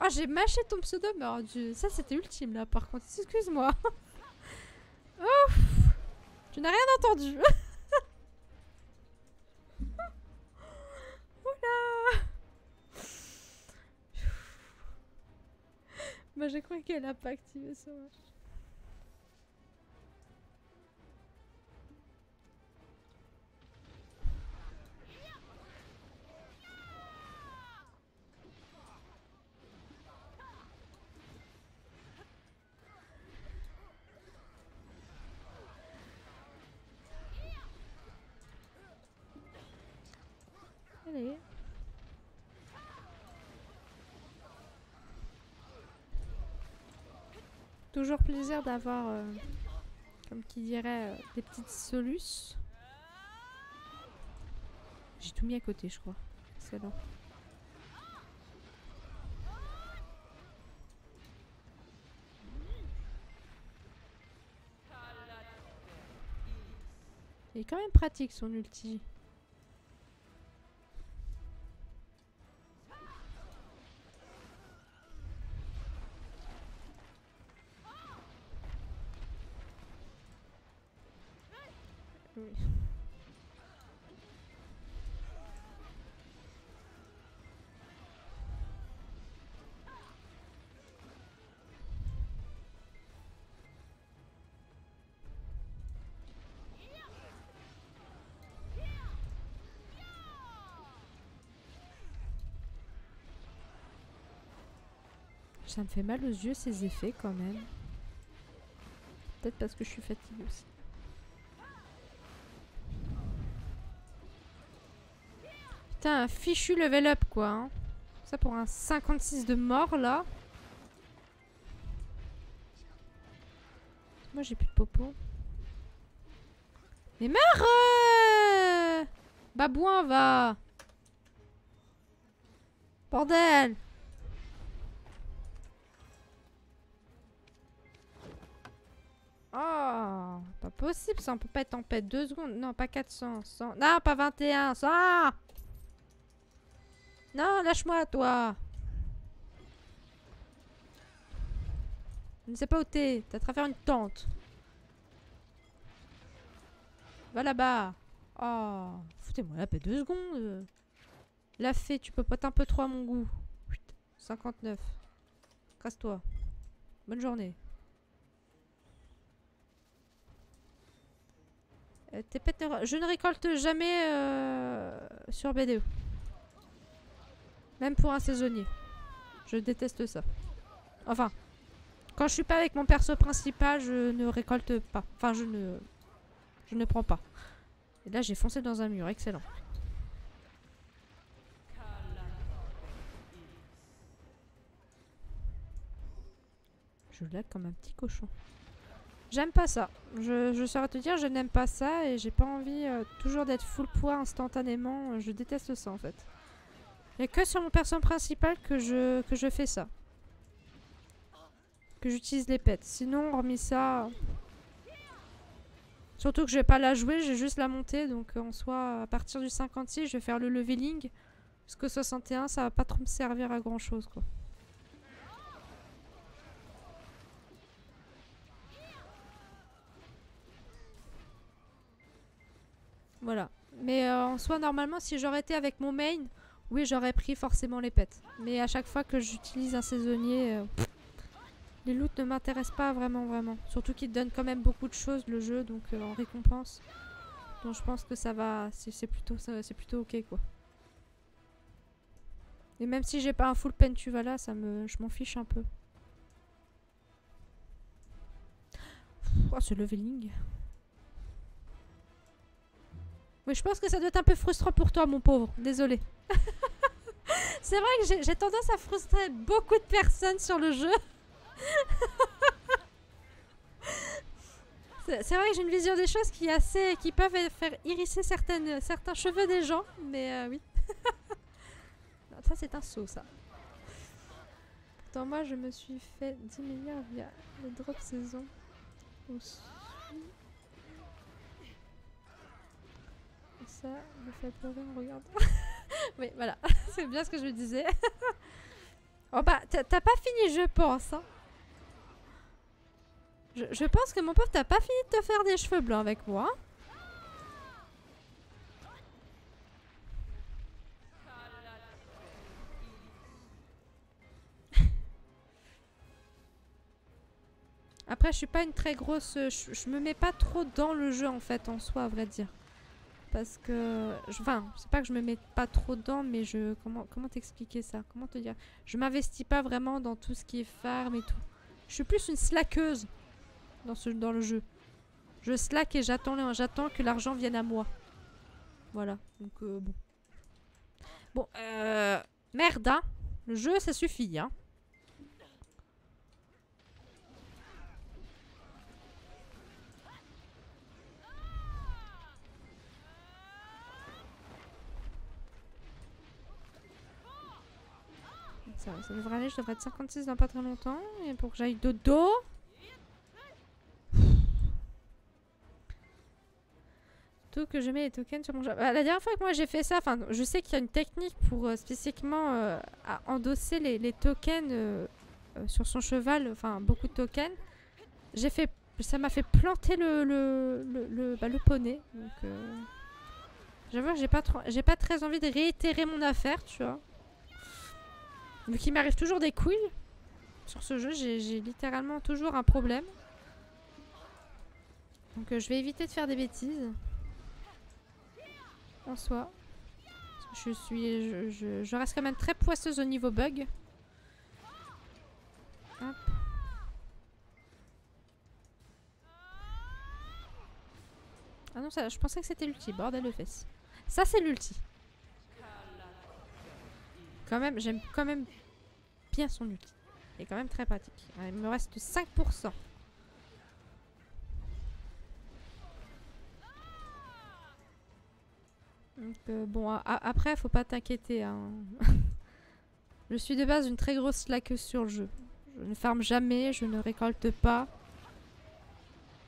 Oh, j'ai mâché ton pseudo, mais alors, du- ça c'était ultime là par contre. Excuse-moi. Ouf. Tu n'as rien entendu. Oula. Bah, j'ai cru qu'elle a pas activé ça. Toujours plaisir d'avoir, euh, comme qui dirait, euh, des petites soluces. J'ai tout mis à côté, je crois. Excellent. Il est quand même pratique son ulti. Ça me fait mal aux yeux ces effets quand même. Peut-être parce que je suis fatiguée aussi. Putain, un fichu level up quoi. hein. Ça pour un 56 de mort là. Moi j'ai plus de popo. Mais meurs euh Babouin va Bordel Oh Pas possible ça, on peut pas être en paix. Deux secondes. Non, pas 400. 100. Non, pas 21. 100 Non, lâche-moi toi Je ne sais pas où t'es. T'as faire une tente. Va là-bas. Oh, foutez-moi la paix deux secondes. La fée, tu peux pas un peu trop à mon goût. Putain, 59. Casse-toi. Bonne journée. Euh, tes pets ne- Je ne récolte jamais euh, sur BDE. Même pour un saisonnier. Je déteste ça. Enfin, quand je suis pas avec mon perso principal, je ne récolte pas. Enfin, je ne, je ne prends pas. Et là, j'ai foncé dans un mur. Excellent. Je lag comme un petit cochon. J'aime pas ça. Je, je saurais te dire, je n'aime pas ça et j'ai pas envie euh, toujours d'être full poids instantanément. Euh, Je déteste ça en fait. Il a que sur mon perso principal que je, fais ça. Que j'utilise les pets. Sinon, hormis ça... Surtout que je vais pas la jouer, j'ai juste la monter. Donc en soi, à partir du 56, je vais faire le leveling. Parce que 61, ça va pas trop me servir à grand chose quoi. Voilà. Mais euh, en soi, normalement, si j'aurais été avec mon main, oui, j'aurais pris forcément les pets. Mais à chaque fois que j'utilise un saisonnier, euh, les loots ne m'intéressent pas vraiment, vraiment. Surtout qu'il te donne quand même beaucoup de choses, le jeu, donc euh, en récompense. Donc je pense que ça va, c'est plutôt, plutôt ok, quoi. Et même si j'ai pas un full pentuvala, ça me, je m'en fiche un peu. Oh, ce leveling. Oui, je pense que ça doit être un peu frustrant pour toi, mon pauvre. Désolé. C'est vrai que j'ai- tendance à frustrer beaucoup de personnes sur le jeu. C'est vrai que j'ai une vision des choses qui assez, qui peuvent faire hérisser certaines, certains cheveux des gens, mais euh, oui. Ça c'est un saut, ça. Pourtant moi je me suis fait 10 milliards via le drop saison. Ça me fait pleurer en regardant. oui, voilà, c'est bien ce que je disais. oh bah, t'as pas fini, je pense. hein. Je, je pense que mon pauvre, t'as pas fini de te faire des cheveux blancs avec moi. hein. Après, je suis pas une très grosse. Je, je me mets pas trop dans le jeu en fait, en soi, à vrai dire. Parce que. je- Enfin, c'est pas que je me mets pas trop dedans, mais je. Comment comment t'expliquer ça? Comment te dire? Je m'investis pas vraiment dans tout ce qui est farm et tout. Je suis plus une slackeuse dans, ce, dans le jeu. Je slack et j'attends j'attends que l'argent vienne à moi. Voilà. Donc, euh, bon. Bon, euh. Merde, hein. Le jeu, ça suffit, hein. Ça, devrait aller, je devrais être 56 dans pas très longtemps. Et pour que j'aille dodo. Tout que je mets les tokens sur mon jeu. Bah, la dernière fois que moi j'ai fait ça, enfin, je sais qu'il y a une technique pour euh, spécifiquement euh, endosser les, les tokens euh, sur son cheval, enfin beaucoup de tokens. J'ai fait, ça m'a fait planter le le, le, bah, le poney. Donc, j'avoue j'ai pas j'ai pas très envie de réitérer mon affaire, tu vois. Vu qu'il m'arrive toujours des couilles sur ce jeu, j'ai littéralement toujours un problème. Donc euh, je vais éviter de faire des bêtises. En soi. Je suis. Je- je reste quand même très poisseuse au niveau bug. Hop. Ah non, ça, je pensais que c'était l'ulti. Bordel de fesses. Ça, c'est l'ulti. Quand même, j'aime quand même bien son ulti. Il est quand même très pratique. Il me reste 5%. Donc, euh, bon, après, faut pas t'inquiéter. hein. je suis de base une très grosse slackeuse sur le jeu. Je ne farme jamais, je ne récolte pas.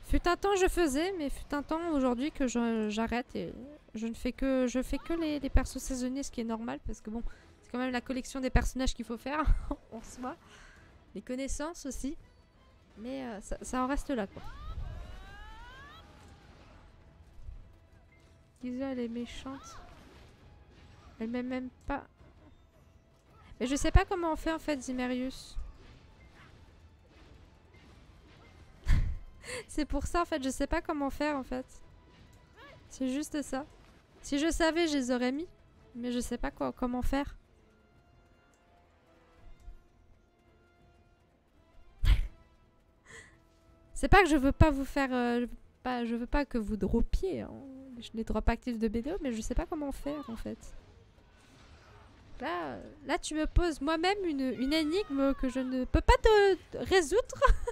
Fut un temps, je faisais, mais fut un temps aujourd'hui que j'arrête et je ne fais que, je fais que les, les persos saisonniers, ce qui est normal parce que bon, quand même la collection des personnages qu'il faut faire en soi. Les connaissances aussi. Mais euh, ça, en reste là, quoi. Elle est méchante. Elle m'aime même pas. Mais je sais pas comment on fait en fait, Zimerius. C'est pour ça en fait, je sais pas comment faire en fait. C'est juste ça. Si je savais, je les aurais mis. Mais je sais pas quoi, comment faire. C'est pas que je veux pas vous faire. euh, je veux pas, je veux pas que vous dropiez hein, les drops actifs de BDO, mais je sais pas comment faire en fait. Là, là tu me poses moi-même une, une énigme que je ne peux pas te résoudre.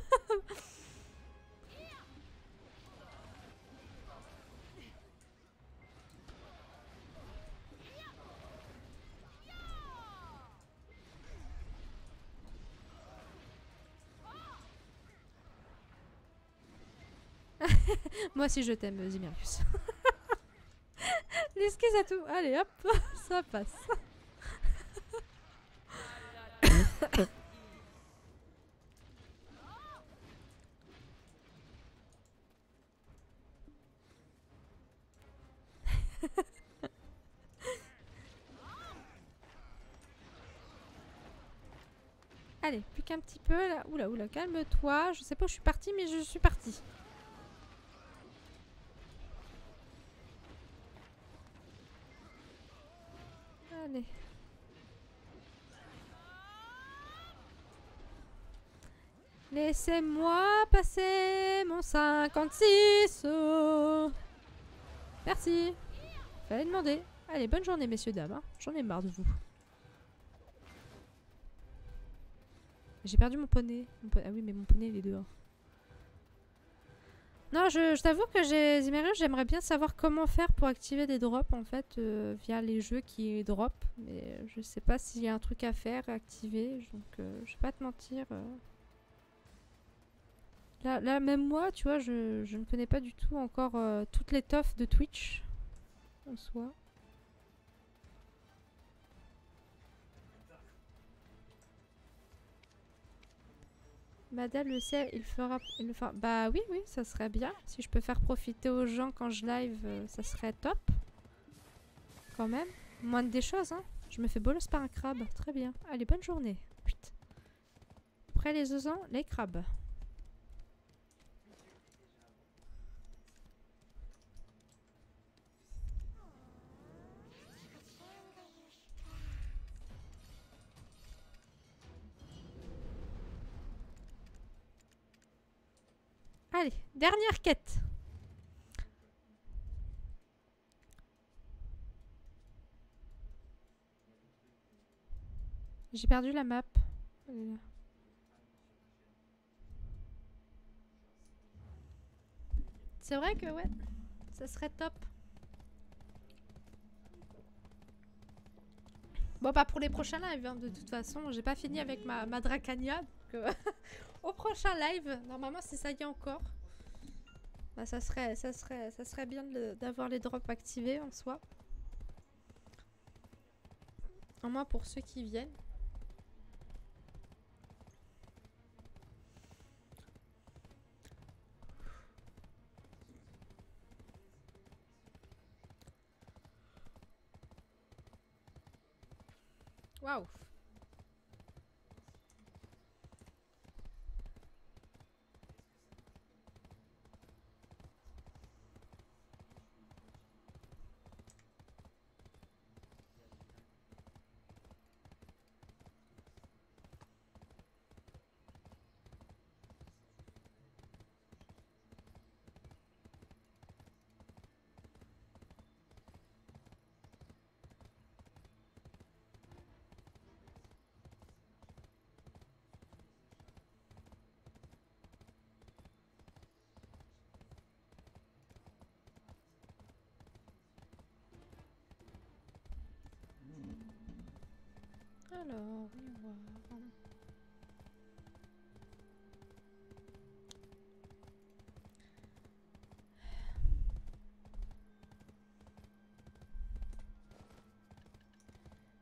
Moi aussi je t'aime, Zimerius. L'esquisse à tout. Allez hop, ça passe. Allez, plus qu'un petit peu là. Oula, oula, calme-toi. Je sais pas où je suis partie, mais je suis partie. Allez. Laissez-moi passer mon 56. oh. Merci. Fallait demander. Allez, bonne journée, messieurs, dames. hein. J'en ai marre de vous. J'ai perdu mon poney. Ah oui, mais mon poney, il est dehors. Non, je, t'avoue que j'aimerais bien savoir comment faire pour activer des drops en fait euh, via les jeux qui drop. Mais je sais pas s'il y a un truc à faire, à activer. Donc euh, je vais pas te mentir. euh. Là, même moi, tu vois, je, ne connais pas du tout encore euh, toute l'étoffe de Twitch en soi. Madame le sait, il fera. Bah oui, oui, ça serait bien. Si je peux faire profiter aux gens quand je live, euh, ça serait top. Quand même. Moindre des choses, hein. Je me fais bolos par un crabe. Très bien. Allez, bonne journée. Putain. Après les osans, les crabes. Dernière quête. J'ai perdu la map. C'est vrai que ouais, ça serait top. Bon, pas pour les prochains lives, hein, de toute façon. J'ai pas fini avec ma, ma Dracania. donc, euh, au prochain live, normalement, si ça y est encore, bah, ça, serait, ça, serait, ça serait bien d'avoir les drops activés en soi. Au moins pour ceux qui viennent. Waouh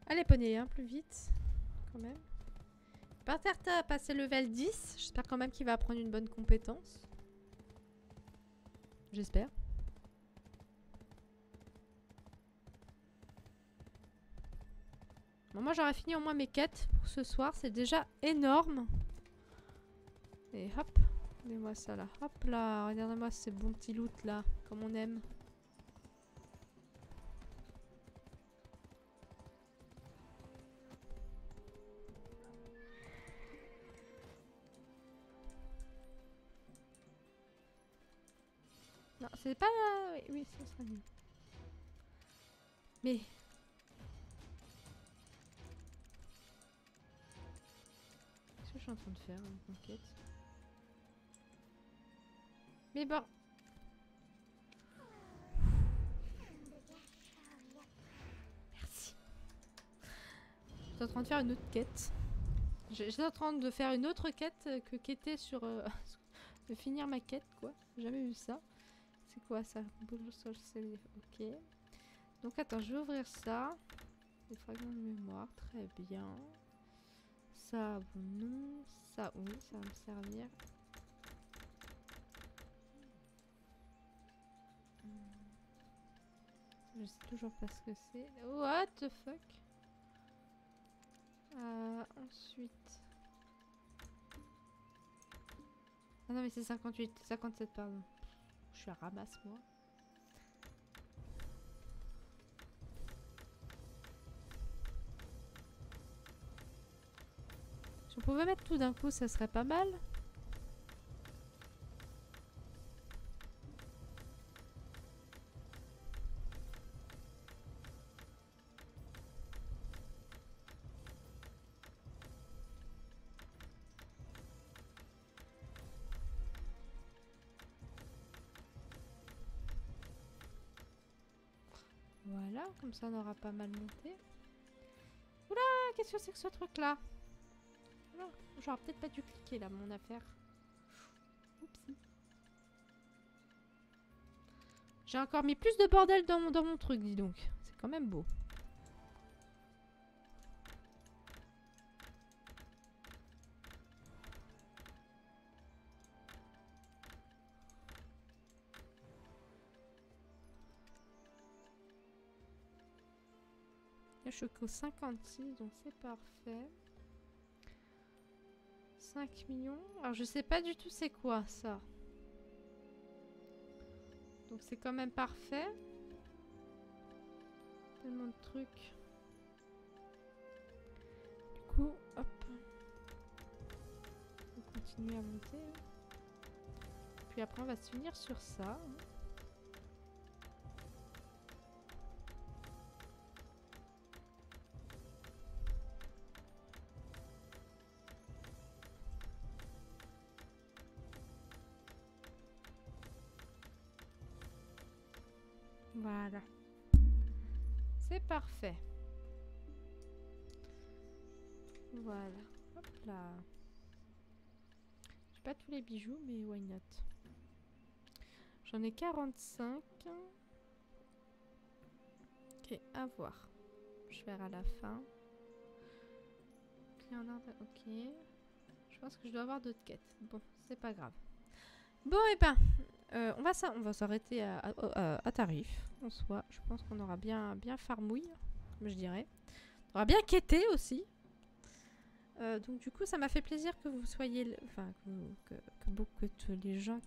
Allez, poney, hein, plus vite. Quand même. Par terre, t'as passé level 10. J'espère quand même qu'il va apprendre une bonne compétence. J'espère. Moi j'aurais fini au moins mes quêtes pour ce soir, c'est déjà énorme. Et hop, regardez-moi ça là. Hop là, regardez-moi ces bons petits loot là, comme on aime. Non, c'est pas... Oui, oui, ça serait mieux. Mais... suis en train de faire avec ma quête Mais bon. Merci. J'étais en train de faire une autre quête. J'étais en train de faire une autre quête euh, que quêter sur... euh, de finir ma quête, quoi. Jamais vu ça. C'est quoi ça? Ok. Donc attends, je vais ouvrir ça. Des fragments de mémoire, très bien. Ça, bon, non. Ça, oui, ça va me servir. Hmm. Je sais toujours pas ce que c'est. What the fuck? Euh, Ensuite... Ah non mais c'est 58, 57 pardon. Je suis à ramasse moi. On pouvait mettre tout d'un coup, ça serait pas mal. Voilà, comme ça on aura pas mal monté. Oula, qu'est-ce que c'est que ce truc là Oula, J'aurais peut-être pas dû cliquer là, mon affaire. Oupsie. J'ai encore mis plus de bordel dans mon, dans mon truc, dis donc. C'est quand même beau. Je suis qu'au 56, donc c'est parfait. 5 millions. Alors, je sais pas du tout c'est quoi ça. Donc, c'est quand même parfait. Tellement de trucs. Du coup, hop. On continue à monter. Puis après, on va se finir sur ça. Voilà. C'est parfait. Voilà. Hop là. J'ai pas tous les bijoux, mais why not? J'en ai 45. Ok, à voir. Je verrai à la fin. Ordre, ok. Je pense que je dois avoir d'autres quêtes. Bon, c'est pas grave. Bon, et ben, euh, on va on va s'arrêter à, tarif. En soi, je pense qu'on aura bien, bien farmouille, je dirais. On aura bien quêté aussi. Euh, donc du coup, ça m'a fait plaisir que vous soyez, enfin que, que, que beaucoup que les gens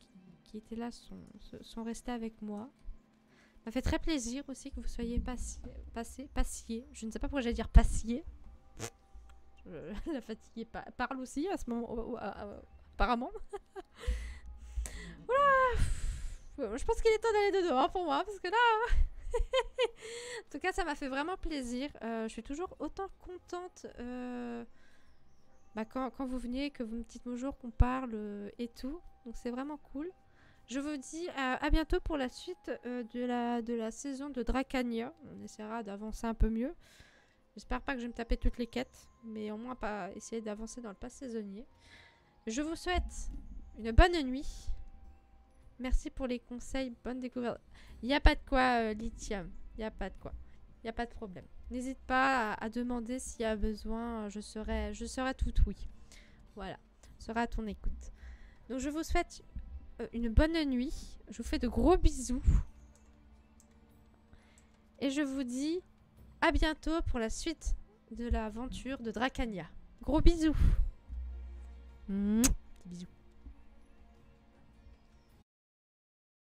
qui, étaient là sont, restés avec moi. Ça m'a fait très plaisir aussi que vous soyez passi- passé. Je ne sais pas pourquoi j'allais dire passier. Je- la fatiguée pa- parle aussi à ce moment, apparemment. voilà. Je pense qu'il est temps d'aller de dehors pour moi parce que là. en tout cas, ça m'a fait vraiment plaisir. Euh, je suis toujours autant contente euh, bah, quand, quand vous venez, que vous me dites bonjour, qu'on parle euh, et tout. Donc c'est vraiment cool. Je vous dis à, bientôt pour la suite de, la, de la saison de Dracania. On essaiera d'avancer un peu mieux. J'espère pas que je vais me taper toutes les quêtes, mais au moins pas essayer d'avancer dans le pass saisonnier. Je vous souhaite une bonne nuit. Merci pour les conseils, bonne découverte. Il n'y a pas de quoi, euh, lithium. Il n'y a pas de quoi. Il n'y a pas de problème. N'hésite pas à, demander s'il y a besoin. Je serai, je serai tout oui. Voilà. Je serai à ton écoute. Donc je vous souhaite euh, une bonne nuit. Je vous fais de gros bisous. Et je vous dis à bientôt pour la suite de l'aventure de Dracania. Gros bisous. Mouah. Bisous.